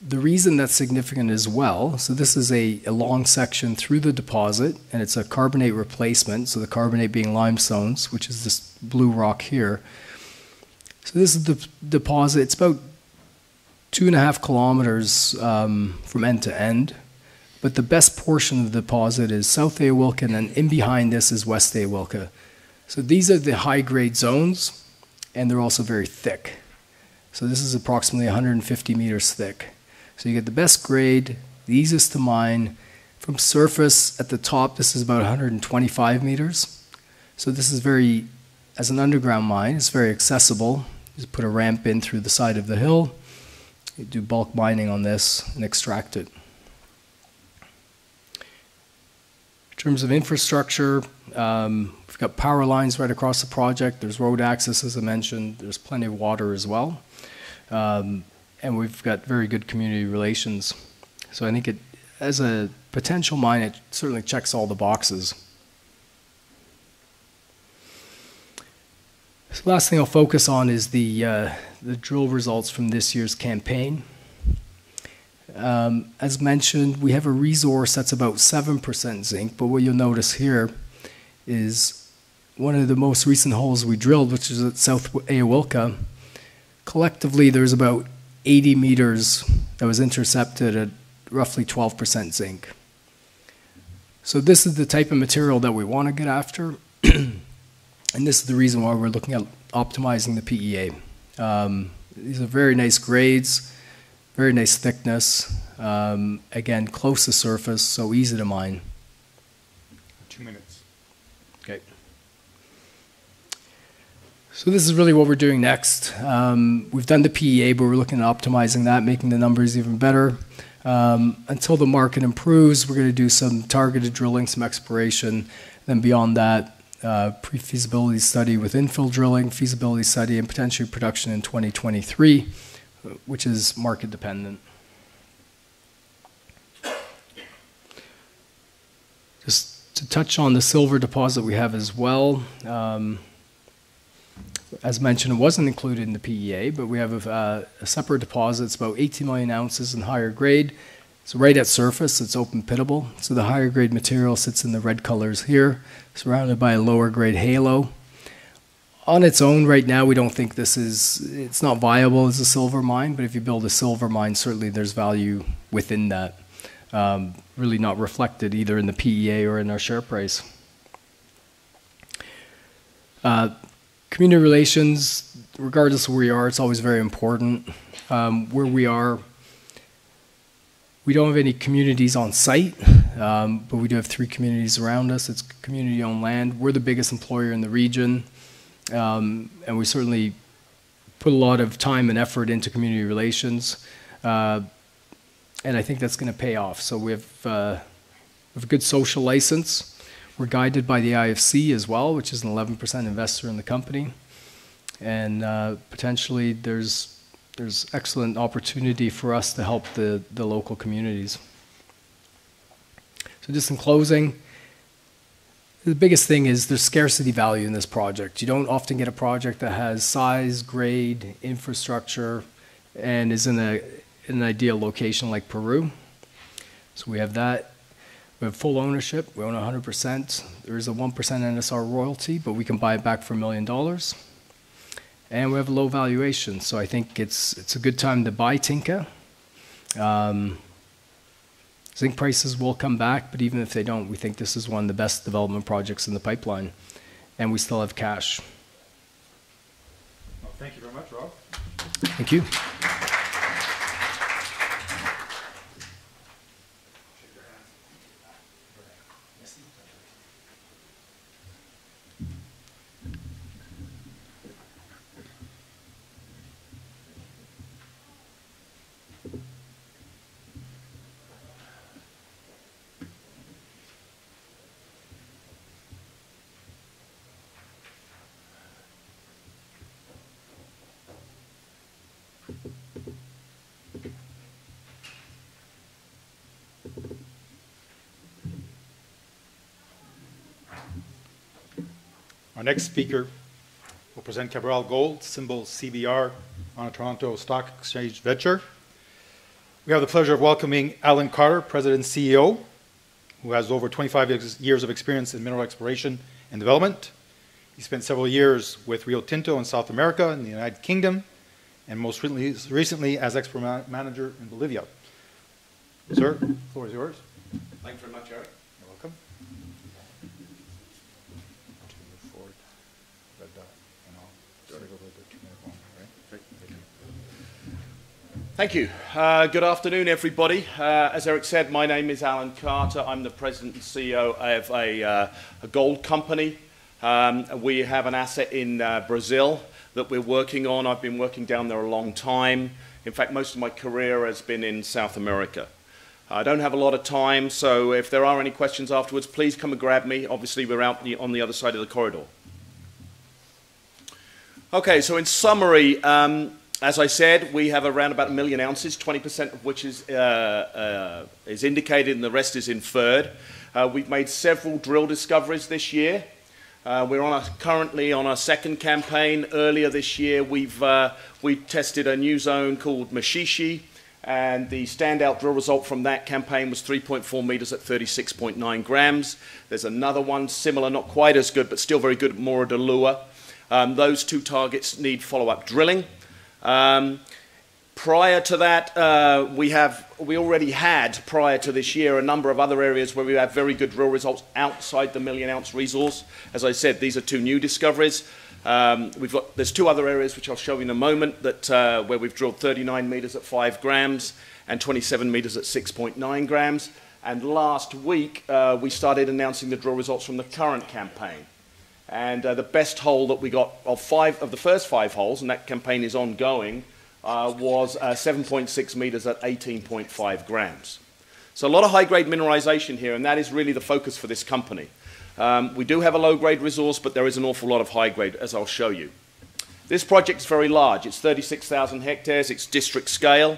The reason that's significant as well, so this is a, a, long section through the deposit, and it's a carbonate replacement, so the carbonate being limestones, which is this blue rock here. So this is the deposit, it's about two and a half kilometers um, from end to end, but the best portion of the deposit is South Ayawilca, and then in behind this is West Ayawilca. So these are the high grade zones, and they're also very thick. So this is approximately 150 meters thick. So you get the best grade, the easiest to mine. From surface at the top, this is about 125 meters. So this is very, as an underground mine, it's very accessible. Just put a ramp in through the side of the hill. You do bulk mining on this and extract it. In terms of infrastructure, um, we've got power lines right across the project. There's road access, as I mentioned. There's plenty of water as well. Um, and we've got very good community relations. So I think it, as a potential mine, it certainly checks all the boxes. So last thing I'll focus on is the, uh, the drill results from this year's campaign. Um, as mentioned, we have a resource that's about 7% zinc, but what you'll notice here is one of the most recent holes we drilled, which is at South Ayawilca. Collectively, there's about 80 meters that was intercepted at roughly 12% zinc. So this is the type of material that we want to get after. and this is the reason why we're looking at optimizing the PEA. Um, these are very nice grades, very nice thickness. Um, again, close to surface, so easy to mine. Two minutes. Okay. So this is really what we're doing next. Um, we've done the PEA, but we're looking at optimizing that, making the numbers even better. Um, until the market improves, we're going to do some targeted drilling, some exploration. Then beyond that, uh, pre-feasibility study with infill drilling, feasibility study, and potentially production in 2023, which is market dependent. Just to touch on the silver deposit we have as well. Um, as mentioned, it wasn't included in the PEA, but we have a, uh, a separate deposit. It's about 18 million ounces in higher grade. It's right at surface. It's open pittable. So the higher grade material sits in the red colors here, surrounded by a lower grade halo. On its own, right now, we don't think this is. It's not viable as a silver mine. But if you build a silver mine, certainly there's value within that. Um, really not reflected either in the PEA or in our share price. Uh, community relations, regardless of where we are, it's always very important. Um, where we are, we don't have any communities on site, um, but we do have three communities around us. It's community owned land. We're the biggest employer in the region, um, and we certainly put a lot of time and effort into community relations. Uh, and I think that's going to pay off. So we have, uh, we have a good social license. We're guided by the IFC as well, which is an 11% investor in the company. And uh, potentially there's, there's excellent opportunity for us to help the, the local communities. So just in closing, the biggest thing is there's scarcity value in this project. You don't often get a project that has size, grade, infrastructure, and is in, a, in an ideal location like Peru. So we have that. We have full ownership. We own 100%. There is a 1% NSR royalty, but we can buy it back for a million dollars. And we have a low valuation, so I think it's, it's a good time to buy Tinka. Um, zinc prices will come back, but even if they don't, we think this is one of the best development projects in the pipeline. And we still have cash. Well, thank you very much, Rob. Thank you. Our next speaker will present Cabral Gold, symbol CBR, on a Toronto Stock Exchange venture. We have the pleasure of welcoming Alan Carter, President and CEO, who has over 25 years of experience in mineral exploration and development. He spent several years with Rio Tinto in South America and the United Kingdom, and most recently, recently as export manager in Bolivia. Sir, the floor is yours. Thanks very much, Eric. You're welcome. Thank you. Uh, good afternoon, everybody. Uh, as Eric said, my name is Alan Carter. I'm the president and CEO of a, uh, a gold company. Um, we have an asset in uh, Brazil that we're working on. I've been working down there a long time. In fact, most of my career has been in South America. I don't have a lot of time, so if there are any questions afterwards, please come and grab me. Obviously, we're out on the other side of the corridor. Okay, so in summary, um, as I said, we have around about a million ounces, 20% of which is, uh, uh, is indicated and the rest is inferred. Uh, we've made several drill discoveries this year. Uh, we're on a, currently on our second campaign. Earlier this year, we've uh, we tested a new zone called Machichie, and the standout drill result from that campaign was 3.4 meters at 36.9 grams. There's another one similar, not quite as good, but still very good at Morro Um, those two targets need follow-up drilling. Um, Prior to that, uh, we have we already had prior to this year a number of other areas where we have very good drill results outside the million ounce resource. As I said, these are two new discoveries. Um, we've got there's two other areas which I'll show you in a moment that uh, where we've drilled 39 meters at five grams and 27 meters at 6.9 grams. And last week uh, we started announcing the drill results from the current campaign. And uh, the best hole that we got of five of the first five holes, and that campaign is ongoing, uh, was uh, 7.6 meters at 18.5 grams. So a lot of high-grade mineralization here, and that is really the focus for this company. Um, we do have a low-grade resource, but there is an awful lot of high-grade, as I'll show you. This project is very large. It's 36,000 hectares. It's district scale.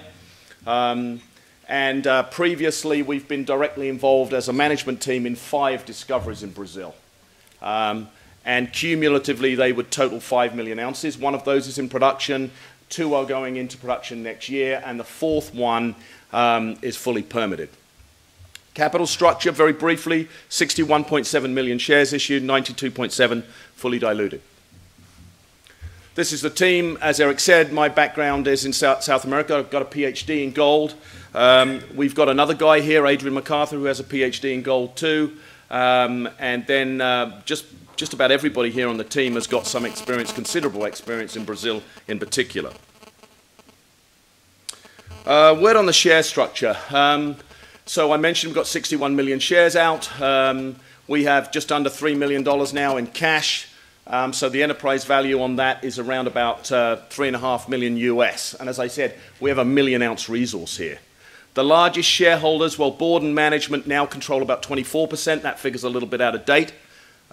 Um, and uh, previously, we've been directly involved as a management team in five discoveries in Brazil. Um, and cumulatively, they would total 5 million ounces. One of those is in production. Two are going into production next year, and the fourth one um, is fully permitted. Capital structure, very briefly 61.7 million shares issued, 92.7 fully diluted. This is the team. As Eric said, my background is in South, America. I've got a PhD in gold. Um, we've got another guy here, Adrian MacArthur, who has a PhD in gold too. Um, and then uh, just just about everybody here on the team has got some experience, considerable experience in Brazil in particular. Uh, word on the share structure. Um, so I mentioned we've got 61 million shares out. Um, we have just under $3 million now in cash. Um, so the enterprise value on that is around about uh, three and a half million US. And as I said, we have a million ounce resource here. The largest shareholders, well, board and management now control about 24%. That figure's a little bit out of date.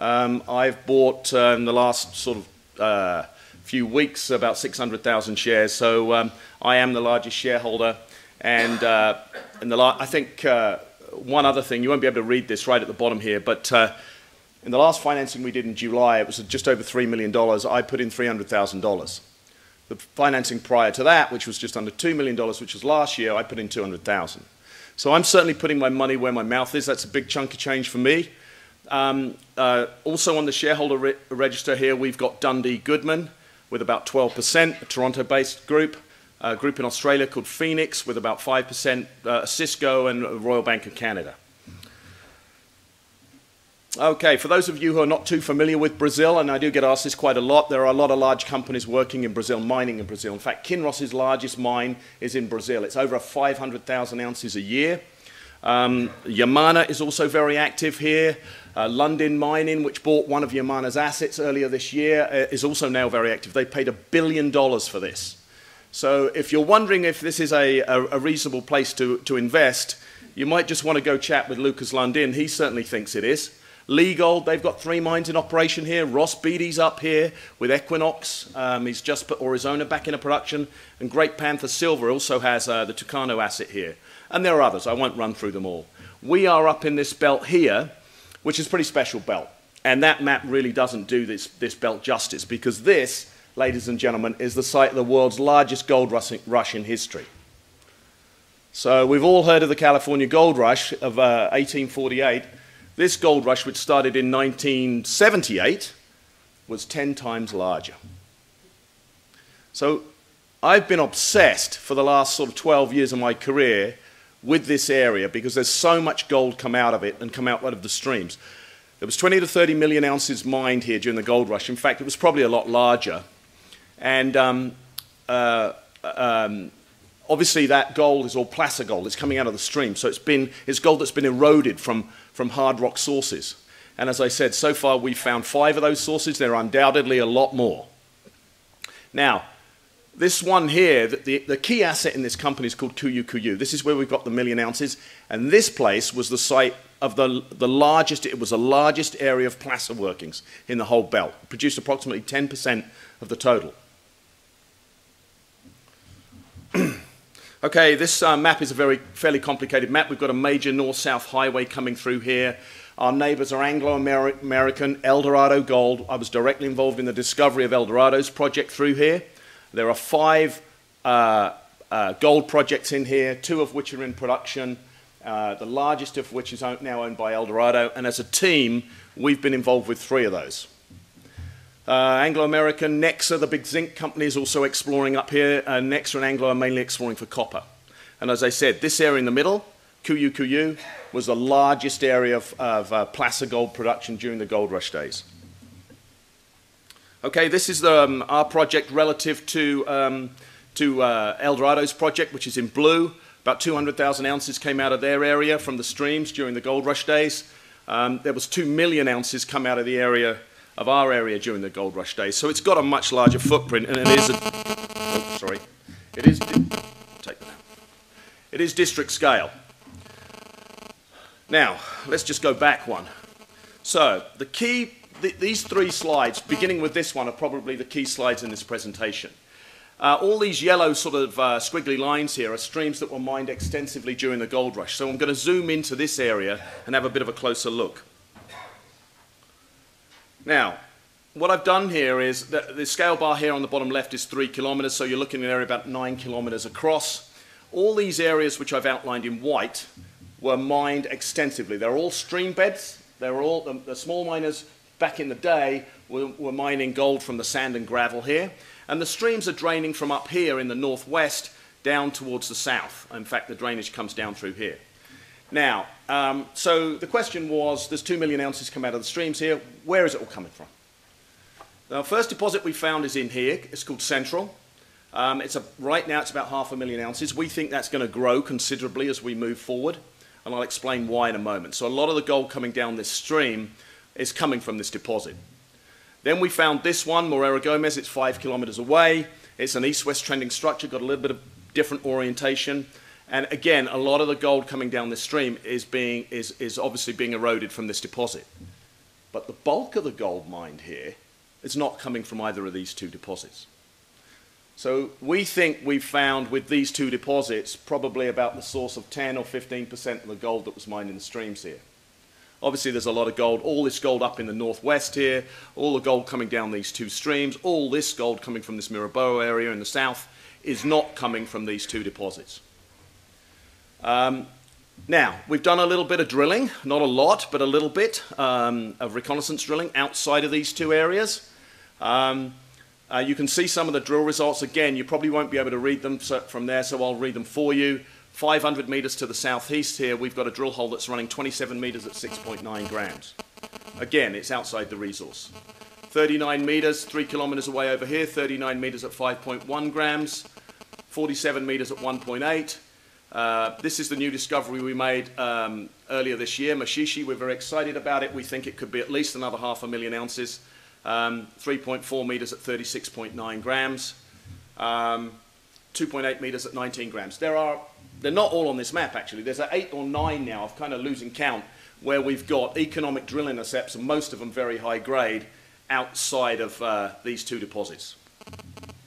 Um, I've bought uh, in the last sort of uh, few weeks about 600,000 shares, so um, I am the largest shareholder. And, uh, in the I think uh, one other thing, you won't be able to read this right at the bottom here, but uh, in the last financing we did in July, it was just over $3 million. I put in $300,000. The financing prior to that, which was just under $2 million, which was last year, I put in 200,000. So I'm certainly putting my money where my mouth is. That's a big chunk of change for me. Um, uh, also on the shareholder re register here, we've got Dundee Goodman with about 12%, a Toronto-based group, a group in Australia called Phoenix with about 5%, uh, Cisco and Royal Bank of Canada. Okay, for those of you who are not too familiar with Brazil, and I do get asked this quite a lot, there are a lot of large companies working in Brazil, mining in Brazil. In fact, Kinross's largest mine is in Brazil. It's over 500,000 ounces a year. Um, Yamana is also very active here. Uh, Lundin Mining, which bought one of Yamana's assets earlier this year, uh, is also now very active. They paid a billion dollars for this. So if you're wondering if this is a, a, a reasonable place to, to invest, you might just want to go chat with Lucas Lundin. He certainly thinks it is. Leagold, they've got three mines in operation here. Ross Beaty's up here with Equinox. Um, he's just put Aurizona back into production. And Great Panther Silver also has uh, the Tucano asset here. And there are others. I won't run through them all. We are up in this belt here which is a pretty special belt. And that map really doesn't do this, this belt justice because this, ladies and gentlemen, is the site of the world's largest gold rush in history. So we've all heard of the California gold rush of uh, 1848. This gold rush, which started in 1978, was 10 times larger. So I've been obsessed for the last sort of 12 years of my career with this area because there's so much gold come out of it and come out of the streams. There was 20 to 30 million ounces mined here during the gold rush. In fact, it was probably a lot larger. And um, uh, um, obviously that gold is all placer gold. It's coming out of the stream. So it's, been, it's gold that's been eroded from, from hard rock sources. And as I said, so far we've found five of those sources. There are undoubtedly a lot more. Now, this one here, the, the key asset in this company is called Cuiú. This is where we've got the million ounces. And this place was the site of the, the largest, it was the largest area of placer workings in the whole belt. It produced approximately 10% of the total. okay, this uh, map is a very fairly complicated map. We've got a major north-south highway coming through here. Our neighbors are Anglo-American, Eldorado Gold. I was directly involved in the discovery of Eldorado's project through here. There are five uh, uh, gold projects in here, two of which are in production, uh, the largest of which is now owned by Eldorado. And as a team, we've been involved with three of those. Uh, Anglo American, Nexa, the big zinc company, is also exploring up here. Nexa and Anglo are mainly exploring for copper. And as I said, this area in the middle, Cuiú Cuiú, was the largest area of, of uh, placer gold production during the gold rush days. Okay, this is the, um, our project relative to, um, to uh, Eldorado's project, which is in blue. About 200,000 ounces came out of their area from the streams during the gold rush days. Um, there was 2 million ounces come out of the area of our area during the gold rush days. So it's got a much larger footprint, and it is a, oh, sorry, it is, take that. It is district scale. Now, let's just go back one. So the key, th these three slides, beginning with this one, are probably the key slides in this presentation. Uh, all these yellow sort of uh, squiggly lines here are streams that were mined extensively during the gold rush. So I'm going to zoom into this area and have a bit of a closer look. Now, what I've done here is that the scale bar here on the bottom left is three kilometers, so you're looking at an area about nine kilometers across. All these areas which I've outlined in white were mined extensively. They're all stream beds. They're all, the, the small miners back in the day were, were mining gold from the sand and gravel here. And the streams are draining from up here in the northwest down towards the south. In fact, the drainage comes down through here. Now, um, so the question was, there's two million ounces come out of the streams here. Where is it all coming from? The first deposit we found is in here. It's called Central. Um, it's a, right now it's about half a million ounces. We think that's going to grow considerably as we move forward, and I'll explain why in a moment. So a lot of the gold coming down this stream is coming from this deposit. Then we found this one, Moreira Gomes. It's five kilometers away. It's an east-west trending structure, got a little bit of different orientation. And again, a lot of the gold coming down this stream is, being, is, is obviously being eroded from this deposit. But the bulk of the gold mined here is not coming from either of these two deposits. So we think we've found with these two deposits probably about the source of 10 or 15% of the gold that was mined in the streams here. Obviously, there's a lot of gold. All this gold up in the northwest here, all the gold coming down these two streams, all this gold coming from this Miraboa area in the south is not coming from these two deposits. Um, now, we've done a little bit of drilling, not a lot, but a little bit um, of reconnaissance drilling outside of these two areas. Um, uh, you can see some of the drill results. Again, you probably won't be able to read them from there, so I'll read them for you. 500 meters to the southeast here, we've got a drill hole that's running 27 meters at 6.9 grams. Again, it's outside the resource. 39 meters, 3 kilometers away over here, 39 meters at 5.1 grams, 47 meters at 1.8. Uh, this is the new discovery we made um, earlier this year, Machichie. We're very excited about it. We think it could be at least another half a million ounces. Um, 3.4 meters at 36.9 grams. Um, 2.8 meters at 19 grams. There are they're not all on this map, actually. There's eight or nine now, of kind of losing count, where we've got economic drill intercepts, and most of them very high grade, outside of uh, these two deposits.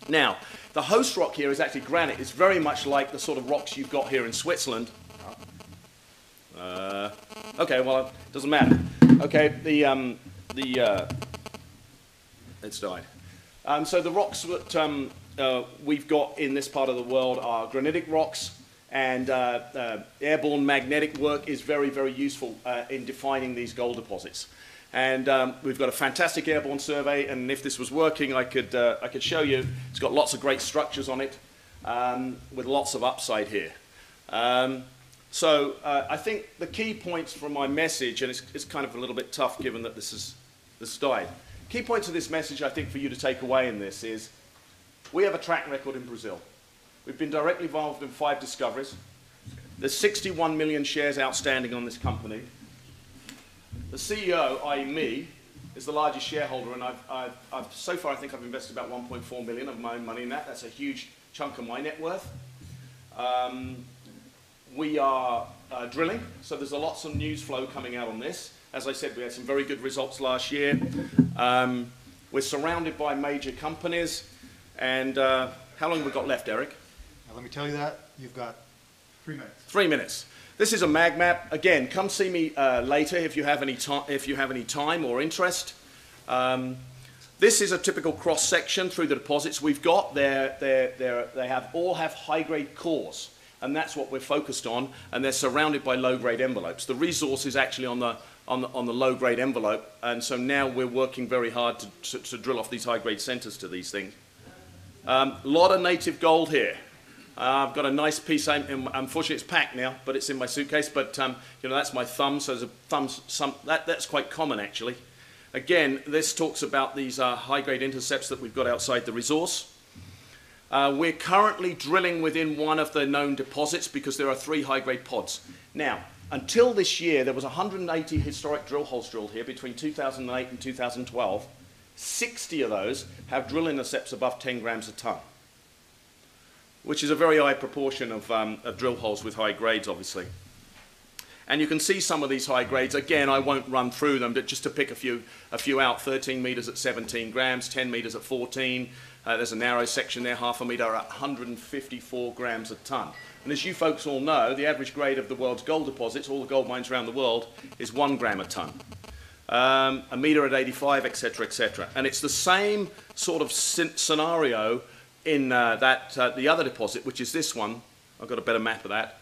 Now, the host rock here is actually granite. It's very much like the sort of rocks you've got here in Switzerland. Uh, okay, well, it doesn't matter. Okay, the, um, the, uh, it's died. Um, so the rocks that um, uh, we've got in this part of the world are granitic rocks, and uh, uh, airborne magnetic work is very, very useful uh, in defining these gold deposits. And um, we've got a fantastic airborne survey, and if this was working, I could, uh, I could show you. It's got lots of great structures on it um, with lots of upside here. Um, so uh, I think the key points from my message, and it's, it's, kind of a little bit tough given that this is this died. Key points of this message, I think, for you to take away in this is we have a track record in Brazil. We've been directly involved in five discoveries. There's 61 million shares outstanding on this company. The CEO, i.e. me, is the largest shareholder, and I've, I've, I've, so far I think I've invested about 1.4 million of my own money in that. That's a huge chunk of my net worth. Um, we are uh, drilling, so there's a lots of news flow coming out on this. As I said, we had some very good results last year. Um, we're surrounded by major companies, and uh, how long have we got left, Eric? Let me tell you that. You've got three minutes. Three minutes. This is a mag map. Again, come see me uh, later if you have any time, if you have any time or interest. Um, this is a typical cross section through the deposits we've got. They're, they're, they're, they have all have high grade cores. and that's what we're focused on, and they're surrounded by low-grade envelopes. The resource is actually on the, on the, on the low-grade envelope, and so now we're working very hard to, to, to drill off these high-grade centers to these things. A um, lot of native gold here. Uh, I've got a nice piece. I'm, unfortunately, it's packed now, but it's in my suitcase. But um, you know, that's my thumb. So there's a thumb. Some, that, that's quite common, actually. Again, this talks about these uh, high-grade intercepts that we've got outside the resource. Uh, we're currently drilling within one of the known deposits because there are three high-grade pods. Now, until this year, there was 180 historic drill holes drilled here between 2008 and 2012. 60 of those have drill intercepts above 10 grams a ton which is a very high proportion of, um, of drill holes with high grades, obviously. And you can see some of these high grades. Again, I won't run through them, but just to pick a few, a few out, 13 meters at 17 grams, 10 meters at 14. Uh, there's a narrow section there, half a meter at 154 grams a ton. And as you folks all know, the average grade of the world's gold deposits, all the gold mines around the world, is one gram a ton. Um, a meter at 85, etc., etc. And it's the same sort of scenario in uh, that, uh, the other deposit, which is this one. I've got a better map of that.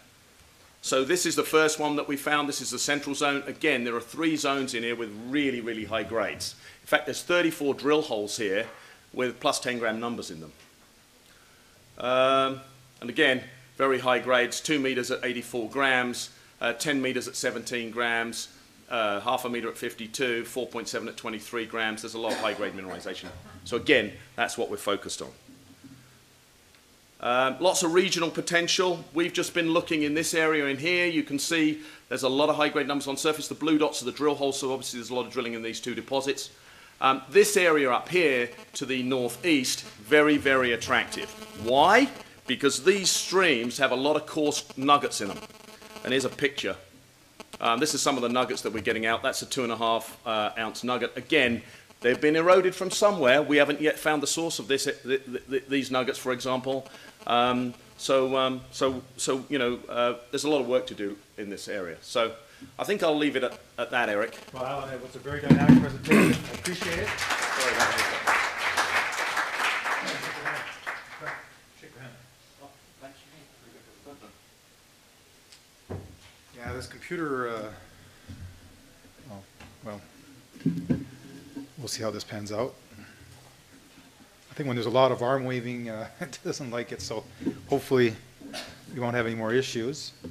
So this is the first one that we found. This is the central zone. Again, there are three zones in here with really, really high grades. In fact, there's 34 drill holes here with plus 10 gram numbers in them. Um, and again, very high grades, 2 meters at 84 grams, uh, 10 meters at 17 grams, uh, half a meter at 52, 4.7 at 23 grams. There's a lot of high grade mineralization. So again, that's what we're focused on. Um, lots of regional potential. We've just been looking in this area in here. You can see there's a lot of high-grade numbers on surface. The blue dots are the drill holes, so obviously there's a lot of drilling in these two deposits. Um, this area up here to the northeast, very, very attractive. Why? Because these streams have a lot of coarse nuggets in them. And here's a picture. Um, this is some of the nuggets that we're getting out. That's a two and a half uh, ounce nugget. Again, they've been eroded from somewhere. We haven't yet found the source of this, th th these nuggets, for example. Um, so, um, so, so, you know, uh, there's a lot of work to do in this area. So I think I'll leave it at, at that, Eric. Well, it was a very dynamic presentation. I appreciate it. Yeah, this computer, uh, oh, well, we'll see how this pans out. I think when there's a lot of arm waving, uh, it doesn't like it, so hopefully we won't have any more issues. No,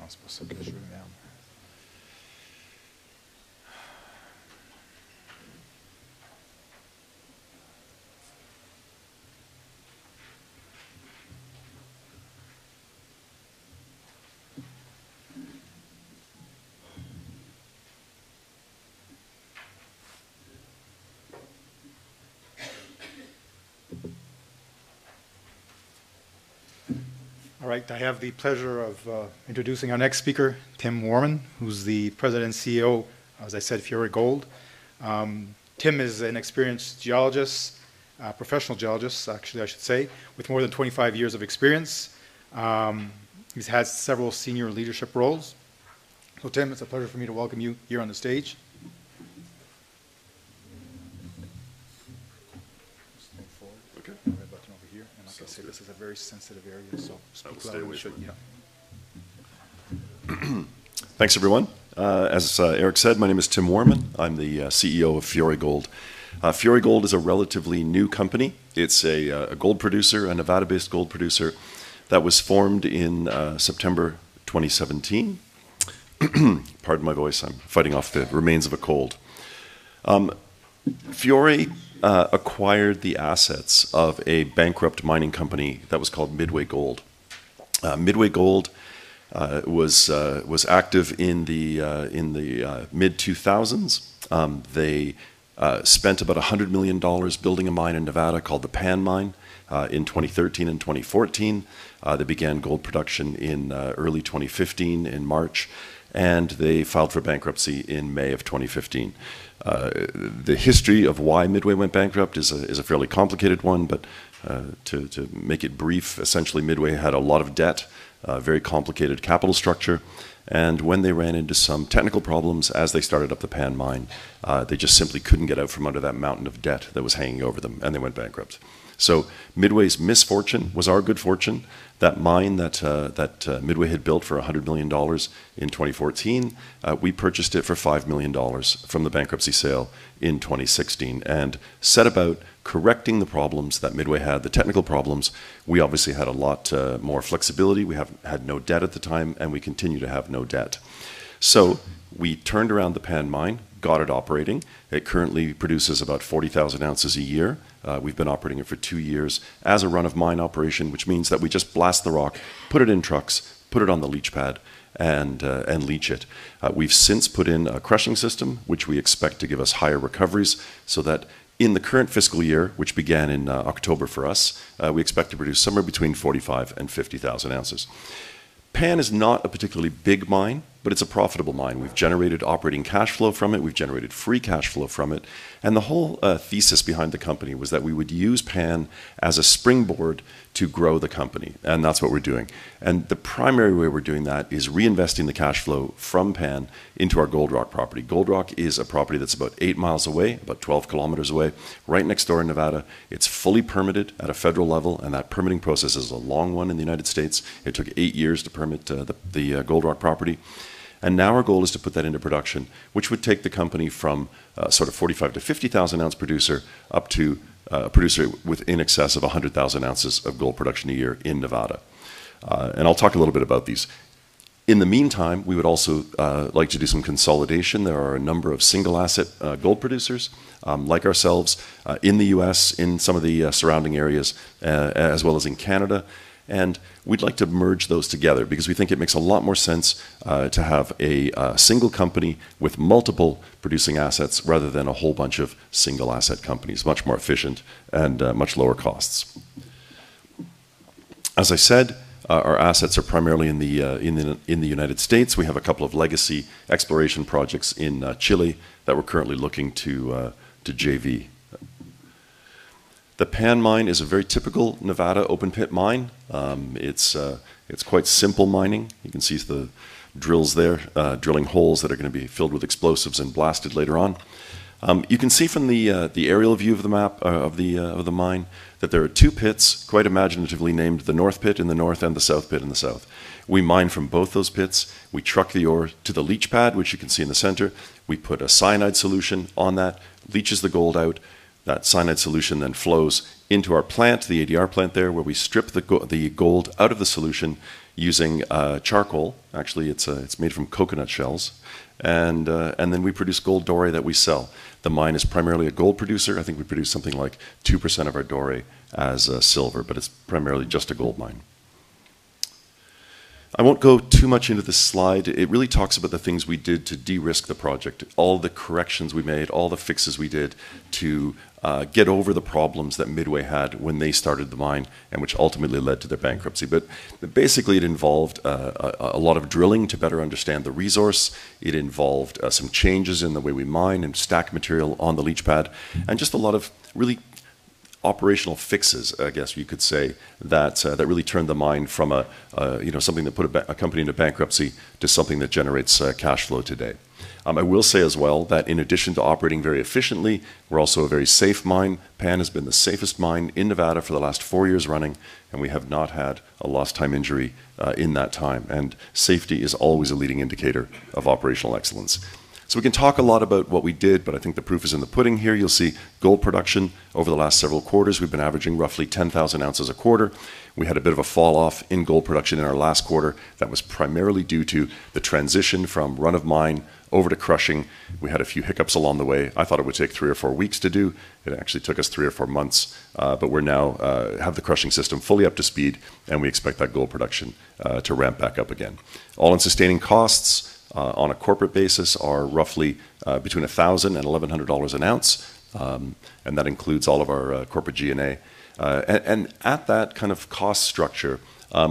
I'm supposed to get down. All right, I have the pleasure of uh, introducing our next speaker, Tim Warman, who's the president and CEO, as I said, Fiore Gold. Um, Tim is an experienced geologist, uh, professional geologist, actually, I should say, with more than 25 years of experience. Um, he's had several senior leadership roles. So, Tim, it's a pleasure for me to welcome you here on the stage. Very sensitive area, so speak louder. We should, yeah. Thanks, everyone. Uh, as uh, Eric said, my name is Tim Warman. I'm the uh, CEO of Fiore Gold. Uh, Fiore Gold is a relatively new company. It's a, uh, a gold producer, a Nevada-based gold producer that was formed in uh, September 2017. Pardon my voice, I'm fighting off the remains of a cold. Um, Fiore uh, acquired the assets of a bankrupt mining company that was called Midway Gold. Uh, Midway Gold uh, was uh, was active in the uh, in the uh, mid 2000s. Um, they spent about hundred million dollars building a mine in Nevada called the Pan Mine. in 2013 and 2014, they began gold production in early 2015 in March, and they filed for bankruptcy in May of 2015. Uh, the history of why Midway went bankrupt is a, is a fairly complicated one, but uh, to, to make it brief, essentially Midway had a lot of debt a very complicated capital structure. And when they ran into some technical problems as they started up the Pan mine, uh, they just simply couldn't get out from under that mountain of debt that was hanging over them, and they went bankrupt. So Midway's misfortune was our good fortune. That mine that, uh, that uh, Midway had built for $100 million in 2014, uh, we purchased it for $5 million from the bankruptcy sale in 2016 and set about correcting the problems that Midway had, the technical problems. We obviously had a lot uh, more flexibility. We have, had no debt at the time, and we continue to have no debt. So we turned around the Pan mine, got it operating. It currently produces about 40,000 ounces a year. Uh, we've been operating it for two years as a run of mine operation, which means that we just blast the rock, put it in trucks, put it on the leach pad, and, uh, and leach it. Uh, we've since put in a crushing system, which we expect to give us higher recoveries so that in the current fiscal year, which began in October for us, we expect to produce somewhere between 45 and 50,000 ounces. Pan is not a particularly big mine but it's a profitable mine. We've generated operating cash flow from it, we've generated free cash flow from it, and the whole uh, thesis behind the company was that we would use Pan as a springboard to grow the company, and that's what we're doing. And the primary way we're doing that is reinvesting the cash flow from Pan into our Gold Rock property. Gold Rock is a property that's about eight miles away, about 12 kilometers away, right next door in Nevada. It's fully permitted at a federal level, and that permitting process is a long one in the United States. It took eight years to permit uh, the, the uh, Gold Rock property. And now our goal is to put that into production, which would take the company from uh, sort of 45 to 50,000 ounce producer up to uh, a producer with in excess of 100,000 ounces of gold production a year in Nevada. Uh, and I'll talk a little bit about these. In the meantime, we would also uh, like to do some consolidation. There are a number of single asset uh, gold producers um, like ourselves uh, in the US, in some of the surrounding areas, as well as in Canada. And we'd like to merge those together because we think it makes a lot more sense uh, to have a uh, single company with multiple producing assets rather than a whole bunch of single asset companies, much more efficient and uh, much lower costs. As I said, uh, our assets are primarily in the, uh, in, the, in the United States. We have a couple of legacy exploration projects in uh, Chile that we're currently looking to, to JV the Pan mine is a very typical Nevada open pit mine. Um, it's, uh, it's quite simple mining. You can see the drills there, uh, drilling holes that are going to be filled with explosives and blasted later on. Um, you can see from the, uh, the aerial view of the map uh, of, the, uh, of the mine that there are two pits, quite imaginatively named the North Pit in the north and the South Pit in the south. We mine from both those pits. We truck the ore to the leach pad, which you can see in the center. We put a cyanide solution on that, leaches the gold out. That cyanide solution then flows into our plant, the ADR plant there, where we strip the, go the gold out of the solution using uh, charcoal. Actually, it's, uh, it's made from coconut shells. And, uh, and then we produce gold doré that we sell. The mine is primarily a gold producer. I think we produce something like 2% of our doré as uh, silver, but it's primarily just a gold mine. I won't go too much into this slide. It really talks about the things we did to de-risk the project, all the corrections we made, all the fixes we did to uh, get over the problems that Midway had when they started the mine and which ultimately led to their bankruptcy. But basically, it involved uh, a, a, lot of drilling to better understand the resource. It involved uh, some changes in the way we mine and stack material on the leach pad, and just a lot of really operational fixes, I guess you could say, that uh, that really turned the mine from a uh, you know something that put a, a, company into bankruptcy to something that generates uh, cash flow today. Um, I will say as well that in addition to operating very efficiently, we're also a very safe mine. Pan has been the safest mine in Nevada for the last four years running, and we have not had a lost time injury uh, in that time. And safety is always a leading indicator of operational excellence. So we can talk a lot about what we did, but I think the proof is in the pudding here. You'll see gold production over the last several quarters. We've been averaging roughly 10,000 ounces a quarter. We had a bit of a fall off in gold production in our last quarter. That was primarily due to the transition from run of mine over to crushing. We had a few hiccups along the way. I thought it would take three or four weeks to do. It actually took us three or four months, uh, but we're now uh, have the crushing system fully up to speed, and we expect that gold production uh, to ramp back up again. All in sustaining costs uh, on a corporate basis are roughly uh, between $1,000 and $1,100 an ounce, um, and that includes all of our uh, corporate G&A. And, and, at that kind of cost structure,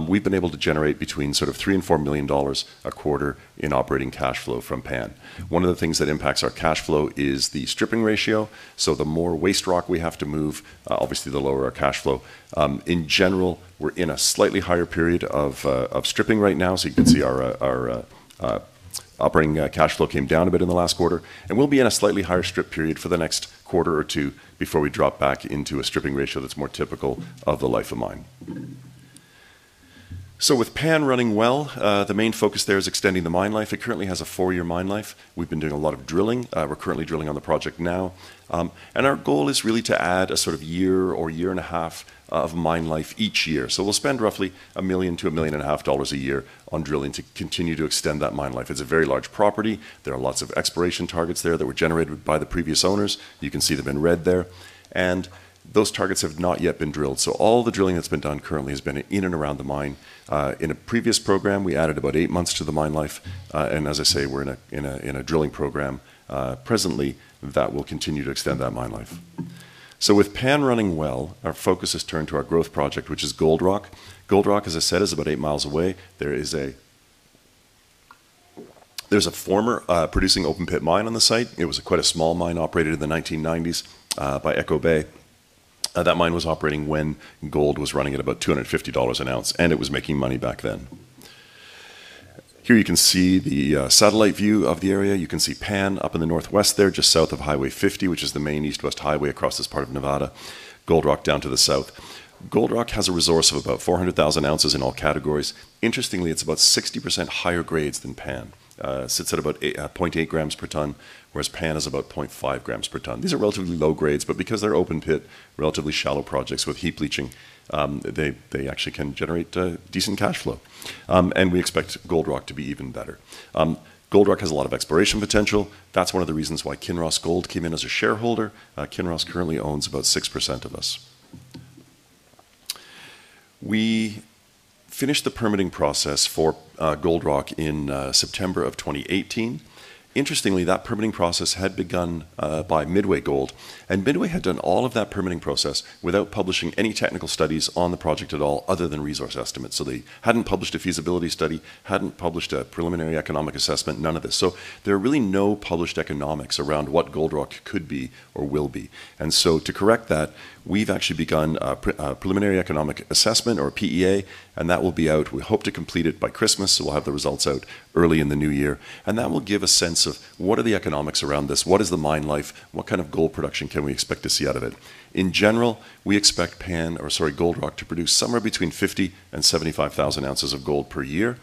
we've been able to generate between sort of three and four million dollars a quarter in operating cash flow from Pan. One of the things that impacts our cash flow is the stripping ratio. So the more waste rock we have to move, uh, obviously the lower our cash flow. Um, in general, we're in a slightly higher period of, uh, of stripping right now. So you can see our, uh, our operating cash flow came down a bit in the last quarter, and we'll be in a slightly higher strip period for the next quarter or two before we drop back into a stripping ratio that's more typical of the life of mine. So with Pan running well, uh, the main focus there is extending the mine life. It currently has a four-year mine life. We've been doing a lot of drilling. Uh, we're currently drilling on the project now. Um, and our goal is really to add a sort of year or year and a half of mine life each year. So we'll spend roughly a million to a million and a half dollars a year on drilling to continue to extend that mine life. It's a very large property. There are lots of exploration targets there that were generated by the previous owners. You can see them in red there. And those targets have not yet been drilled. So all the drilling that's been done currently has been in and around the mine. Uh, in a previous program, we added about eight months to the mine life, uh, and as I say, we're in a, in a, in a drilling program uh, presently that will continue to extend that mine life. So with Pan running well, our focus has turned to our growth project, which is Gold Rock. Gold Rock, as I said, is about eight miles away. There is a there's a former uh, producing open pit mine on the site. It was a, quite a small mine operated in the 1990s uh, by Echo Bay. Uh, that mine was operating when gold was running at about $250 an ounce, and it was making money back then. Here you can see the uh, satellite view of the area. You can see Pan up in the northwest there, just south of Highway 50, which is the main east-west highway across this part of Nevada. Gold Rock down to the south. Gold Rock has a resource of about 400,000 ounces in all categories. Interestingly, it's about 60% higher grades than Pan. Uh, sits at about eight, uh, 0.8 grams per ton, whereas Pan is about 0.5 grams per ton. These are relatively low grades, but because they're open pit, relatively shallow projects with heap leaching, um, they, they actually can generate uh, decent cash flow. Um, and we expect Gold Rock to be even better. Um, Gold Rock has a lot of exploration potential. That's one of the reasons why Kinross Gold came in as a shareholder. Uh, Kinross currently owns about 6% of us. We finished the permitting process for uh, Gold Rock in uh, September of 2018. Interestingly, that permitting process had begun uh, by Midway Gold, and Midway had done all of that permitting process without publishing any technical studies on the project at all, other than resource estimates. So they hadn't published a feasibility study, hadn't published a preliminary economic assessment, none of this. So there are really no published economics around what Gold Rock could be or will be. And so to correct that, we've actually begun a, pre a preliminary economic assessment or PEA, and that will be out. We hope to complete it by Christmas, so we'll have the results out early in the new year. And that will give a sense of what are the economics around this, what is the mine life, what kind of gold production can we expect to see out of it. In general, we expect Pan, or sorry, Gold Rock to produce somewhere between 50 and 75,000 ounces of gold per year.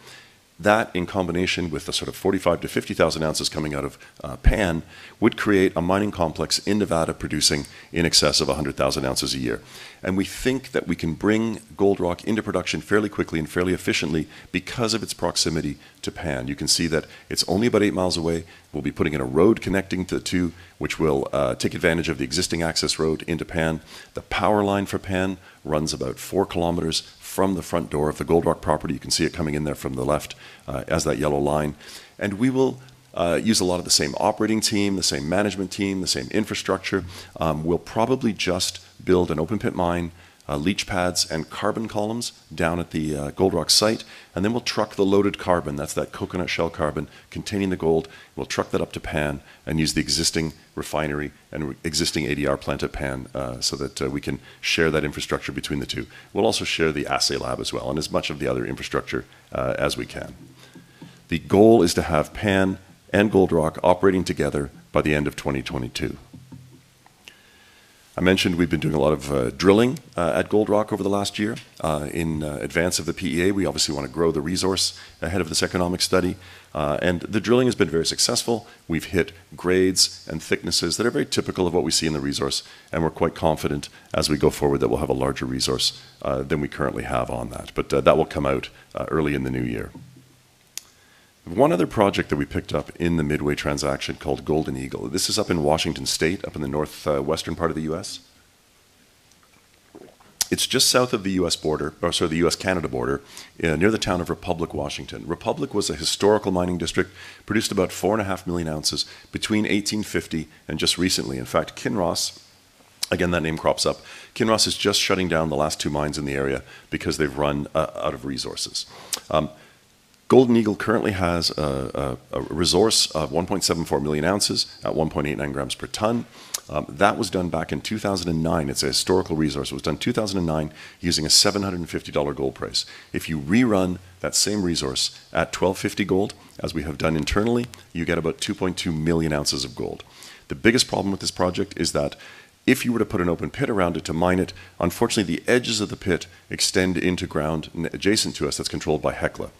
That, in combination with the sort of 45 to 50,000 ounces coming out of uh, Pan, would create a mining complex in Nevada producing in excess of 100,000 ounces a year. And we think that we can bring Gold Rock into production fairly quickly and fairly efficiently because of its proximity to Pan. You can see that it's only about eight miles away. We'll be putting in a road connecting the two, which will uh, take advantage of the existing access road into Pan. The power line for Pan runs about four kilometers from the front door of the Gold Rock property. You can see it coming in there from the left as that yellow line. And we will uh, use a lot of the same operating team, the same management team, the same infrastructure. Um, we'll probably just build an open pit mine uh, leach pads and carbon columns down at the uh, Gold Rock site, and then we'll truck the loaded carbon, that's that coconut shell carbon containing the gold, we'll truck that up to Pan and use the existing refinery and re existing ADR plant at Pan uh, so that uh, we can share that infrastructure between the two. We'll also share the assay lab as well and as much of the other infrastructure uh, as we can. The goal is to have Pan and Gold Rock operating together by the end of 2022. I mentioned we've been doing a lot of uh, drilling uh, at Gold Rock over the last year. Uh, in uh, advance of the PEA, we obviously want to grow the resource ahead of this economic study. Uh, and the drilling has been very successful. We've hit grades and thicknesses that are very typical of what we see in the resource. And we're quite confident as we go forward that we'll have a larger resource uh, than we currently have on that. But that will come out early in the new year. One other project that we picked up in the Midway transaction called Golden Eagle. This is up in Washington State, up in the northwestern uh, part of the U.S. It's just south of the U.S. border, or sorry, the U.S.-Canada border, uh, near the town of Republic, Washington. Republic was a historical mining district, produced about four and a half million ounces between 1850 and just recently. In fact, Kinross Again, that name crops up. Kinross is just shutting down the last two mines in the area because they've run uh, out of resources. Um, Golden Eagle currently has a, a, a resource of 1.74 million ounces at 1.89 grams per ton. Um, that was done back in 2009. It's a historical resource. It was done 2009 using a $750 gold price. If you rerun that same resource at 1250 gold, as we have done internally, you get about 2.2 million ounces of gold. The biggest problem with this project is that if you were to put an open pit around it to mine it, unfortunately the edges of the pit extend into ground adjacent to us that's controlled by Hecla.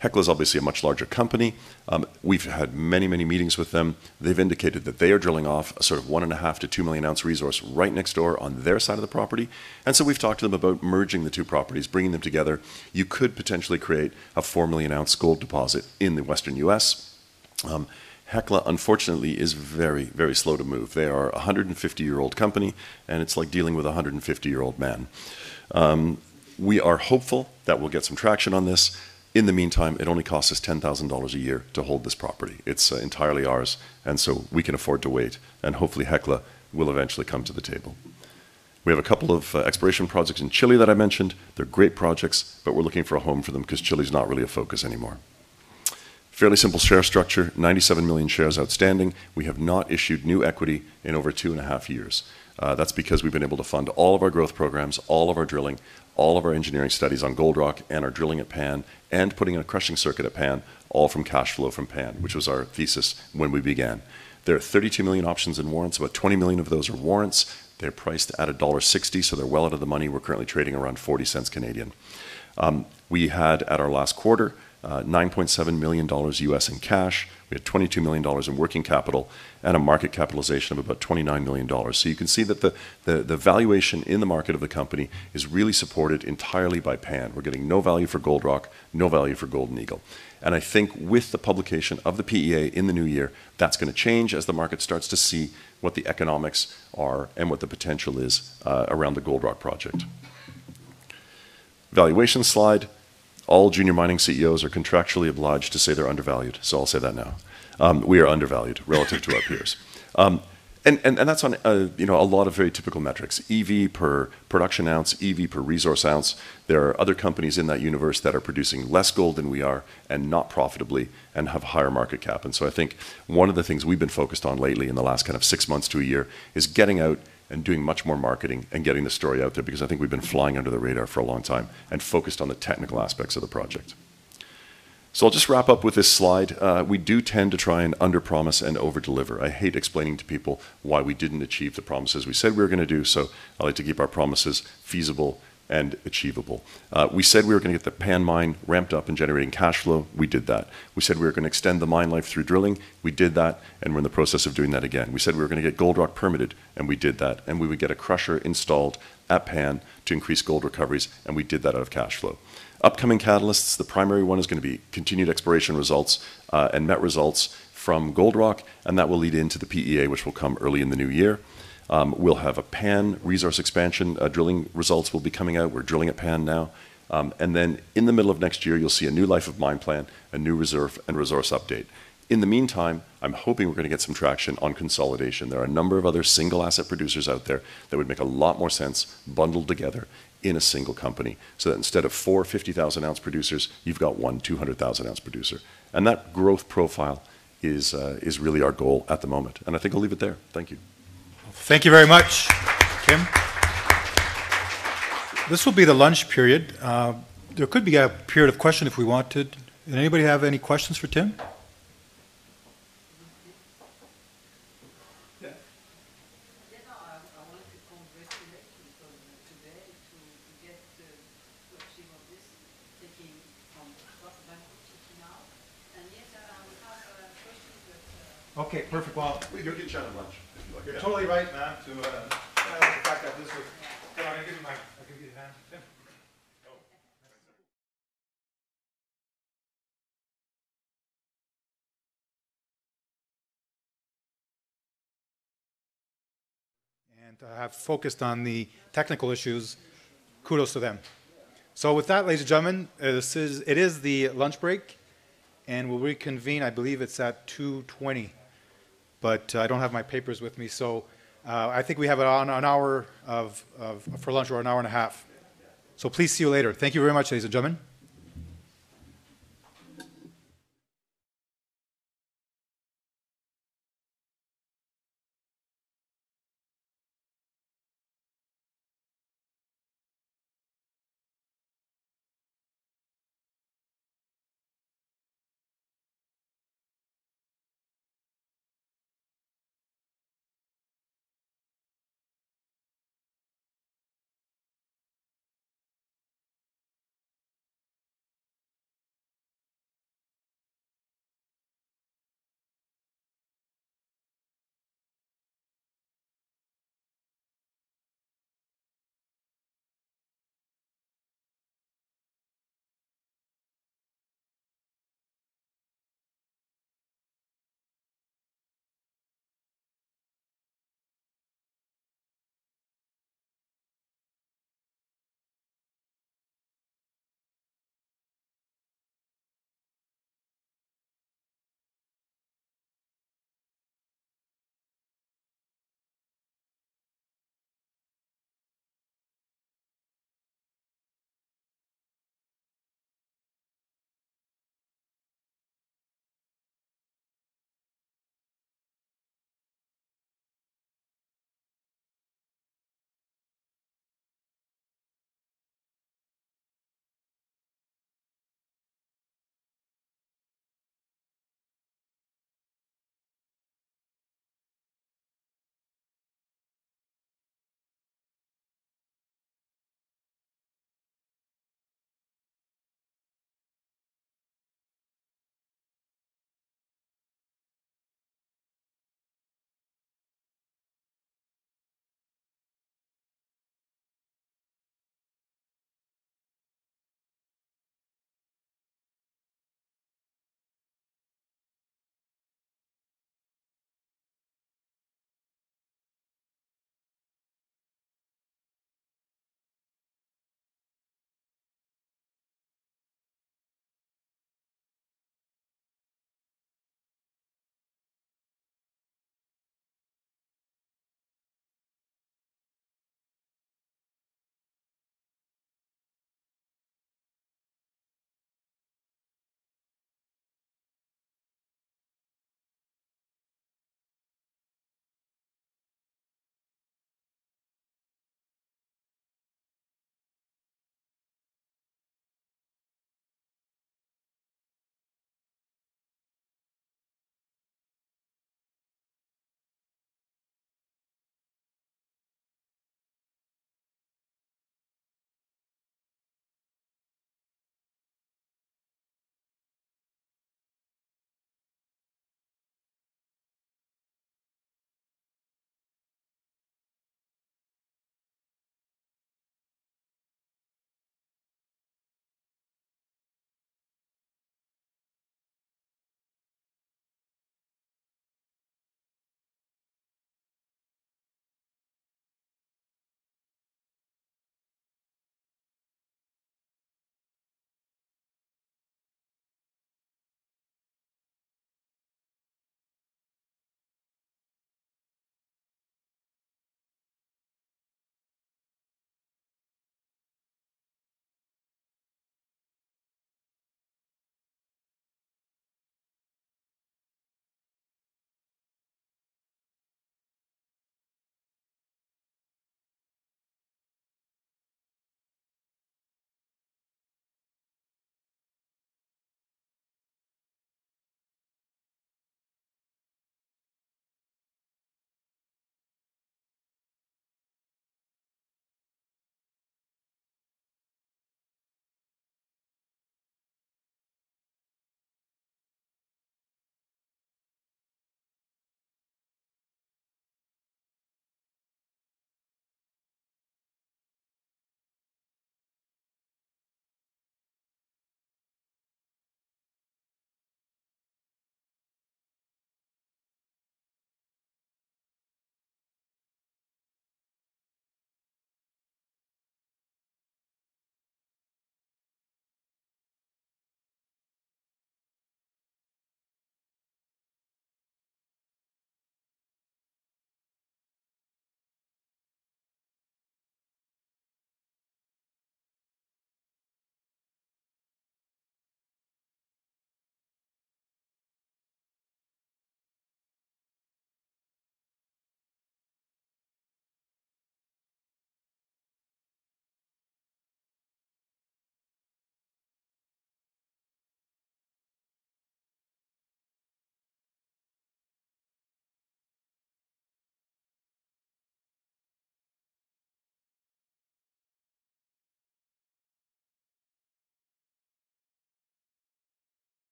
Hecla is obviously a much larger company. Um, we've had many, many meetings with them. They've indicated that they are drilling off a sort of one and a half to two million ounce resource right next door on their side of the property. And so we've talked to them about merging the two properties, bringing them together. You could potentially create a four million ounce gold deposit in the western U.S. Um, Hecla, unfortunately, is very, very slow to move. They are a 150 year old company, and it's like dealing with a 150 year old man. Um, we are hopeful that we'll get some traction on this. In the meantime, it only costs us $10,000 a year to hold this property. It's uh, entirely ours, and so we can afford to wait, and hopefully Hecla will eventually come to the table. We have a couple of uh, exploration projects in Chile that I mentioned. They're great projects, but we're looking for a home for them because Chile's not really a focus anymore. Fairly simple share structure, 97 million shares outstanding. We have not issued new equity in over two and a half years. Uh, that's because we've been able to fund all of our growth programs, all of our drilling, all of our engineering studies on Gold Rock and our drilling at Pan and putting in a crushing circuit at Pan, all from cash flow from Pan, which was our thesis when we began. There are 32 million options and warrants. About 20 million of those are warrants. They're priced at $1.60, so they're well out of the money. We're currently trading around 40 cents Canadian. Um, we had at our last quarter uh, $9.7 million US in cash. We had $22 million in working capital and a market capitalization of about $29 million. So you can see that the, the, the, valuation in the market of the company is really supported entirely by PAN. We're getting no value for Gold Rock, no value for Golden Eagle. And I think with the publication of the PEA in the new year, that's going to change as the market starts to see what the economics are and what the potential is uh, around the Gold Rock project. Valuation slide all junior mining CEOs are contractually obliged to say they're undervalued. So I'll say that now. Um, we are undervalued relative to our peers. Um, and, and, and that's on uh, you know, a lot of very typical metrics. EV per production ounce, EV per resource ounce. There are other companies in that universe that are producing less gold than we are and not profitably and have higher market cap. And so I think one of the things we've been focused on lately in the last kind of six months to a year is getting out and doing much more marketing and getting the story out there because I think we've been flying under the radar for a long time and focused on the technical aspects of the project. So I'll just wrap up with this slide. Uh, we do tend to try and underpromise and overdeliver. I hate explaining to people why we didn't achieve the promises we said we were going to do, so I like to keep our promises feasible and achievable. Uh, we said we were going to get the Pan mine ramped up and generating cash flow. We did that. We said we were going to extend the mine life through drilling. We did that, and we're in the process of doing that again. We said we were going to get Gold Rock permitted, and we did that. And we would get a crusher installed at Pan to increase gold recoveries, and we did that out of cash flow. Upcoming catalysts, the primary one is going to be continued exploration results uh, and met results from Gold Rock, and that will lead into the PEA, which will come early in the new year. Um, we'll have a Pan resource expansion uh, drilling results will be coming out. We're drilling at Pan now. Um, and then in the middle of next year, you'll see a new life of mine plan, a new reserve and resource update. In the meantime, I'm hoping we're going to get some traction on consolidation. There are a number of other single asset producers out there that would make a lot more sense bundled together in a single company so that instead of four 50,000 ounce producers, you've got one 200,000 ounce producer. And that growth profile is, uh, is really our goal at the moment. And I think I'll leave it there. Thank you. Thank you very much, Kim. This will be the lunch period. Uh, there could be a period of question if we wanted. Did anybody have any questions for Tim? Okay, perfect. Well, we can get you out lunch. You're totally right, man, to, uh, the fact that this was, I'm gonna give you my, I'll give you the hand. And uh, have focused on the technical issues, kudos to them. So with that, ladies and gentlemen, uh, this is, it is the lunch break, and we'll reconvene, I believe it's at 2:20 but uh, I don't have my papers with me. So Uh, I think we have an, an hour of, of, for lunch or an hour and a half. So please see you later. Thank you very much, ladies and gentlemen.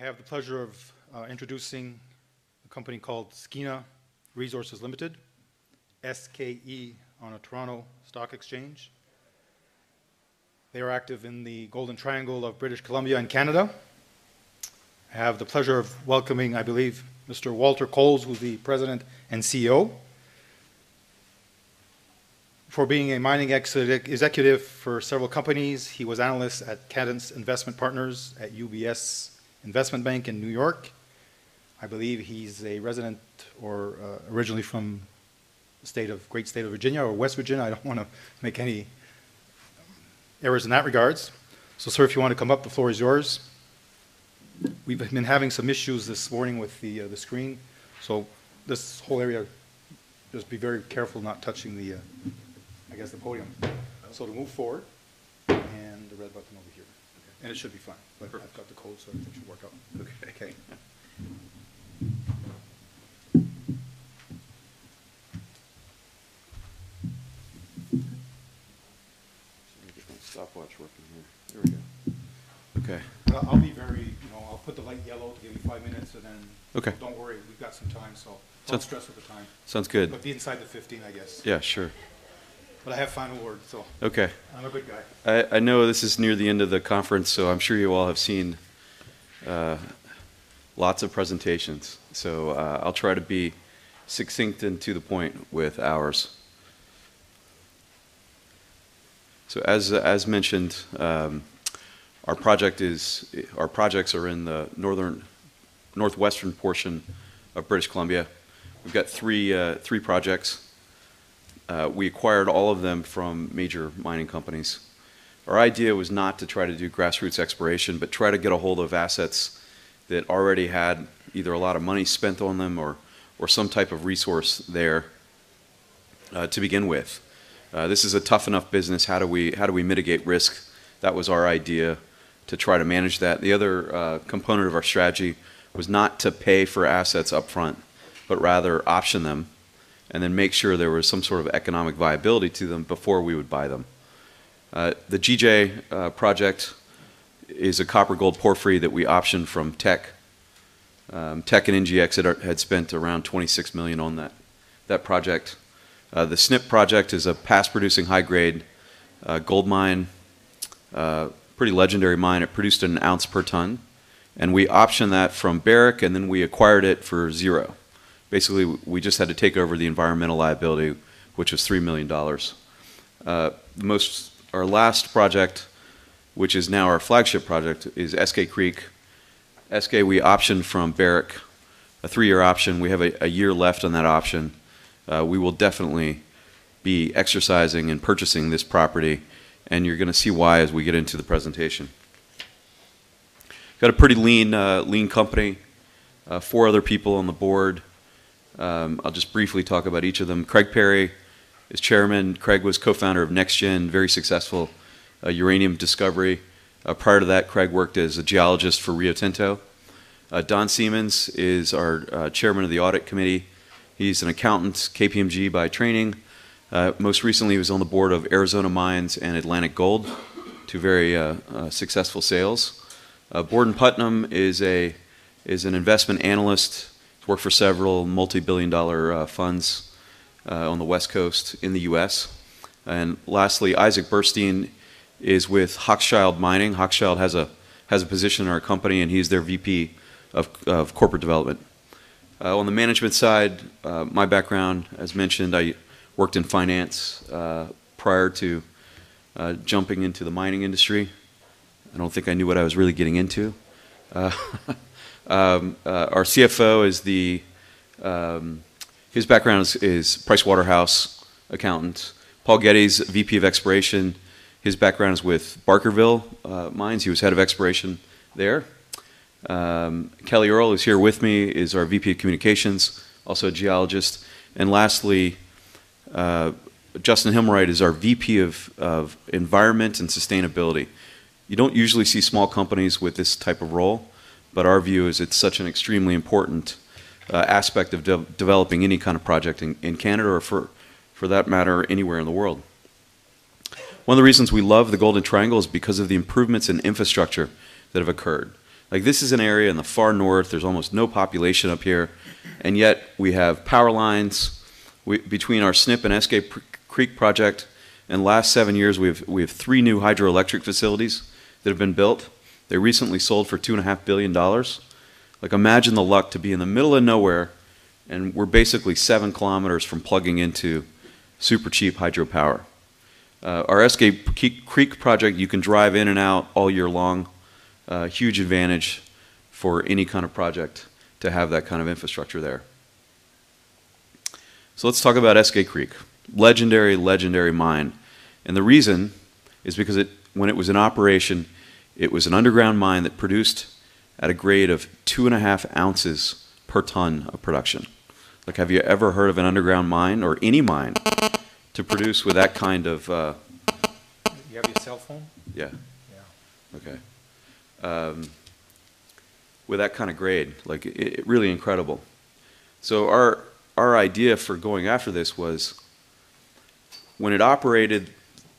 I have the pleasure of uh, introducing a company called Skeena Resources Limited, SKE on a Toronto Stock Exchange. They are active in the Golden Triangle of British Columbia and Canada. I have the pleasure of welcoming, I believe, Mr. Walter Coles, who's the president and CEO. For being a mining ex- executive for several companies, he was analyst at Cadence Investment Partners at UBS Investment Bank in New York. I believe he's a resident or uh, originally from the state of great state of Virginia or West Virginia. I don't want to make any errors in that regards. So, sir, if you want to come up, the floor is yours. We've been having some issues this morning with the uh, the screen, so this whole area, just be very careful not touching the, uh, I guess, the podium. So to move forward, and the red button and it should be fine. But I've got the code, so everything should work out. Okay. Okay. Stopwatch working here. There we go. Okay. But I'll be very, you know, I'll put the light yellow to give you five minutes, and then. Okay. Don't worry, we've got some time, so don't Sounds- stress with the time. sounds good. But be inside the fifteen, I guess. Yeah, sure. But I have final word, so. Okay. I'm a good guy. I, I know this is near the end of the conference, so I'm sure you all have seen uh, lots of presentations. So uh, I'll try to be succinct and to the point with ours. So as as mentioned, um, our project is our projects are in the northern northwestern portion of British Columbia. We've got three uh, three projects. Uh, we acquired all of them from major mining companies. Our idea was not to try to do grassroots exploration, but try to get a hold of assets that already had either a lot of money spent on them or, or some type of resource there uh, to begin with. Uh, this is a tough enough business. How do we how do we mitigate risk? That was our idea to try to manage that. The other uh, component of our strategy was not to pay for assets up front, but rather option them and then make sure there was some sort of economic viability to them before we would buy them. Uh, the GJ uh, project is a copper gold porphyry that we optioned from Teck. Um, Teck and NGX had, had spent around 26 million on that that project. Uh, the SNIP project is a past producing high grade uh, gold mine, uh, pretty legendary mine. It produced an ounce per ton, and we optioned that from Barrick, and then we acquired it for zero basically we just had to take over the environmental liability, which was three million dollars. Uh, most our last project, which is now our flagship project, is Eskay Creek. Eskay we optioned from Barrick, a three-year option. We have a, a year left on that option. Uh, we will definitely be exercising and purchasing this property, and you're going to see why as we get into the presentation. Got a pretty lean, uh, lean company. Uh, four other people on the board. Um, I'll just briefly talk about each of them. Craig Parry is chairman. Craig was co-founder of NexGen, very successful uh, uranium discovery. Uh, prior to that, Craig worked as a geologist for Rio Tinto. Uh, Don Siemens is our uh, chairman of the audit committee. He's an accountant, KPMG by training. Uh, most recently, he was on the board of Arizona Mines and Atlantic Gold, two very uh, successful sales. Borden Putnam is a is an investment analyst worked for several multi-billion dollar uh, funds uh, on the West Coast in the U.S. And lastly, Isaac Burstein is with Hochschild Mining. Hochschild has a has a position in our company, and he's their VP of, of corporate development. Uh, on the management side, uh, my background, as mentioned, I worked in finance uh, prior to uh, jumping into the mining industry. I don't think I knew what I was really getting into. Um, uh, our CFO is the, um, his background is, is Price Waterhouse accountant. Paul Geddes, VP of Exploration. His background is with Barkerville uh, Mines. He was head of exploration there. Um, Kelly Earl, is here with me, is our VP of Communications, also a geologist. And lastly, uh, Justin Himmelright is our VP of, of Environment and Sustainability. You don't usually see small companies with this type of role but our view is it's such an extremely important uh, aspect of de developing any kind of project in, in Canada or for, for that matter anywhere in the world. One of the reasons we love the Golden Triangle is because of the improvements in infrastructure that have occurred. Like this is an area in the far north. There's almost no population up here, and yet we have power lines we, between our Snip and Eskay Creek project. In the last seven years, we have we have three new hydroelectric facilities that have been built. They recently sold for two and a half billion dollars. Like imagine the luck to be in the middle of nowhere, and we're basically seven kilometers from plugging into super cheap hydropower. Uh, our Eskay Creek project, you can drive in and out all year long. Uh, huge advantage for any kind of project to have that kind of infrastructure there. So let's talk about Eskay Creek. Legendary, legendary mine. And the reason is because it, when it was in operation, it was an underground mine that produced at a grade of two and a half ounces per ton of production. Like, have you ever heard of an underground mine or any mine to produce with that kind of? Uh, you have your cell phone? Yeah. Yeah. Okay. Um, with that kind of grade, like it, it really incredible. So our our idea for going after this was when it operated,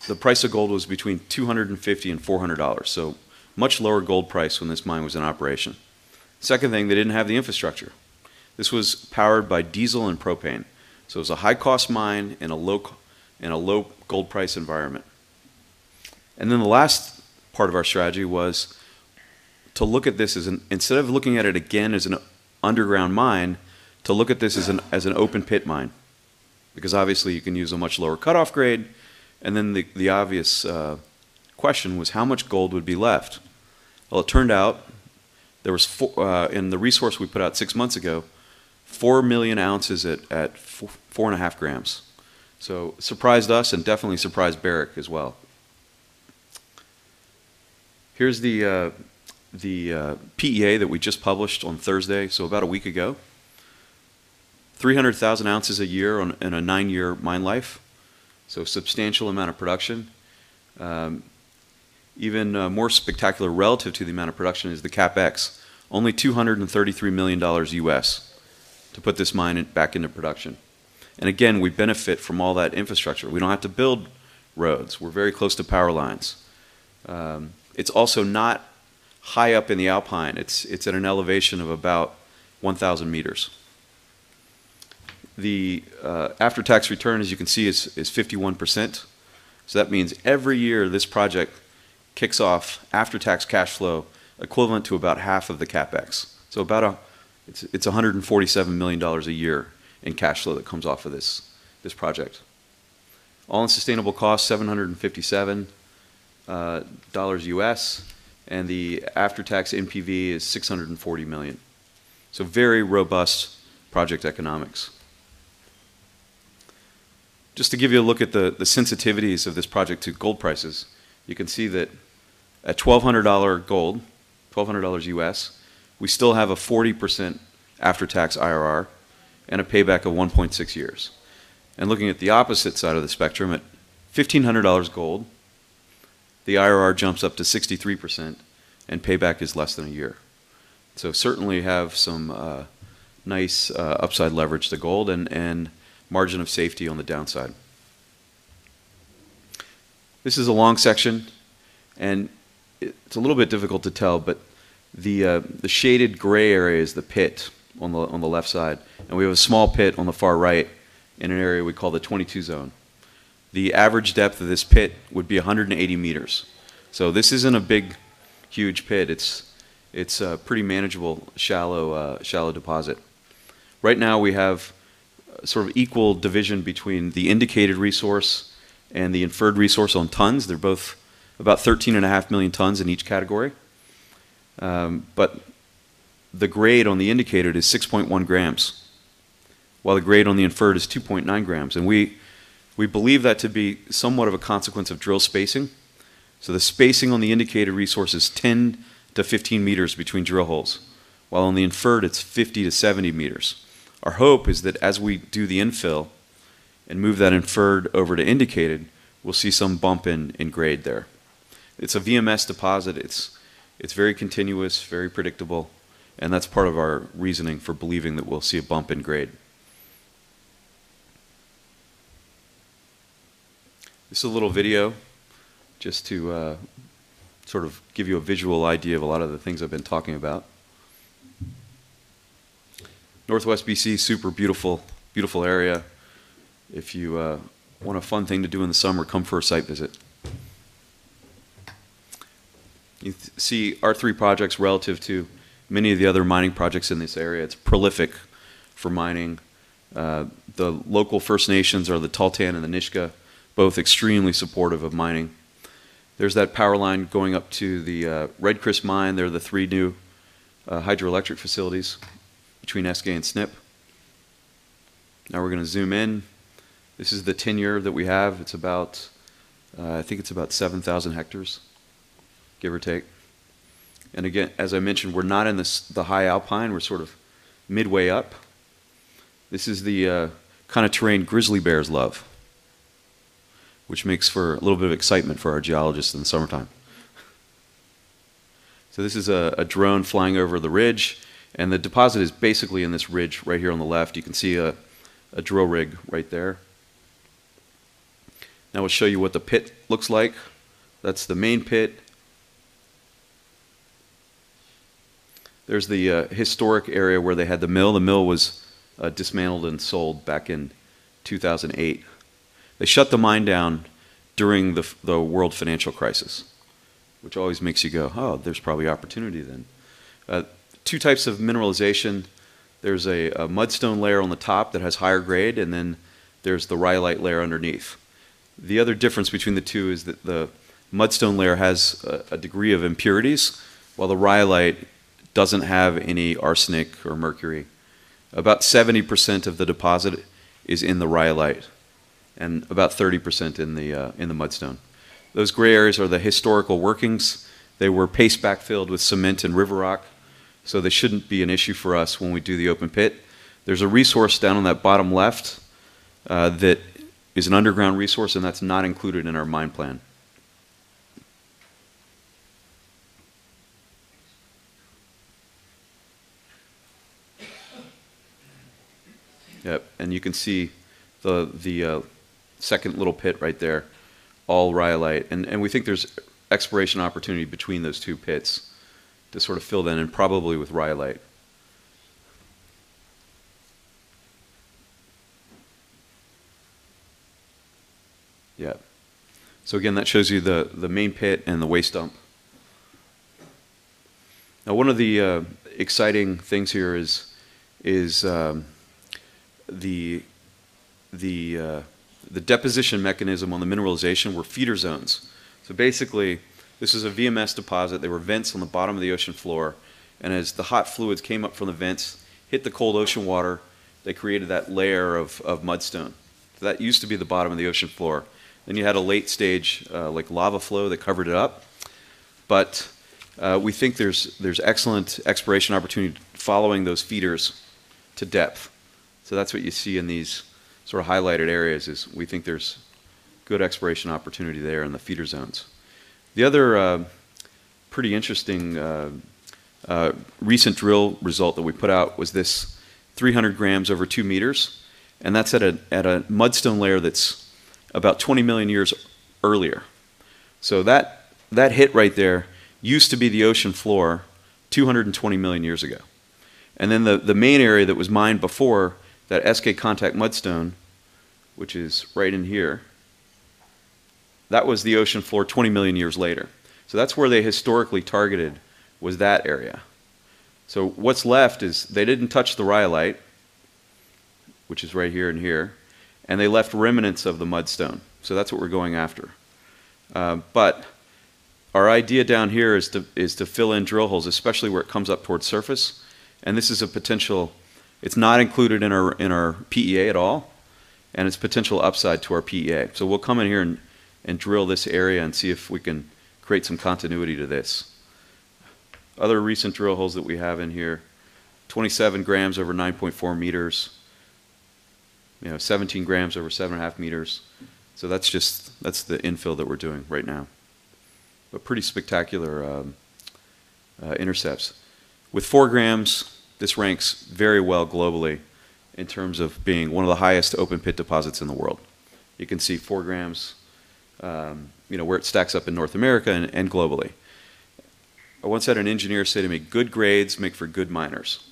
the price of gold was between 250 and 400 dollars. So much lower gold price when this mine was in operation. Second thing, they didn't have the infrastructure. This was powered by diesel and propane. So it was a high cost mine in a low in a low gold price environment. And then the last part of our strategy was to look at this as an instead of looking at it again as an underground mine, to look at this as an as an open pit mine, because obviously you can use a much lower cutoff grade, and then the the obvious uh, question was how much gold would be left. Well, it turned out there was four, uh, in the resource we put out six months ago, four million ounces at at four, four and a half grams. So surprised us and definitely surprised Barrick as well. Here's the uh, the uh, PEA that we just published on Thursday, so about a week ago. 300,000 ounces a year on, in a nine-year mine life, so substantial amount of production. Um, even uh, more spectacular relative to the amount of production is the capex, only 233 million dollars U.S. to put this mine in, back into production. And again, we benefit from all that infrastructure. We don't have to build roads. We're very close to power lines. Um, it's also not high up in the alpine. It's, it's at an elevation of about 1,000 meters. The uh, after-tax return, as you can see, is, is 51%. So that means every year this project kicks off after-tax cash flow equivalent to about half of the capex. So about a, it's, it's $147 million a year in cash flow that comes off of this, this project. All in sustainable cost, 757 uh, dollars US and the after-tax NPV is 640 million. So very robust project economics. Just to give you a look at the, the sensitivities of this project to gold prices, you can see that at $1,200 gold, $1,200 US, we still have a 40% after-tax IRR and a payback of 1.6 years. And looking at the opposite side of the spectrum, at $1,500 gold, the IRR jumps up to 63%, and payback is less than a year. So certainly have some uh, nice uh, upside leverage to gold and, and margin of safety on the downside. This is a long section, and it's a little bit difficult to tell, but the, uh, the shaded gray area is the pit on the, on the left side, and we have a small pit on the far right in an area we call the 22 zone. The average depth of this pit would be 180 meters. So this isn't a big, huge pit. It's, it's a pretty manageable, shallow, uh, shallow deposit. Right now we have sort of equal division between the indicated resource and the inferred resource on tons. They're both about 13.5 million tons in each category. Um, but the grade on the indicated is 6.1 grams, while the grade on the inferred is 2.9 grams. And we, we believe that to be somewhat of a consequence of drill spacing. So the spacing on the indicated resource is 10 to 15 meters between drill holes, while on the inferred it's 50 to 70 meters. Our hope is that as we do the infill and move that inferred over to indicated, we'll see some bump in, in grade there. It's a VMS deposit. It's, it's very continuous, very predictable, and that's part of our reasoning for believing that we'll see a bump in grade. This is a little video just to uh, sort of give you a visual idea of a lot of the things I've been talking about. Northwest BC, super beautiful, beautiful area. If you uh, want a fun thing to do in the summer, come for a site visit. You see our three projects relative to many of the other mining projects in this area. It's prolific for mining. Uh, the local First Nations are the Tahltan and the Nisga'a, both extremely supportive of mining. There's that power line going up to the uh, Red Chris mine. There are the three new uh, hydroelectric facilities between Eskay and Snip. Now we're going to zoom in. This is the tenure that we have. It's about, uh, I think it's about 7,000 hectares, give or take. And again, as I mentioned, we're not in this, the high alpine. We're sort of midway up. This is the uh, kind of terrain grizzly bears love, which makes for a little bit of excitement for our geologists in the summertime. So this is a, a drone flying over the ridge, and the deposit is basically in this ridge right here on the left. You can see a, a drill rig right there. Now we'll show you what the pit looks like. That's the main pit. There's the uh, historic area where they had the mill. The mill was uh, dismantled and sold back in 2008. They shut the mine down during the, the world financial crisis, which always makes you go, oh, there's probably opportunity then. Uh, two types of mineralization. There's a, a, mudstone layer on the top that has higher grade, and then there's the rhyolite layer underneath. The other difference between the two is that the mudstone layer has a, a degree of impurities, while the rhyolite doesn't have any arsenic or mercury. About 70% of the deposit is in the rhyolite, and about 30% in the, uh, in the mudstone. Those gray areas are the historical workings. They were paste backfilled with cement and river rock, so they shouldn't be an issue for us when we do the open pit. There's a resource down on that bottom left uh, that is an underground resource, and that's not included in our mine plan. Yep, and you can see the the uh, second little pit right there, all rhyolite, and and we think there's exploration opportunity between those two pits to sort of fill that in, probably with rhyolite. Yeah. So again, that shows you the the main pit and the waste dump. Now, one of the uh, exciting things here is is um, the the uh, the deposition mechanism on the mineralization were feeder zones. So basically, this is a VMS deposit. There were vents on the bottom of the ocean floor, and as the hot fluids came up from the vents, hit the cold ocean water, they created that layer of, of mudstone. So that used to be the bottom of the ocean floor. Then you had a late stage uh, like lava flow that covered it up, but uh, we think there's there's excellent exploration opportunity following those feeders to depth. So that's what you see in these sort of highlighted areas is we think there's good exploration opportunity there in the feeder zones. The other uh, pretty interesting uh, uh, recent drill result that we put out was this 300 grams over two meters, and that's at a, at a mudstone layer that's about 20 million years earlier. So that, that hit right there used to be the ocean floor 220 million years ago. And then the, the main area that was mined before that Eskay contact mudstone, which is right in here, that was the ocean floor 20 million years later. So that's where they historically targeted was that area. So what's left is they didn't touch the rhyolite, which is right here and here, and they left remnants of the mudstone. So that's what we're going after. Uh, but our idea down here is to, is to fill in drill holes, especially where it comes up towards surface. And this is a potential it's not included in our in our PEA at all, and it's potential upside to our PEA. So we'll come in here and, and drill this area and see if we can create some continuity to this. Other recent drill holes that we have in here, 27 grams over 9.4 meters, you know, 17 grams over 7.5 meters. So that's just, that's the infill that we're doing right now. But pretty spectacular um, uh, intercepts. With 4 grams, this ranks very well globally in terms of being one of the highest open pit deposits in the world. You can see four grams, um, you know, where it stacks up in North America and, and globally. I once had an engineer say to me, good grades make for good miners.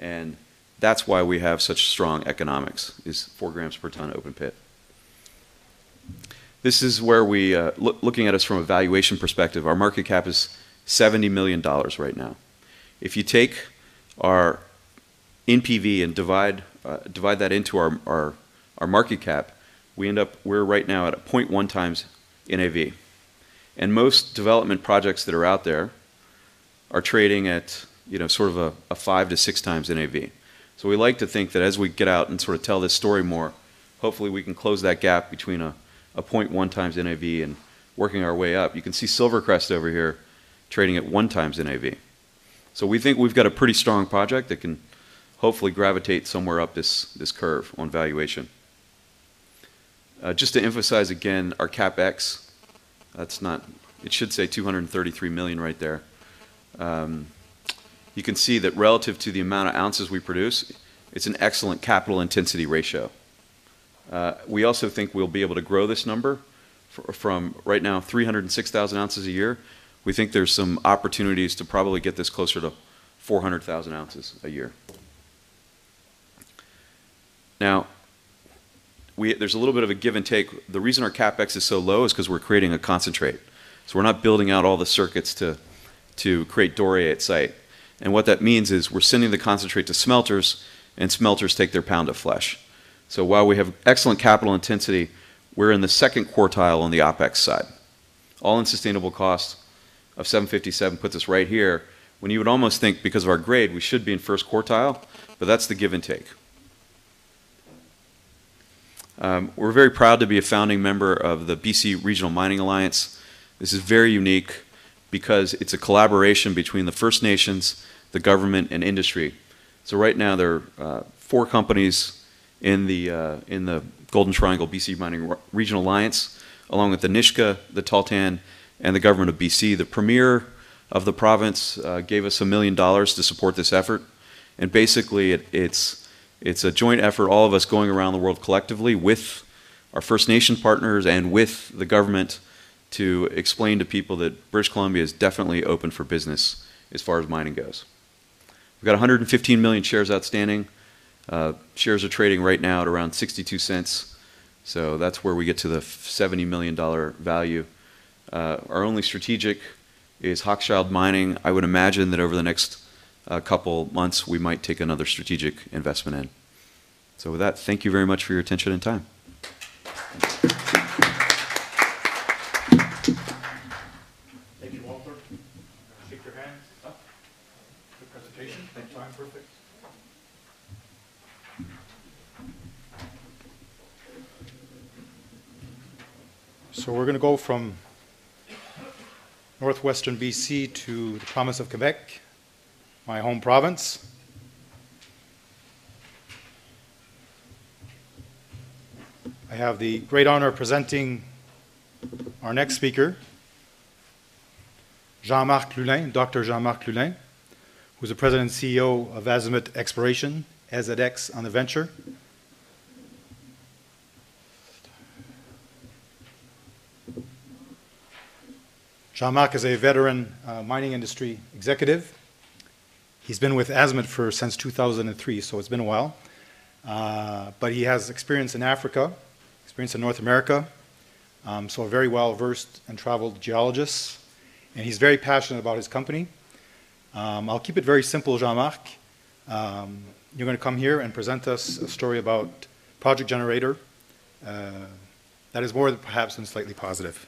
And that's why we have such strong economics, is four grams per ton open pit. This is where we, uh, look, looking at us from a valuation perspective, our market cap is $70 million right now. If you take our NPV and divide, uh, divide that into our, our, our market cap, we end up, we're right now at a 0.1 times NAV. And most development projects that are out there are trading at, you know, sort of a, a five to six times NAV. So we like to think that as we get out and sort of tell this story more, hopefully we can close that gap between a, a 0.1 times NAV and working our way up. You can see Silvercrest over here trading at one times NAV. So we think we've got a pretty strong project that can hopefully gravitate somewhere up this, this curve on valuation. Uh, just to emphasize again, our CapEx, that's not, it should say 233 million right there. Um, you can see that relative to the amount of ounces we produce, it's an excellent capital intensity ratio. Uh, we also think we'll be able to grow this number from right now 306,000 ounces a year. We think there's some opportunities to probably get this closer to 400,000 ounces a year. Now, we, there's a little bit of a give and take. The reason our capex is so low is because we're creating a concentrate. So we're not building out all the circuits to, to create doré at site. And what that means is we're sending the concentrate to smelters, and smelters take their pound of flesh. So while we have excellent capital intensity, we're in the second quartile on the OPEX side. All in sustainable cost of 757 puts us right here, when you would almost think because of our grade we should be in first quartile, but that's the give and take. Um, we're very proud to be a founding member of the BC Regional Mining Alliance. This is very unique because it's a collaboration between the First Nations, the government, and industry. So right now there are uh, four companies in the, uh, in the Golden Triangle BC Mining Regional Alliance, along with the Nisga'a, the Tahltan, and the government of BC. The premier of the province uh, gave us a million dollars to support this effort. And basically it, it's it's a joint effort, all of us going around the world collectively with our First Nation partners and with the government to explain to people that British Columbia is definitely open for business as far as mining goes. We've got 115 million shares outstanding. Uh, shares are trading right now at around 62 cents. So that's where we get to the $70 million value. Uh, our only strategic is Hochschild Mining. I would imagine that over the next a couple months, we might take another strategic investment in. So with that, thank you very much for your attention and time. Thank you, Walter. Shake your hands. Good presentation. Thank you. Time perfect. So we're going to go from northwestern BC to the province of Quebec my home province. I have the great honor of presenting our next speaker, Jean-Marc Lulin, Dr. Jean-Marc Lulin, who's the president and CEO of Azimut Exploration, AZX on the venture. Jean-Marc is a veteran uh, mining industry executive He's been with Azimut for since 2003, so it's been a while. Uh, but he has experience in Africa, experience in North America, um, so a very well versed and traveled geologist. And he's very passionate about his company. Um, I'll keep it very simple, Jean Marc. Um, you're going to come here and present us a story about Project Generator uh, that is more perhaps than slightly positive.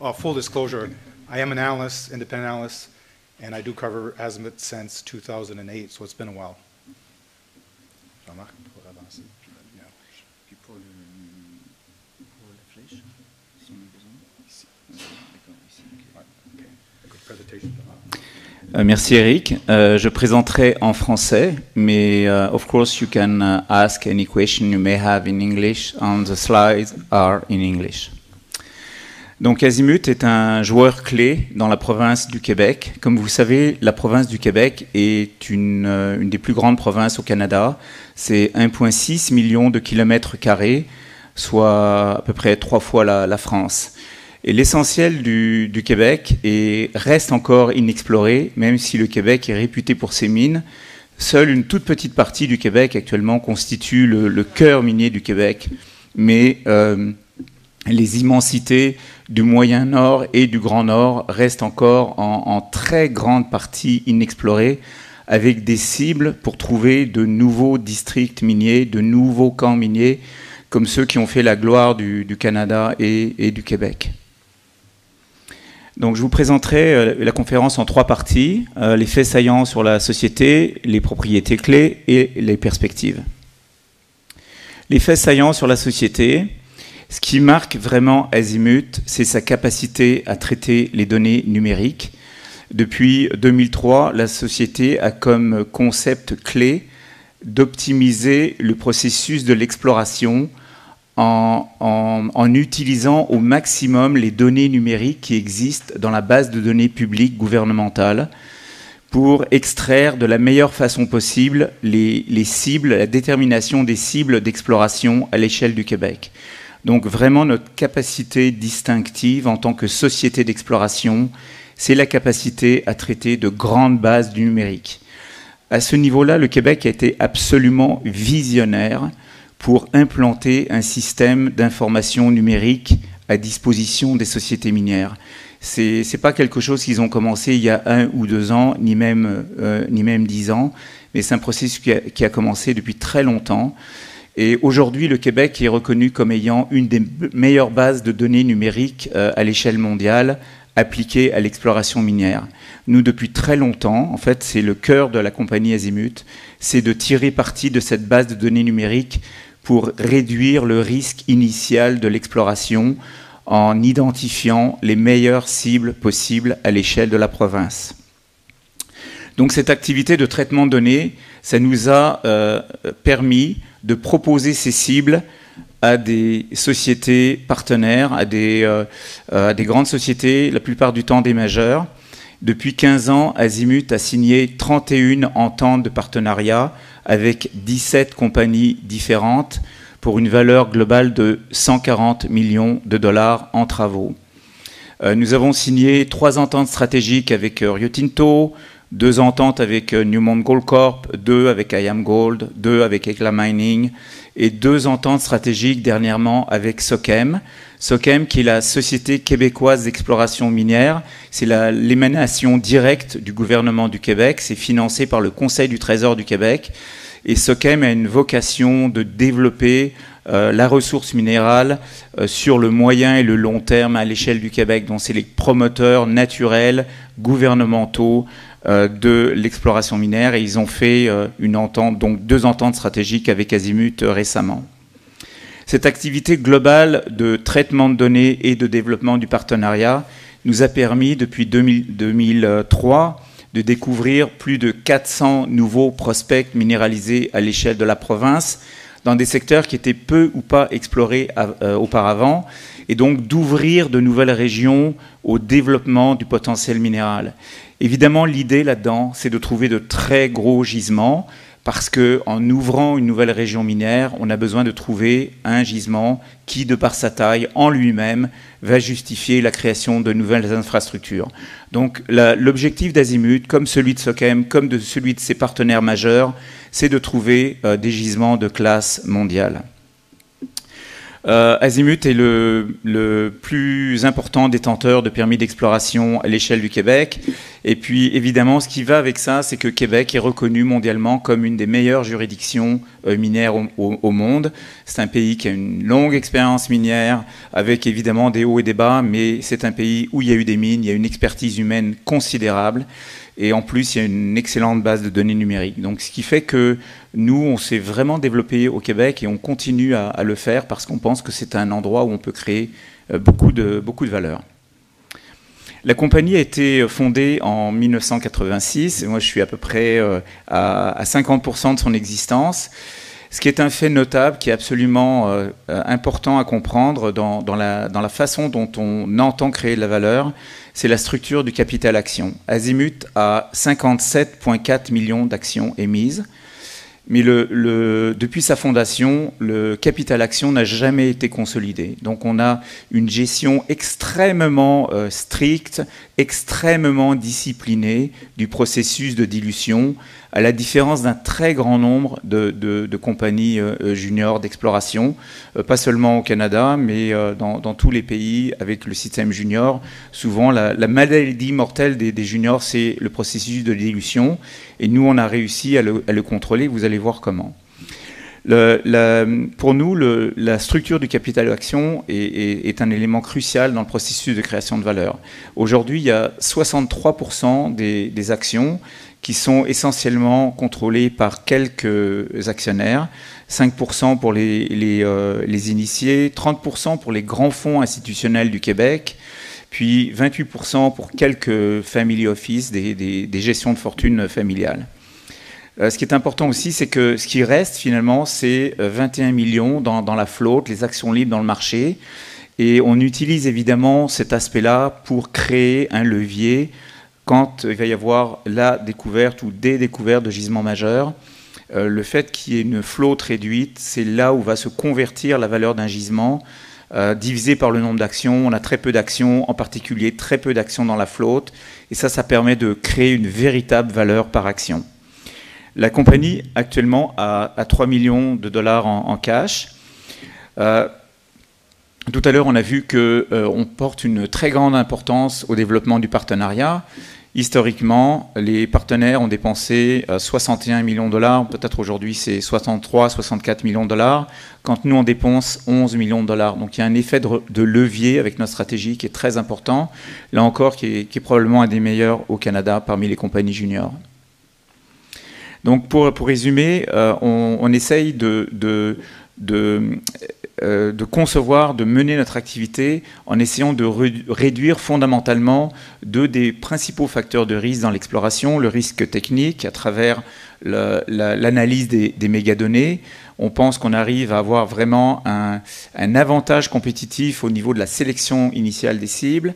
Oh, full disclosure, I am an analyst, independent analyst and I do cover Azimut since 2008, so it's been a while. Jean-Marc, pour avancer. Puis pour, le, pour la flèche, si on a besoin. Ici. D'accord, ici. Okay. Good presentation. Euh, merci Eric. Euh, je présenterai en français, mais uh, of course you can uh, ask any question you may have in English, and the slides are in English. Donc Azimut est un joueur clé dans la province du Québec. Comme vous savez, la province du Québec est une, euh, une des plus grandes provinces au Canada. C'est 1,6 million de kilomètres carrés, soit à peu près trois fois la, France. Et l'essentiel du, Québec est, reste encore inexploré, même si le Québec est réputé pour ses mines. Seule une toute petite partie du Québec actuellement constitue le, le cœur minier du Québec, mais euh, les immensités du Moyen Nord et du Grand Nord restent encore en, très grande partie inexplorées, avec des cibles pour trouver de nouveaux districts miniers, de nouveaux camps miniers, comme ceux qui ont fait la gloire du, du Canada et, et, du Québec. Donc je vous présenterai euh, la conférence en trois parties, euh, les faits saillants sur la société, les propriétés clés et les perspectives. Les faits saillants sur la société, ce qui marque vraiment Azimut, c'est sa capacité à traiter les données numériques. Depuis 2003, la société a comme concept clé d'optimiser le processus de l'exploration en, utilisant au maximum les données numériques qui existent dans la base de données publiques gouvernementales pour extraire de la meilleure façon possible les cibles, la détermination des cibles d'exploration à l'échelle du Québec. Donc vraiment notre capacité distinctive en tant que société d'exploration, c'est la capacité à traiter de grandes bases du numérique. À ce niveau-là, le Québec a été absolument visionnaire pour implanter un système d'information numérique à disposition des sociétés minières. Ce n'est pas quelque chose qu'ils ont commencé il y a un ou deux ans, ni même, euh, ni même dix ans, mais c'est un processus qui a, commencé depuis très longtemps. Et aujourd'hui, le Québec est reconnu comme ayant une des meilleures bases de données numériques euh, à l'échelle mondiale appliquées à l'exploration minière. Nous, depuis très longtemps, en fait, c'est le cœur de la compagnie Azimut, c'est de tirer parti de cette base de données numériques pour réduire le risque initial de l'exploration en identifiant les meilleures cibles possibles à l'échelle de la province. Donc cette activité de traitement de données, ça nous a euh, permis de proposer ces cibles à des sociétés partenaires, à des, euh, des grandes sociétés, la plupart du temps des majeurs. Depuis 15 ans, Azimut a signé 31 ententes de partenariat avec 17 compagnies différentes pour une valeur globale de 140 millions de dollars en travaux. Euh, nous avons signé trois ententes stratégiques avec euh, Rio Tinto, deux ententes avec euh, Newmont Gold Corp, deux avec IAM Gold, deux avec Ecla Mining et deux ententes stratégiques dernièrement avec Sochem. Sochem, qui est la Société québécoise d'exploration minière, c'est l'émanation directe du gouvernement du Québec, c'est financé par le Conseil du Trésor du Québec. Et Sochem a une vocation de développer euh, la ressource minérale euh, sur le moyen et le long terme à l'échelle du Québec. Donc c'est les promoteurs naturels, gouvernementaux de l'exploration minière et ils ont fait euh, une entente, donc deux ententes stratégiques avec Azimut euh, récemment. Cette activité globale de traitement de données et de développement du partenariat nous a permis depuis 2000, 2003 de découvrir plus de 400 nouveaux prospects minéralisés à l'échelle de la province dans des secteurs qui étaient peu ou pas explorés euh, auparavant et donc d'ouvrir de nouvelles régions au développement du potentiel minéral. Évidemment, l'idée là-dedans, c'est de trouver de très gros gisements parce qu'en ouvrant une nouvelle région minière, on a besoin de trouver un gisement qui, de par sa taille, en lui-même, va justifier la création de nouvelles infrastructures. Donc l'objectif d'Azimut, comme celui de Sochem, comme de celui de ses partenaires majeurs, c'est de trouver euh, des gisements de classe mondiale. Euh, Azimut est le, plus important détenteur de permis d'exploration à l'échelle du Québec. Et puis, évidemment, ce qui va avec ça, c'est que Québec est reconnu mondialement comme une des meilleures juridictions euh, minières au, au, au monde. C'est un pays qui a une longue expérience minière, avec évidemment des hauts et des bas, mais c'est un pays où il y a eu des mines, il y a une expertise humaine considérable. Et en plus, il y a une excellente base de données numériques. Donc, ce qui fait que nous, on s'est vraiment développé au Québec et on continue à, le faire parce qu'on pense que c'est un endroit où on peut créer euh, beaucoup de, beaucoup de valeur. La compagnie a été fondée en 1986 et moi je suis à peu près euh, à, à 50% de son existence. Ce qui est un fait notable, qui est absolument euh, important à comprendre dans, dans, la, dans la façon dont on entend créer de la valeur, c'est la structure du capital action. Azimut a 57,4 millions d'actions émises, mais le, depuis sa fondation, le capital action n'a jamais été consolidé. Donc on a une gestion extrêmement euh, stricte, extrêmement disciplinée du processus de dilution, à la différence d'un très grand nombre de, compagnies euh, juniors d'exploration, euh, pas seulement au Canada, mais dans, tous les pays avec le système junior. Souvent, la, maladie mortelle des, juniors, c'est le processus de dilution, et nous, on a réussi à le contrôler. Vous allez voir comment. Pour nous, la structure du capital action est, un élément crucial dans le processus de création de valeur. Aujourd'hui, il y a 63% des, actions qui sont essentiellement contrôlées par quelques actionnaires, 5% pour les, euh, initiés, 30% pour les grands fonds institutionnels du Québec, puis 28% pour quelques family office, des, des gestions de fortune familiales. Euh, ce qui est important aussi, c'est que ce qui reste finalement, c'est 21 euh, millions dans, la flotte, les actions libres dans le marché. Et on utilise évidemment cet aspect-là pour créer un levier quand il va y avoir la découverte ou des découvertes de gisements majeurs. Euh, le fait qu'il y ait une flotte réduite, c'est là où va se convertir la valeur d'un gisement. divisé par le nombre d'actions, on a très peu d'actions, en particulier très peu d'actions dans la flotte, et ça, ça permet de créer une véritable valeur par action. La compagnie actuellement a, 3 millions de dollars en, cash. Euh, tout à l'heure, on a vu qu'on euh, porte une très grande importance au développement du partenariat. Historiquement, les partenaires ont dépensé 61 euh, millions de dollars, peut-être aujourd'hui c'est 63, 64 millions de dollars, quand nous on dépense 11 millions de dollars. Donc il y a un effet de, levier avec notre stratégie qui est très important, là encore qui est probablement un des meilleurs au Canada parmi les compagnies juniors. Donc pour, résumer, euh, on, essaye euh, de, concevoir, de mener notre activité en essayant de réduire fondamentalement deux des principaux facteurs de risque dans l'exploration, le risque technique à travers l'analyse des, mégadonnées. On pense qu'on arrive à avoir vraiment un avantage compétitif au niveau de la sélection initiale des cibles.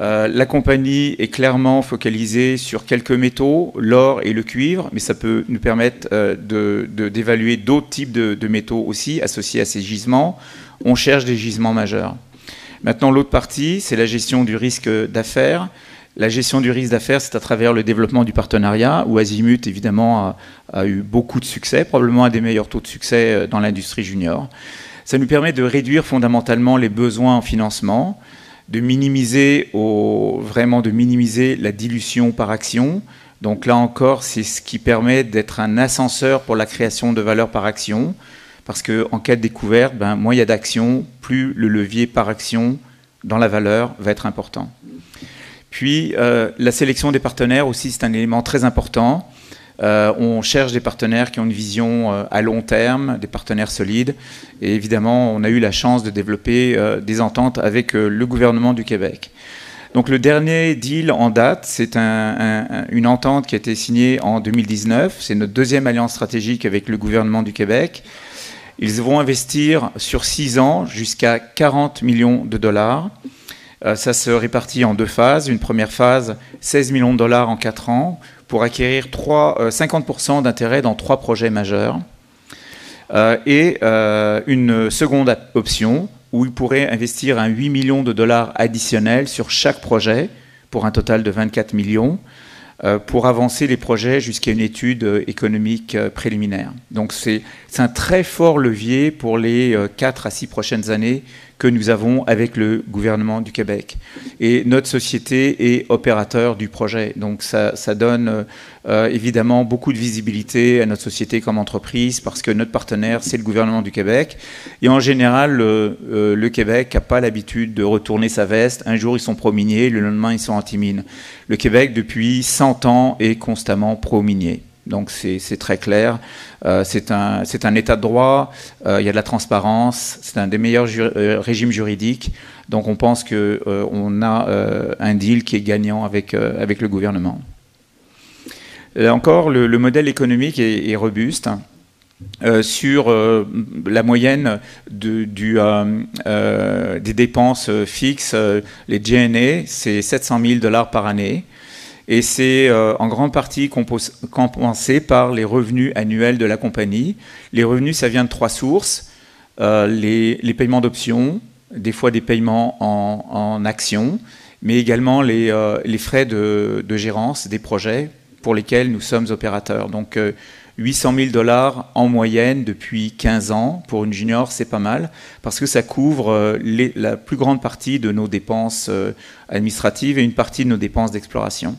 Euh, la compagnie est clairement focalisée sur quelques métaux, l'or et le cuivre, mais ça peut nous permettre euh, d'évaluer d'autres types de, métaux aussi associés à ces gisements. On cherche des gisements majeurs. Maintenant, l'autre partie, c'est la gestion du risque d'affaires. La gestion du risque d'affaires, c'est à travers le développement du partenariat, où Azimut, évidemment, a, eu beaucoup de succès, probablement un des meilleurs taux de succès euh, dans l'industrie junior. Ça nous permet de réduire fondamentalement les besoins en financement, de minimiser vraiment de minimiser la dilution par action. Donc là encore, c'est ce qui permet d'être un ascenseur pour la création de valeur par action, parce qu'en cas de découverte, ben, moins il y a d'actions, plus le levier par action dans la valeur va être important. Puis euh, la sélection des partenaires aussi, c'est un élément très important. Euh, on cherche des partenaires qui ont une vision euh, à long terme, des partenaires solides. Et évidemment, on a eu la chance de développer euh, des ententes avec le gouvernement du Québec. Donc le dernier deal en date, c'est une entente qui a été signée en 2019. C'est notre deuxième alliance stratégique avec le gouvernement du Québec. Ils vont investir sur six ans jusqu'à 40 millions de dollars. ça se répartit en deux phases. Une première phase, 16 millions de dollars en quatre ans pour acquérir 3, 50% euh, d'intérêt dans trois projets majeurs. Euh, et euh, une seconde option où il pourrait investir un 8 millions de dollars additionnels sur chaque projet pour un total de 24 millions pour avancer les projets jusqu'à une étude économique préliminaire. Donc c'est un très fort levier pour les 4 à 6 prochaines années que nous avons avec le gouvernement du Québec. Et notre société est opérateur du projet. Donc ça, donne euh, évidemment beaucoup de visibilité à notre société comme entreprise parce que notre partenaire, c'est le gouvernement du Québec. Et en général, le, euh, le Québec n'a pas l'habitude de retourner sa veste. Un jour, ils sont pro-miniers, le lendemain, ils sont anti-mines. Le Québec, depuis 100 ans, est constamment pro-minier. Donc c'est très clair. Euh, c'est un, état de droit, euh, il y a de la transparence, c'est un des meilleurs euh, régimes juridiques. Donc on pense qu'on a un deal qui est gagnant avec, le gouvernement. encore, le, modèle économique est, robuste. sur la moyenne des dépenses fixes, les GNA, c'est 700 000 dollars par année. Et c'est en grande partie compensé par les revenus annuels de la compagnie. Les revenus, ça vient de trois sources. Les, les, paiements d'options, des fois des paiements en, en actions, mais également les, les frais de, gérance des projets pour lesquels nous sommes opérateurs. Donc 800 000 dollars en moyenne depuis 15 ans. Pour une junior, c'est pas mal parce que ça couvre euh, la plus grande partie de nos dépenses euh, administratives et une partie de nos dépenses d'exploration.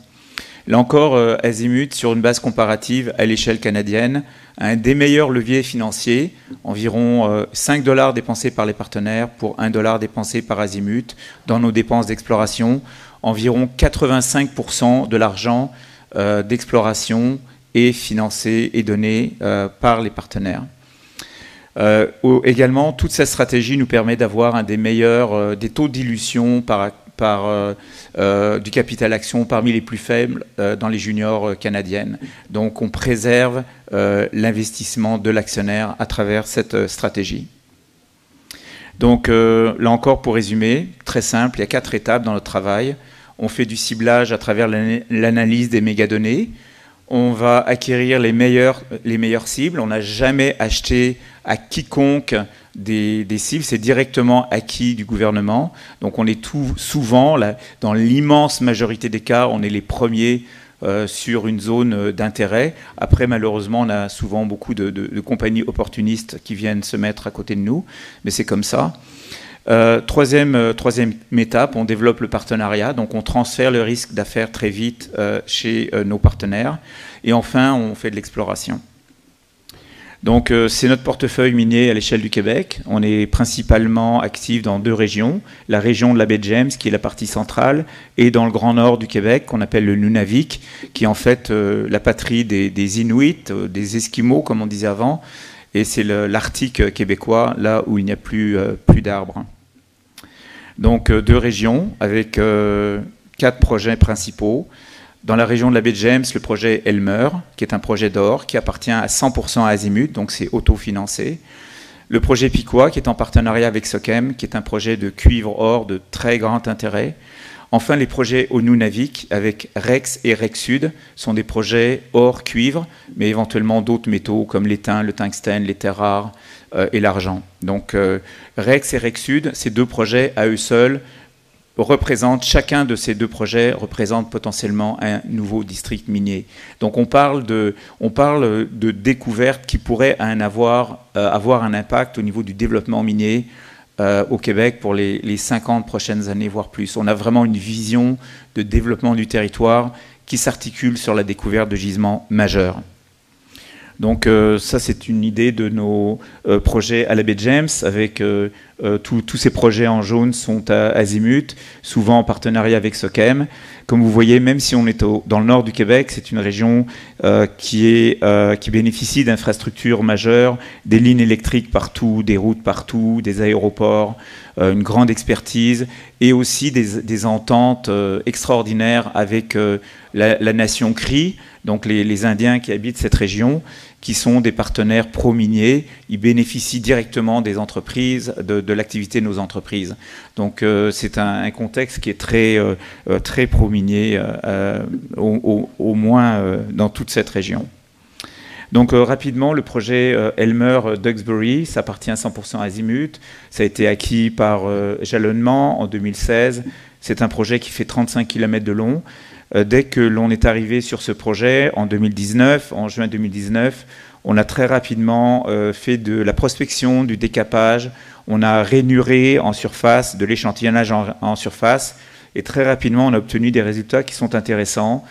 Là encore, euh, Azimut, sur une base comparative à l'échelle canadienne, un des meilleurs leviers financiers, environ 5 dollars dépensés par les partenaires pour 1 dollar dépensé par Azimut dans nos dépenses d'exploration, environ 85% de l'argent d'exploration et financé et donné euh, par les partenaires. Euh, également, toute cette stratégie nous permet d'avoir un des meilleurs, euh, des taux dilution par, par du capital action parmi les plus faibles dans les juniors canadiennes. Donc on préserve l'investissement de l'actionnaire à travers cette stratégie. Donc là encore, pour résumer, très simple, il y a quatre étapes dans notre travail. On fait du ciblage à travers l'analyse des mégadonnées on va acquérir les meilleures, les meilleures cibles. On n'a jamais acheté à quiconque des, cibles, c'est directement acquis du gouvernement. Donc on est tout souvent, dans l'immense majorité des cas, on est les premiers euh, sur une zone d'intérêt. Après, malheureusement, on a souvent beaucoup de, compagnies opportunistes qui viennent se mettre à côté de nous, mais c'est comme ça. Euh, troisième, euh, troisième étape, on développe le partenariat, donc on transfère le risque d'affaires très vite euh, chez nos partenaires. Et enfin, on fait de l'exploration. Donc c'est notre portefeuille minier à l'échelle du Québec. On est principalement actif dans deux régions, la région de la baie James, qui est la partie centrale, et dans le grand nord du Québec, qu'on appelle le Nunavik, qui est en fait la patrie des, Inuits, des Esquimaux, comme on disait avant, et c'est l'Arctique québécois, là où il n'y a plus, d'arbres. Donc euh, deux régions avec euh, quatre projets principaux. Dans la région de la baie de James, le projet Elmer, qui est un projet d'or qui appartient à 100% à Azimut, donc c'est autofinancé. Le projet Piquois, qui est en partenariat avec Sochem, qui est un projet de cuivre-or de très grand intérêt. Enfin, les projets Nunavik avec Rex et Rex Sud sont des projets or-cuivre, mais éventuellement d'autres métaux comme l'étain, le tungstène, les terres rares, euh, et l'argent. Donc euh, Rex et Rex Sud, ces deux projets à eux seuls représentent, chacun de ces deux projets représente potentiellement un nouveau district minier. Donc on parle de, on parle de découvertes qui pourraient avoir, euh, avoir un impact au niveau du développement minier au Québec pour les, les 50 prochaines années, voire plus. On a vraiment une vision de développement du territoire qui s'articule sur la découverte de gisements majeurs. Donc euh, ça, c'est une idée de nos euh, projets à la baie James, avec euh, tous ces projets en jaune sont à Azimut, souvent en partenariat avec SOCEM. Comme vous voyez, même si on est dans le nord du Québec, c'est une région qui, est, qui bénéficie d'infrastructures majeures, des lignes électriques partout, des routes partout, des aéroports, une grande expertise et aussi des, ententes extraordinaires avec la, nation Cri, donc les Indiens qui habitent cette région qui sont des partenaires pro-miniers. Ils bénéficient directement des entreprises, de, l'activité de nos entreprises. Donc euh, c'est un, contexte qui est très, euh, euh, très pro-minier, au, moins dans toute cette région. Donc rapidement, le projet Elmer Duxbury, ça appartient à 100% à Azimut. Ça a été acquis par jalonnement en 2016. C'est un projet qui fait 35 km de long. Euh, dès que l'on est arrivé sur ce projet en 2019, en juin 2019, on a très rapidement euh, fait de la prospection, du décapage, on a rainuré en surface, de l'échantillonnage en, surface, et très rapidement on a obtenu des résultats qui sont intéressants.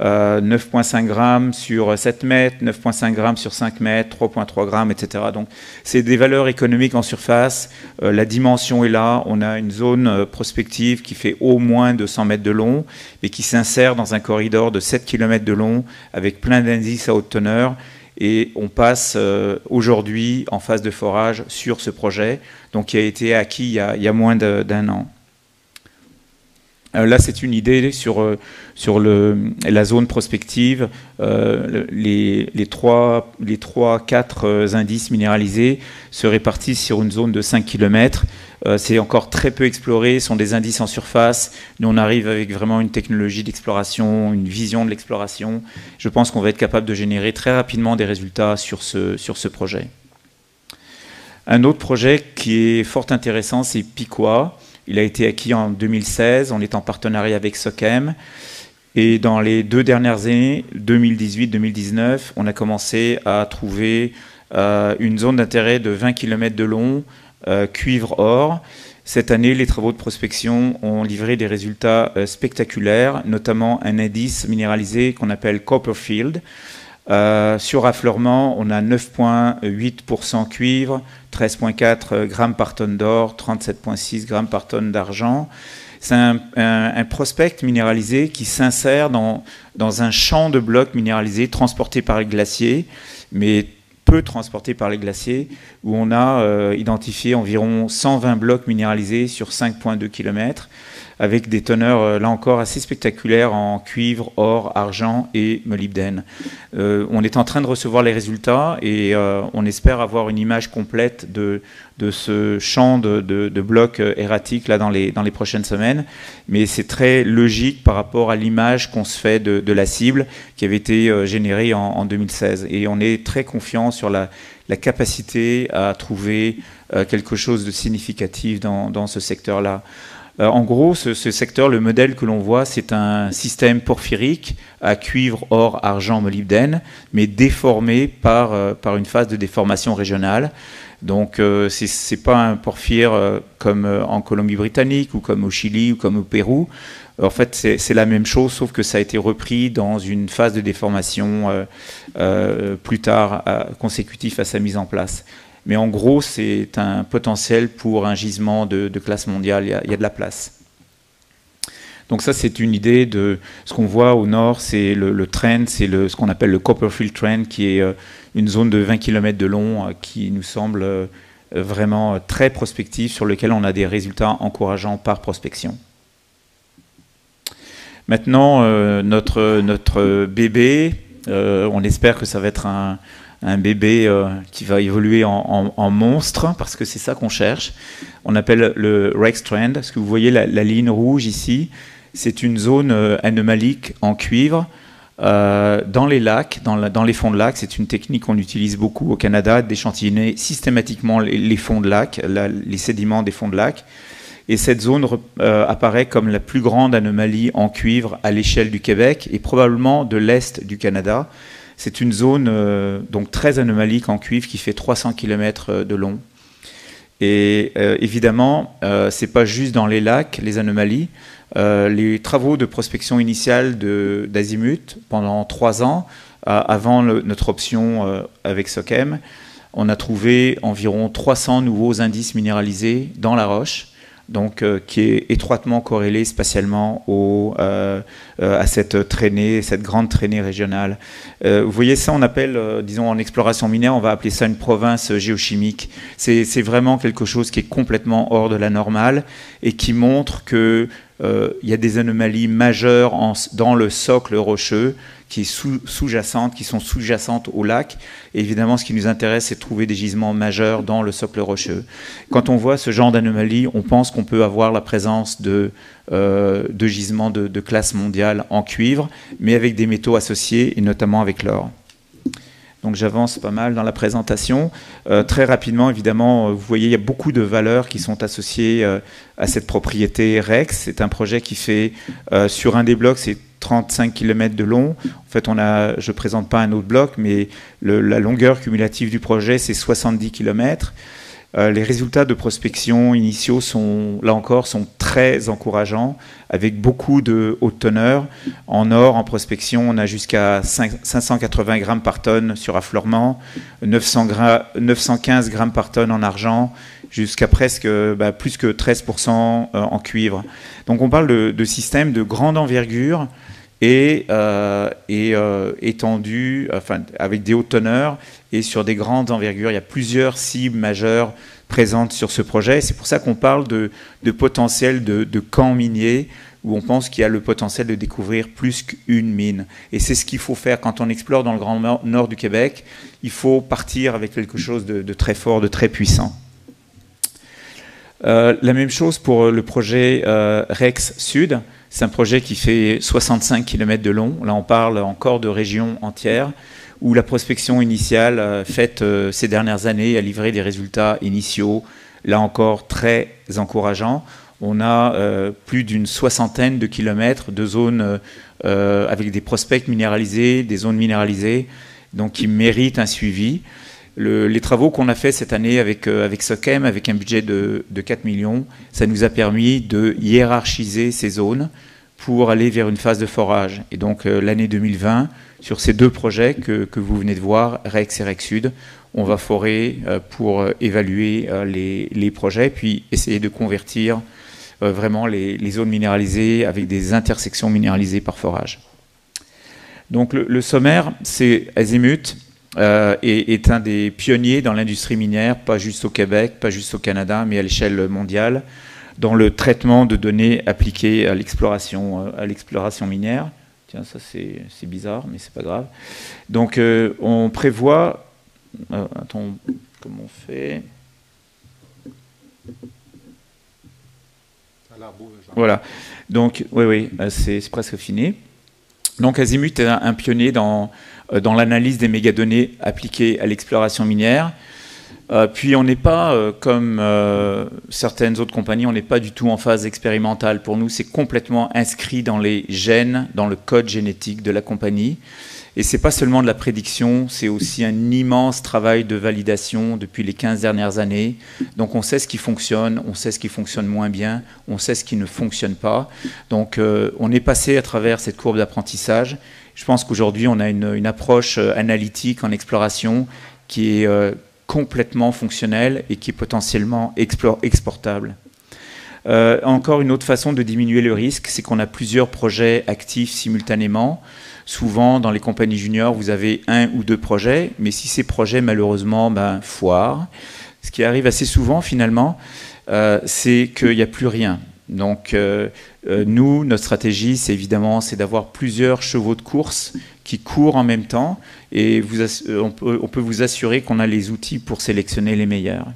9,5 euh, grammes sur 7 mètres, 9,5 grammes sur 5 mètres, 3,3 grammes, etc. Donc c'est des valeurs économiques en surface. Euh, la dimension est là. On a une zone euh, prospective qui fait au moins 200 mètres de long et qui s'insère dans un corridor de 7 km de long avec plein d'indices à haute teneur. Et on passe aujourd'hui en phase de forage sur ce projet, donc qui a été acquis il y a, il y a moins d'un an. Euh, là, c'est une idée sur, euh, sur le, la zone prospective. Euh, les, les, trois, les trois, quatre indices minéralisés se répartissent sur une zone de 5 km. C'est encore très peu exploré, ce sont des indices en surface. Nous, on arrive avec vraiment une technologie d'exploration, une vision de l'exploration. Je pense qu'on va être capable de générer très rapidement des résultats sur ce, sur ce projet. Un autre projet qui est fort intéressant, c'est Piqua. Il a été acquis en 2016. On est en partenariat avec SOCEM. Et dans les deux dernières années, 2018-2019, on a commencé à trouver euh, une zone d'intérêt de 20 km de long, euh, cuivre-or. Cette année, les travaux de prospection ont livré des résultats euh, spectaculaires, notamment un indice minéralisé qu'on appelle Copperfield. Sur affleurement, on a 9,8% cuivre, 13,4 grammes par tonne d'or, 37,6 grammes par tonne d'argent. C'est un, prospect minéralisé qui s'insère dans, dans un champ de blocs minéralisés transportés par les glaciers, mais peu transportés par les glaciers, où on a euh, identifié environ 120 blocs minéralisés sur 5,2 km avec des teneurs, euh, là encore, assez spectaculaires en cuivre, or, argent et molybdène. Euh, on est en train de recevoir les résultats et euh, on espère avoir une image complète de, de ce champ de, de, blocs erratiques là, dans, les, dans les prochaines semaines. Mais c'est très logique par rapport à l'image qu'on se fait de, la cible qui avait été générée en, 2016. Et on est très confiant sur la, la capacité à trouver quelque chose de significatif dans, dans ce secteur-là. Euh, en gros, ce, secteur, le modèle que l'on voit, c'est un système porphyrique à cuivre, or, argent, molybdène, mais déformé par, euh, une phase de déformation régionale. Donc, euh, ce n'est pas un porphyre comme en Colombie-Britannique ou comme au Chili ou comme au Pérou. En fait, c'est la même chose, sauf que ça a été repris dans une phase de déformation plus tard, consécutif à sa mise en place. Mais en gros, c'est un potentiel pour un gisement de, classe mondiale. Il y, a, de la place. Donc ça, c'est une idée de ce qu'on voit au nord, c'est le, trend, c'est ce qu'on appelle le Copperfield Trend, qui est euh, une zone de 20 km de long euh, qui nous semble euh, vraiment très prospective, sur lequel on a des résultats encourageants par prospection. Maintenant, notre, notre bébé, on espère que ça va être un, un bébé euh, qui va évoluer en, monstre, parce que c'est ça qu'on cherche. On appelle le Rex Trend. Ce que vous voyez, la, ligne rouge ici, c'est une zone euh, anomalique en cuivre. Euh, dans les lacs, dans, les fonds de lacs, c'est une technique qu'on utilise beaucoup au Canada, d'échantillonner systématiquement les, fonds de lac, les sédiments des fonds de lac. Et cette zone apparaît comme la plus grande anomalie en cuivre à l'échelle du Québec et probablement de l'Est du Canada. C'est une zone euh, donc très anomalique en cuivre qui fait 300 km euh, de long. Et euh, évidemment, ce n'est pas juste dans les lacs les anomalies. les travaux de prospection initiale d'Azimut pendant trois ans, avant notre option avec SOCEM, on a trouvé environ 300 nouveaux indices minéralisés dans la roche donc euh, qui est étroitement corrélé spatialement euh, euh, à cette traînée, cette grande traînée régionale. vous voyez ça, on appelle, disons en exploration minière, on va appeler ça une province géochimique. C'est vraiment quelque chose qui est complètement hors de la normale et qui montre qu'il y a des anomalies majeures dans le socle rocheux qui, sont sous-jacentes au lac. Et évidemment, ce qui nous intéresse, c'est de trouver des gisements majeurs dans le socle rocheux. Quand on voit ce genre d'anomalie, on pense qu'on peut avoir la présence de, euh, gisements de classe mondiale en cuivre, mais avec des métaux associés, et notamment avec l'or. Donc j'avance pas mal dans la présentation. Euh, très rapidement, évidemment, euh, vous voyez, il y a beaucoup de valeurs qui sont associées à cette propriété REX. C'est un projet qui fait, sur un des blocs, c'est 35 km de long. En fait, on a, je ne présente pas un autre bloc, mais la longueur cumulative du projet, c'est 70 km. Euh, les résultats de prospection initiaux sont, là encore, sont très encourageants, avec beaucoup de haute teneur. En or, en prospection, on a jusqu'à 580 grammes par tonne sur affleurement, 915 grammes par tonne en argent, jusqu'à presque bah, plus que 13% euh, en cuivre. Donc on parle de, de systèmes de grande envergure et, euh, euh, étendu, enfin, avec des hautes teneurs et sur des grandes envergures. Il y a plusieurs cibles majeures présentes sur ce projet. C'est pour ça qu'on parle de, potentiel de, de camp minier où on pense qu'il y a le potentiel de découvrir plus qu'une mine. Et c'est ce qu'il faut faire quand on explore dans le grand nord du Québec. Il faut partir avec quelque chose de, de très fort, de très puissant. Euh, la même chose pour le projet euh, Rex Sud. C'est un projet qui fait 65 km de long. Là, on parle encore de régions entières où la prospection initiale euh, faite euh, ces dernières années a livré des résultats initiaux, là encore très encourageants. On a euh, plus d'une soixantaine de kilomètres de zones avec des prospects minéralisés, des zones minéralisées, donc qui méritent un suivi. Le- les travaux qu'on a fait cette année avec, euh, avec SOCEM, avec un budget de, de 4 millions, ça nous a permis de hiérarchiser ces zones pour aller vers une phase de forage. Et donc euh, l'année 2020, sur ces deux projets que, vous venez de voir, REX et REX Sud, on va forer euh, pour euh, évaluer les, projets, puis essayer de convertir vraiment les, zones minéralisées avec des intersections minéralisées par forage. Donc le, sommaire, c'est Azimut est un des pionniers dans l'industrie minière, pas juste au Québec, pas juste au Canada, mais à l'échelle mondiale, dans le traitement de données appliquées à l'exploration, euh, à l'exploration minière. Tiens, ça c'est c'est bizarre, mais c'est pas grave. Donc euh, on prévoit. euh, attends, comment on fait? Voilà. Donc, oui, oui, c'est c'est presque fini. Donc, Azimut est un, un pionnier dans, dans l'analyse des mégadonnées appliquées à l'exploration minière. Euh, puis, on n'est pas, euh, comme euh, certaines autres compagnies, on n'est pas du tout en phase expérimentale. Pour nous, c'est complètement inscrit dans les gènes, dans le code génétique de la compagnie. Et c'est pas seulement de la prédiction, c'est aussi un immense travail de validation depuis les 15 dernières années. Donc on sait ce qui fonctionne, on sait ce qui fonctionne moins bien, on sait ce qui ne fonctionne pas. Donc on est passé à travers cette courbe d'apprentissage. Je pense qu'aujourd'hui on a une, approche analytique en exploration qui est complètement fonctionnelle et qui est potentiellement exportable. Euh, encore une autre façon de diminuer le risque, c'est qu'on a plusieurs projets actifs simultanément. Souvent, dans les compagnies juniors, vous avez un ou deux projets, mais si ces projets, malheureusement, ben, foirent, ce qui arrive assez souvent, finalement, euh, c'est qu'il n'y a plus rien. Donc, euh, nous, notre stratégie, c'est évidemment c'est d'avoir plusieurs chevaux de course qui courent en même temps, et euh, on, peut, vous assurer qu'on a les outils pour sélectionner les meilleurs.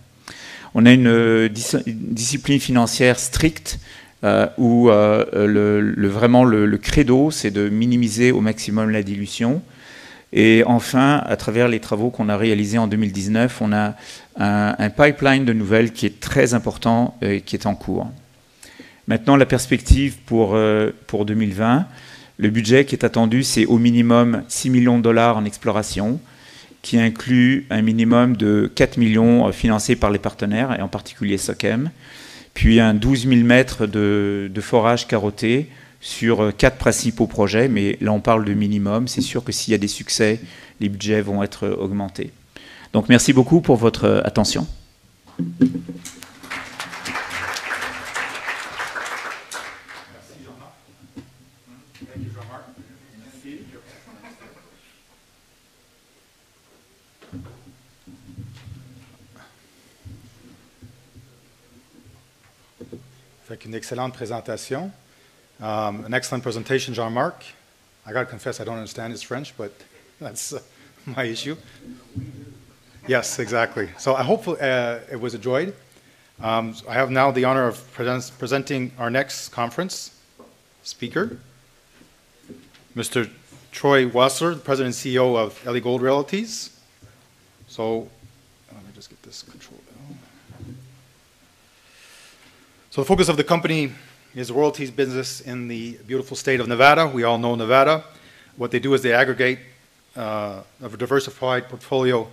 On a une, euh, discipline financière stricte euh, où le, vraiment le, credo, c'est de minimiser au maximum la dilution. Et enfin, à travers les travaux qu'on a réalisés en 2019, on a un, pipeline de nouvelles qui est très important et qui est en cours. Maintenant, la perspective pour, pour 2020, le budget qui est attendu, c'est au minimum 6 millions de dollars en exploration, qui inclut un minimum de 4 millions euh, financés par les partenaires, et en particulier SOCEM, puis un 12 000 mètres de, de forage carotté sur euh, quatre principaux projets, mais là on parle de minimum. C'est sûr que s'il y a des succès, les budgets vont être euh, augmentés. Donc merci beaucoup pour votre attention. Fait qu'une excellente présentation. Um, an excellent presentation, Jean-Marc. I got to confess, I don't understand his French, but that's uh, my issue. Yes, exactly. So I hope uh, it was enjoyed. Um, I have now the honor of present- presenting our next conference speaker, Mr. Trey Wasser, the President and CEO of Ely Gold Royalties. So let me just get this control down. So the focus of the company is royalties business in the beautiful state of Nevada. We all know Nevada. What they do is they aggregate uh, a diversified portfolio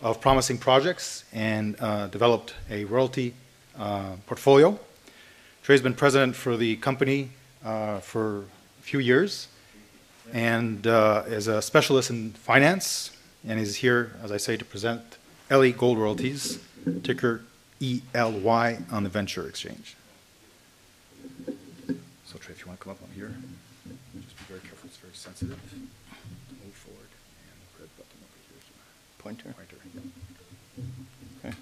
of promising projects and uh, developed a royalty uh, portfolio. Trey's been president for the company uh, for a few years and uh, is a specialist in finance and is here, as I say, to present Ely Gold Royalties, ticker ELY on the Venture Exchange. So Trey, if you want to come up on here, just be very careful, it's very sensitive. Move forward and red button over here. Pointer? Pointer. Okay.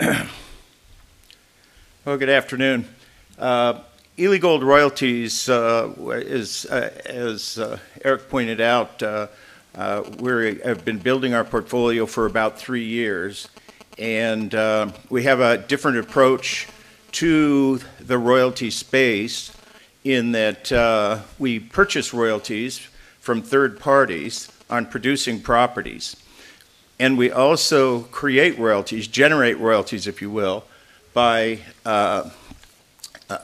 Well, good afternoon. Uh, Ely Gold Royalties uh, is, uh, as uh, Eric pointed out, uh, Uh, we have been building our portfolio for about three years, and uh, we have a different approach to the royalty space in that we purchase royalties from third parties on producing properties. And we also create royalties, generate royalties, if you will, by uh, uh,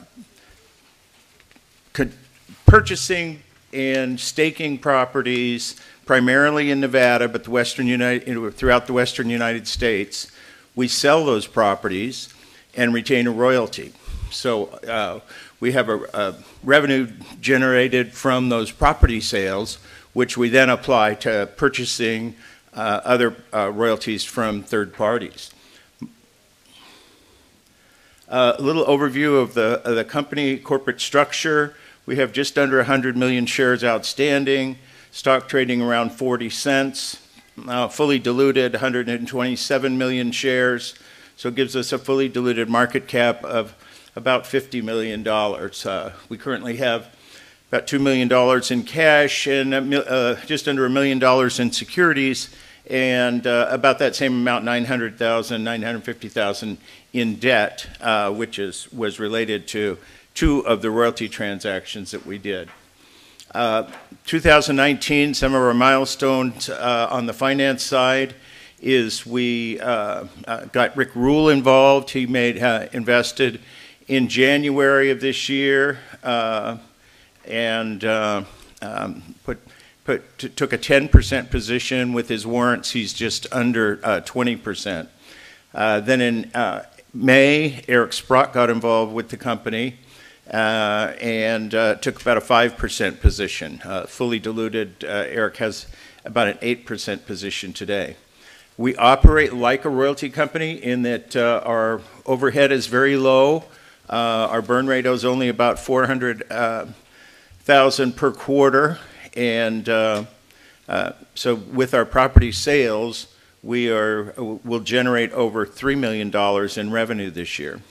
purchasing and staking properties primarily in Nevada, but the Western United, throughout the Western United States. We sell those properties and retain a royalty. So uh, we have a, a, revenue generated from those property sales, which we then apply to purchasing uh, other uh, royalties from third parties. Uh, a little overview of the, of the company corporate structure. We have just under 100 million shares outstanding, stock trading around 40 cents, fully diluted 127 million shares, so it gives us a fully diluted market cap of about $50 million. Uh, we currently have about $2 million in cash and uh, just under a million dollars in securities and uh, about that same amount, 900,000, 950,000 in debt, uh, which is, was related to two of the royalty transactions that we did. Uh, 2019, some of our milestones uh, on the finance side is we uh, uh, got Rick Rule involved. He made invested in January of this year and um, put put took a 10% position with his warrants. He's just under 20%. then in May, Eric Sprott got involved with the company uh, and uh, took about a 5% position. Uh, fully diluted, uh, Eric has about an 8% position today. We operate like a royalty company in that uh, our overhead is very low. Uh, our burn rate is only about 400,000 per quarter. And so with our property sales, we are, will generate over $3 million in revenue this year.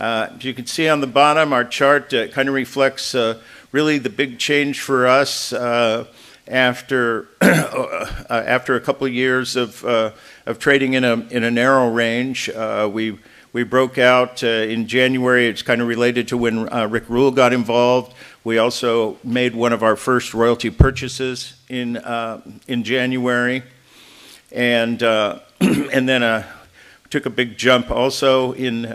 Uh, as you can see on the bottom, our chart uh, kind of reflects uh, really the big change for us uh, after uh, after a couple of years of uh, of trading in a in a narrow range. we we broke out in January. It's kind of related to when Rick Rule got involved. We also made one of our first royalty purchases in in January, and and then took a big jump also in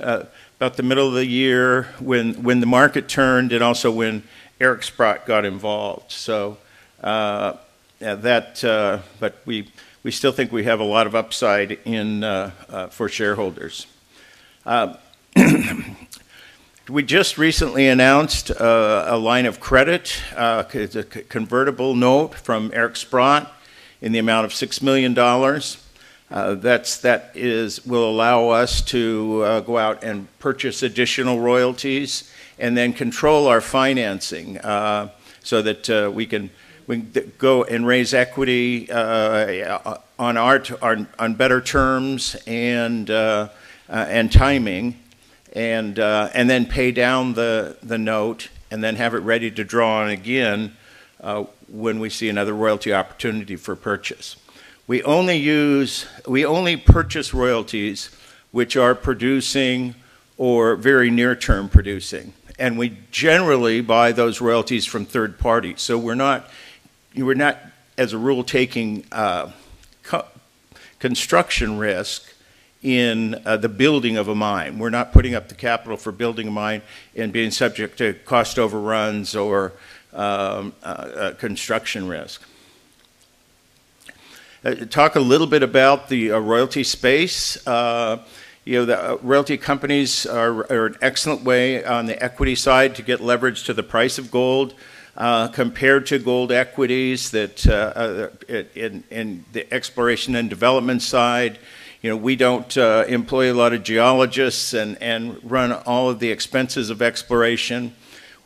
about the middle of the year when, when the market turned and also when Eric Sprott got involved. So uh, that, uh, but we, we still think we have a lot of upside in, uh, uh for shareholders. Uh, we just recently announced uh, a line of credit, it's a convertible note from Eric Sprott in the amount of $6 million. Uh, that's, that is, will allow us to uh, go out and purchase additional royalties and then control our financing uh, so that uh, we can we can go and raise equity uh, on, our, on, on better terms and, uh, and timing and, and then pay down the, the note and then have it ready to draw on again when we see another royalty opportunity for purchase we only use, we only purchase royalties which are producing or very near term producing. And we generally buy those royalties from third parties. So we're not, we're not as a rule, taking uh, co construction risk in uh, the building of a mine. We're not putting up the capital for building a mine and being subject to cost overruns or um, uh, uh construction risk. Uh, talk a little bit about the uh, royalty space. You know, the royalty companies are, are, an excellent way on the equity side to get leverage to the price of gold. Uh, compared to gold equities that uh, in, in, the exploration and development side, you know, we don't uh, employ a lot of geologists and, and run all of the expenses of exploration.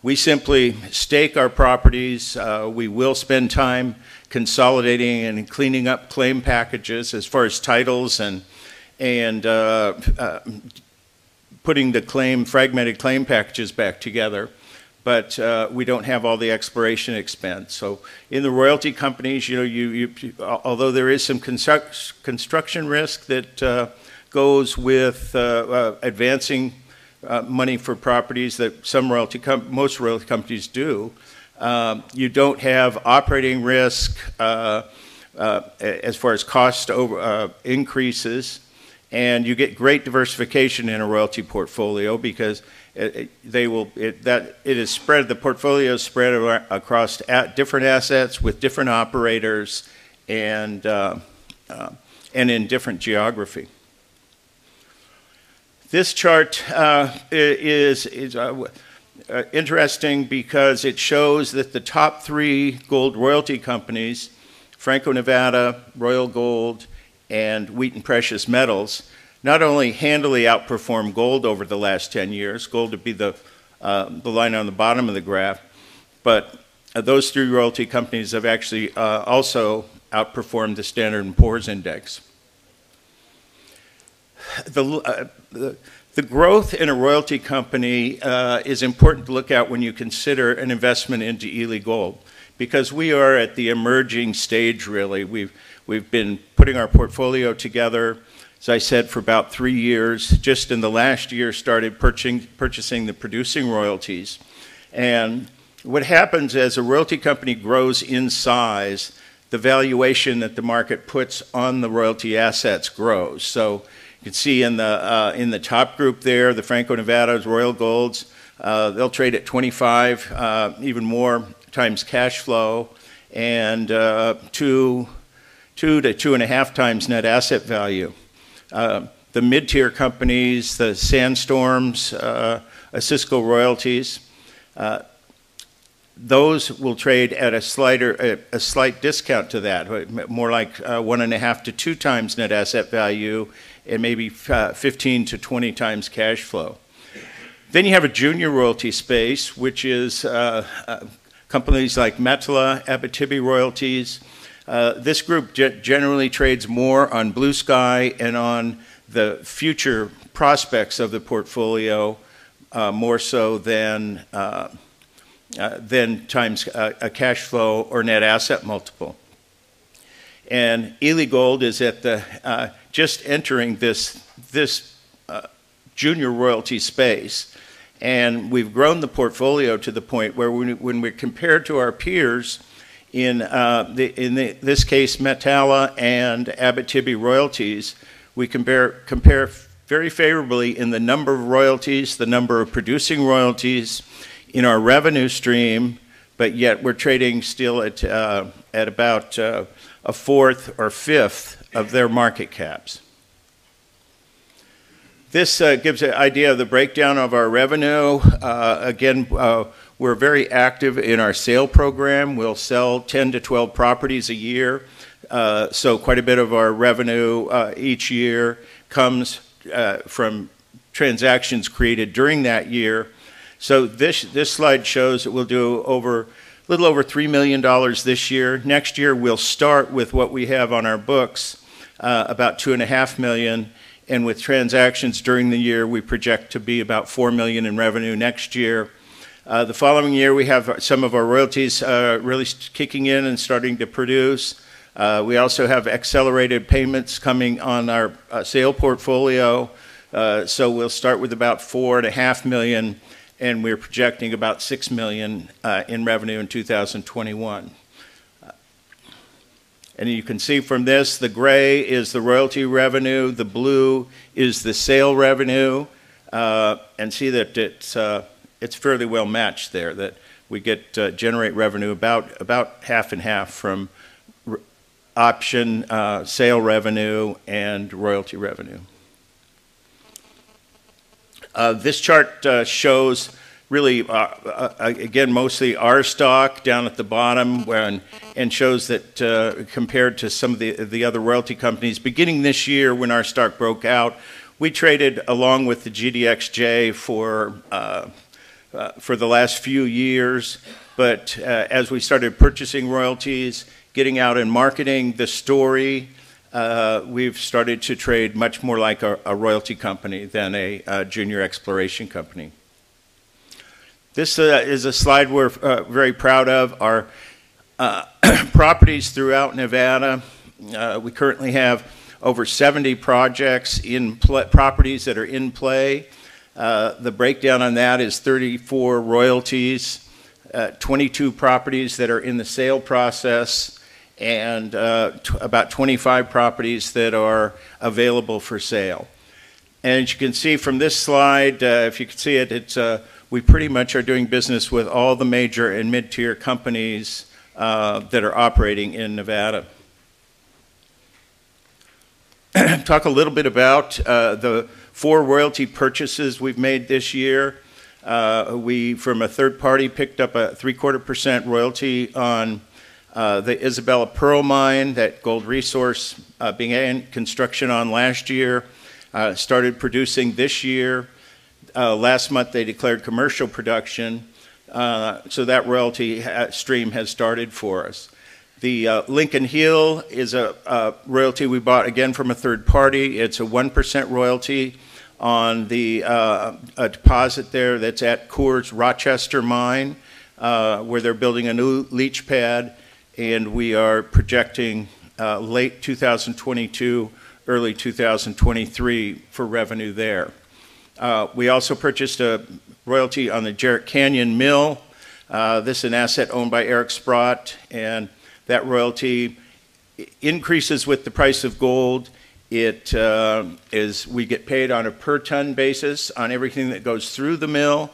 We simply stake our properties. we will spend time consolidating and cleaning up claim packages as far as titles and and uh, uh, putting the claim fragmented claim packages back together. But uh, we don't have all the exploration expense. So in the royalty companies, you know, you, you although there is some construct, construction risk that uh, goes with uh, uh advancing uh, money for properties that some royalty most royalty companies do, um, you don't have operating risk uh, as far as cost over increases, and you get great diversification in a royalty portfolio because it, they will it, that it is spread the portfolio is spread across at different assets with different operators and uh, uh, and in different geography. This chart uh, is is uh, uh, interesting because it shows that the top three gold royalty companies, Franco Nevada, Royal Gold, and Wheaton Precious Metals, not only handily outperformed gold over the last 10 years, gold would be the, uh, the line on the bottom of the graph, but uh, those three royalty companies have actually uh, also outperformed the Standard & Poor's index. The, uh, the, the, growth in a royalty company uh, is important to look at when you consider an investment into Ely Gold because we are at the emerging stage really. We've, we've been putting our portfolio together as I said, for about three years. Just in the last year, started purchasing, the producing royalties. And what happens as a royalty company grows in size, the valuation that the market puts on the royalty assets grows. So you can see in the, uh, in the top group there, the Franco Nevadas, Royal Golds, uh, they'll trade at 25, uh, even more times cash flow, and uh, two, two to two and a half times net asset value. Uh, the mid-tier companies, the Sandstorms, uh, Osisko Royalties, uh, those will trade at a slighter, a, a, slight discount to that, more like uh, one and a half to two times net asset value, and maybe uh, 15 to 20 times cash flow. Then you have a junior royalty space, which is uh, uh, companies like Metalla, Abitibi Royalties, uh, this group generally trades more on blue sky and on the future prospects of the portfolio uh, more so than, uh, uh than times uh, a cash flow or net asset multiple. And Ely Gold is at the, just entering this, this junior royalty space. And we've grown the portfolio to the point where when, when we're compared to our peers, in, uh, the, in the, this case, Metalla and Abitibi royalties, we compare, compare very favorably in the number of royalties, the number of producing royalties, in our revenue stream, but yet we're trading still at, uh, at about uh, a fourth or fifth of their market caps. This uh, gives an idea of the breakdown of our revenue. Uh, again, uh, we're very active in our sale program. We'll sell 10 to 12 properties a year. Uh, so quite a bit of our revenue uh, each year comes uh, from transactions created during that year. So this, this slide shows that we'll do over a little over $3 million this year. Next year we'll start with what we have on our books, uh, about two and a half million. And with transactions during the year, we project to be about 4 million in revenue next year. Uh, the following year, we have some of our royalties uh, really kicking in and starting to produce. Uh, we also have accelerated payments coming on our uh, sale portfolio. Uh, so we'll start with about four and a half million, and we're projecting about six million uh, in revenue in 2021. And you can see from this, the gray is the royalty revenue, the blue is the sale revenue, and see that it's it's fairly well matched there. That we get uh, generate revenue about about half and half from option uh, sale revenue and royalty revenue. Uh, this chart uh, shows really, uh, uh, again, mostly our stock down at the bottom, when, and shows that compared to some of the, the other royalty companies, beginning this year when our stock broke out, we traded along with the GDXJ for uh, for the last few years. But uh, as we started purchasing royalties, getting out and marketing the story, uh, we've started to trade much more like a, a royalty company than a, a, junior exploration company. This uh, is a slide we're very proud of. Our properties throughout Nevada, we currently have over 70 projects in properties that are in play. Uh, the breakdown on that is 34 royalties, uh, 22 properties that are in the sale process, and uh, about 25 properties that are available for sale. And as you can see from this slide, uh, if you can see it, it's, uh, we pretty much are doing business with all the major and mid-tier companies that are operating in Nevada. Talk a little bit about the four royalty purchases we've made this year. Uh, we, from a third party, picked up a three-quarter percent royalty on uh, the Isabella Pearl mine that Gold Resource uh, began construction on last year, started producing this year. Last month they declared commercial production, so that royalty stream has started for us. The Lincoln Hill is a, a royalty we bought again from a third party. It's a 1% royalty on the uh, deposit there that's at Coeur Rochester mine, uh, where they're building a new leach pad, and we are projecting uh, late 2022, early 2023 for revenue there. Uh, we also purchased a royalty on the Jerritt Canyon Mill. Uh, this is an asset owned by Eric Sprott, and that royalty increases with the price of gold. It uh, is we get paid on a per ton basis on everything that goes through the mill.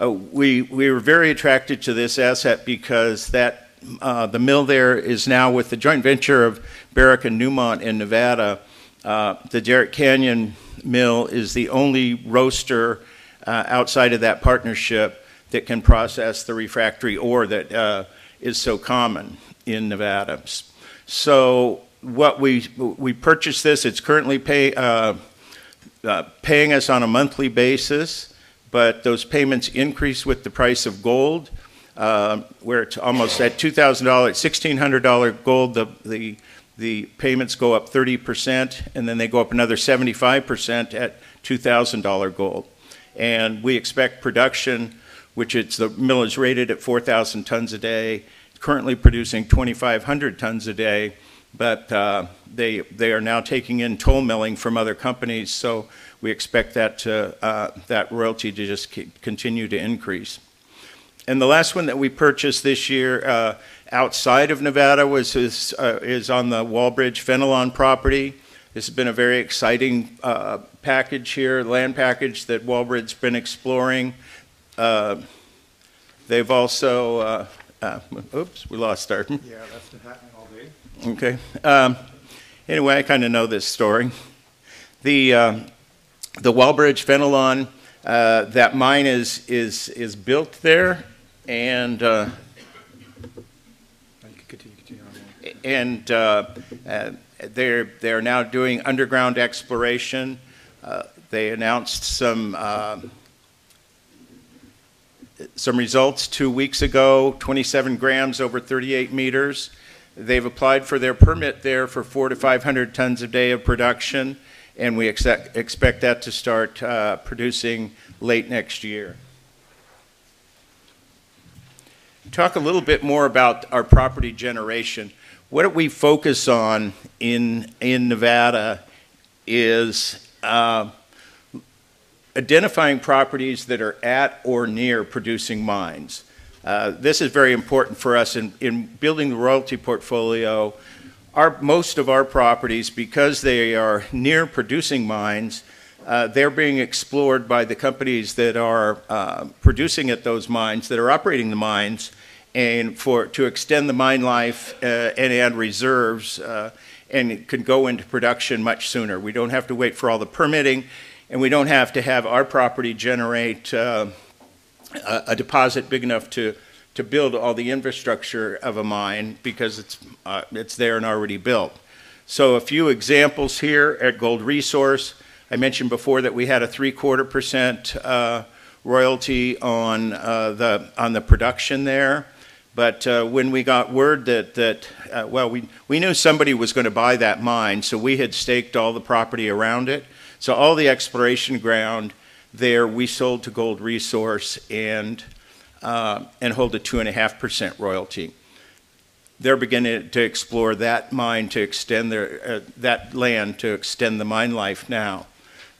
Uh, we we were very attracted to this asset because that uh, the mill there is now with the joint venture of Barrick and Newmont in Nevada. Uh, the Jerritt Canyon Mill is the only roaster uh, outside of that partnership that can process the refractory ore that uh, is so common in Nevada. So what we we purchased this. It's currently pay, uh, uh, paying us on a monthly basis, but those payments increase with the price of gold. Uh, where it's almost at two thousand dollars, sixteen hundred dollar gold. The the the payments go up thirty percent, and then they go up another seventy five percent at two thousand dollar gold. And we expect production, which it's the mill is rated at four thousand tons a day, currently producing twenty five hundred tons a day but uh, they they are now taking in toll milling from other companies, so we expect that to, uh, that royalty to just continue to increase. And the last one that we purchased this year uh, outside of Nevada was is, uh, is on the Wallbridge Fenelon property. This has been a very exciting uh, package here, land package that Wallbridge's been exploring. Uh, they've also, oops, we lost our. Yeah, that's happening. Okay. Um, anyway, I kind of know this story. The uh, the Wallbridge Fenelon, uh, that mine is is is built there, and uh, and uh, uh, they're they're now doing underground exploration. Uh, they announced some. some results two weeks ago 27 grams over 38 meters They've applied for their permit there for four to 500 tons a day of production, and we expect, expect that to start uh, producing late next year. Talk a little bit more about our property generation. What we focus on in, in Nevada is uh, identifying properties that are at or near producing mines. Uh, this is very important for us in, in building the royalty portfolio. Our, most of our properties, because they are near producing mines, uh, they're being explored by the companies that are uh, producing at those mines, that are operating the mines, and for to extend the mine life uh, and add reserves, uh, and can go into production much sooner. We don't have to wait for all the permitting, and we don't have to have our property generate uh, a, deposit big enough to to build all the infrastructure of a mine because it's uh, it's there and already built. So a few examples here at Gold Resource. I mentioned before that we had a three quarter percent uh, royalty on uh, the on the production there. But uh, when we got word that that uh, well we we knew somebody was going to buy that mine, so we had staked all the property around it. So all the exploration ground there we sold to Gold Resource, and uh, and hold a 2.5% royalty. They're beginning to explore that mine to extend their, uh, that land to extend the mine life now.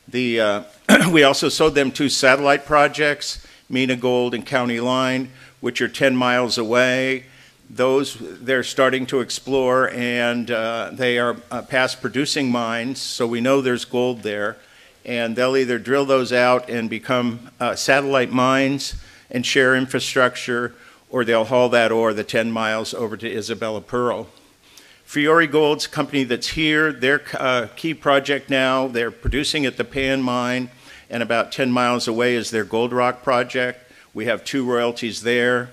The, uh, we also sold them two satellite projects, Mina Gold and County Line, which are 10 miles away. Those they're starting to explore, and uh, they are uh, past producing mines, so we know there's gold there. And they'll either drill those out and become uh, satellite mines and share infrastructure, or they'll haul that ore the 10 miles over to Isabella Pearl. Fiore Gold's company that's here. Their uh, key project now, they're producing at the Pan mine, and about 10 miles away is their Gold Rock project. We have two royalties there.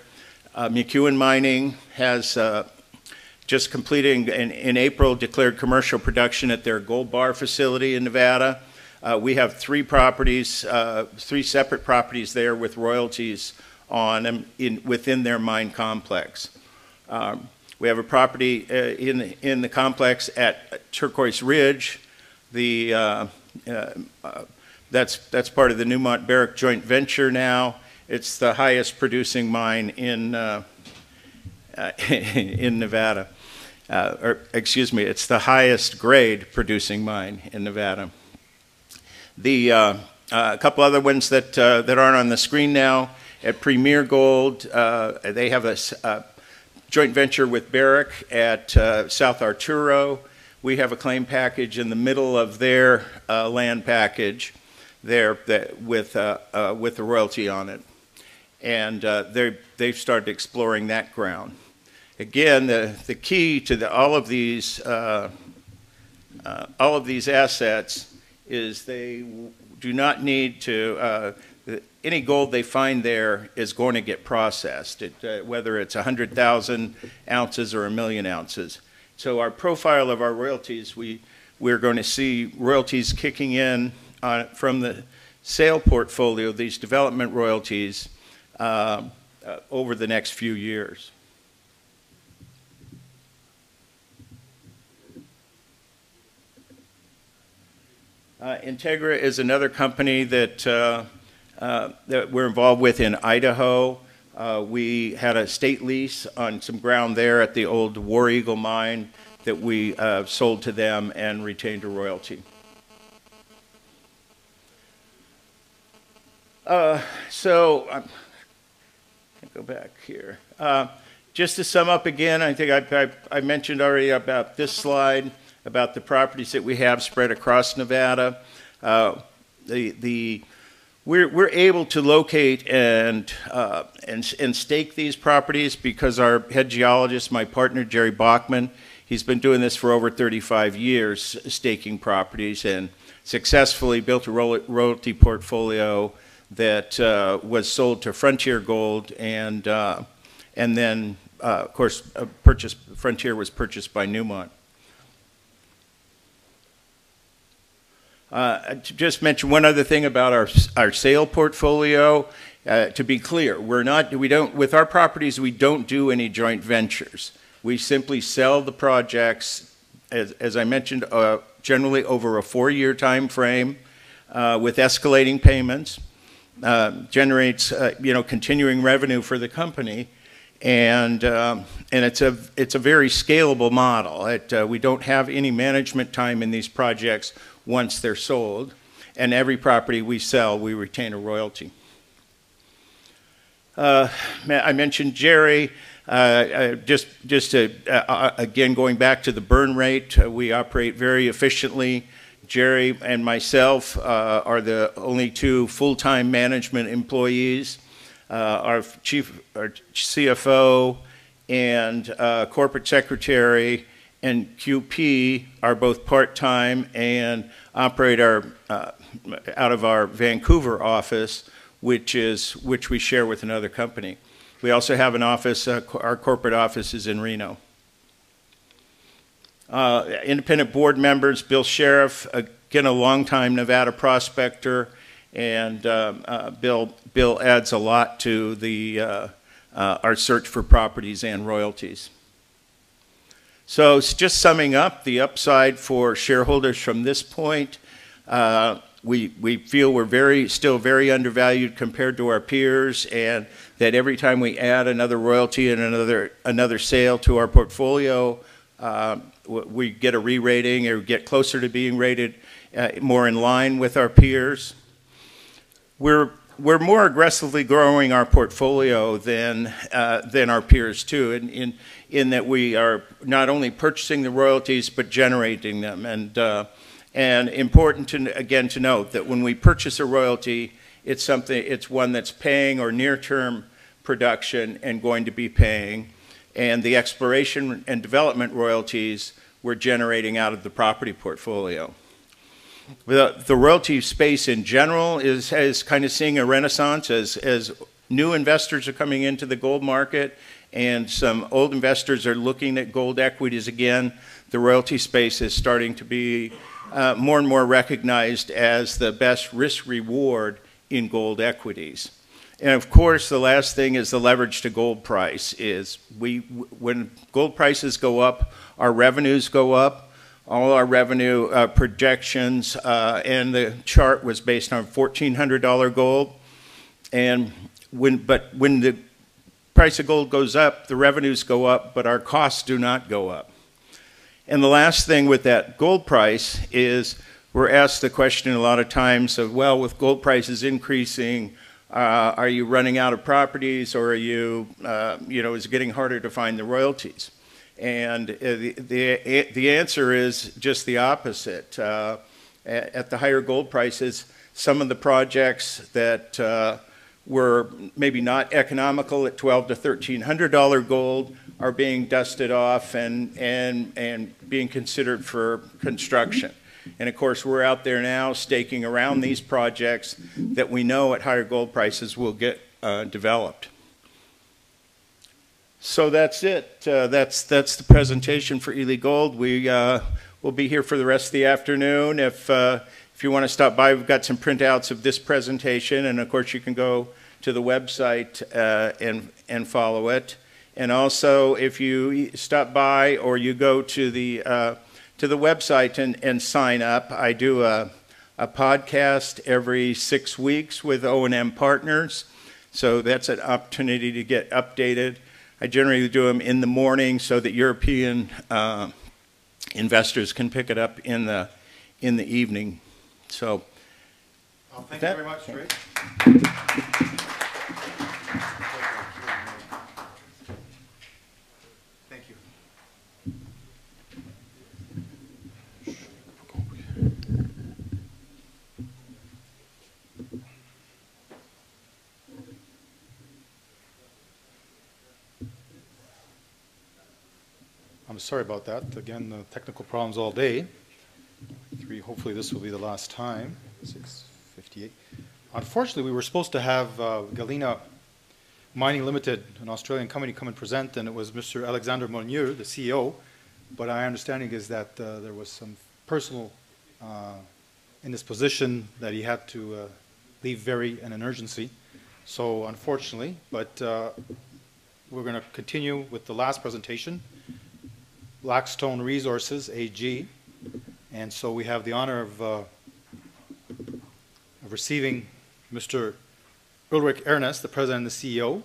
Uh, McEwen Mining has uh, just completed in, in, April declared commercial production at their Gold Bar facility in Nevada. Uh, we have three properties, uh, three separate properties there with royalties on them in, within their mine complex. Um, we have a property uh, in, in the complex at Turquoise Ridge. The, uh, that's, that's part of the Newmont Barrick joint venture now. It's the highest producing mine in, uh, uh, in Nevada. Uh, or, excuse me, it's the highest grade producing mine in Nevada. The, uh, uh, a couple other ones that, uh, that aren't on the screen now, at Premier Gold, they have a, a, joint venture with Barrick at South Arturo. We have a claim package in the middle of their land package there that, with, with a royalty on it and uh, they've started exploring that ground. Again, the, the key to the, all of these uh, uh, all of these assets is they do not need to uh, any gold they find there is going to get processed, it, uh, whether it's 100,000 ounces or a million ounces. So our profile of our royalties, we, we're going to see royalties kicking in uh, from the sale portfolio, these development royalties, uh, uh, over the next few years. Uh, Integra is another company that, uh, uh, that we're involved with in Idaho. Uh, we had a state lease on some ground there at the old War Eagle mine that we sold to them and retained a royalty. so go back here. Uh, just to sum up again, I think I, I, I, mentioned already about this slide, about the properties that we have spread across Nevada. Uh, the, the, we're, we're able to locate and, uh, and, and stake these properties because our head geologist, my partner Jerry Baughman, he's been doing this for over 35 years, staking properties, and successfully built a royalty portfolio that uh, was sold to Fronteer Gold, and uh, and then uh, of course purchased Fronteer was purchased by Newmont. Uh, just mention one other thing about our our sale portfolio. Uh, to be clear, we're not we don't with our properties we don't do any joint ventures. We simply sell the projects, as, as I mentioned, uh, generally over a four-year time frame with escalating payments uh, generates uh, you know continuing revenue for the company, and um, and it's a it's a very scalable model. It, uh, we don't have any management time in these projects once they're sold, and every property we sell, we retain a royalty. Uh, I mentioned Jerry. Uh, uh, just just to, again going back to the burn rate, we operate very efficiently. Jerry and myself uh, are the only two full-time management employees. Uh, our chief, our CFO, and uh, corporate secretary and QP are both part-time and operate our uh, out of our Vancouver office, which is which we share with another company. We also have an office. Uh, our corporate office is in Reno. Uh, independent board members, Bill Sheriff, again, a longtime Nevada prospector, and uh, uh, Bill, Bill adds a lot to the, uh, our search for properties and royalties. So just summing up, the upside for shareholders from this point, uh, we, feel we're very, still very undervalued compared to our peers, and that every time we add another royalty and another, another sale to our portfolio, uh, we get a re-rating or get closer to being rated uh, more in line with our peers. We're, we're more aggressively growing our portfolio than, uh, than our peers too, in, in, in that we are not only purchasing the royalties, but generating them. And, uh, and important to, again, to note that when we purchase a royalty, it's something, it's one that's paying or near-term production and going to be paying. And the exploration and development royalties we're generating out of the property portfolio. The, the royalty space in general is, is kind of seeing a renaissance as, as new investors are coming into the gold market and some old investors are looking at gold equities again. The royalty space is starting to be uh, more and more recognized as the best risk reward in gold equities. And of course, the last thing is the leverage to gold price is we, when gold prices go up, our revenues go up, all our revenue uh, projections, uh, and the chart was based on $1,400 gold. And when, but when the price of gold goes up, the revenues go up, but our costs do not go up. And the last thing with that gold price is we're asked the question a lot of times of, well, with gold prices increasing, uh, are you running out of properties or are you, uh, you know, is it getting harder to find the royalties? And uh, the, the, the answer is just the opposite. Uh, at, at, the higher gold prices, some of the projects that uh, were maybe not economical at 12 to 1300 dollar gold are being dusted off and, and, and being considered for construction. And of course, we're out there now staking around these projects that we know at higher gold prices will get uh, developed. So that's it. Uh, that's that's the presentation for Ely Gold. We uh, will be here for the rest of the afternoon. If uh, if you want to stop by, we've got some printouts of this presentation, and of course you can go to the website uh, and and follow it. And also, if you stop by or you go to the uh, to the website and, and sign up, I do a a podcast every six weeks with O&M partners. So that's an opportunity to get updated I generally do them in the morning so that European uh, investors can pick it up in the in the evening. So, well, thank you very much, Ray. Sorry about that. Again, the technical problems all day. Three, hopefully this will be the last time. 658. Unfortunately, we were supposed to have uh, Galena Mining Limited, an Australian company, come and present, and it was Mr. Alexander Molyneux, the CEO. But our understanding is that uh, there was some personal uh, in this position that he had to uh, leave very in an urgency. So unfortunately, but uh, we're going to continue with the last presentation. Blackstone Resources AG. And so we have the honor of, uh, of receiving Mr. Ulrich Ernest, the president and the CEO.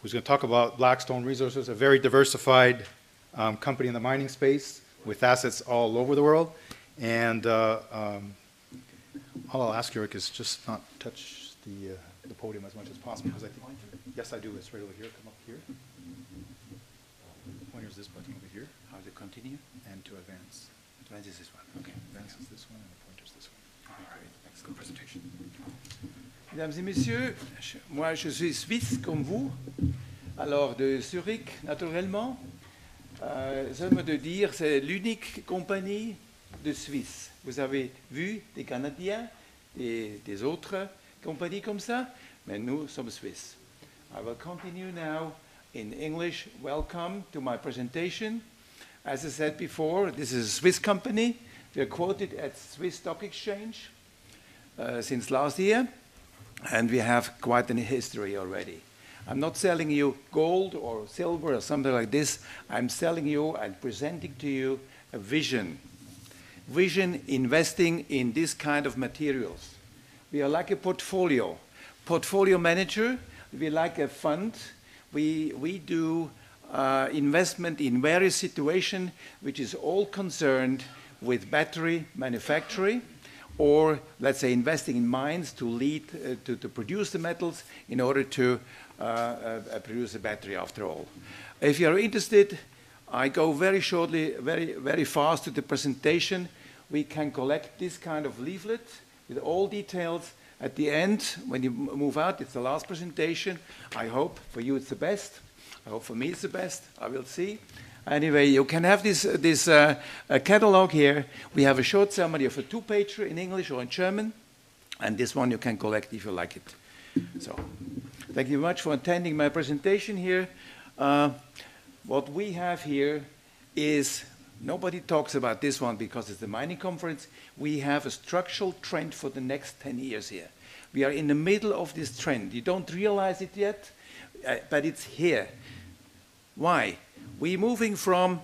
Who's going to talk about Blackstone Resources, a very diversified um, company in the mining space with assets all over the world. And uh, um, all I'll ask Eric is just not touch the, uh, the podium as much as possible, because I think, yes, I do, it's right over here, come up here. Pointer's this button over here. How to continue? And to advance. Advance is this one, okay. Advance is this one, and the pointer's this one. Okay, great, thanks, good presentation. Mesdames et messieurs, moi je suis suisse comme vous, alors de Zurich naturellement. Euh, J'aime de dire c'est l'unique compagnie de Suisse. Vous avez vu des Canadiens, des, des autres compagnies comme ça, mais nous sommes Suisses. I will continue now in English. Welcome to my presentation. As I said before, this is a Swiss company. We are quoted at Swiss Stock Exchange uh, since last year, and we have quite a history already. I'm not selling you gold or silver or something like this. I'm selling you and presenting to you a vision. Vision investing in this kind of materials. We are like a portfolio. Portfolio manager, we like a fund. We, we do uh, investment in various situations which is all concerned with battery manufacturing or let's say investing in mines to lead uh, to, to produce the metals in order to uh, uh, produce a battery after all. If you're interested, I go very shortly, very, very fast to the presentation. We can collect this kind of leaflet with all details. At the end, when you move out, it's the last presentation. I hope for you it's the best. I hope for me it's the best. I will see. Anyway, you can have this, this uh, catalog here. We have a short summary of a two-pager in English or in German, and this one you can collect if you like it. So, thank you very much for attending my presentation here. Uh, what we have here is, nobody talks about this one because it's the mining conference. We have a structural trend for the next 10 years here. We are in the middle of this trend. You don't realize it yet, uh, but it's here. Why? We're moving from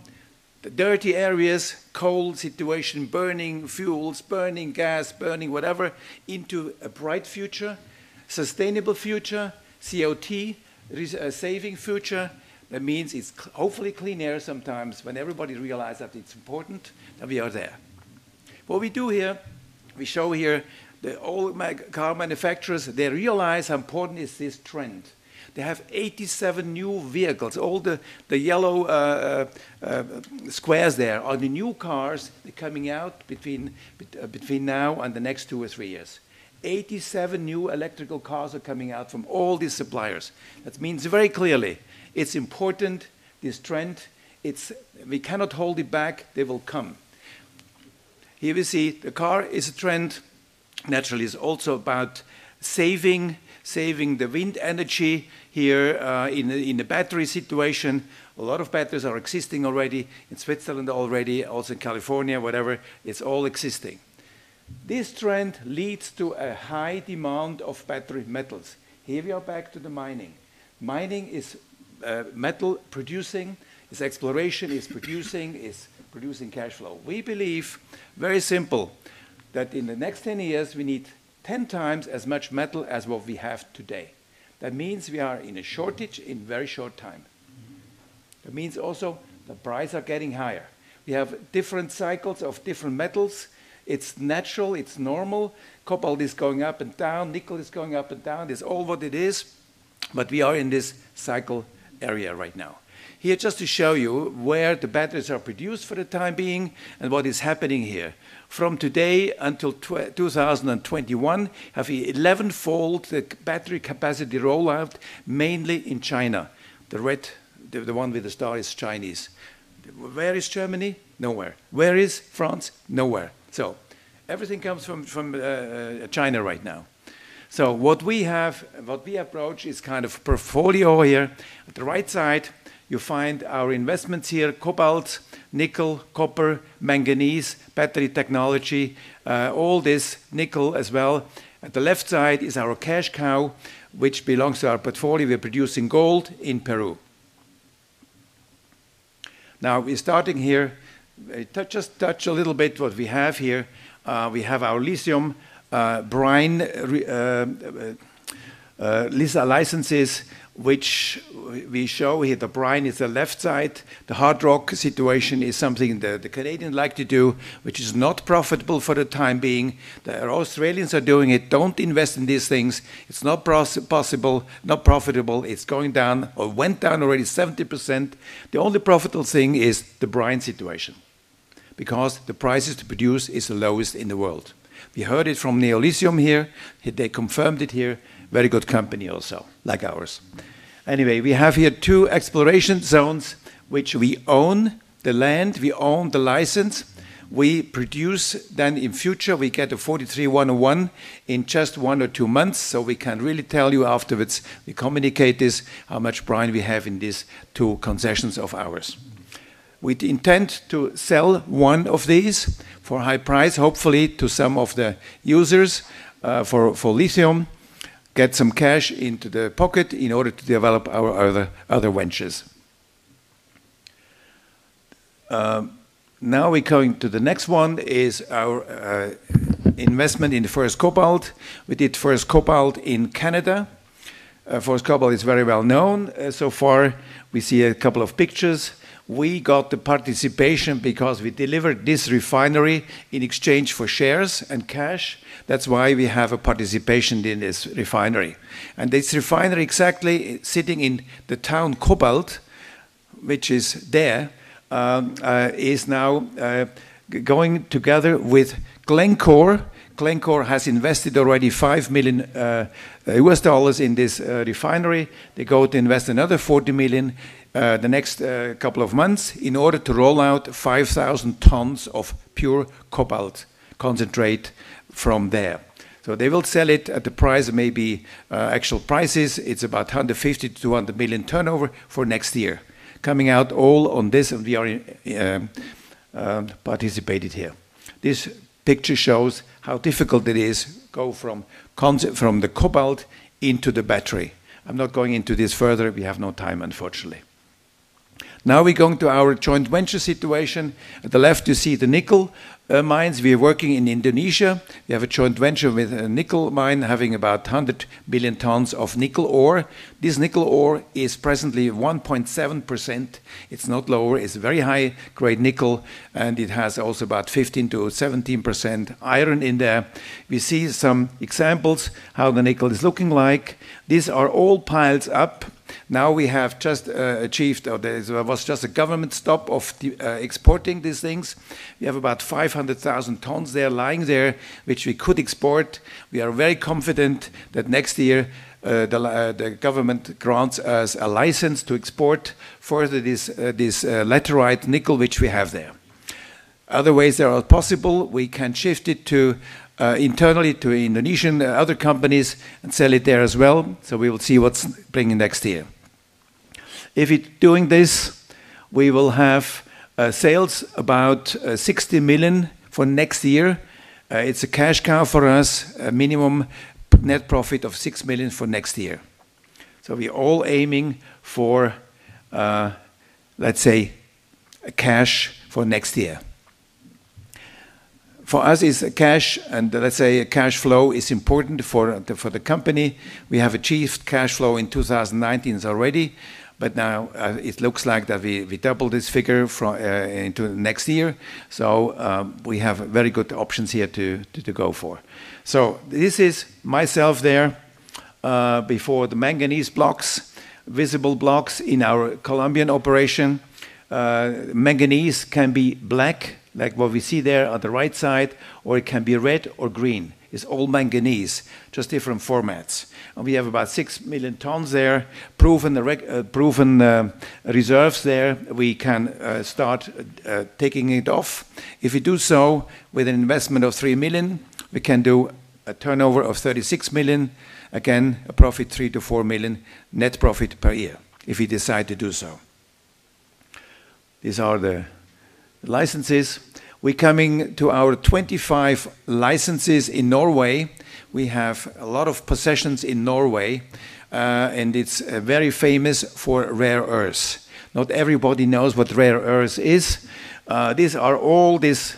the dirty areas, coal situation, burning fuels, burning gas, burning whatever, into a bright future, sustainable future, COT, uh, saving future. That means it's hopefully clean air sometimes when everybody realizes that it's important, that we are there. What we do here, we show here the all car manufacturers, they realize how important is this trend. They have 87 new vehicles. All the, the yellow uh, uh, uh, squares there are the new cars coming out between, uh, between now and the next two or three years. 87 new electrical cars are coming out from all these suppliers. That means very clearly it's important, this trend, it's, we cannot hold it back, they will come. Here we see the car is a trend. Naturally, it's also about saving saving the wind energy here uh, in, in the battery situation. A lot of batteries are existing already in Switzerland already, also in California, whatever. It's all existing. This trend leads to a high demand of battery metals. Here we are back to the mining. Mining is uh, metal producing, is exploration, is producing, is producing cash flow. We believe, very simple, that in the next 10 years we need 10 times as much metal as what we have today. That means we are in a shortage in very short time. That means also the prices are getting higher. We have different cycles of different metals. It's natural, it's normal. Cobalt is going up and down, nickel is going up and down. It's all what it is. But we are in this cycle area right now. Here, just to show you where the batteries are produced for the time being and what is happening here from today until 2021 have 11-fold the battery capacity rollout, mainly in China. The red, the, the one with the star is Chinese. Where is Germany? Nowhere. Where is France? Nowhere. So everything comes from, from uh, uh China right now. So what we have, what we approach is kind of portfolio here. At the right side, you find our investments here, cobalt, nickel, copper, manganese, battery technology, uh, all this nickel as well. At the left side is our cash cow, which belongs to our portfolio. We're producing gold in Peru. Now we're starting here, uh, just touch a little bit what we have here. Uh, we have our lithium brine uh, uh, licenses which we show here. The brine is the left side. The hard rock situation is something that the Canadians like to do, which is not profitable for the time being. The Australians are doing it. Don't invest in these things. It's not possible, not profitable. It's going down or went down already 70%. The only profitable thing is the brine situation because the prices to produce is the lowest in the world. We heard it from Neolithium here. They confirmed it here. Very good company also, like ours. Anyway, we have here two exploration zones which we own the land, we own the license. We produce then in future, we get a 43101 in just one or two months, so we can really tell you afterwards, we communicate this, how much brine we have in these two concessions of ours. We intend to sell one of these for high price, hopefully to some of the users uh, for, for lithium get some cash into the pocket in order to develop our other, other ventures. Um, now we're going to the next one is our uh, investment in the first cobalt. We did first cobalt in Canada. Uh, first cobalt is very well known uh, so far. We see a couple of pictures. We got the participation because we delivered this refinery in exchange for shares and cash. That's why we have a participation in this refinery. And this refinery exactly sitting in the town Cobalt, which is there, um, uh, is now uh, going together with Glencore. Glencore has invested already 5 million uh, US dollars in this uh, refinery. They go to invest another 40 million uh, the next uh, couple of months in order to roll out 5,000 tons of pure cobalt concentrate from there. So they will sell it at the price, maybe uh, actual prices. It's about 150 to 200 million turnover for next year. Coming out all on this, and we are uh, uh, participated here. This picture shows how difficult it is go from from the cobalt into the battery. I'm not going into this further. We have no time, unfortunately. Now we're going to our joint venture situation. At the left, you see the nickel uh, mines. We are working in Indonesia. We have a joint venture with a nickel mine having about 100 billion tons of nickel ore. This nickel ore is presently 1.7%. It's not lower, it's very high grade nickel, and it has also about 15 to 17% iron in there. We see some examples how the nickel is looking like. These are all piles up now we have just uh, achieved, or there was just a government stop of uh, exporting these things. We have about 500,000 tons there lying there, which we could export. We are very confident that next year uh, the, uh, the, government grants us a license to export further this, uh, this uh, laterite nickel which we have there. Other ways that are possible, we can shift it to internally to Indonesian other companies and sell it there as well. So we will see what's bringing next year. If it's doing this, we will have uh, sales about uh, 60 million for next year. Uh, it's a cash cow for us, a minimum net profit of 6 million for next year. So we're all aiming for, let's say, cash for next year. For us, is cash and let's say cash flow is important for for the company. We have achieved cash flow in 2019 already. But now uh, it looks like that we, double this figure from, uh, into next year. So um, we have very good options here to, go for. So this is myself there uh, before the manganese blocks, visible blocks in our Colombian operation. Manganese can be black, like what we see there on the right side, or it can be red or green. It's all manganese, just different formats. And we have about six million tons there, proven, uh, proven uh, reserves there. We can uh, start uh, taking it off. If we do so with an investment of three million, we can do a turnover of 36 million. Again, a profit three to four million net profit per year, if we decide to do so. These are the licenses. We're coming to our 25 licenses in Norway. We have a lot of possessions in Norway, uh, and it's uh, very famous for rare earths. Not everybody knows what rare earths is. Uh, these are all these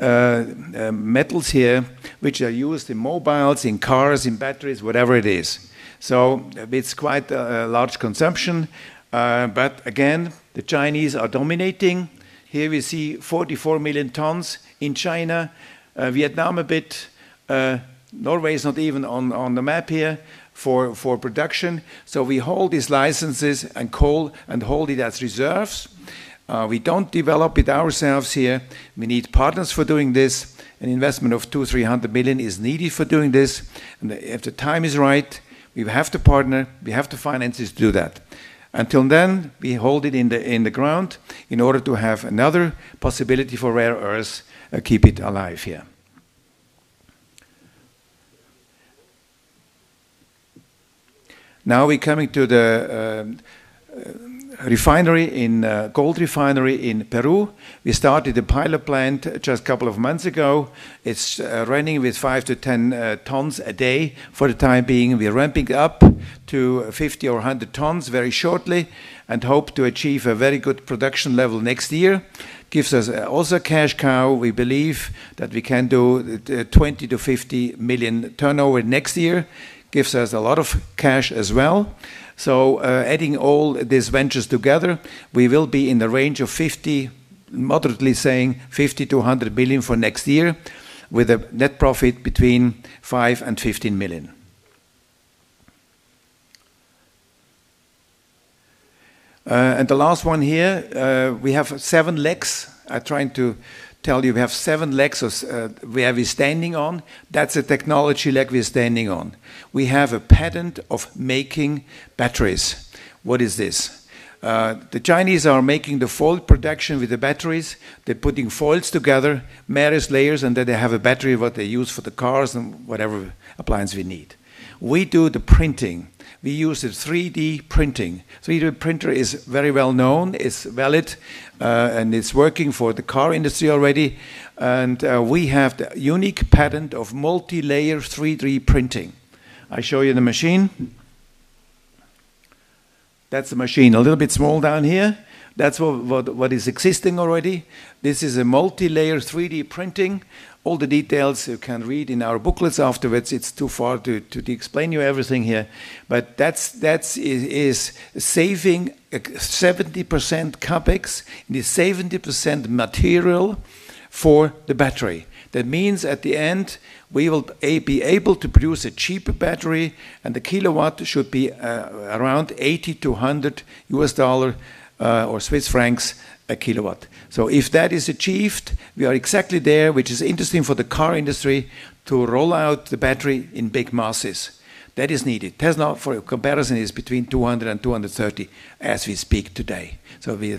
metals here, which are used in mobiles, in cars, in batteries, whatever it is. So it's quite a, large consumption. But again, the Chinese are dominating. Here we see 44 million tons in China, uh, Vietnam a bit. Uh, Norway is not even on, the map here for, production. So we hold these licenses and call and hold it as reserves. Uh, we don't develop it ourselves here. We need partners for doing this. An investment of two, three hundred million is needed for doing this. And if the time is right, we have to partner, we have the finances to do that. Until then, we hold it in the, in the ground in order to have another possibility for rare earths, uh, keep it alive here. Now we're coming to the refinery in uh, gold refinery in Peru. We started a pilot plant just a couple of months ago. It's uh, running with five to ten uh, tons a day for the time being. We're ramping up to 50 or 100 tons very shortly, and hope to achieve a very good production level next year. Gives us uh, also cash cow. We believe that we can do uh, 20 to 50 million turnover next year. Gives us a lot of cash as well. So uh, adding all these ventures together, we will be in the range of 50, moderately saying 50 to 100 million for next year, with a net profit between 5 and 15 million. Uh, and the last one here, uh, we have seven legs. Trying to tell you we have seven legs of, uh, where we're standing on. That's a technology leg we're standing on. We have a patent of making batteries. What is this? Uh, the Chinese are making the foil production with the batteries. They're putting foils together, various layers, and then they have a battery what they use for the cars and whatever appliance we need. We do the printing. We use the 3D printing. 3D printer is very well known, it's valid, uh, and it's working for the car industry already. And uh, we have the unique patent of multi-layer 3D printing. I show you the machine. That's the machine, a little bit small down here. That's what, what, what is existing already. This is a multi-layer 3D printing. All the details you can read in our booklets afterwards. It's too far to, to explain you everything here. But that's, that's is, is saving 70% capex and 70% material for the battery. That means at the end, we will be able to produce a cheaper battery, and the kilowatt should be uh, around 80 to 100 US dollar uh, or Swiss francs a kilowatt. So if that is achieved, we are exactly there, which is interesting for the car industry to roll out the battery in big masses. That is needed. Tesla, for comparison, is between 200 and 230 as we speak today. So we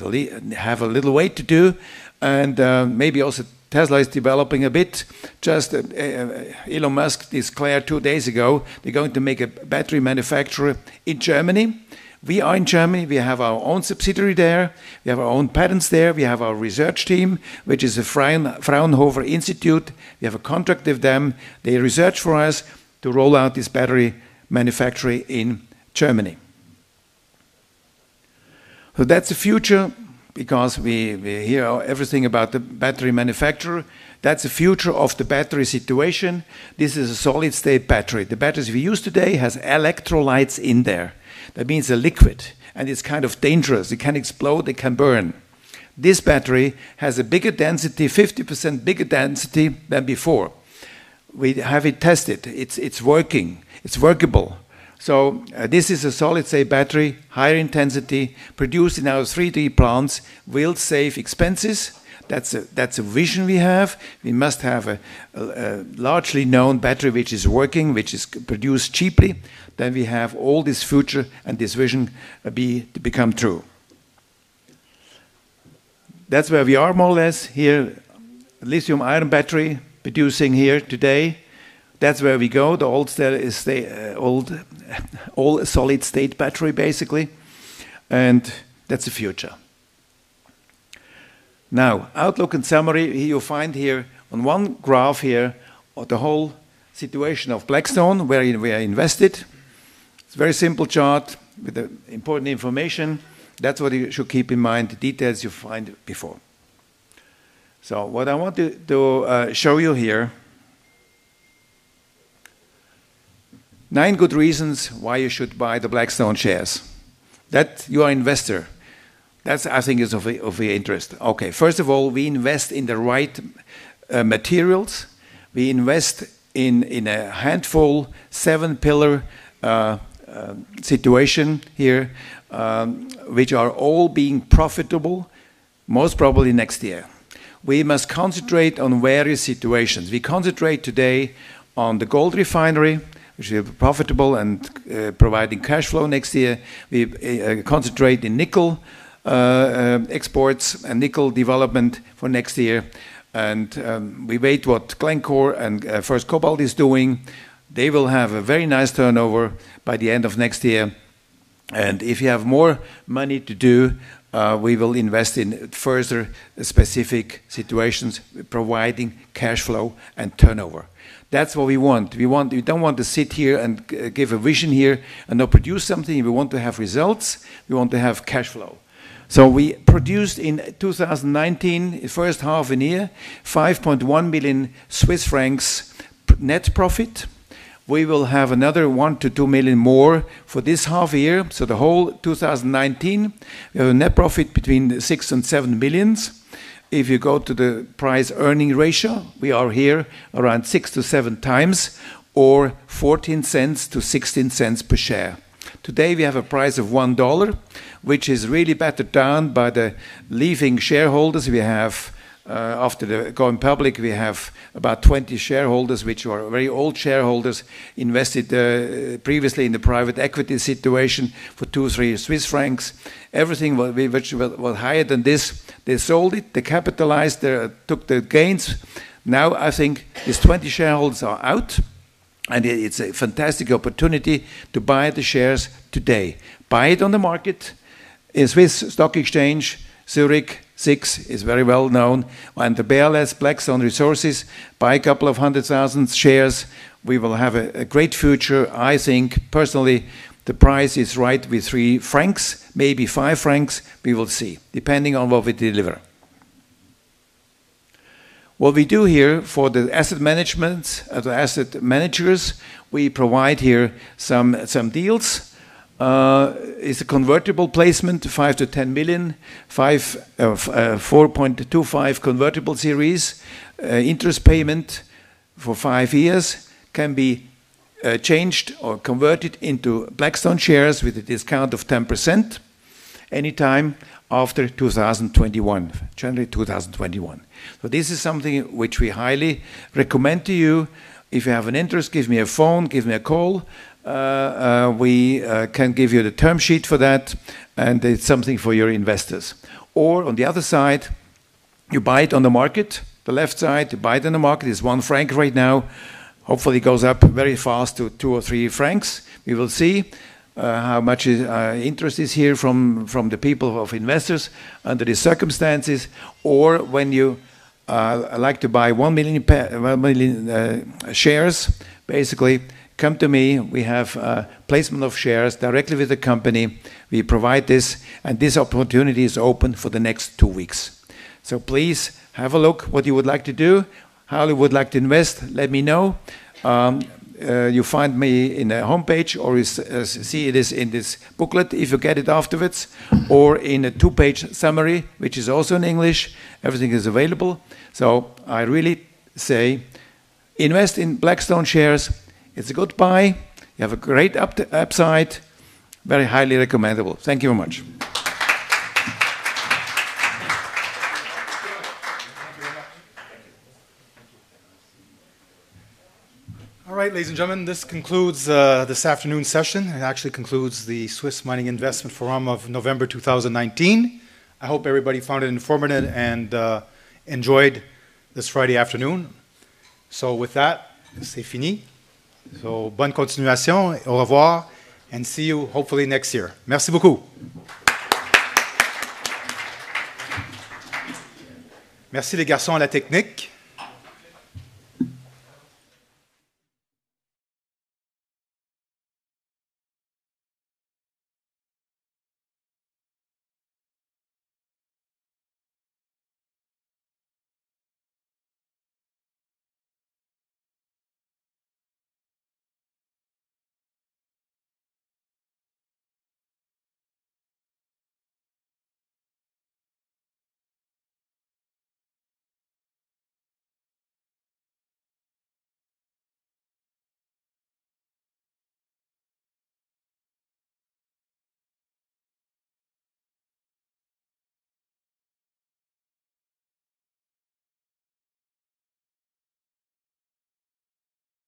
have a little way to do, and uh, maybe also Tesla is developing a bit. Just uh, uh, Elon Musk declared two days ago they're going to make a battery manufacturer in Germany. We are in Germany. We have our own subsidiary there. We have our own patents there. We have our research team, which is the Fraunhofer Institute. We have a contract with them. They research for us to roll out this battery manufacturing in Germany. So that's the future because we, we hear everything about the battery manufacturer. That's the future of the battery situation. This is a solid state battery. The batteries we use today has electrolytes in there. That means a liquid and it's kind of dangerous. It can explode, it can burn. This battery has a bigger density, 50% bigger density than before. We have it tested. It's, it's working. It's workable. So uh, this is a solid-state battery, higher intensity, produced in our 3D plants, will save expenses. That's a, that's a vision we have. We must have a, a, a largely known battery which is working, which is produced cheaply. Then we have all this future and this vision uh, be, to become true. That's where we are more or less here. Lithium ion battery producing here today that's where we go. The old is the uh, old, all solid state battery basically, and that's the future. Now, outlook and summary. You find here on one graph here the whole situation of Blackstone, where we are invested. It's a very simple chart with important information. That's what you should keep in mind. The details you find before. So, what I want to, to uh, show you here Nine good reasons why you should buy the Blackstone shares. That you are an investor. That's, I think, is of, of interest. Okay, first of all, we invest in the right uh, materials. We invest in, in a handful, seven pillar uh, situation here, um, which are all being profitable, most probably next year. We must concentrate on various situations. We concentrate today on the gold refinery, which will be profitable and uh, providing cash flow next year. We uh, concentrate in nickel uh, uh, exports and nickel development for next year. And um, we wait what Glencore and uh, First Cobalt is doing. They will have a very nice turnover by the end of next year. And if you have more money to do, uh, we will invest in further specific situations, providing cash flow and turnover. That's what we want. We don't want to sit here and uh, give a vision here and not produce something. We want to have results. We want to have cash flow. So we produced in 2019, first half of a year, 5.1 million Swiss francs net profit. We will have another one to two million more for this half year. So the whole 2019, we have a net profit between six and seven millions. If you go to the price earning ratio, we are here around six to seven times or 14 cents to 16 cents per share. Today we have a price of one dollar, which is really battered down by the leaving shareholders. We have after the going public, we have about 20 shareholders, which are very old shareholders, invested uh, previously in the private equity situation for two, three Swiss francs. Everything which was higher than this, they sold it, they capitalized, they took the gains. Now I think these 20 shareholders are out, and it's a fantastic opportunity to buy the shares today. Buy it on the market, in Swiss Stock Exchange, Zurich, SIX is very well known, and the BLS Blackstone Resources buy a couple of hundred thousand shares. We will have a, a great future. I think personally, the price is right with three francs, maybe five francs. We will see, depending on what we deliver. What we do here for the asset management, uh, the asset managers, we provide here some some deals is a convertible placement, 5 to 10 million, five, uh, uh, 4.25 convertible series, uh, interest payment for five years can be uh, changed or converted into Blackstone shares with a discount of 10% anytime after 2021, January 2021. So this is something which we highly recommend to you. If you have an interest, give me a phone, give me a call. Uh, uh, we uh, can give you the term sheet for that, and it's something for your investors. Or on the other side, you buy it on the market. The left side, you buy it on the market. It's one franc right now. Hopefully, it goes up very fast to two or three francs. We will see. How much interest is here from, from the people of investors under these circumstances, or when you like to buy one million, 1 million shares, basically come to me. We have a placement of shares directly with the company. We provide this, and this opportunity is open for the next two weeks. So please have a look what you would like to do, how you would like to invest. Let me know. Um, uh, you find me in the homepage or you uh, see it is in this booklet if you get it afterwards or in a two-page summary which is also in English everything is available so I really say invest in Blackstone shares it's a good buy. You have a great up upside. Very highly recommendable. Thank you very much. All right, ladies and gentlemen, this concludes uh, this afternoon session. It actually concludes the Swiss Mining Investment Forum of November 2019. I hope everybody found it informative and uh, enjoyed this Friday afternoon. So with that, c'est fini. So, bonne continuation, au revoir, and see you hopefully next year. Merci beaucoup. Merci les garçons à la technique.